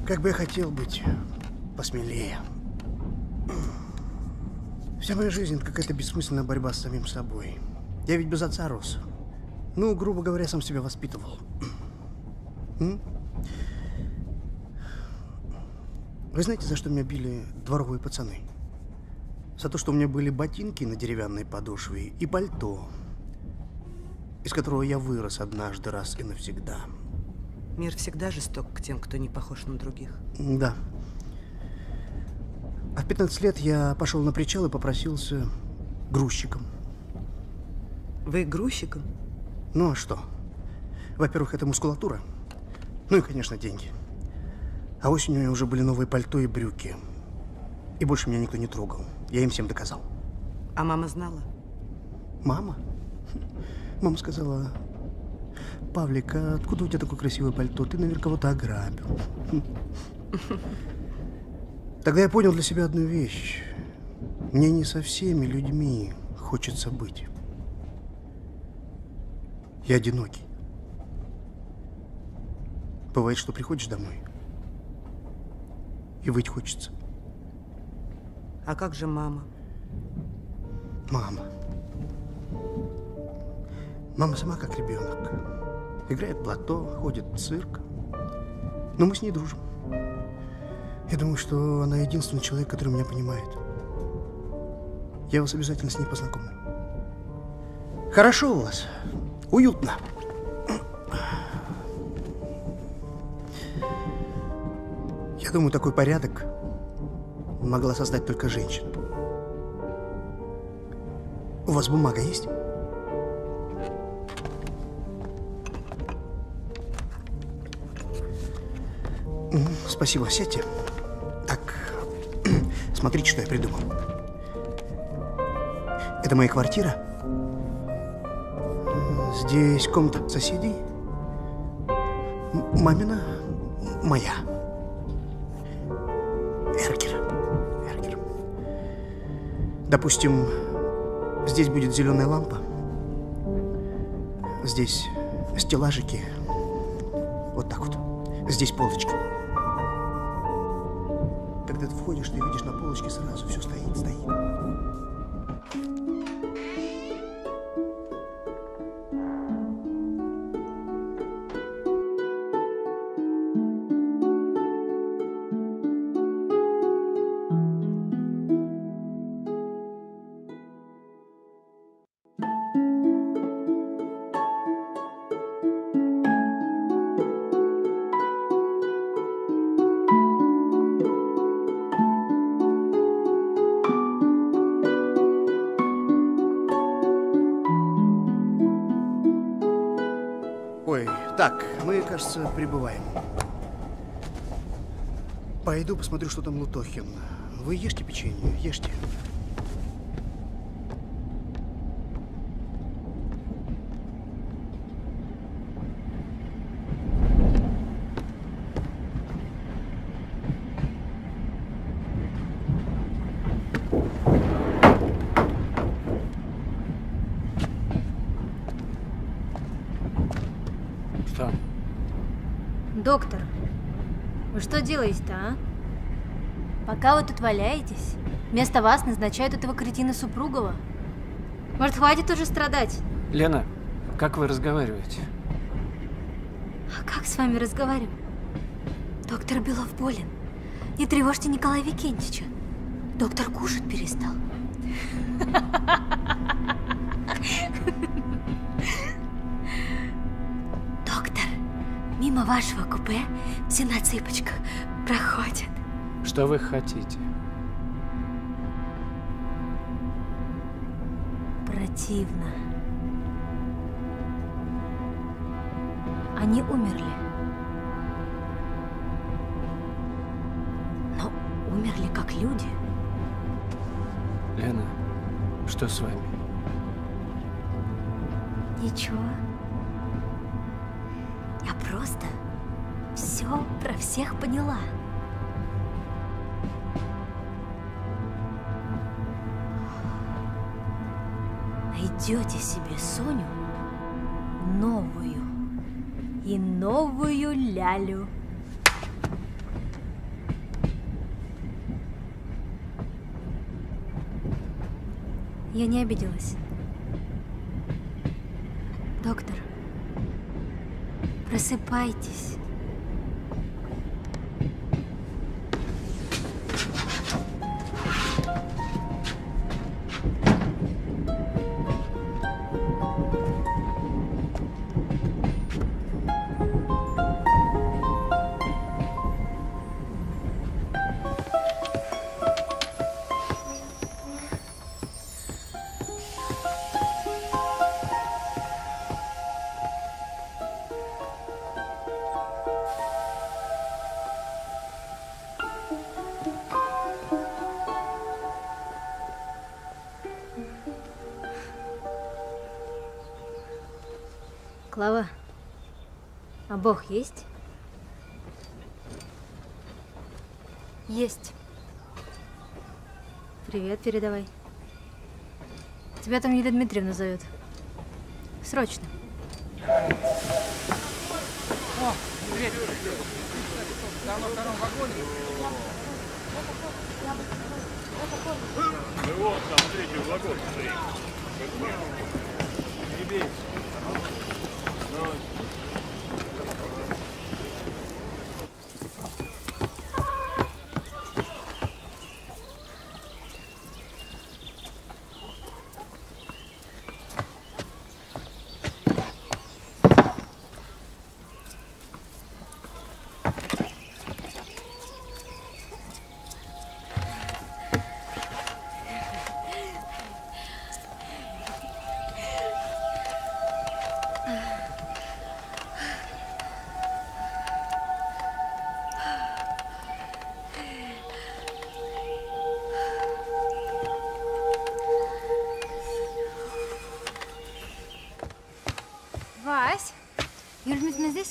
Speaker 10: Как бы я хотел быть посмелее. Вся моя жизнь какая-то бессмысленная борьба с самим собой. Я ведь без отца рос. Ну, грубо говоря, сам себя воспитывал. Вы знаете, за что меня били дворовые пацаны? За то, что у меня были ботинки на деревянной подошве и пальто, из которого я вырос однажды раз и навсегда.
Speaker 4: Мир всегда жесток к тем, кто не похож на других.
Speaker 10: Да. А в 15 лет я пошел на причал и попросился грузчиком.
Speaker 4: Вы грузчиком?
Speaker 10: Ну а что? Во-первых, это мускулатура. Ну и, конечно, деньги. А осенью у меня уже были новые пальто и брюки. И больше меня никто не трогал. Я им всем доказал.
Speaker 4: А мама знала?
Speaker 10: Мама? Мама сказала, Павлик, а откуда у тебя такое красивое пальто? Ты, наверное, кого-то ограбил. Тогда я понял для себя одну вещь. Мне не со всеми людьми хочется быть. Я одинокий. Бывает, что приходишь домой, и выть хочется.
Speaker 4: А как же мама?
Speaker 10: Мама. Мама сама как ребенок. Играет в лото, ходит в цирк. Но мы с ней дружим. Я думаю, что она единственный человек, который меня понимает. Я вас обязательно с ней познакомлю. Хорошо у вас. Уютно. Я думаю, такой порядок могла создать только женщина. У вас бумага есть? Спасибо, сядьте. Так, смотрите, что я придумал. Это моя квартира. Здесь комната соседей. Мамина моя. Допустим, здесь будет зеленая лампа. Здесь стеллажики. Вот так вот. Здесь полочки. Когда ты входишь, ты видишь на так, мы, кажется, прибываем. Пойду посмотрю, что там Лутохин. Вы ешьте печенье, ешьте.
Speaker 12: Что?
Speaker 9: Доктор, вы что делаете-то, а? Пока вы тут валяетесь, вместо вас назначают этого кретина Супругова. Может, хватит уже страдать?
Speaker 12: Лена, как вы разговариваете?
Speaker 9: А как с вами разговаривать? Доктор Белов болен. Не тревожьте Николая Викентьевича. Доктор кушать перестал. Доктор, мимо вашего купе все на цыпочках проходят.
Speaker 12: Что вы хотите?
Speaker 9: Противно. Они умерли. Но умерли как люди.
Speaker 12: Лена, что с вами?
Speaker 9: Ничего. Я просто все про всех поняла. Найдете себе Соню новую и новую лялю. Я не обиделась. Доктор, просыпайтесь. Бог есть? Есть. Привет, передавай. Тебя там Еля Дмитриевна зовет. Срочно.
Speaker 118: О, привет. Там во втором вагоне.
Speaker 119: Ну вот, там третий вагон стоит. Не бейся.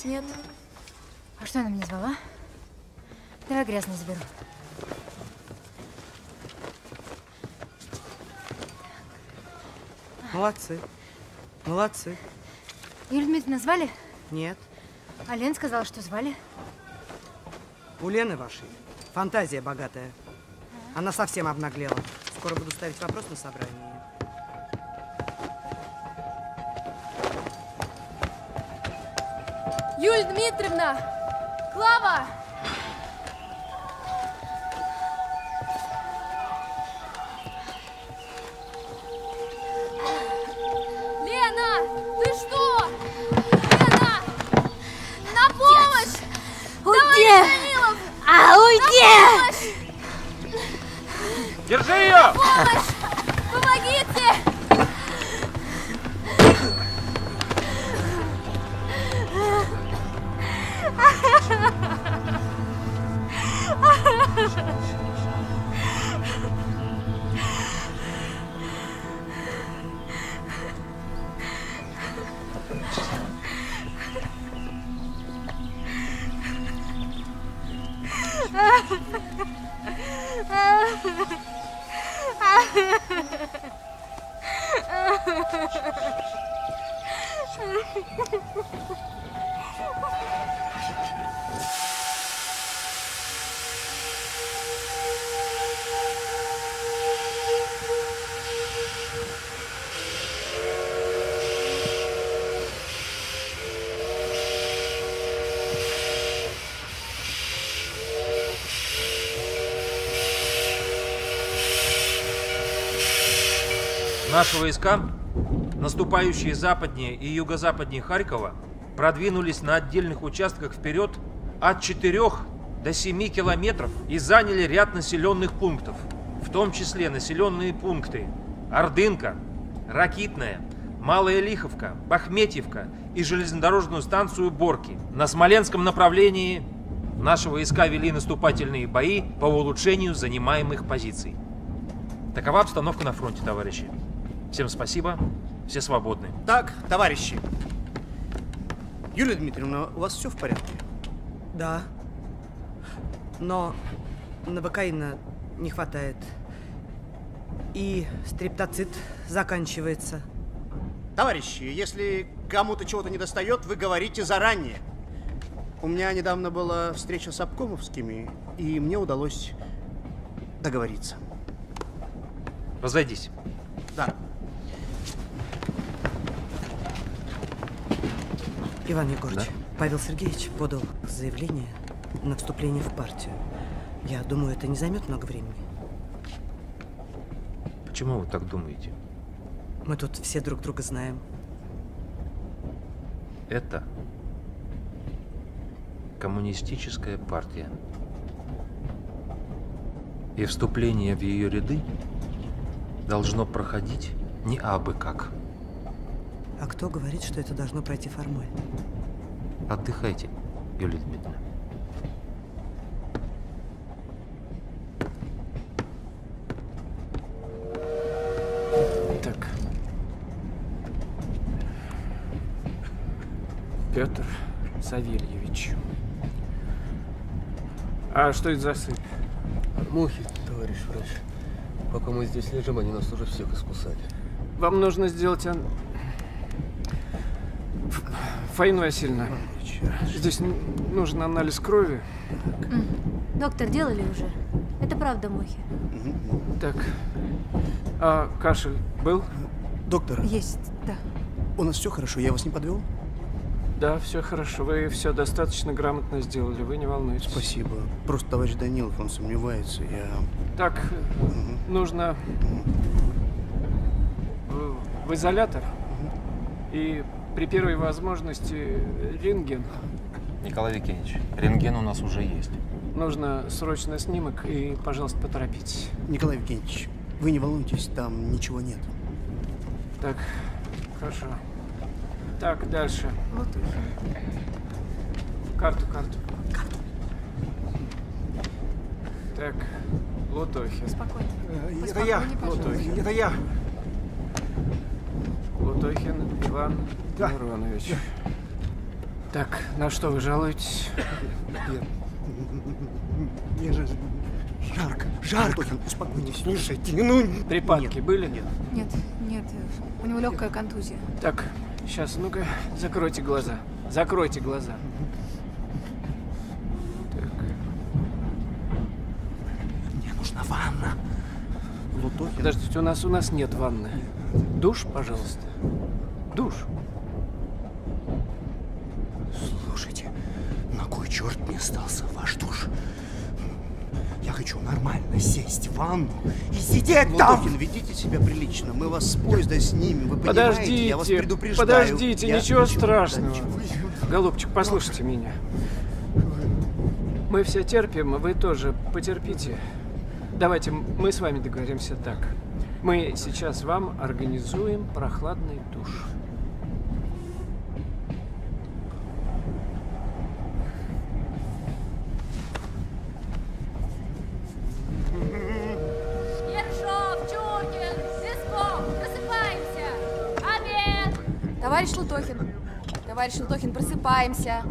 Speaker 20: Нет. А что она меня звала? Давай грязно заберу.
Speaker 4: Молодцы. Молодцы.
Speaker 20: Юлию Дмитриевну звали?
Speaker 4: Нет.
Speaker 20: А Лен сказала, что звали.
Speaker 4: У Лены вашей фантазия богатая. Она совсем обнаглела. Скоро буду ставить вопрос на собрании.
Speaker 9: Юль Дмитриевна! Клава!
Speaker 6: Наши войска, наступающие западнее и юго-западнее Харькова, продвинулись на отдельных участках вперед от 4 до 7 километров и заняли ряд населенных пунктов, в том числе населенные пункты Ордынка, Ракитная, Малая Лиховка, Бахметьевка и железнодорожную станцию Борки. На Смоленском направлении наши войска вели наступательные бои по улучшению занимаемых позиций. Такова обстановка на фронте, товарищи. Всем спасибо, все свободны.
Speaker 10: Так, товарищи. Юлия Дмитриевна, у вас все в порядке?
Speaker 4: Да. Но новокаина не хватает. И стриптоцит заканчивается.
Speaker 10: Товарищи, если кому-то чего-то не достает, вы говорите заранее. У меня недавно была встреча с обкомовскими, и мне удалось договориться.
Speaker 6: Разойдись.
Speaker 10: Да.
Speaker 4: Иван Егорович, Павел Сергеевич подал заявление на вступление в партию. Я думаю, это не займет много времени.
Speaker 6: Почему вы так думаете?
Speaker 4: Мы тут все друг друга знаем.
Speaker 6: Это коммунистическая партия. И вступление в ее ряды должно проходить не абы как.
Speaker 4: А кто говорит, что это должно пройти формально?
Speaker 6: Отдыхайте, Юлия Дмитриевна.
Speaker 12: Так. Петр Савельевич. А что это за сыпь?
Speaker 113: Мухи, товарищ врач. Пока мы здесь лежим, они нас уже всех искусали.
Speaker 12: Вам нужно сделать ан... Фаина Васильевна, здесь нужен анализ крови.
Speaker 20: Доктор, делали уже? Это правда мухи.
Speaker 12: Так. А кашель был?
Speaker 10: Доктор.
Speaker 7: Есть, да.
Speaker 10: У нас все хорошо, я вас не подвел?
Speaker 12: Да, все хорошо. Вы все достаточно грамотно сделали, вы не волнуйтесь.
Speaker 10: Спасибо. Просто товарищ Данилов, он сомневается, я...
Speaker 12: Так, нужно в, в изолятор и при первой возможности рентген.
Speaker 6: Николай Викентьевич, рентген у нас уже есть.
Speaker 12: Нужно срочно снимок и, пожалуйста, поторопитесь.
Speaker 10: Николай Евгеньевич, вы не волнуйтесь, там ничего нет.
Speaker 12: Так, хорошо. Так, дальше. Карту, карту. Так, Лутохин.
Speaker 7: Спокойно.
Speaker 10: это я,
Speaker 12: Лутохин.
Speaker 10: это я.
Speaker 12: Лутохин Иван
Speaker 10: Да.
Speaker 12: Миронович. Так, на что вы жалуетесь?
Speaker 10: Мне же жарко, жарко. Успокойтесь. Слушайте, ну...
Speaker 12: Припадки были? Нет.
Speaker 7: Нет, нет, у него легкая контузия.
Speaker 12: Так, сейчас, ну-ка, закройте глаза. Закройте глаза. Так.
Speaker 10: Мне нужна ванна. Лутохин.
Speaker 12: Подождите, у нас у нас нет ванны. Душ, пожалуйста. Душ.
Speaker 10: Слушайте, на кой черт мне стался ваш душ? Я хочу нормально сесть в ванну и сидеть там. Лутохин, ведите себя прилично. Мы вас с поезда снимем. Вы понимаете?
Speaker 12: Подождите,
Speaker 10: я вас предупреждаю.
Speaker 12: подождите,
Speaker 10: Я-
Speaker 12: ничего, страшного.
Speaker 10: ничего.
Speaker 12: Голубчик, послушайте меня. Мы все терпим, а вы тоже потерпите. Давайте мы с вами договоримся так. Мы сейчас вам организуем прохладный душ.
Speaker 7: Товарищ Лутохин, просыпаемся.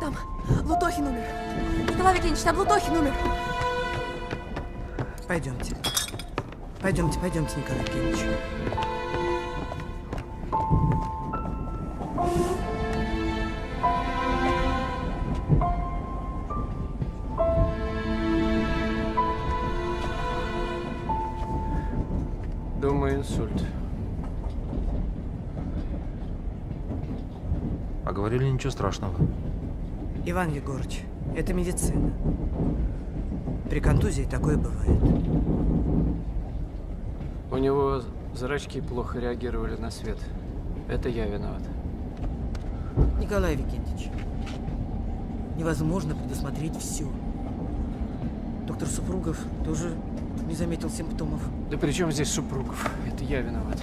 Speaker 7: Там Лутохин умер. Николай Евгеньевич, там Лутохин умер.
Speaker 4: Пойдемте. Пойдемте, пойдемте, Николай Евгеньевич.
Speaker 3: Ничего страшного.
Speaker 4: Иван Егорович, это медицина. При контузии такое бывает.
Speaker 12: У него зрачки плохо реагировали на свет. Это я виноват.
Speaker 4: Николай Викентьевич, невозможно предусмотреть все. Доктор Супругов тоже не заметил симптомов.
Speaker 12: Да при чем здесь супругов? Это я виноват.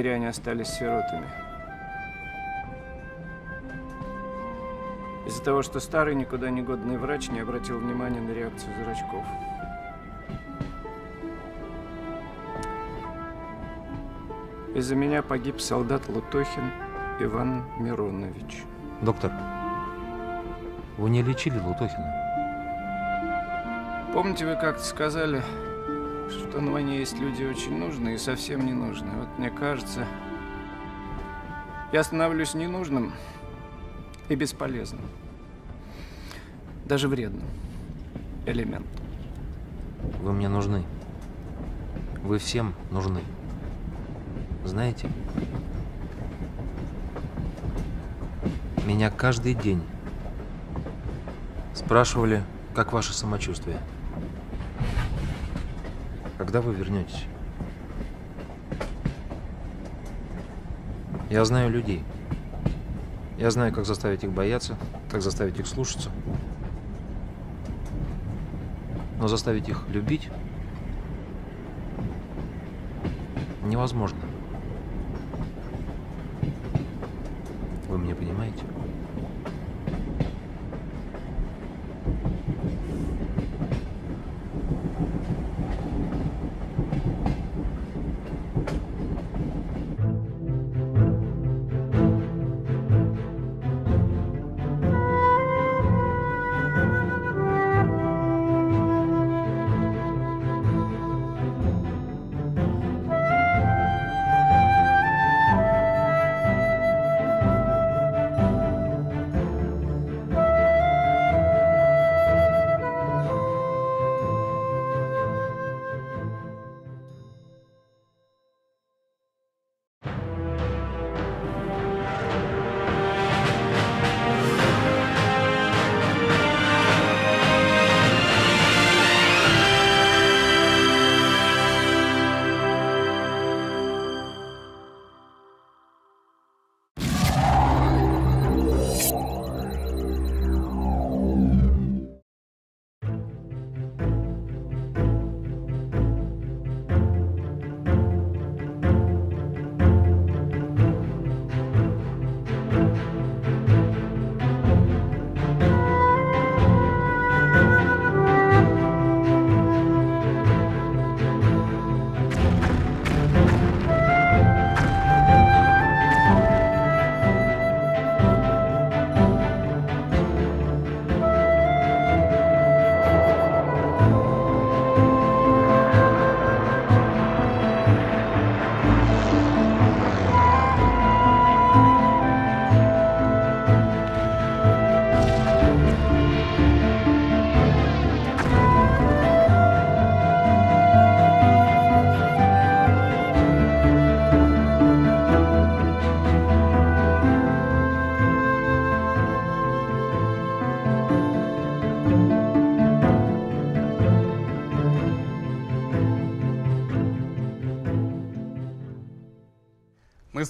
Speaker 12: Теперь они остались сиротами. Из-за того, что старый никуда не годный врач не обратил внимания на реакцию зрачков. Из-за меня погиб солдат Лутохин Иван Миронович.
Speaker 3: Доктор, вы не лечили Лутохина?
Speaker 12: Помните, вы как-то сказали, что на войне есть люди очень нужные и совсем не нужные. Вот мне кажется, я становлюсь ненужным и бесполезным. Даже вредным элементом.
Speaker 3: Вы мне нужны. Вы всем нужны. Знаете, меня каждый день спрашивали, как ваше самочувствие. Когда вы вернетесь? Я знаю людей. Я знаю, как заставить их бояться, как заставить их слушаться. Но заставить их любить невозможно. Вы меня понимаете?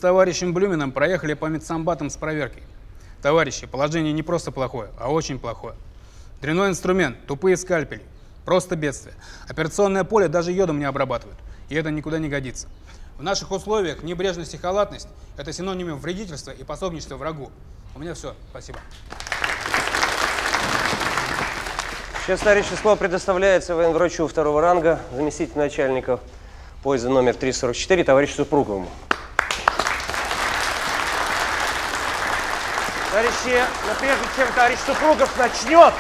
Speaker 120: Товарищем Блюмином проехали по медсамбатам с проверкой. Товарищи, положение не просто плохое, а очень плохое. Дряной инструмент, тупые скальпели. Просто бедствие. Операционное поле даже йодом не обрабатывают. И это никуда не годится. В наших условиях небрежность и халатность – это синонимы вредительства и пособничества врагу. У меня все. Спасибо.
Speaker 121: Сейчас старейшее слово предоставляется военврачу второго ранга, заместитель начальника поезда номер 344, товарищу Супруговому. Товарищи, но прежде чем товарищ Супругов начнет,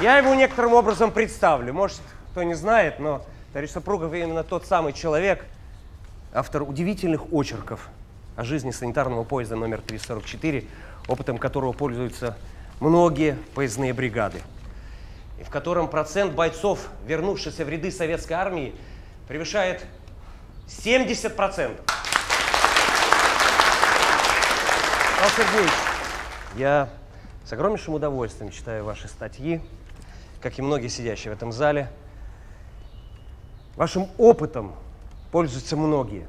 Speaker 121: я его некоторым образом представлю. Может, кто не знает, но товарищ Супругов именно тот самый человек, автор удивительных очерков о жизни санитарного поезда номер 344, опытом которого пользуются многие поездные бригады и в котором процент бойцов, вернувшихся в ряды советской армии, превышает 70%. Павел Сергеевич, я с огромнейшим удовольствием читаю ваши статьи, как и многие сидящие в этом зале. Вашим опытом пользуются многие.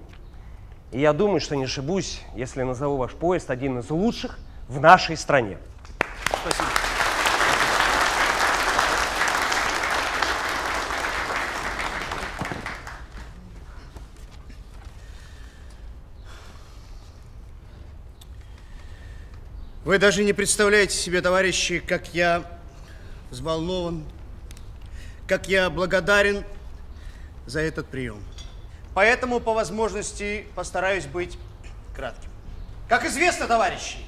Speaker 121: И я думаю, что не ошибусь, если назову ваш поезд один из лучших в нашей стране.
Speaker 120: Спасибо.
Speaker 10: Вы даже не представляете себе, товарищи, как я взволнован, как я благодарен за этот прием. Поэтому, по возможности, постараюсь быть кратким. Как известно, товарищи,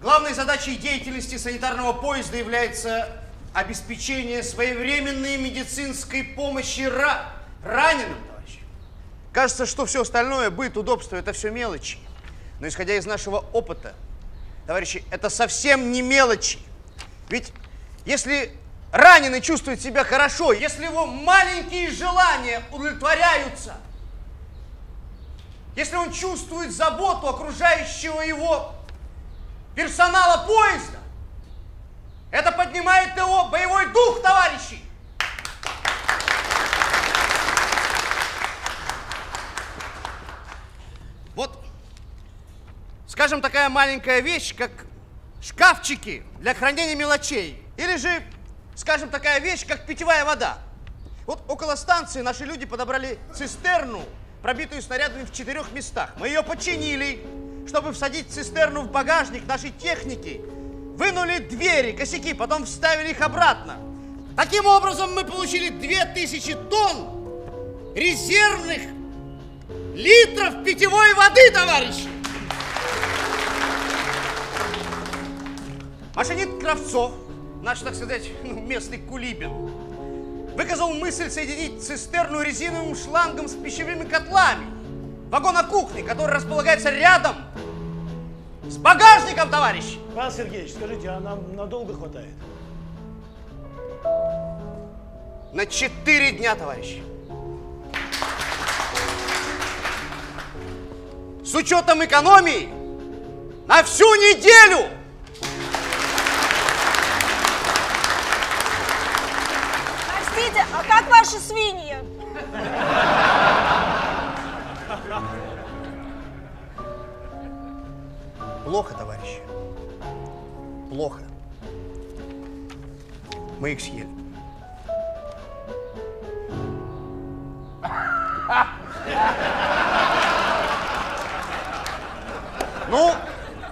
Speaker 10: главной задачей деятельности санитарного поезда является обеспечение своевременной медицинской помощи ра раненым, товарищи. Кажется, что все остальное, быт, удобство, это все мелочи. Но исходя из нашего опыта, Товарищи, это совсем не мелочи. Ведь если раненый чувствует себя хорошо, если его маленькие желания удовлетворяются, если он чувствует заботу окружающего его персонала поезда, это поднимает его боевой дух, товарищи. Вот Скажем, такая маленькая вещь, как шкафчики для хранения мелочей. Или же, скажем, такая вещь, как питьевая вода. Вот около станции наши люди подобрали цистерну, пробитую снарядами в четырех местах. Мы ее починили, чтобы всадить цистерну в багажник нашей техники. Вынули двери, косяки, потом вставили их обратно. Таким образом мы получили 2000 тонн резервных литров питьевой воды, товарищи. Машинист Кравцов, наш, так сказать, ну, местный кулибин, выказал мысль соединить цистерну резиновым шлангом с пищевыми котлами вагона кухни, который располагается рядом с багажником, товарищ.
Speaker 122: Павел Сергеевич, скажите, а нам надолго хватает?
Speaker 10: На четыре дня, товарищ. С учетом экономии на всю неделю.
Speaker 24: Простите, а как ваши свиньи?
Speaker 10: Плохо, товарищи. Плохо. Мы их съели. Ну,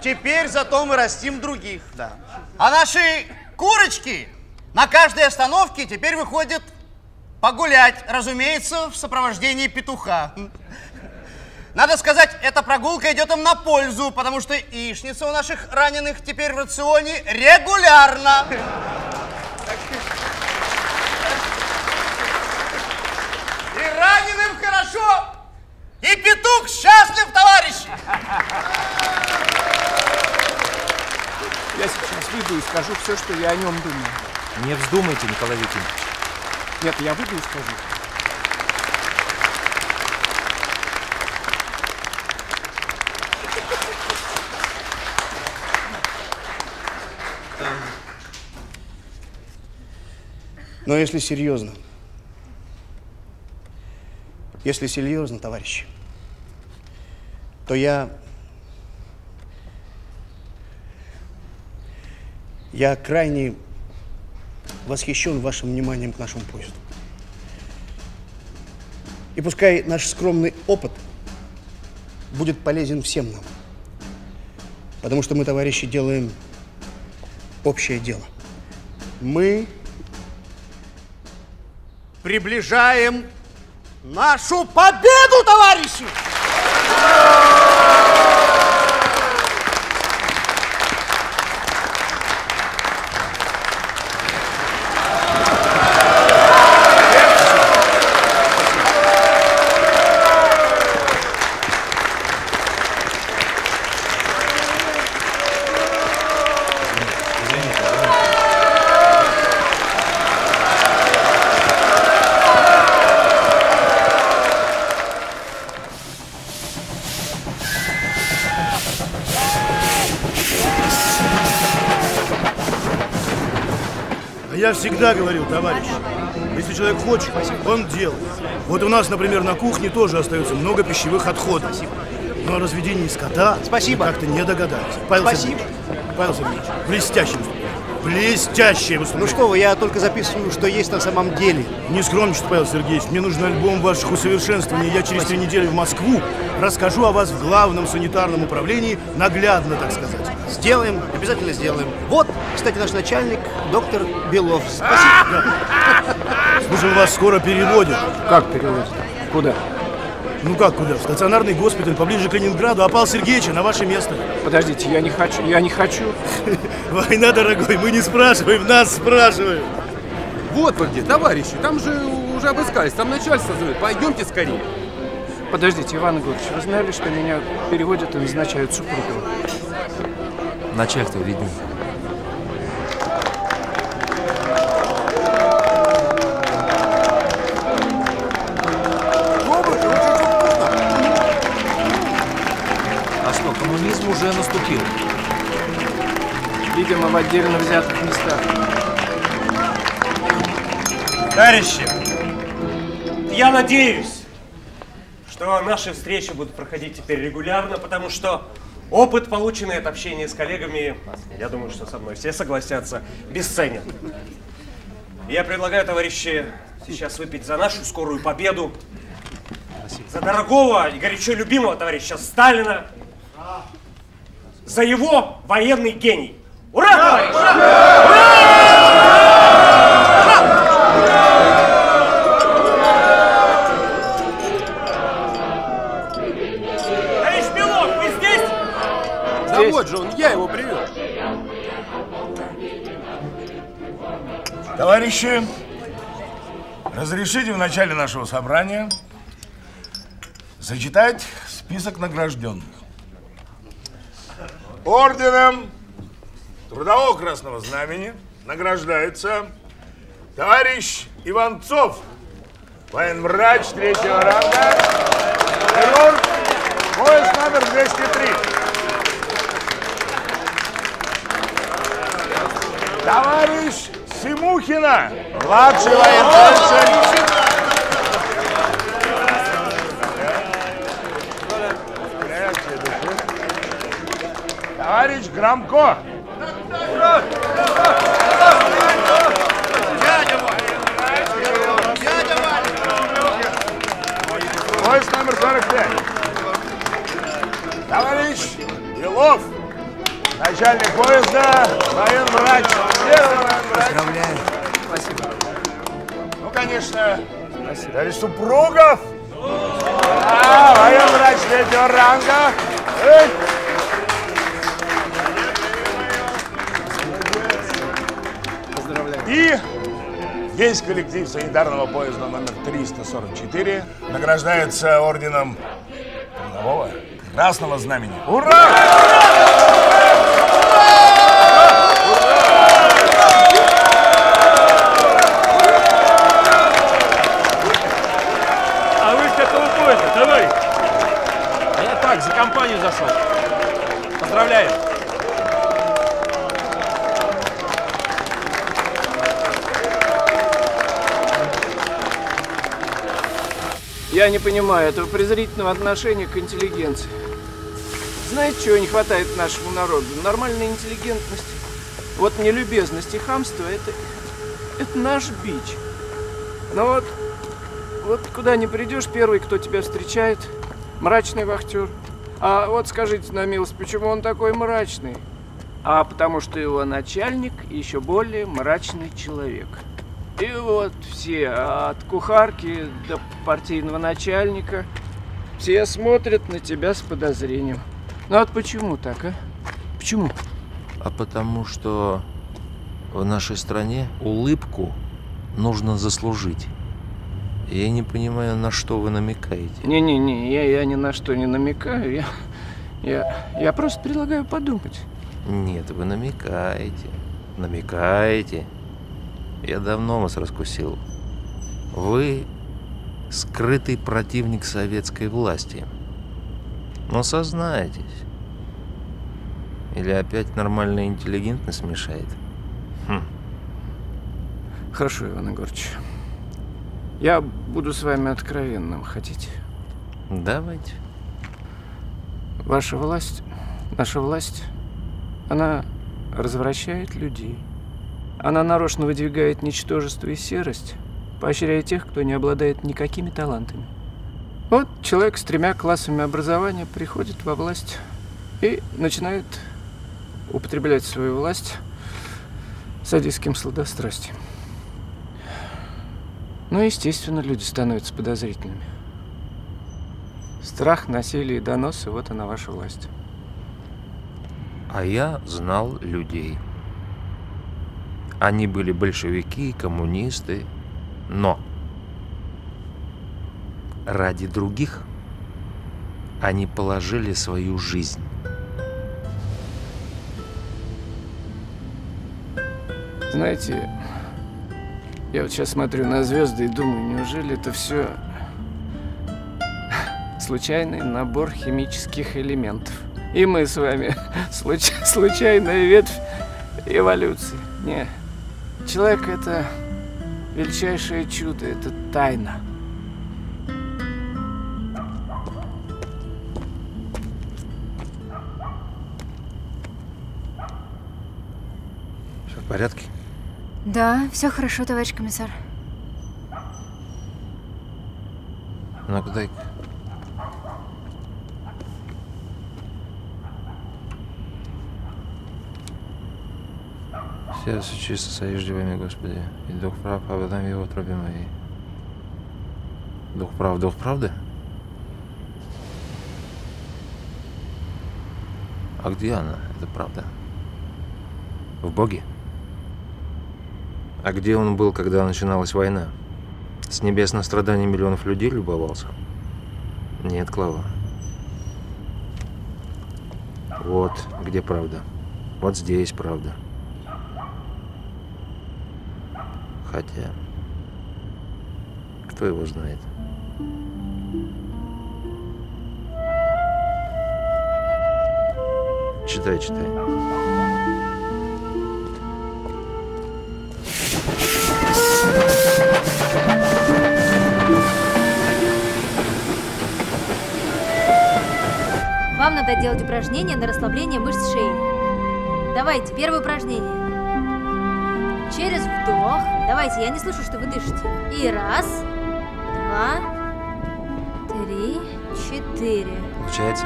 Speaker 10: теперь зато мы растим других. Да. А наши курочки на каждой остановке теперь выходят погулять, разумеется, в сопровождении петуха. Надо сказать, эта прогулка идет им на пользу, потому что яичница у наших раненых теперь в рационе регулярно. И раненым хорошо, и петух счастлив, товарищи!
Speaker 12: Я сейчас выйду и скажу все, что я о нем думаю.
Speaker 6: Не вздумайте, Николай Викторович.
Speaker 12: Нет, я выйду и скажу.
Speaker 10: Но если серьезно, если серьезно, товарищи, то я, я крайне восхищен вашим вниманием к нашему поезду. И пускай наш скромный опыт будет полезен всем нам, потому что мы, товарищи, делаем общее дело. Мы
Speaker 108: приближаем нашу победу, товарищи!
Speaker 122: Я всегда говорил, товарищ, если человек хочет, он делает. Вот у нас, например, на кухне тоже остается много пищевых отходов. Но о разведении скота Спасибо. как-то не догадались. Павел
Speaker 10: Спасибо.
Speaker 122: Сергеевич, Павел Сергеевич, блестящее выступление. Блестящее
Speaker 10: Ну
Speaker 122: выступление.
Speaker 10: что вы, я только записываю, что есть на самом деле.
Speaker 122: Не скромничайте, Павел Сергеевич. Мне нужен альбом ваших усовершенствований. Я через три недели в Москву расскажу о вас в главном санитарном управлении, наглядно, так сказать.
Speaker 10: Сделаем, обязательно сделаем. Вот, кстати, наш начальник, доктор Белов. Спасибо.
Speaker 122: Слушай, вас скоро переводят.
Speaker 12: Как переводят? Куда?
Speaker 122: Ну как куда? В стационарный госпиталь поближе к Ленинграду. А Павел Сергеевича на ваше место.
Speaker 12: Подождите, я не хочу, я не хочу.
Speaker 122: Война, дорогой, мы не спрашиваем, нас спрашивают.
Speaker 123: Вот вы где, товарищи, там же уже обыскались, там начальство зовет, пойдемте скорее.
Speaker 12: Подождите, Иван Егорович, вы знали, что меня переводят и назначают супругом?
Speaker 6: Начальство виднее.
Speaker 12: Видимо, в отдельно взятых местах.
Speaker 121: Товарищи, я надеюсь, что наши встречи будут проходить теперь регулярно, потому что опыт, полученный от общения с коллегами, я думаю, что со мной все согласятся, бесценен. Я предлагаю, товарищи, сейчас выпить за нашу скорую победу, за дорогого и горячо любимого товарища Сталина, за его военный гений. Ура, товарищи! Товарищ Белов, вы здесь?
Speaker 123: Да вот же он, я его привел.
Speaker 124: Товарищи, разрешите в начале нашего собрания зачитать список награжденных. Орденом Трудового Красного Знамени награждается товарищ Иванцов, военврач третьего ранга, хирург, поезд номер 203. Товарищ Симухина, младший военфельдшер. Товарищ Громко. Поезд номер 45. Товарищ Белов, начальник поезда, военврач.
Speaker 10: Поздравляю.
Speaker 12: Спасибо.
Speaker 124: Ну, конечно, товарищ Супругов. А, военврач третьего ранга. Эй. И весь коллектив санитарного поезда номер 344 награждается орденом Красного Знамени. Ура!
Speaker 123: А
Speaker 6: Я
Speaker 12: не понимаю этого презрительного отношения к интеллигенции. Знаете, чего не хватает нашему народу? Нормальной интеллигентности. Вот нелюбезность и хамство это, это наш бич. Но вот, вот куда не придешь, первый, кто тебя встречает, мрачный вахтер. А вот скажите на милость, почему он такой мрачный? А потому что его начальник еще более мрачный человек. И вот все, от кухарки до партийного начальника, все смотрят на тебя с подозрением. Ну вот почему так, а? Почему?
Speaker 6: А потому что в нашей стране улыбку нужно заслужить. Я не понимаю, на что вы намекаете.
Speaker 12: Не-не-не, я, я ни на что не намекаю. Я, я, я просто предлагаю подумать.
Speaker 6: Нет, вы намекаете. Намекаете. Я давно вас раскусил. Вы скрытый противник советской власти. Но сознайтесь. Или опять нормальная интеллигентность мешает? Хм.
Speaker 12: Хорошо, Иван Егорович. Я буду с вами откровенным, хотите?
Speaker 6: Давайте.
Speaker 12: Ваша власть, наша власть, она развращает людей. Она нарочно выдвигает ничтожество и серость, поощряя тех, кто не обладает никакими талантами. Вот человек с тремя классами образования приходит во власть и начинает употреблять свою власть садистским сладострастием. Ну, естественно, люди становятся подозрительными. Страх, насилие и доносы – вот она ваша власть.
Speaker 6: А я знал людей. Они были большевики, коммунисты, но ради других они положили свою жизнь.
Speaker 12: Знаете, я вот сейчас смотрю на звезды и думаю, неужели это все случайный набор химических элементов? И мы с вами случ... случайная ветвь эволюции. Не, человек это величайшее чудо, это тайна.
Speaker 6: Все в порядке?
Speaker 9: Да, все хорошо, товарищ комиссар.
Speaker 6: Ну-ка дай Сердце чисто соежди во имя Господи, и дух прав, потом его тропе моей. Дух прав, дух правды? А где она, это правда? В Боге? А где он был, когда начиналась война? С небес на страдания миллионов людей любовался? Нет, Клава. Вот где правда. Вот здесь правда. Хотя, кто его знает? Читай, читай.
Speaker 9: Вам надо делать упражнение на расслабление мышц шеи. Давайте, первое упражнение. Через вдох. Давайте, я не слышу, что вы дышите. И раз, два, три, четыре.
Speaker 6: Получается?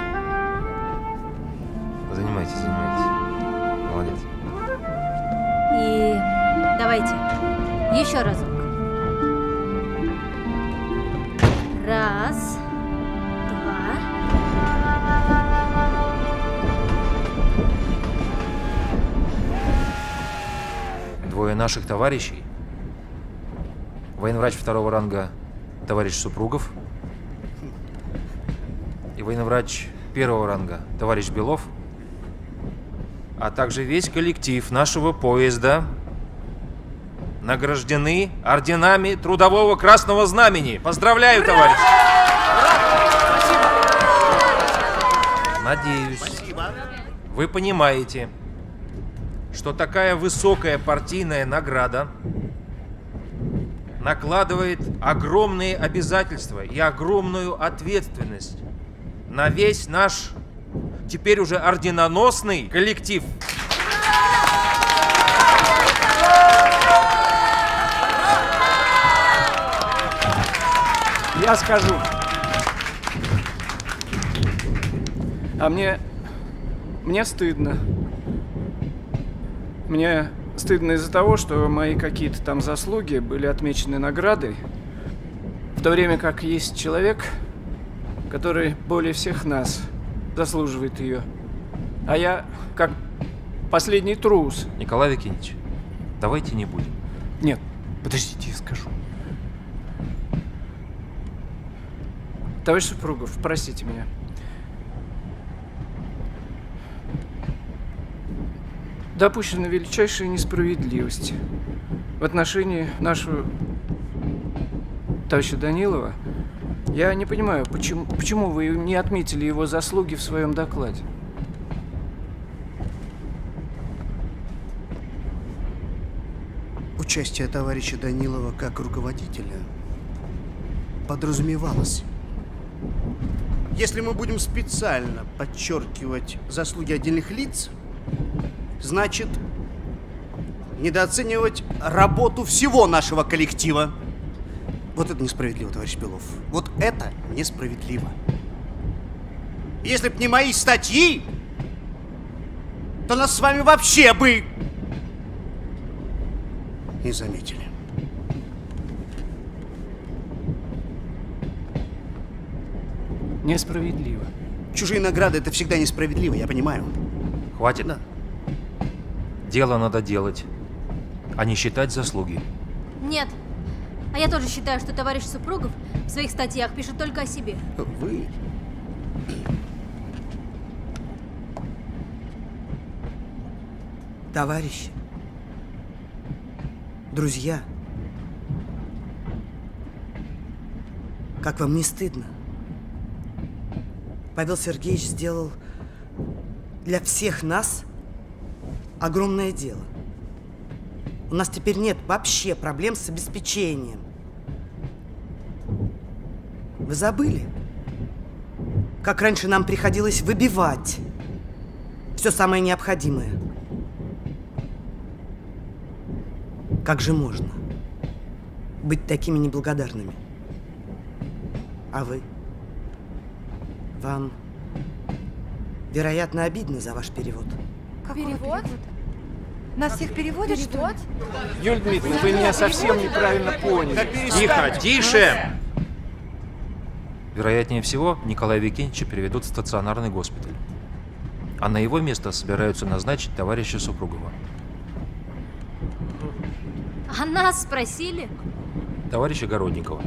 Speaker 6: Занимайтесь, занимайтесь. Молодец.
Speaker 9: И давайте. Еще разок. Раз,
Speaker 6: Двое наших товарищей, военврач второго ранга товарищ Супругов. И военврач первого ранга товарищ Белов, а также весь коллектив нашего поезда награждены орденами Трудового Красного Знамени. Поздравляю, товарищи! Надеюсь, вы понимаете, что такая высокая партийная награда накладывает огромные обязательства и огромную ответственность на весь наш теперь уже орденоносный коллектив.
Speaker 12: Я скажу. А мне... Мне стыдно. Мне стыдно из-за того, что мои какие-то там заслуги были отмечены наградой, в то время как есть человек, который более всех нас заслуживает ее. А я как последний трус.
Speaker 6: Николай Викентьевич, давайте не будем.
Speaker 12: Нет, подождите, я скажу. Товарищ Супругов, простите меня. Допущена величайшая несправедливость в отношении нашего товарища Данилова. Я не понимаю, почему, почему вы не отметили его заслуги в своем докладе?
Speaker 10: Участие товарища Данилова как руководителя подразумевалось. Если мы будем специально подчеркивать заслуги отдельных лиц, значит недооценивать работу всего нашего коллектива. Вот это несправедливо, товарищ Белов. Вот это несправедливо. Если б не мои статьи, то нас с вами вообще бы не заметили.
Speaker 12: Несправедливо.
Speaker 10: Чужие награды это всегда несправедливо, я понимаю.
Speaker 6: Хватит.
Speaker 10: Да.
Speaker 6: Дело надо делать, а не считать заслуги.
Speaker 9: Нет. А я тоже считаю, что товарищ Супругов в своих статьях пишет только о себе.
Speaker 10: Вы...
Speaker 4: Товарищи, друзья, как вам не стыдно? Павел Сергеевич сделал для всех нас огромное дело. У нас теперь нет вообще проблем с обеспечением. Вы забыли? Как раньше нам приходилось выбивать все самое необходимое. Как же можно быть такими неблагодарными? А вы? Вам, вероятно, обидно за ваш перевод.
Speaker 59: Перевод?
Speaker 48: Нас всех переводят, что
Speaker 59: Перевод?
Speaker 48: ли?
Speaker 12: Юлия Дмитриевна, вы меня совсем неправильно поняли.
Speaker 6: Тихо, тише! Вероятнее всего, Николая Викентьевича переведут в стационарный госпиталь. А на его место собираются назначить товарища Супругова.
Speaker 9: А нас спросили?
Speaker 6: Товарищ Огородникова,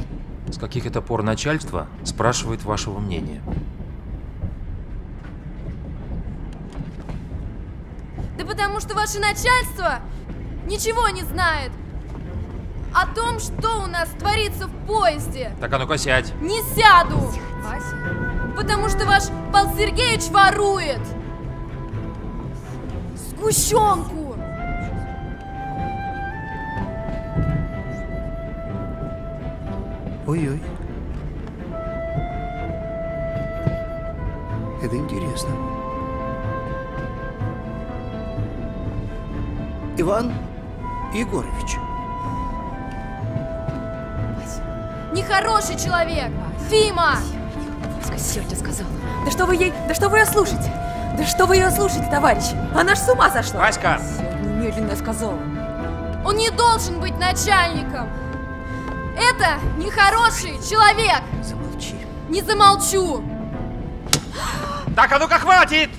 Speaker 6: с каких это пор начальство спрашивает вашего мнения?
Speaker 59: Да потому что ваше начальство ничего не знает о том, что у нас творится в поезде.
Speaker 6: Так а ну-ка сядь.
Speaker 59: Не сяду! Потому что ваш Павел Сергеевич ворует! Сгущенку!
Speaker 10: Ой-ой. Это интересно. Иван Егорович.
Speaker 59: Нехороший человек! Фима!
Speaker 7: Васька сегодня сказала. Да что вы ей... Да что вы ее слушаете? Да что вы ее слушаете, товарищ? Она ж с ума сошла.
Speaker 6: Васька!
Speaker 7: Немедленно сказала.
Speaker 59: Он не должен быть начальником! Это нехороший человек!
Speaker 10: Замолчи.
Speaker 59: Не замолчу!
Speaker 6: Так, а ну-ка хватит!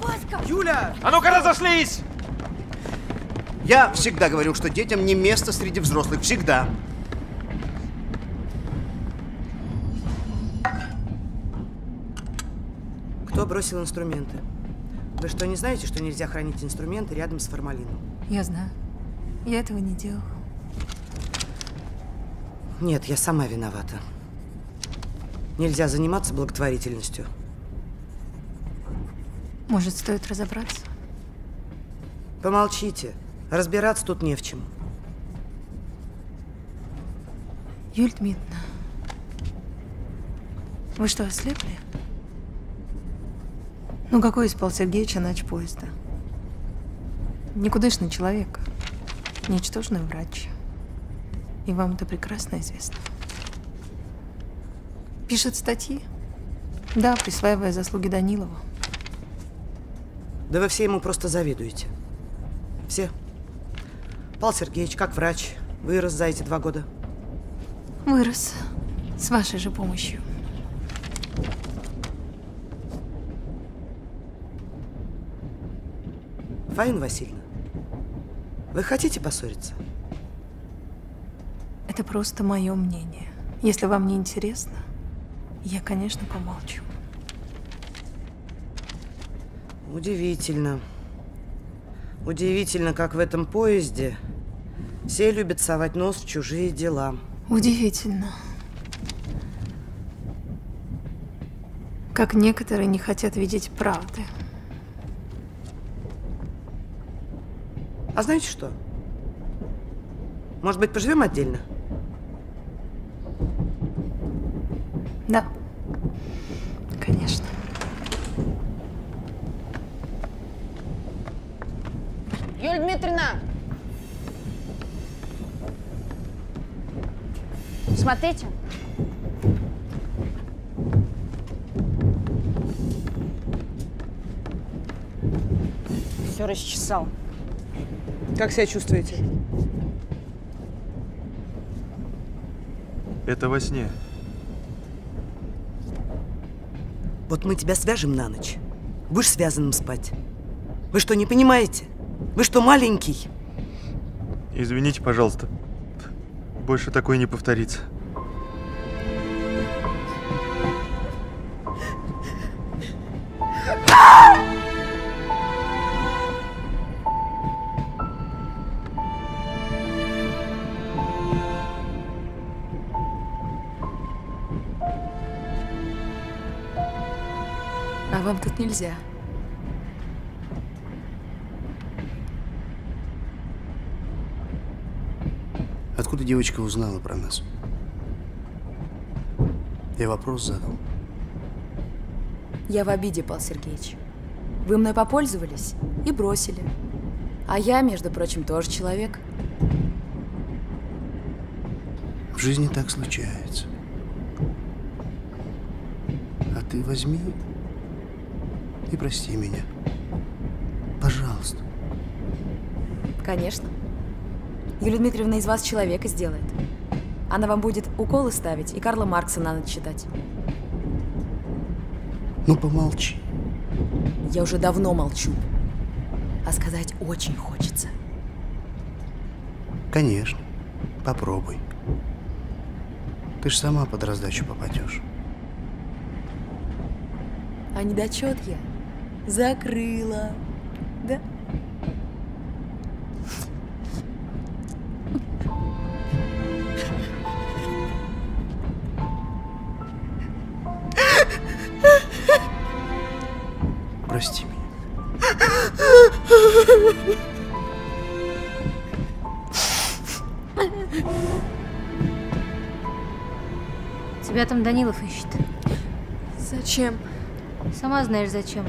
Speaker 59: Васька!
Speaker 10: Юля!
Speaker 6: А ну-ка разошлись!
Speaker 10: Я всегда говорил, что детям не место среди взрослых. Всегда.
Speaker 4: Кто бросил инструменты? Вы что, не знаете, что нельзя хранить инструменты рядом с формалином?
Speaker 7: Я знаю. Я этого не делала.
Speaker 4: Нет, я сама виновата. Нельзя заниматься благотворительностью.
Speaker 7: Может, стоит разобраться?
Speaker 4: Помолчите. Разбираться тут не в чем.
Speaker 7: Юль Дмитриевна, вы что, ослепли? Ну, какой из Павла Сергеевича нач поезда? Никудышный человек. Ничтожный врач. И вам это прекрасно известно. Пишет статьи. Да, присваивая заслуги Данилову.
Speaker 4: Да вы все ему просто завидуете. Все. Павел Сергеевич, как врач, вырос за эти два года.
Speaker 7: Вырос. С вашей же помощью.
Speaker 4: Фаина Васильевна, вы хотите поссориться?
Speaker 7: Это просто мое мнение. Если вам не интересно, я, конечно, помолчу.
Speaker 4: Удивительно. Удивительно, как в этом поезде все любят совать нос в чужие дела.
Speaker 7: Удивительно. Как некоторые не хотят видеть правды.
Speaker 4: А знаете что? Может быть, поживем отдельно?
Speaker 7: Да. Конечно.
Speaker 19: Юлия Дмитриевна! Смотрите. Все расчесал.
Speaker 4: Как себя чувствуете?
Speaker 21: Это во сне.
Speaker 4: Вот мы тебя свяжем на ночь. Будешь связанным спать. Вы что, не понимаете? Вы что, маленький?
Speaker 21: Извините, пожалуйста. Больше такое не повторится.
Speaker 7: А вам тут нельзя.
Speaker 10: Откуда девочка узнала про нас? Я вопрос задал.
Speaker 32: Я в обиде, Павел Сергеевич. Вы мной попользовались и бросили. А я, между прочим, тоже человек.
Speaker 10: В жизни так случается. А ты возьми и прости меня. Пожалуйста.
Speaker 32: Конечно. Юлия Дмитриевна из вас человека сделает. Она вам будет уколы ставить и Карла Маркса на ночь читать.
Speaker 10: Ну, помолчи.
Speaker 32: Я уже давно молчу. А сказать очень хочется.
Speaker 10: Конечно. Попробуй. Ты ж сама под раздачу попадешь.
Speaker 32: А недочет я закрыла.
Speaker 9: Знаешь зачем.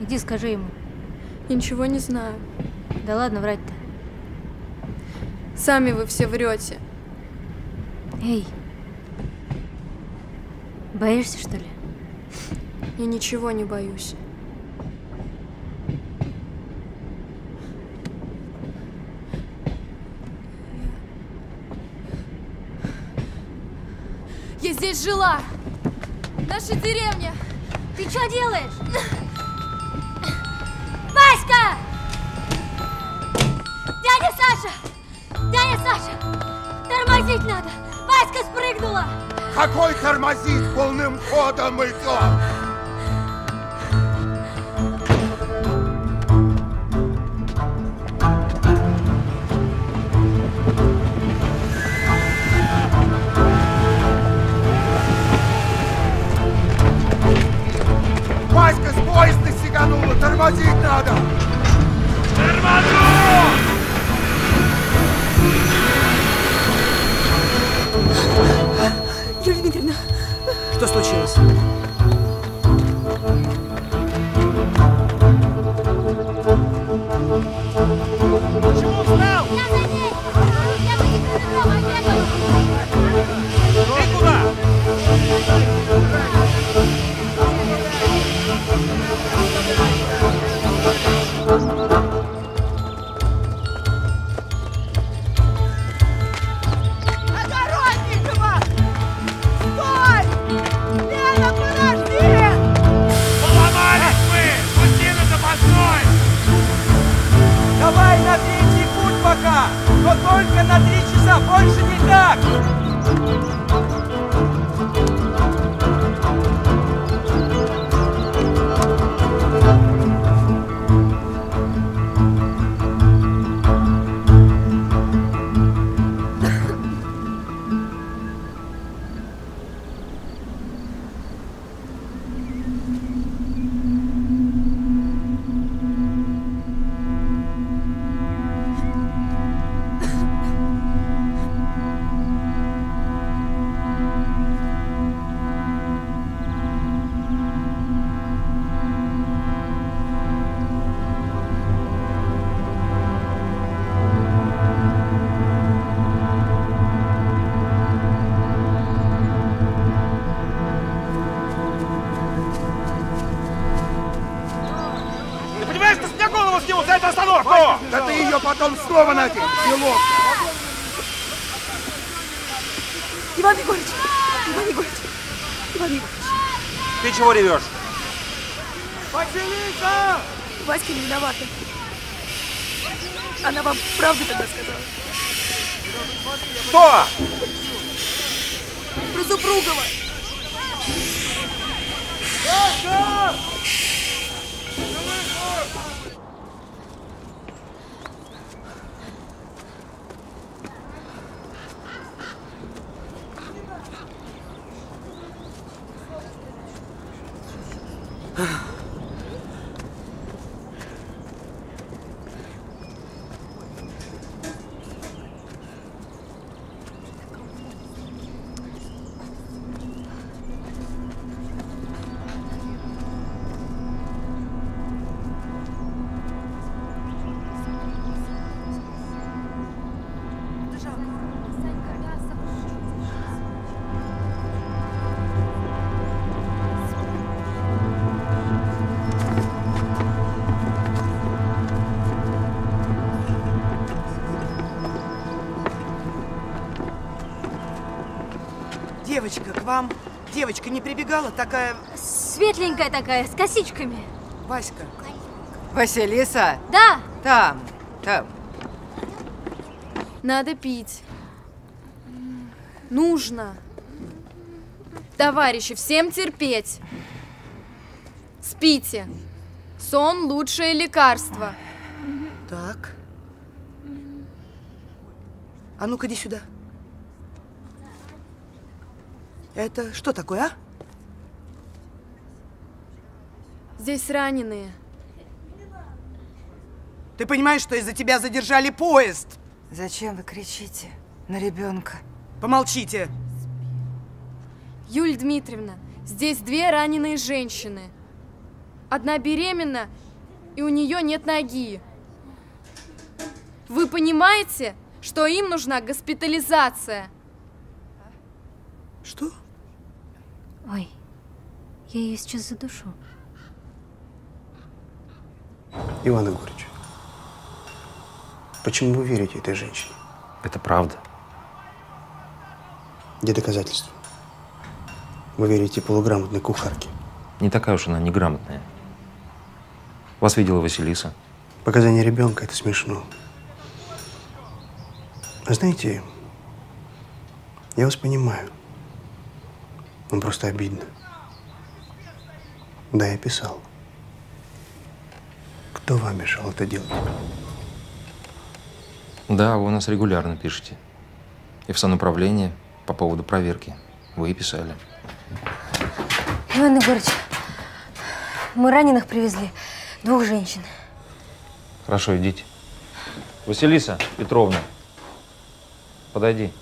Speaker 9: Иди скажи ему.
Speaker 59: Я ничего не знаю.
Speaker 9: Да ладно врать-то.
Speaker 59: Сами вы все врете.
Speaker 9: Эй. Боишься, что ли?
Speaker 59: Я ничего не боюсь. Я здесь жила. Наша деревня.
Speaker 9: Ты что делаешь? Васька! Дядя Саша! Дядя Саша! Тормозить надо! Васька спрыгнула!
Speaker 11: Какой тормозит полным ходом идет?
Speaker 4: Прибегала, такая...
Speaker 20: Светленькая такая, с косичками.
Speaker 4: Васька.
Speaker 32: Василиса?
Speaker 20: Да.
Speaker 32: Там, там.
Speaker 59: Надо пить. Нужно. Товарищи, всем терпеть. Спите. Сон – лучшее лекарство.
Speaker 4: Так. А ну-ка, иди сюда. Это что такое, а?
Speaker 59: Здесь раненые.
Speaker 4: Ты понимаешь, что из-за тебя задержали поезд?
Speaker 32: Зачем вы кричите на ребенка?
Speaker 4: Помолчите.
Speaker 59: Юль Дмитриевна, здесь две раненые женщины. Одна беременна, и у нее нет ноги. Вы понимаете, что им нужна госпитализация?
Speaker 4: Что?
Speaker 20: Ой, я ее сейчас задушу.
Speaker 10: Иван Егорович, почему вы верите этой женщине?
Speaker 3: Это правда.
Speaker 10: Где доказательства? Вы верите полуграмотной кухарке?
Speaker 3: Не такая уж она неграмотная. Вас видела Василиса.
Speaker 10: Показания ребенка – это смешно. А знаете, я вас понимаю. Вам просто обидно. Да, я писал. Кто вам мешал это делать?
Speaker 3: Да, вы у нас регулярно пишете. И в сануправление по поводу проверки. Вы и писали.
Speaker 20: Иван Егорович, мы раненых привезли. Двух женщин.
Speaker 3: Хорошо, идите. Василиса Петровна, подойди.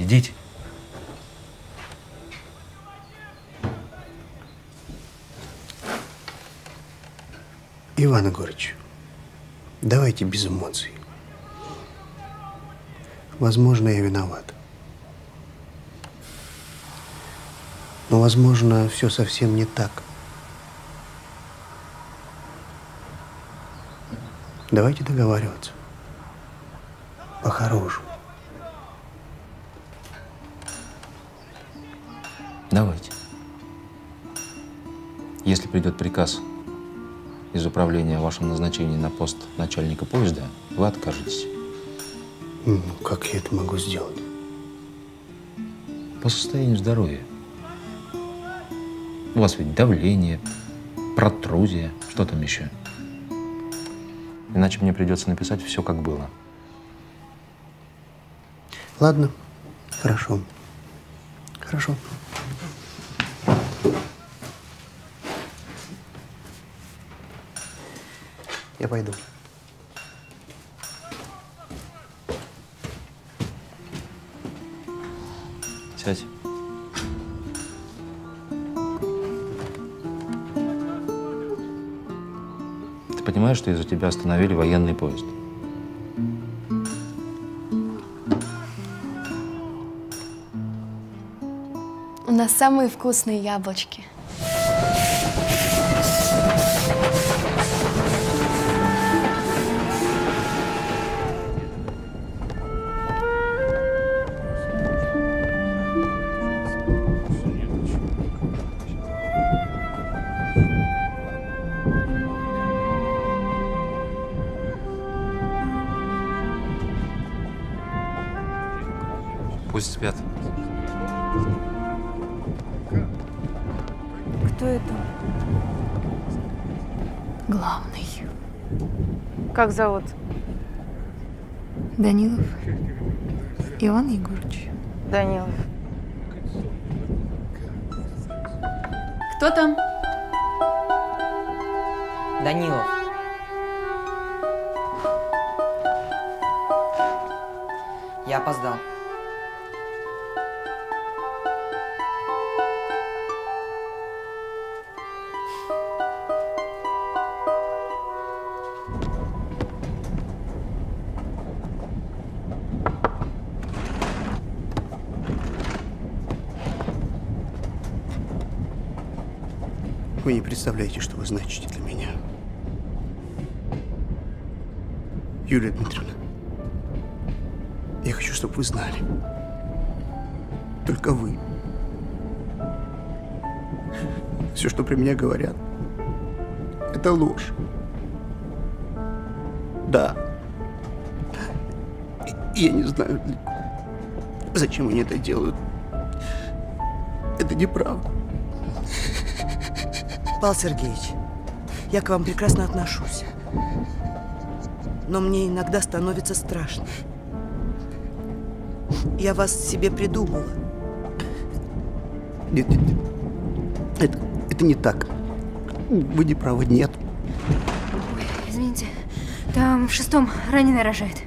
Speaker 3: Идите.
Speaker 10: Иван Егорович, давайте без эмоций. Возможно, я виноват. Но, возможно, все совсем не так. Давайте договариваться. По-хорошему.
Speaker 3: Давайте. Если придет приказ из управления о вашем назначении на пост начальника поезда, вы откажетесь.
Speaker 10: Ну, как я это могу сделать?
Speaker 3: По состоянию здоровья. У вас ведь давление, протрузия, что там еще. Иначе мне придется написать все, как было.
Speaker 10: Ладно, хорошо. Хорошо. Я пойду.
Speaker 3: Сядь. Ты понимаешь, что из-за тебя остановили военный поезд?
Speaker 59: У нас самые вкусные яблочки.
Speaker 40: Как зовут?
Speaker 7: Данилов Иван Егорович.
Speaker 40: Данилов.
Speaker 7: Кто там?
Speaker 125: Данилов. Я опоздал.
Speaker 10: Представляете, что вы значите для меня. Юлия Дмитриевна, я хочу, чтобы вы знали. Только вы. Все, что про меня говорят, это ложь. Да. Я не знаю, зачем они это делают. Это неправда.
Speaker 4: Павел Сергеевич, я к вам прекрасно отношусь. Но мне иногда становится страшно. Я вас себе придумала.
Speaker 10: Нет, нет, нет. Это, это не так. Вы не правы, нет.
Speaker 40: Извините, там в шестом раненый рожает.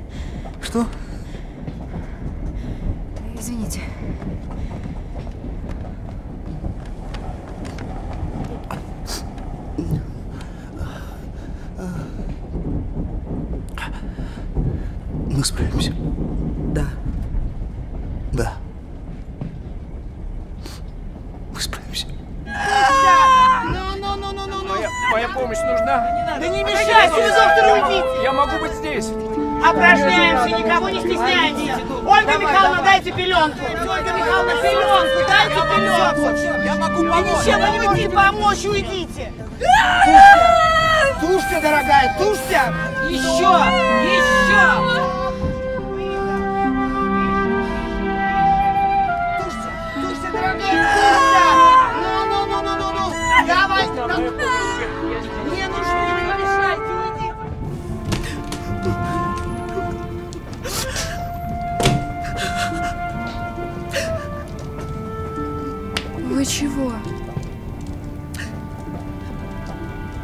Speaker 126: Вы
Speaker 59: чего?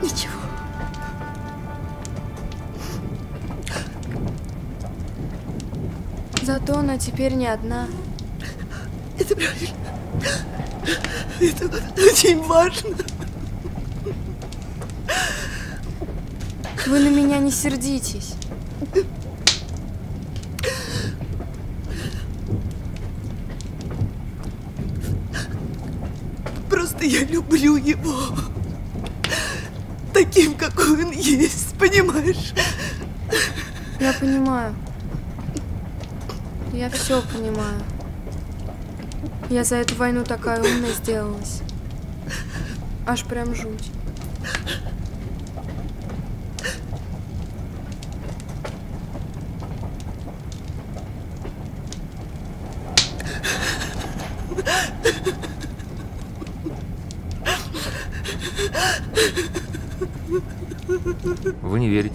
Speaker 4: Ничего.
Speaker 59: Зато она теперь не одна.
Speaker 4: Это правильно. Это очень важно.
Speaker 59: Вы на меня не сердитесь.
Speaker 4: Просто я люблю его. Таким, какой он есть, понимаешь?
Speaker 59: Я понимаю. Я все понимаю. Я за эту войну такая умная сделалась. Аж прям жуть.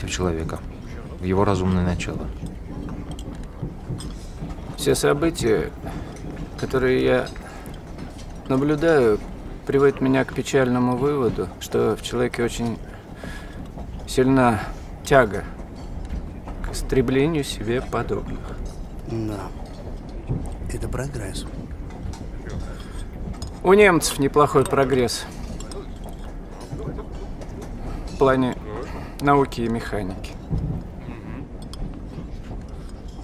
Speaker 3: В человека, в его разумное начало.
Speaker 12: Все события, которые я наблюдаю, приводят меня к печальному выводу, что в человеке очень сильна тяга к истреблению себе подобных.
Speaker 10: Да. Это прогресс.
Speaker 12: У немцев неплохой прогресс в плане науки и механики.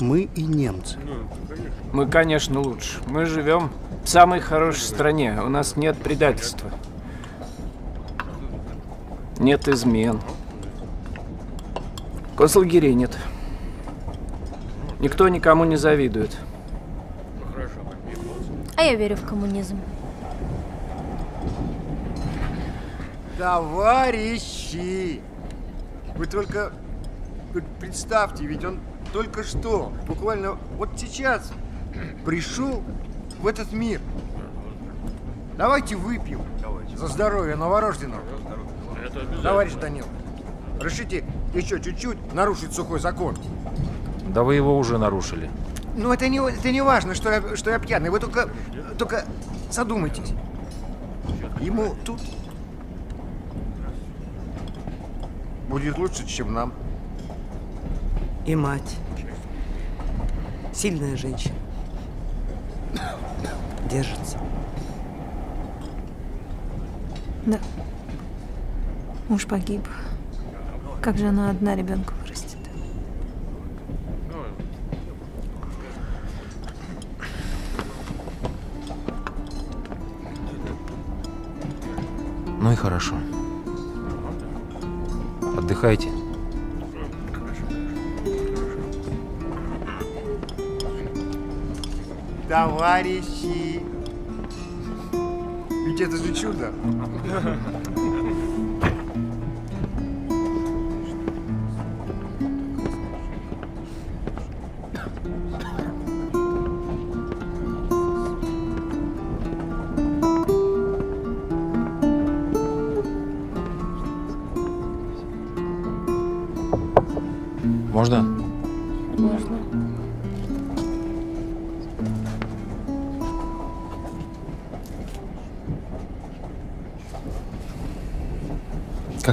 Speaker 10: Мы и немцы.
Speaker 12: Мы, конечно, лучше. Мы живем в самой хорошей стране. У нас нет предательства. Нет измен. Концлагерей нет. Никто никому не завидует.
Speaker 20: А я верю в коммунизм.
Speaker 11: Товарищи! Вы только представьте, ведь он только что, буквально вот сейчас, пришел в этот мир. Давайте выпьем за здоровье новорожденного. Товарищ Данил, решите еще чуть-чуть нарушить сухой закон.
Speaker 3: Да вы его уже нарушили.
Speaker 11: Ну, это не, это не важно, что я, что я пьяный. Вы только, только задумайтесь. Ему тут будет лучше, чем нам.
Speaker 4: И мать. Сильная женщина. Держится.
Speaker 127: Да. Муж погиб. Как же она одна ребенка вырастет?
Speaker 3: Ну и хорошо. Отдыхайте.
Speaker 11: Товарищи! Ведь это же чудо.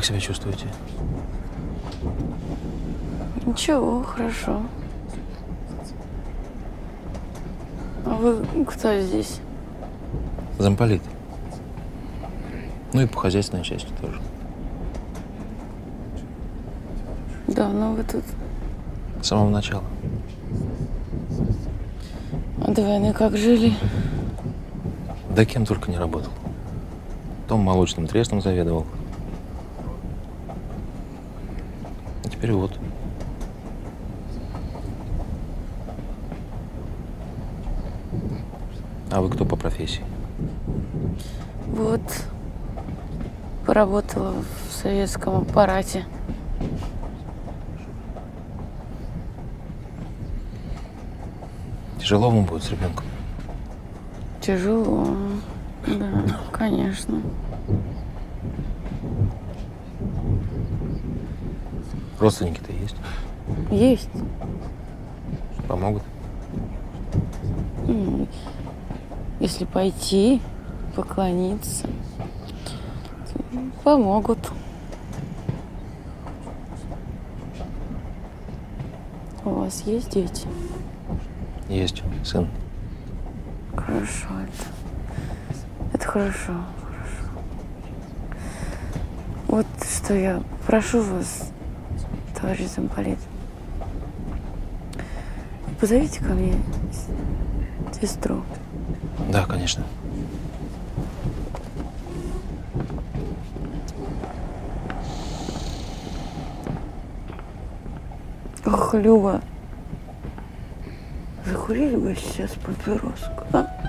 Speaker 3: Себя чувствуете?
Speaker 127: Ничего, хорошо. А вы кто здесь?
Speaker 3: Замполит. Ну и по хозяйственной части тоже.
Speaker 127: Давно вы тут?
Speaker 3: С самого начала.
Speaker 127: А до войны как жили?
Speaker 3: Да кем только не работал. Том молочным трестом заведовал. А теперь вот. А вы кто по профессии?
Speaker 127: Вот. Поработала в советском аппарате.
Speaker 3: Тяжело вам будет с ребенком?
Speaker 127: Тяжело. Да, конечно.
Speaker 3: Родственники-то есть?
Speaker 127: Есть.
Speaker 3: Помогут?
Speaker 127: Если пойти, поклониться, помогут. У вас есть дети?
Speaker 3: Есть, сын.
Speaker 127: Хорошо это. Это хорошо, хорошо. Вот что я прошу вас, товарищ замполит. Позовите ко мне сестру.
Speaker 3: Да, конечно.
Speaker 127: Ох, Люба, закурили бы сейчас папироску, а?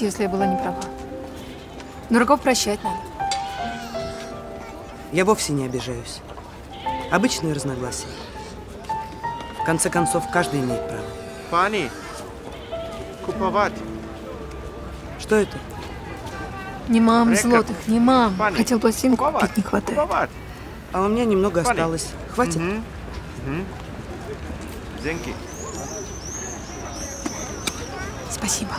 Speaker 7: Простите, если я была не права. Дураков прощать надо.
Speaker 4: Я вовсе не обижаюсь. Обычные разногласия. В конце концов, каждый имеет право.
Speaker 10: Пани, куповать.
Speaker 4: Что это?
Speaker 7: Не мам
Speaker 10: Река.
Speaker 7: злотых, не мам.
Speaker 10: Пани,
Speaker 7: Хотел пластинку купить, не хватает.
Speaker 4: А у меня немного
Speaker 10: Пани.
Speaker 4: осталось. Хватит?
Speaker 10: Мгм. Мгм. Зенки.
Speaker 7: Спасибо.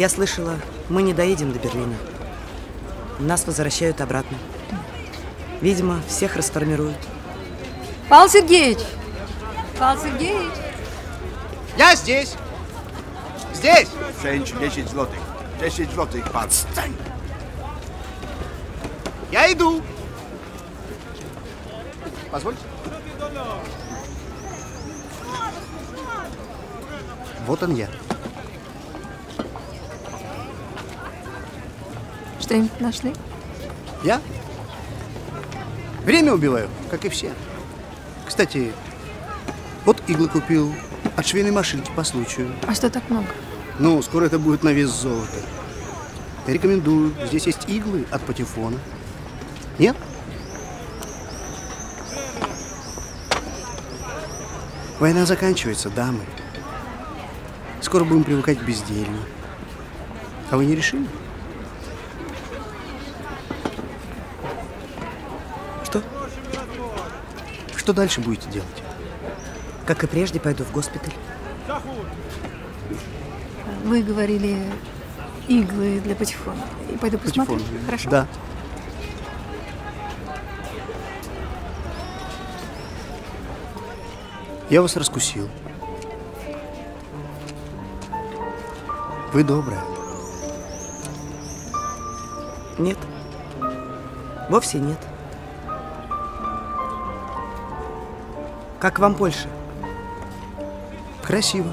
Speaker 4: Я слышала, мы не доедем до Берлина. Нас возвращают обратно. Видимо, всех расформируют.
Speaker 7: Павел Сергеевич! Павел Сергеевич!
Speaker 128: Я здесь. Здесь.
Speaker 129: 10 złotych. 10 złotych, pan. Stań!
Speaker 128: Я иду. Позвольте.
Speaker 10: Вот он я.
Speaker 7: Что-нибудь нашли?
Speaker 10: Я? Время убиваю, как и все. Кстати, вот иглы купил от швейной машинки по случаю.
Speaker 7: А что так много?
Speaker 10: Ну, скоро это будет на вес золота. Я рекомендую. Здесь есть иглы от патефона. Нет? Война заканчивается, дамы. Скоро будем привыкать к безделью. А вы не решили?
Speaker 4: Что
Speaker 10: дальше будете делать?
Speaker 4: Как и прежде, пойду в госпиталь.
Speaker 7: Вы говорили иглы для патефона. И пойду посмотрю.
Speaker 10: Патефон.
Speaker 7: Хорошо?
Speaker 10: Да. Я вас раскусил. Вы добрая.
Speaker 4: Нет. Вовсе нет. Как вам Польша?
Speaker 10: Красиво.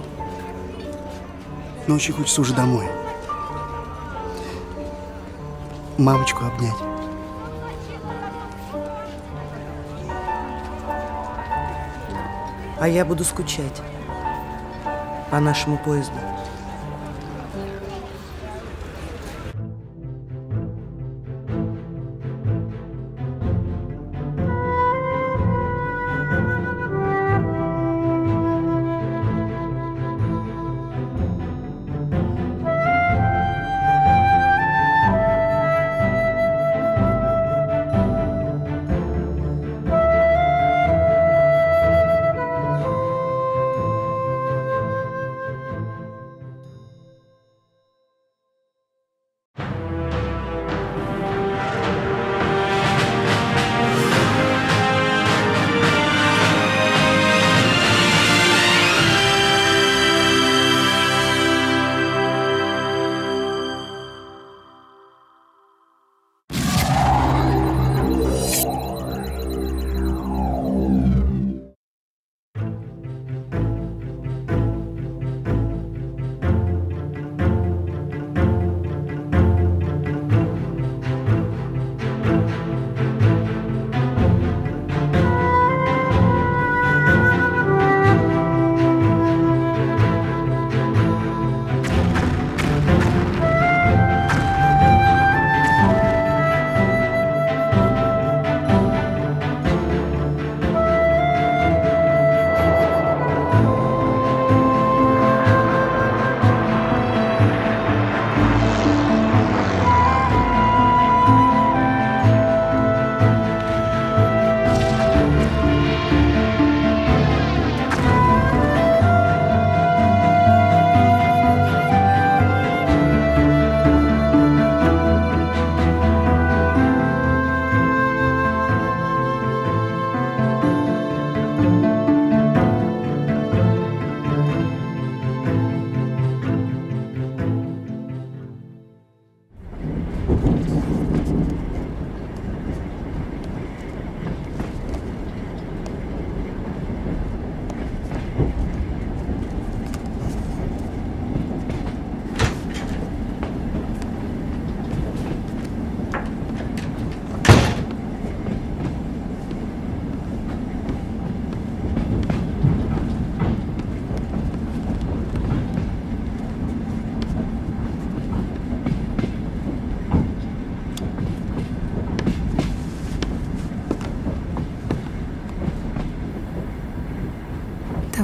Speaker 10: Но очень хочется уже домой. Мамочку обнять.
Speaker 4: А я буду скучать по нашему поезду.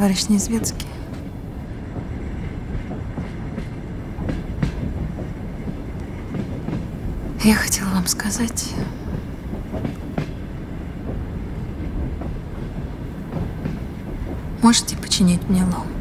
Speaker 7: Товарищ Неизвецкий. Я хотела вам сказать... Можете починить мне лампу?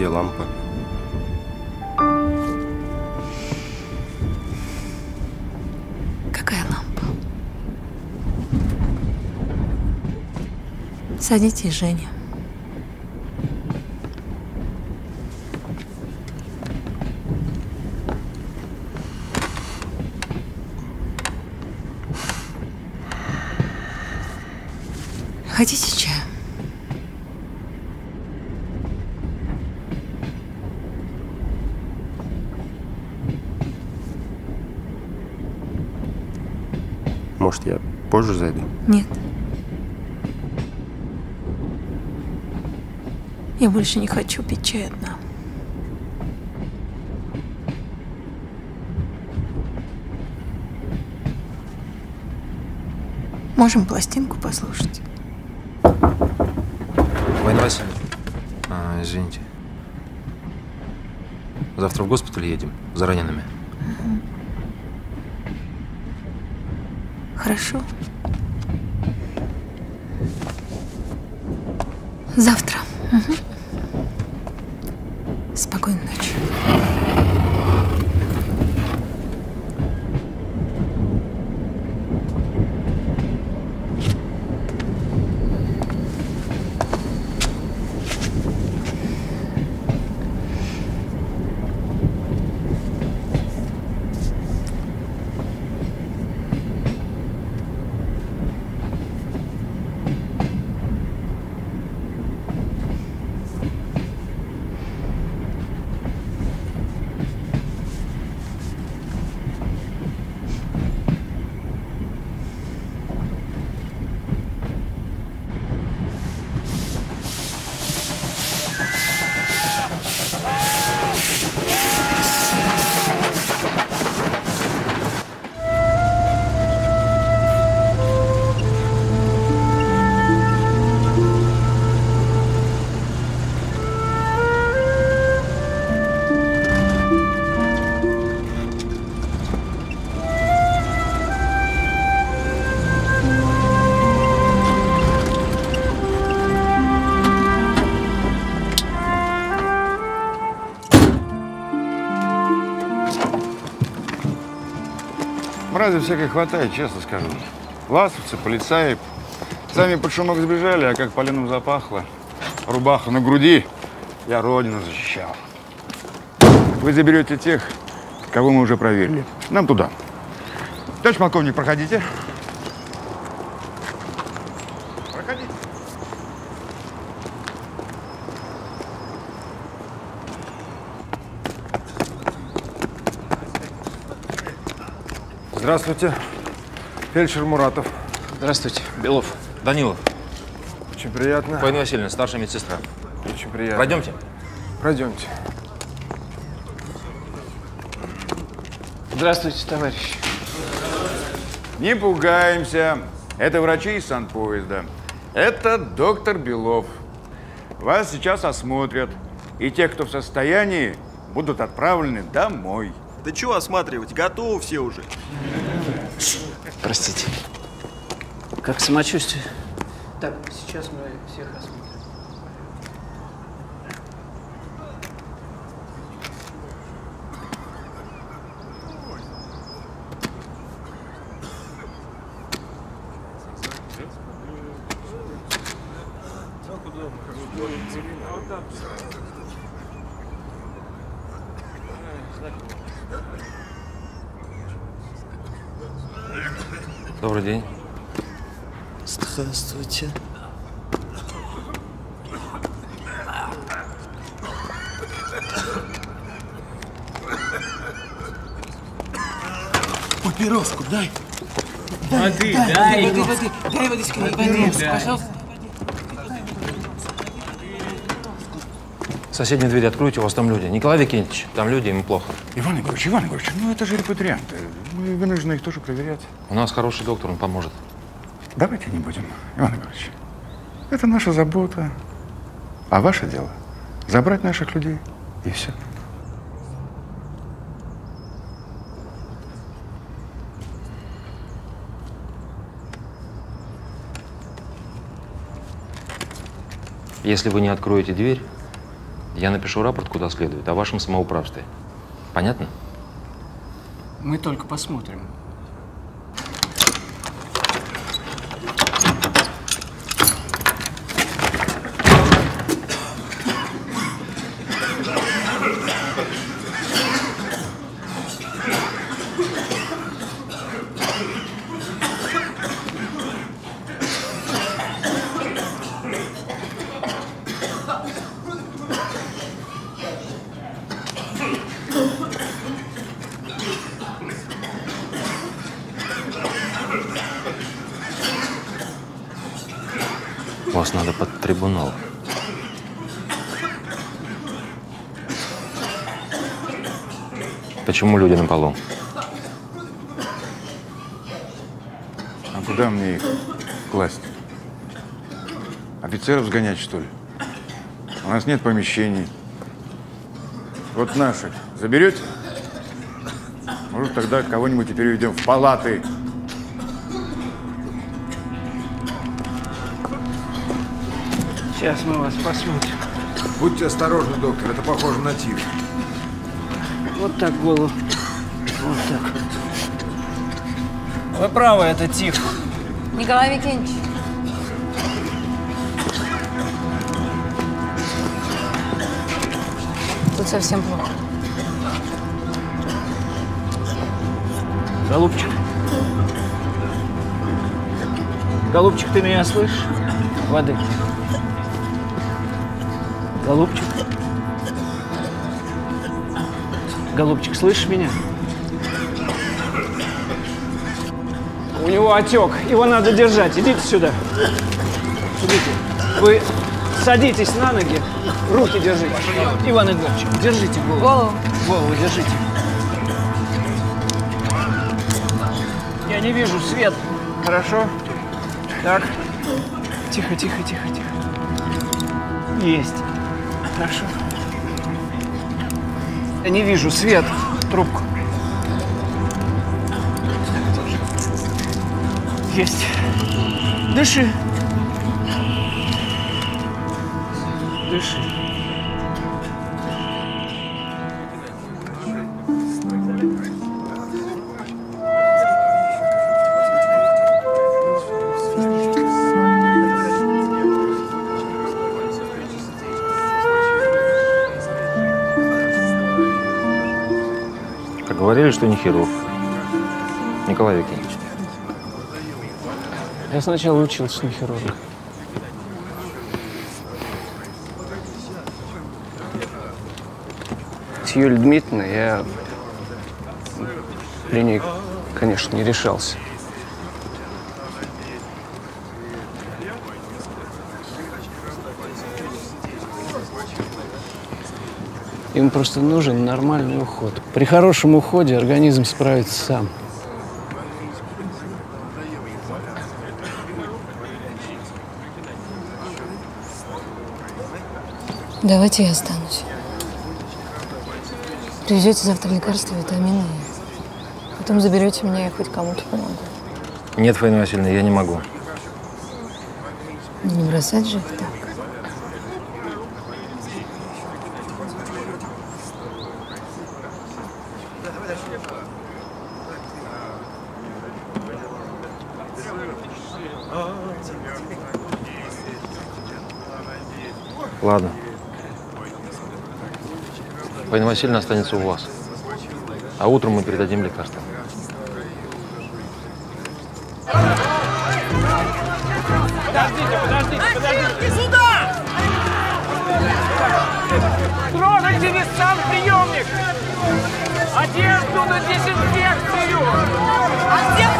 Speaker 130: Где лампа?
Speaker 7: Какая лампа? Садитесь, Женя. Хотите чаю?
Speaker 130: Может, я позже зайду?
Speaker 7: Нет. Я больше не хочу пить чай одна. Можем пластинку послушать.
Speaker 3: Война Васильевна, а, извините. Завтра в госпиталь едем за ранеными.
Speaker 7: Хорошо.
Speaker 131: Мрази всякой хватает, честно скажу. Ласовцы, полицаи, Сами под шумок сбежали, а как поленом запахло. Рубаха на груди. Я родину защищал. Вы заберете тех, кого мы уже проверили. Нам туда. Товарищ полковник. Проходите.
Speaker 132: Здравствуйте. Фельдшер Муратов.
Speaker 3: Здравствуйте, Белов. Данилов.
Speaker 132: Очень приятно.
Speaker 3: Фаина Васильевна, старшая медсестра.
Speaker 132: Очень приятно.
Speaker 3: Пройдемте.
Speaker 132: Пройдемте.
Speaker 2: Здравствуйте, товарищ.
Speaker 131: Не пугаемся. Это врачи из санпоезда. Это доктор Белов. Вас сейчас осмотрят. И те, кто в состоянии, будут отправлены домой.
Speaker 133: Да чего осматривать? Готовы все уже.
Speaker 2: Простите. Как самочувствие? Так, сейчас мы всех осмотрим.
Speaker 3: Добрый день.
Speaker 29: Здравствуйте. Папироску дай.
Speaker 134: Воды,
Speaker 29: дай,
Speaker 134: дай,
Speaker 29: воды,
Speaker 134: ну.
Speaker 29: воды, дай водички,
Speaker 134: Воды
Speaker 29: воды,
Speaker 134: дай.
Speaker 29: Пожалуйста.
Speaker 3: Соседние двери откройте, у вас там люди. Николай Викентьевич, там люди, им плохо.
Speaker 131: Иван Егорович, Иван Егорович, ну это же репатрианты. Мы вынуждены их тоже проверять.
Speaker 3: У нас хороший доктор, он поможет.
Speaker 131: Давайте не будем, Иван Егорович. Это наша забота. А ваше дело – забрать наших людей, и все.
Speaker 3: Если вы не откроете дверь, я напишу рапорт куда следует о вашем самоуправстве. Понятно?
Speaker 2: Мы только посмотрим.
Speaker 3: Вас надо под трибунал. Почему люди на полу?
Speaker 131: А куда мне их класть? Офицеров сгонять, что ли? У нас нет помещений. Вот наших заберете? Может, тогда кого-нибудь и переведем в палаты.
Speaker 2: Сейчас мы вас посмотрим.
Speaker 132: Будьте осторожны, доктор, это похоже на тиф.
Speaker 2: Вот так голову. Вот так.
Speaker 29: Вы правы, это тиф.
Speaker 7: Николай Викентьевич. Тут совсем плохо.
Speaker 2: Голубчик. Голубчик, ты меня слышишь? Воды. Голубчик. Голубчик, слышишь меня? У него отек. Его надо держать. Идите сюда. Идите. Вы садитесь на ноги. Руки держите. Иван Егорович, держите голову.
Speaker 7: Голову.
Speaker 2: Голову держите. Я не вижу свет. Хорошо? Так. Тихо, тихо, тихо, тихо. Есть. Хорошо. Я не вижу свет. Трубку. Есть. Дыши. Дыши.
Speaker 3: Говорили, что не хирург. Николай Викторович.
Speaker 2: Я сначала учился на хирурга. С Юлией Дмитриевной я при ней, конечно, не решался. Им просто нужен нормальный уход. При хорошем уходе организм справится сам.
Speaker 7: Давайте я останусь. Привезете завтра лекарства, витамины. Потом заберете меня, я хоть кому-то помогу.
Speaker 3: Нет, Фаина Васильевна, я не могу.
Speaker 7: Не бросать же их так.
Speaker 3: Ладно. Фаина Васильевна останется у вас. А утром мы передадим лекарства.
Speaker 12: Подождите, подождите, подождите! сюда! Трогайте весь сам приемник! Одежду на дезинфекцию!
Speaker 40: А где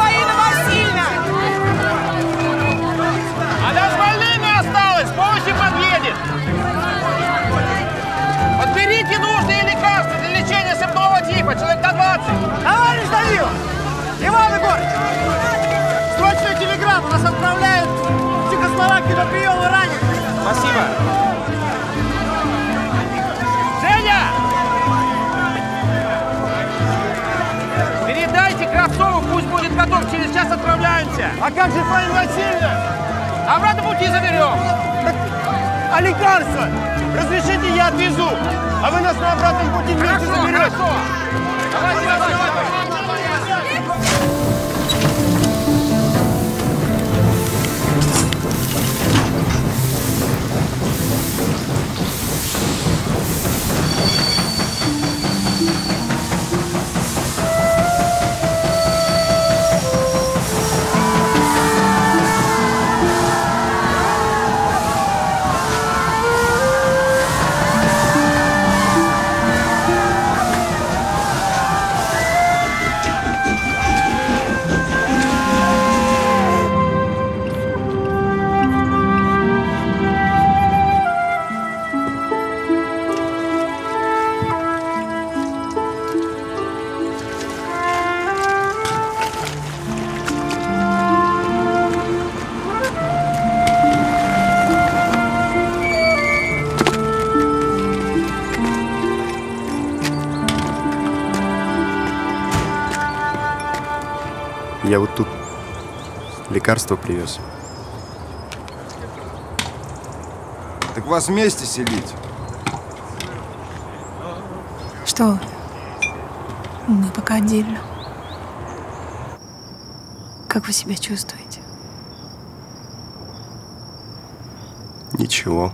Speaker 10: отправляют в Чехословакию на приемы раненых!
Speaker 12: Спасибо! Женя! Передайте Кравцову, пусть будет готов, через час отправляемся!
Speaker 10: А как же Фаина Васильевна?
Speaker 12: Обратно пути заберем!
Speaker 10: А лекарства? Разрешите, я отвезу, а вы нас на обратном пути вместе
Speaker 12: Хорошо,
Speaker 10: заберете.
Speaker 12: хорошо! Давайте, давайте, давайте!
Speaker 133: Лекарство привез.
Speaker 131: Так вас вместе селить?
Speaker 7: Что? Мы пока отдельно. Как вы себя чувствуете?
Speaker 133: Ничего.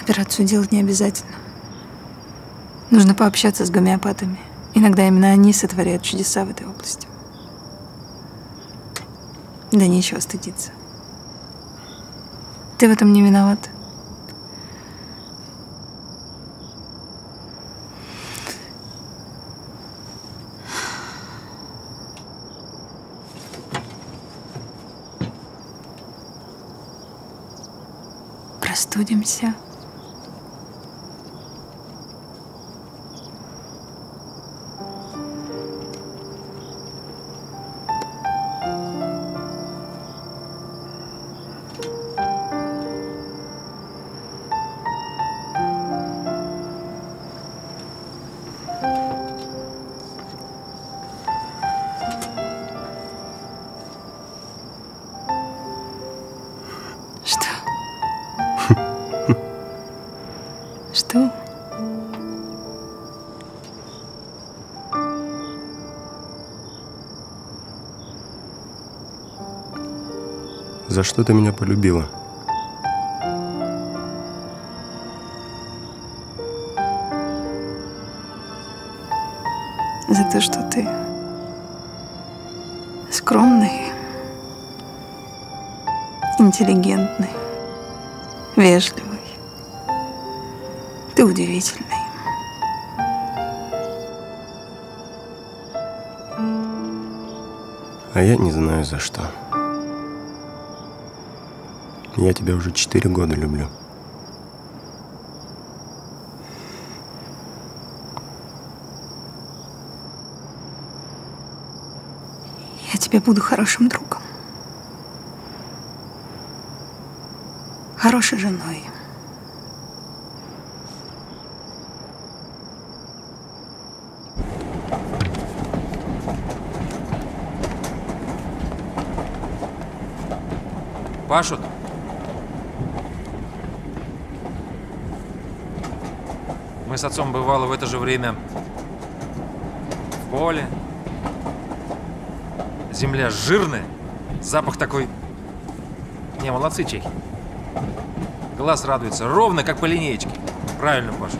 Speaker 7: Операцию делать не обязательно. Нужно пообщаться с гомеопатами. Иногда именно они сотворяют чудеса в этой Да нечего стыдиться. Ты в этом не виноват.
Speaker 133: За что ты меня полюбила?
Speaker 106: кажется, что ты скромный, интеллигентный, вежливый. Ты удивительный.
Speaker 133: А я не знаю за что. Я тебя уже четыре года люблю.
Speaker 106: Я тебе буду хорошим другом. Хорошей женой.
Speaker 6: Пашут? С отцом бывало в это же время в поле. Земля жирная, запах такой... Не, молодцы чехи. Глаз радуется, ровно как по линеечке. Правильно, Паша.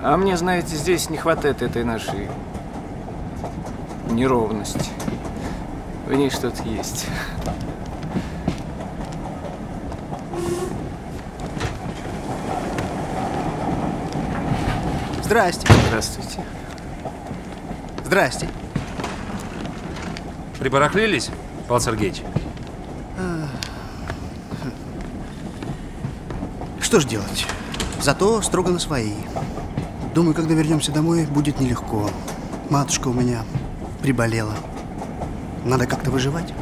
Speaker 12: А мне, знаете, здесь не хватает этой нашей неровности. В ней что-то есть.
Speaker 10: Здрасте.
Speaker 12: Здравствуйте.
Speaker 10: Здрасте.
Speaker 6: Прибарахлились, Павел Сергеевич?
Speaker 10: Что ж делать? Зато строго на свои. Думаю, когда вернемся домой, будет нелегко. Матушка у меня приболела. Надо как-то выживать.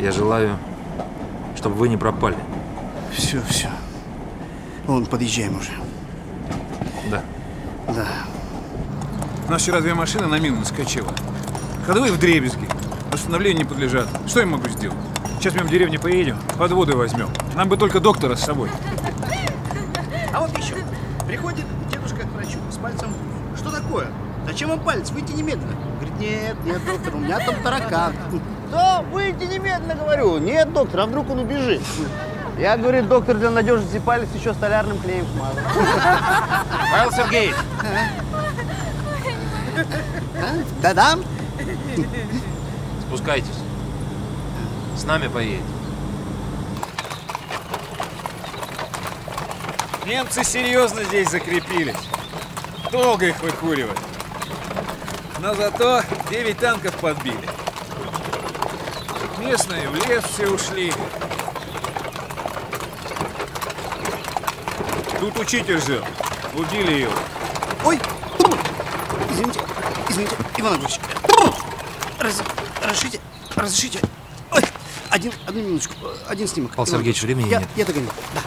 Speaker 6: Я желаю, чтобы вы не пропали.
Speaker 10: Все, все. Вон, подъезжаем уже.
Speaker 6: Да.
Speaker 10: Да.
Speaker 135: У нас вчера две машины на мину наскочило. Ходовые в дребезги. Восстановлению не подлежат. Что я могу сделать? Сейчас мимо деревни поедем, подводы возьмем. Нам бы только доктора с собой.
Speaker 10: А вот еще. Приходит дедушка к врачу с пальцем. Что такое? Зачем вам палец? Выйти немедленно. Говорит, нет, нет, доктор, у меня там таракан.
Speaker 108: Да, выйди немедленно, говорю. Нет, доктор, а вдруг он убежит? Я, говорит, доктор, для надежности палец еще столярным клеем смазал.
Speaker 6: Павел Сергеевич!
Speaker 10: Да-да.
Speaker 6: Спускайтесь. С нами поедете.
Speaker 135: Немцы серьезно здесь закрепились. Долго их выкуривать. Но зато 9 танков подбили. Местные в лес все ушли. Тут учитель жил. Убили его.
Speaker 10: Ой! Извините, извините, Иван Иванович. Раз, разрешите, разрешите. Ой, один, одну минуточку, один снимок.
Speaker 6: Павел
Speaker 10: Иван
Speaker 6: Сергеевич, времени
Speaker 10: я,
Speaker 6: нет.
Speaker 10: Я догоню, да.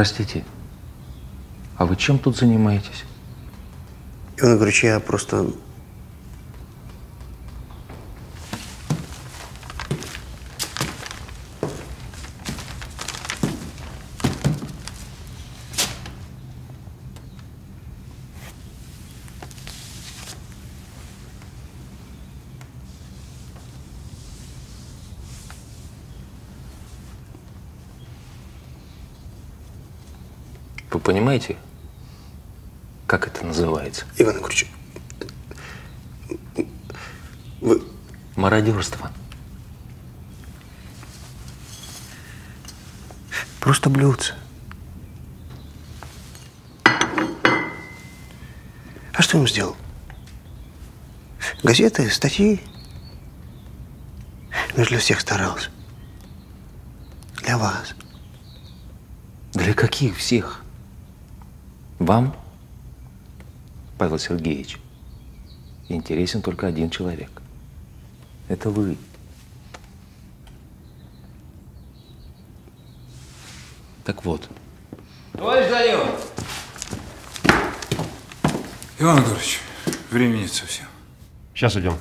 Speaker 3: Простите, а вы чем тут занимаетесь?
Speaker 10: Иван Егорович, я просто...
Speaker 3: Вы понимаете, как это называется?
Speaker 10: Иван Егорович, вы...
Speaker 3: Мародерство.
Speaker 10: Просто блюдце. А что им сделал? Газеты, статьи. Ну, для всех старался. Для вас.
Speaker 3: Для каких всех? Вам, Павел Сергеевич, интересен только один человек. Это вы. Так вот,
Speaker 136: Товарищ Данилов! Иван Егорович, времени нет совсем.
Speaker 6: Сейчас идем.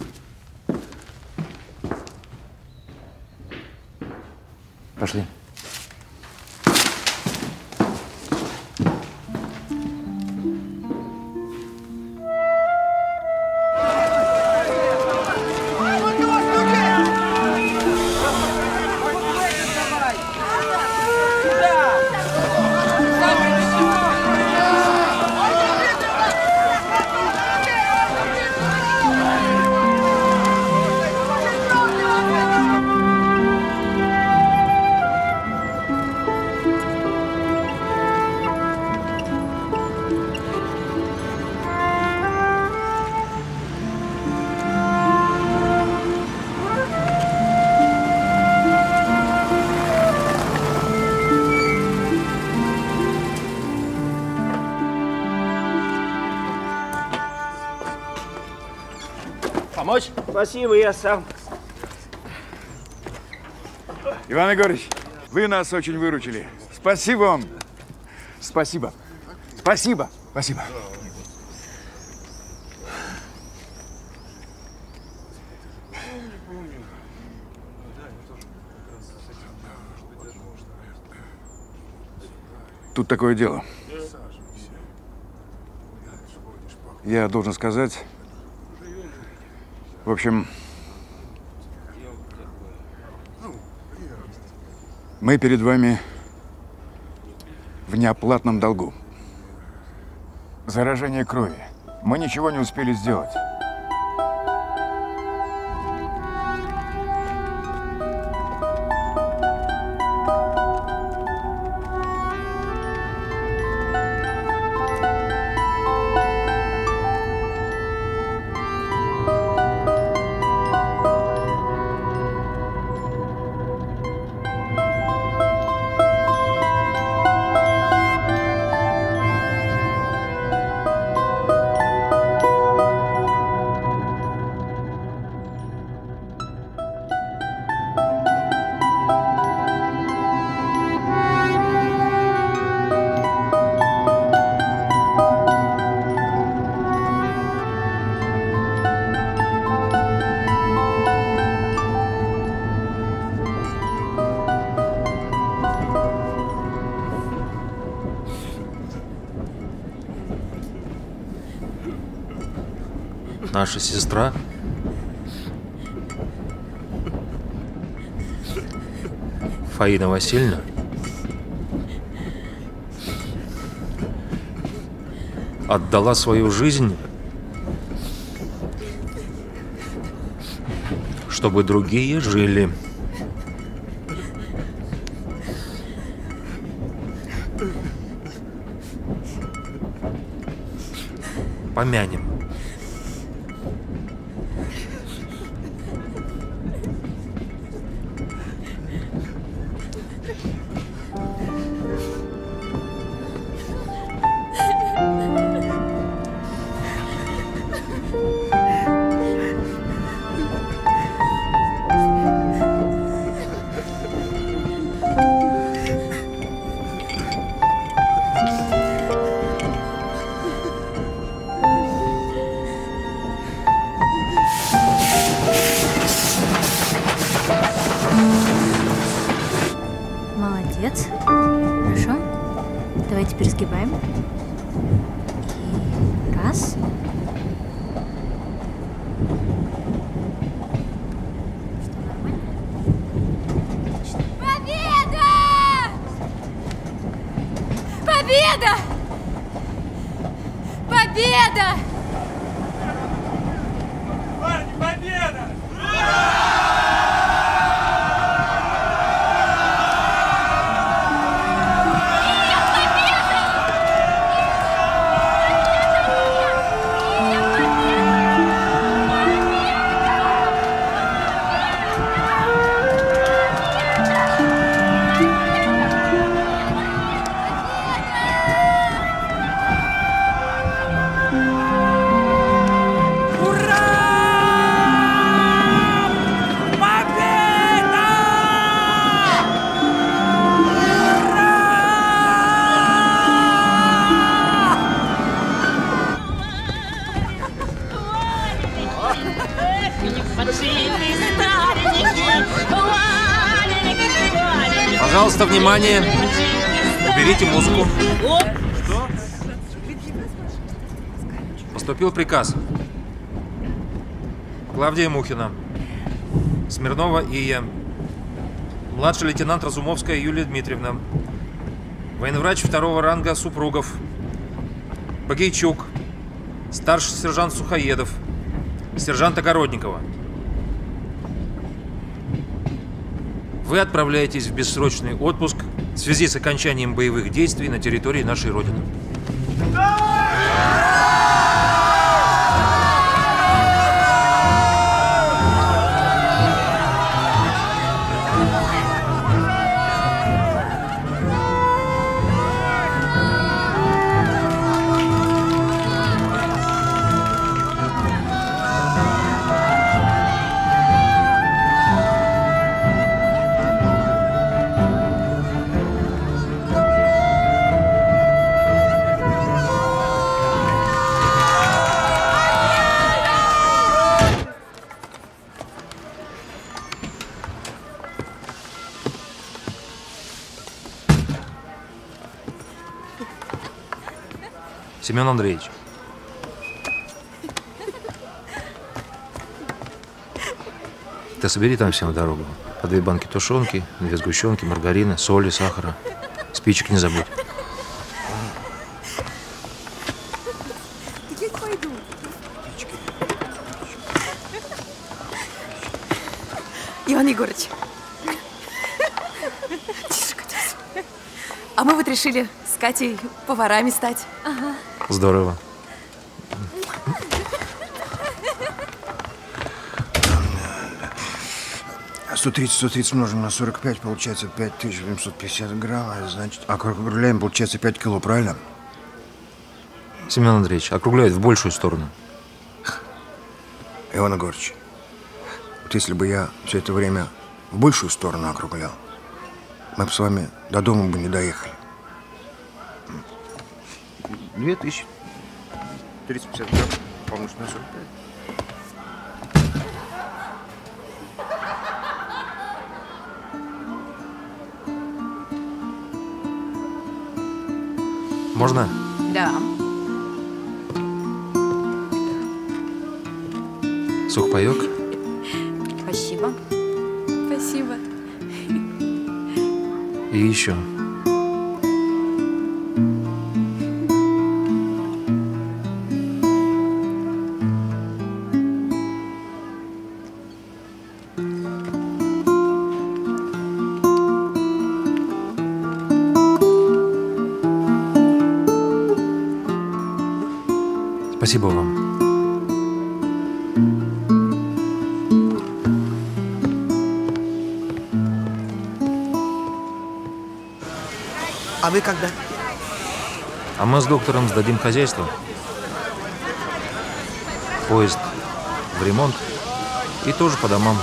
Speaker 12: Спасибо, я сам.
Speaker 131: Иван Егорович, вы нас очень выручили. Спасибо вам. Спасибо. Спасибо. Спасибо. Тут такое дело. Я должен сказать, в общем, мы перед вами в неоплатном долгу. Заражение крови. Мы ничего не успели сделать.
Speaker 3: Фаина Васильевна отдала свою жизнь, чтобы другие жили. Помянем.
Speaker 6: Внимание. Уберите музыку. Поступил приказ. Клавдия Мухина. Смирнова Ия. Младший лейтенант Разумовская Юлия Дмитриевна. Военврач второго ранга Супругов. Багейчук. Старший сержант Сухоедов. Сержант Огородникова. Вы отправляетесь в бессрочный отпуск в связи с окончанием боевых действий на территории нашей Родины. Семен Андреевич. Ты собери там все на дорогу. По две банки тушенки, две сгущенки, маргарина, соли, сахара. Спичек не забудь.
Speaker 32: Иван Егорович. Тишка, тише. А мы вот решили с Катей поварами стать.
Speaker 6: Здорово.
Speaker 10: 130, 130 умножим на 45, получается 5850 грамм, а значит, округляем, получается 5 кило, правильно?
Speaker 6: Семен Андреевич, округляет в большую сторону.
Speaker 10: Иван Егорович, вот если бы я все это время в большую сторону округлял, мы бы с вами до дома бы не доехали. Две тысячи. 350 грамм помножить на 45.
Speaker 6: Можно?
Speaker 32: Да.
Speaker 6: Сухпайок?
Speaker 32: Спасибо.
Speaker 137: Спасибо.
Speaker 6: И еще.
Speaker 4: А вы когда?
Speaker 6: А мы с доктором сдадим хозяйство. Поезд в ремонт и тоже по домам.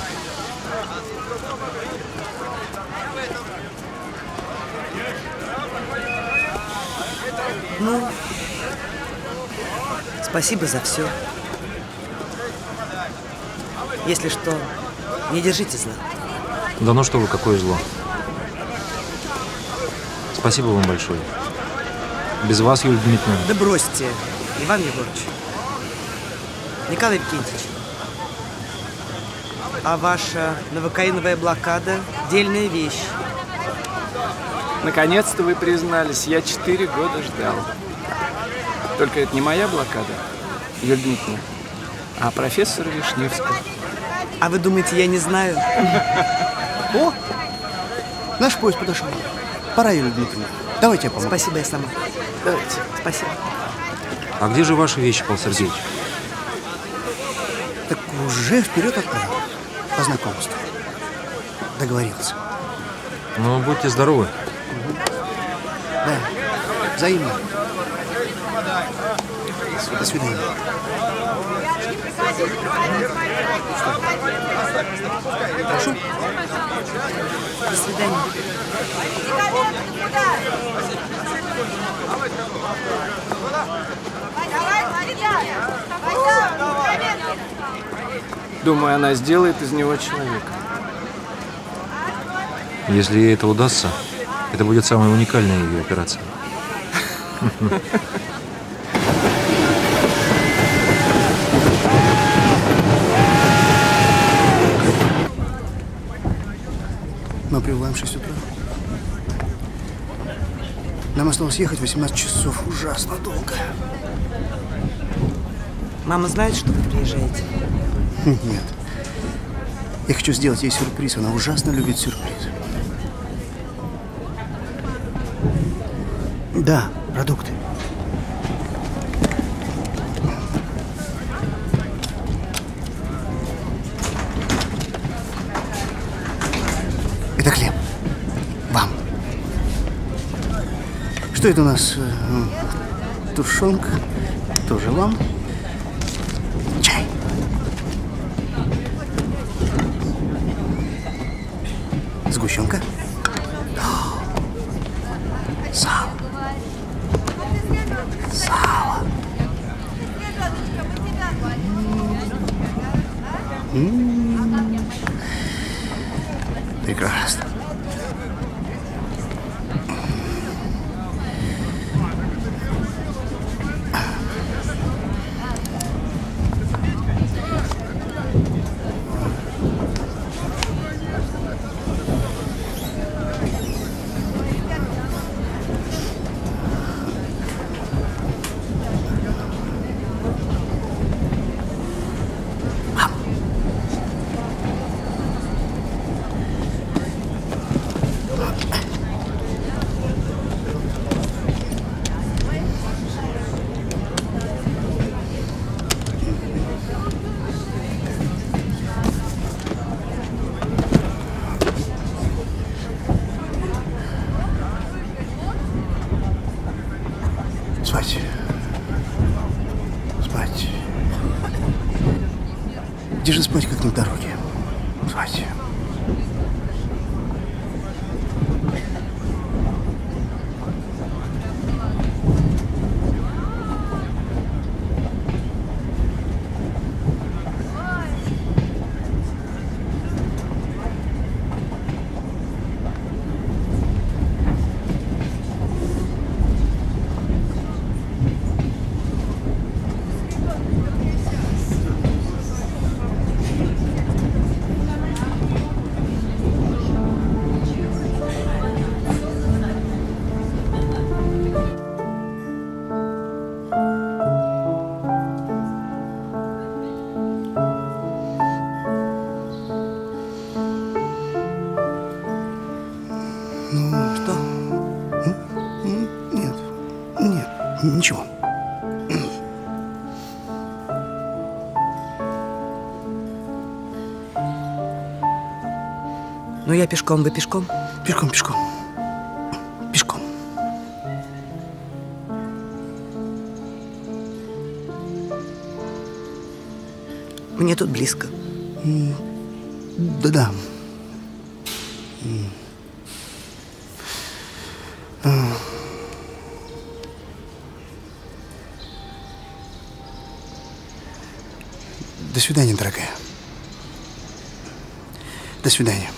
Speaker 4: Ну, спасибо за все. Если что, не держите зла.
Speaker 6: Да ну что вы, какое зло. Спасибо вам большое. Без вас, Юлия Дмитриевна.
Speaker 4: Да бросьте, Иван Егорович. Николай Викентьевич, а ваша новокаиновая блокада – дельная вещь.
Speaker 12: Наконец-то вы признались, я четыре года ждал. Только это не моя блокада, Юлия Дмитриевна, а профессор Вишневского.
Speaker 4: А вы думаете, я не знаю?
Speaker 10: О, наш поезд подошел. Пора, Юлия Дмитриевна. Давайте я помогу.
Speaker 4: Спасибо, я сама.
Speaker 10: Давайте.
Speaker 4: Спасибо.
Speaker 6: А где же ваши вещи, Павел Сергеевич?
Speaker 10: Так уже вперед отправил. По знакомству. Договорился.
Speaker 6: Ну, будьте здоровы.
Speaker 10: Да, взаимно. До свидания.
Speaker 4: Прошу. До свидания.
Speaker 12: Думаю, она сделает из него человека.
Speaker 6: Если ей это удастся, это будет самая уникальная ее операция.
Speaker 10: Мы прибываем в 6 утра. Нам осталось ехать 18 часов. Ужасно долго.
Speaker 4: Мама знает, что вы приезжаете?
Speaker 10: Нет. Я хочу сделать ей сюрприз. Она ужасно любит сюрпризы. Да, продукты. Это хлеб. Вам. Что это у нас? Э, Тушенка. Тоже вам.
Speaker 4: Я пешком, вы пешком?
Speaker 10: Пешком, пешком. Пешком.
Speaker 4: Мне тут близко.
Speaker 10: Да-да. А. До свидания, дорогая. До свидания.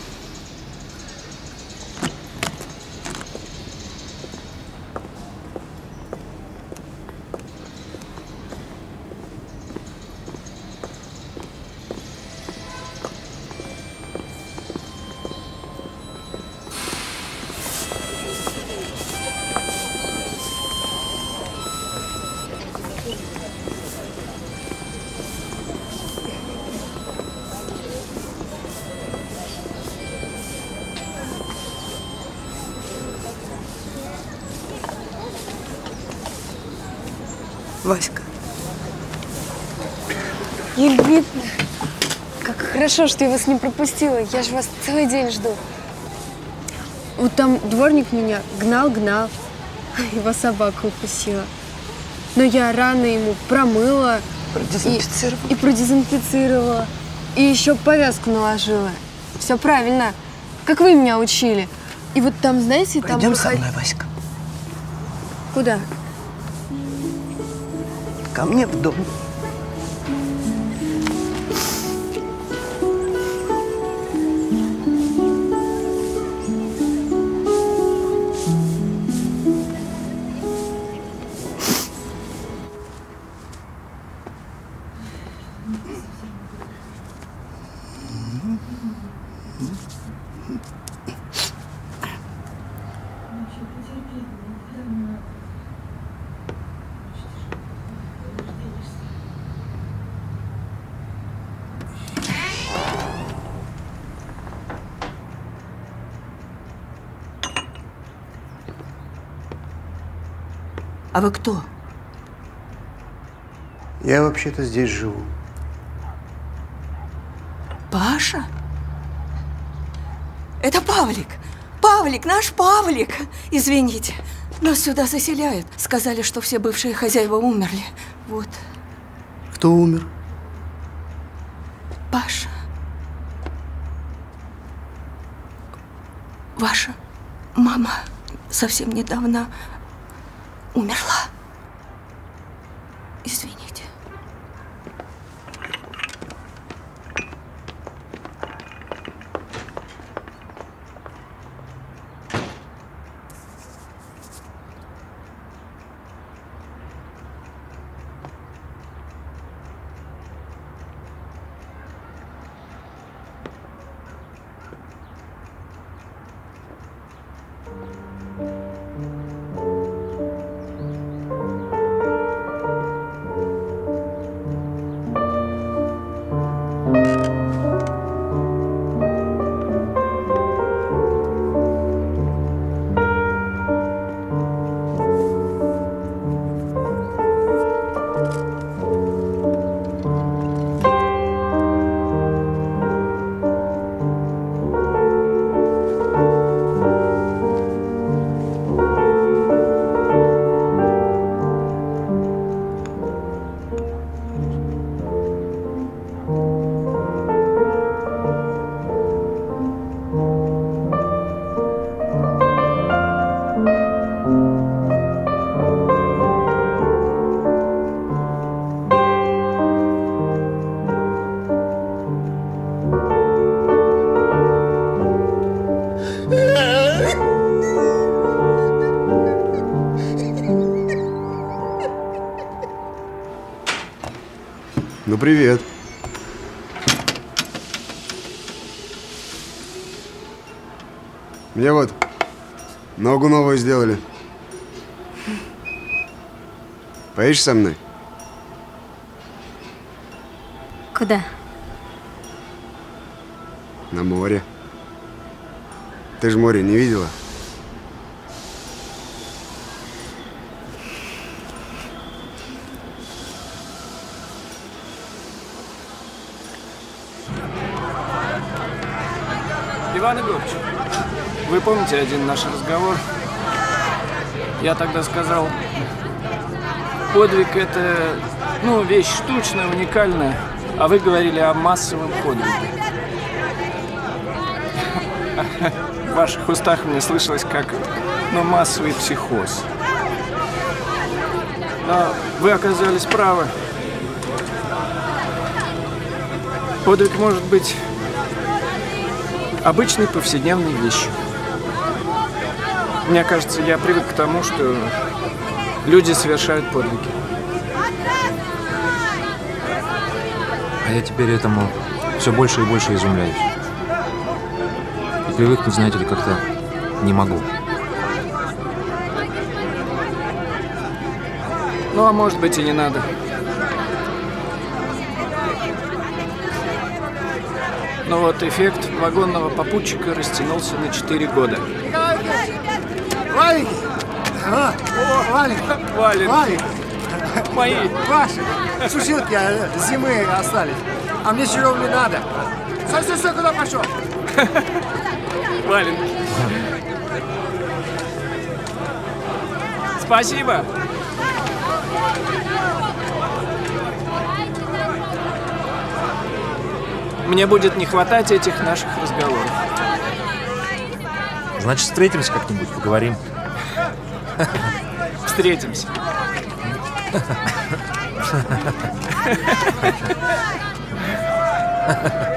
Speaker 43: Хорошо, что я вас не пропустила. Я же вас целый день жду. Вот там дворник меня гнал-гнал. Его собака укусила. Но я рано ему промыла.
Speaker 29: Продезинфицировала?
Speaker 43: И, и продезинфицировала. И еще повязку наложила. Все правильно. Как вы меня учили. И вот там, знаете, там...
Speaker 4: Пойдем со мной, Васька.
Speaker 43: Куда?
Speaker 4: Ко мне в дом.
Speaker 29: А вы кто?
Speaker 10: Я вообще-то здесь живу.
Speaker 29: Паша? Это Павлик. Павлик, наш Павлик. Извините, нас сюда заселяют. Сказали, что все бывшие хозяева умерли. Вот,
Speaker 10: Кто умер?
Speaker 29: Паша. Ваша мама совсем недавно
Speaker 89: привет. Мне вот ногу новую сделали. Поедешь со мной?
Speaker 20: Куда?
Speaker 89: На море. Ты же море не видела?
Speaker 12: Иван Егорович, вы помните один наш разговор? Я тогда сказал, подвиг это, ну, вещь штучная, уникальная, а вы говорили о массовом подвиге. В ваших устах мне слышалось как, ну, массовый психоз. Но вы оказались правы. Подвиг может быть обычной повседневной вещью. Мне кажется, я привык к тому, что люди совершают подвиги.
Speaker 6: А я теперь этому все больше и больше изумляюсь. И привыкнуть, знаете ли, как-то не могу.
Speaker 12: Ну, а может быть и не надо. Но вот эффект вагонного попутчика растянулся на 4 года.
Speaker 11: Валики! А, Валик!
Speaker 12: Валик!
Speaker 11: Валик!
Speaker 12: мои.
Speaker 11: Ваши. Сушилки э, зимы остались. А мне чего не надо. Стой, стой, стой, куда пошел?
Speaker 12: Валенки. Спасибо. Мне будет не хватать этих наших разговоров.
Speaker 6: Значит, встретимся как-нибудь, поговорим.
Speaker 12: Встретимся.
Speaker 3: Здрасте.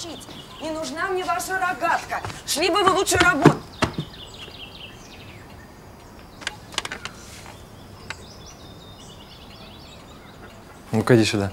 Speaker 138: учить. Не нужна мне ваша рогатка. Шли бы вы лучше работать.
Speaker 6: Ну-ка, иди сюда.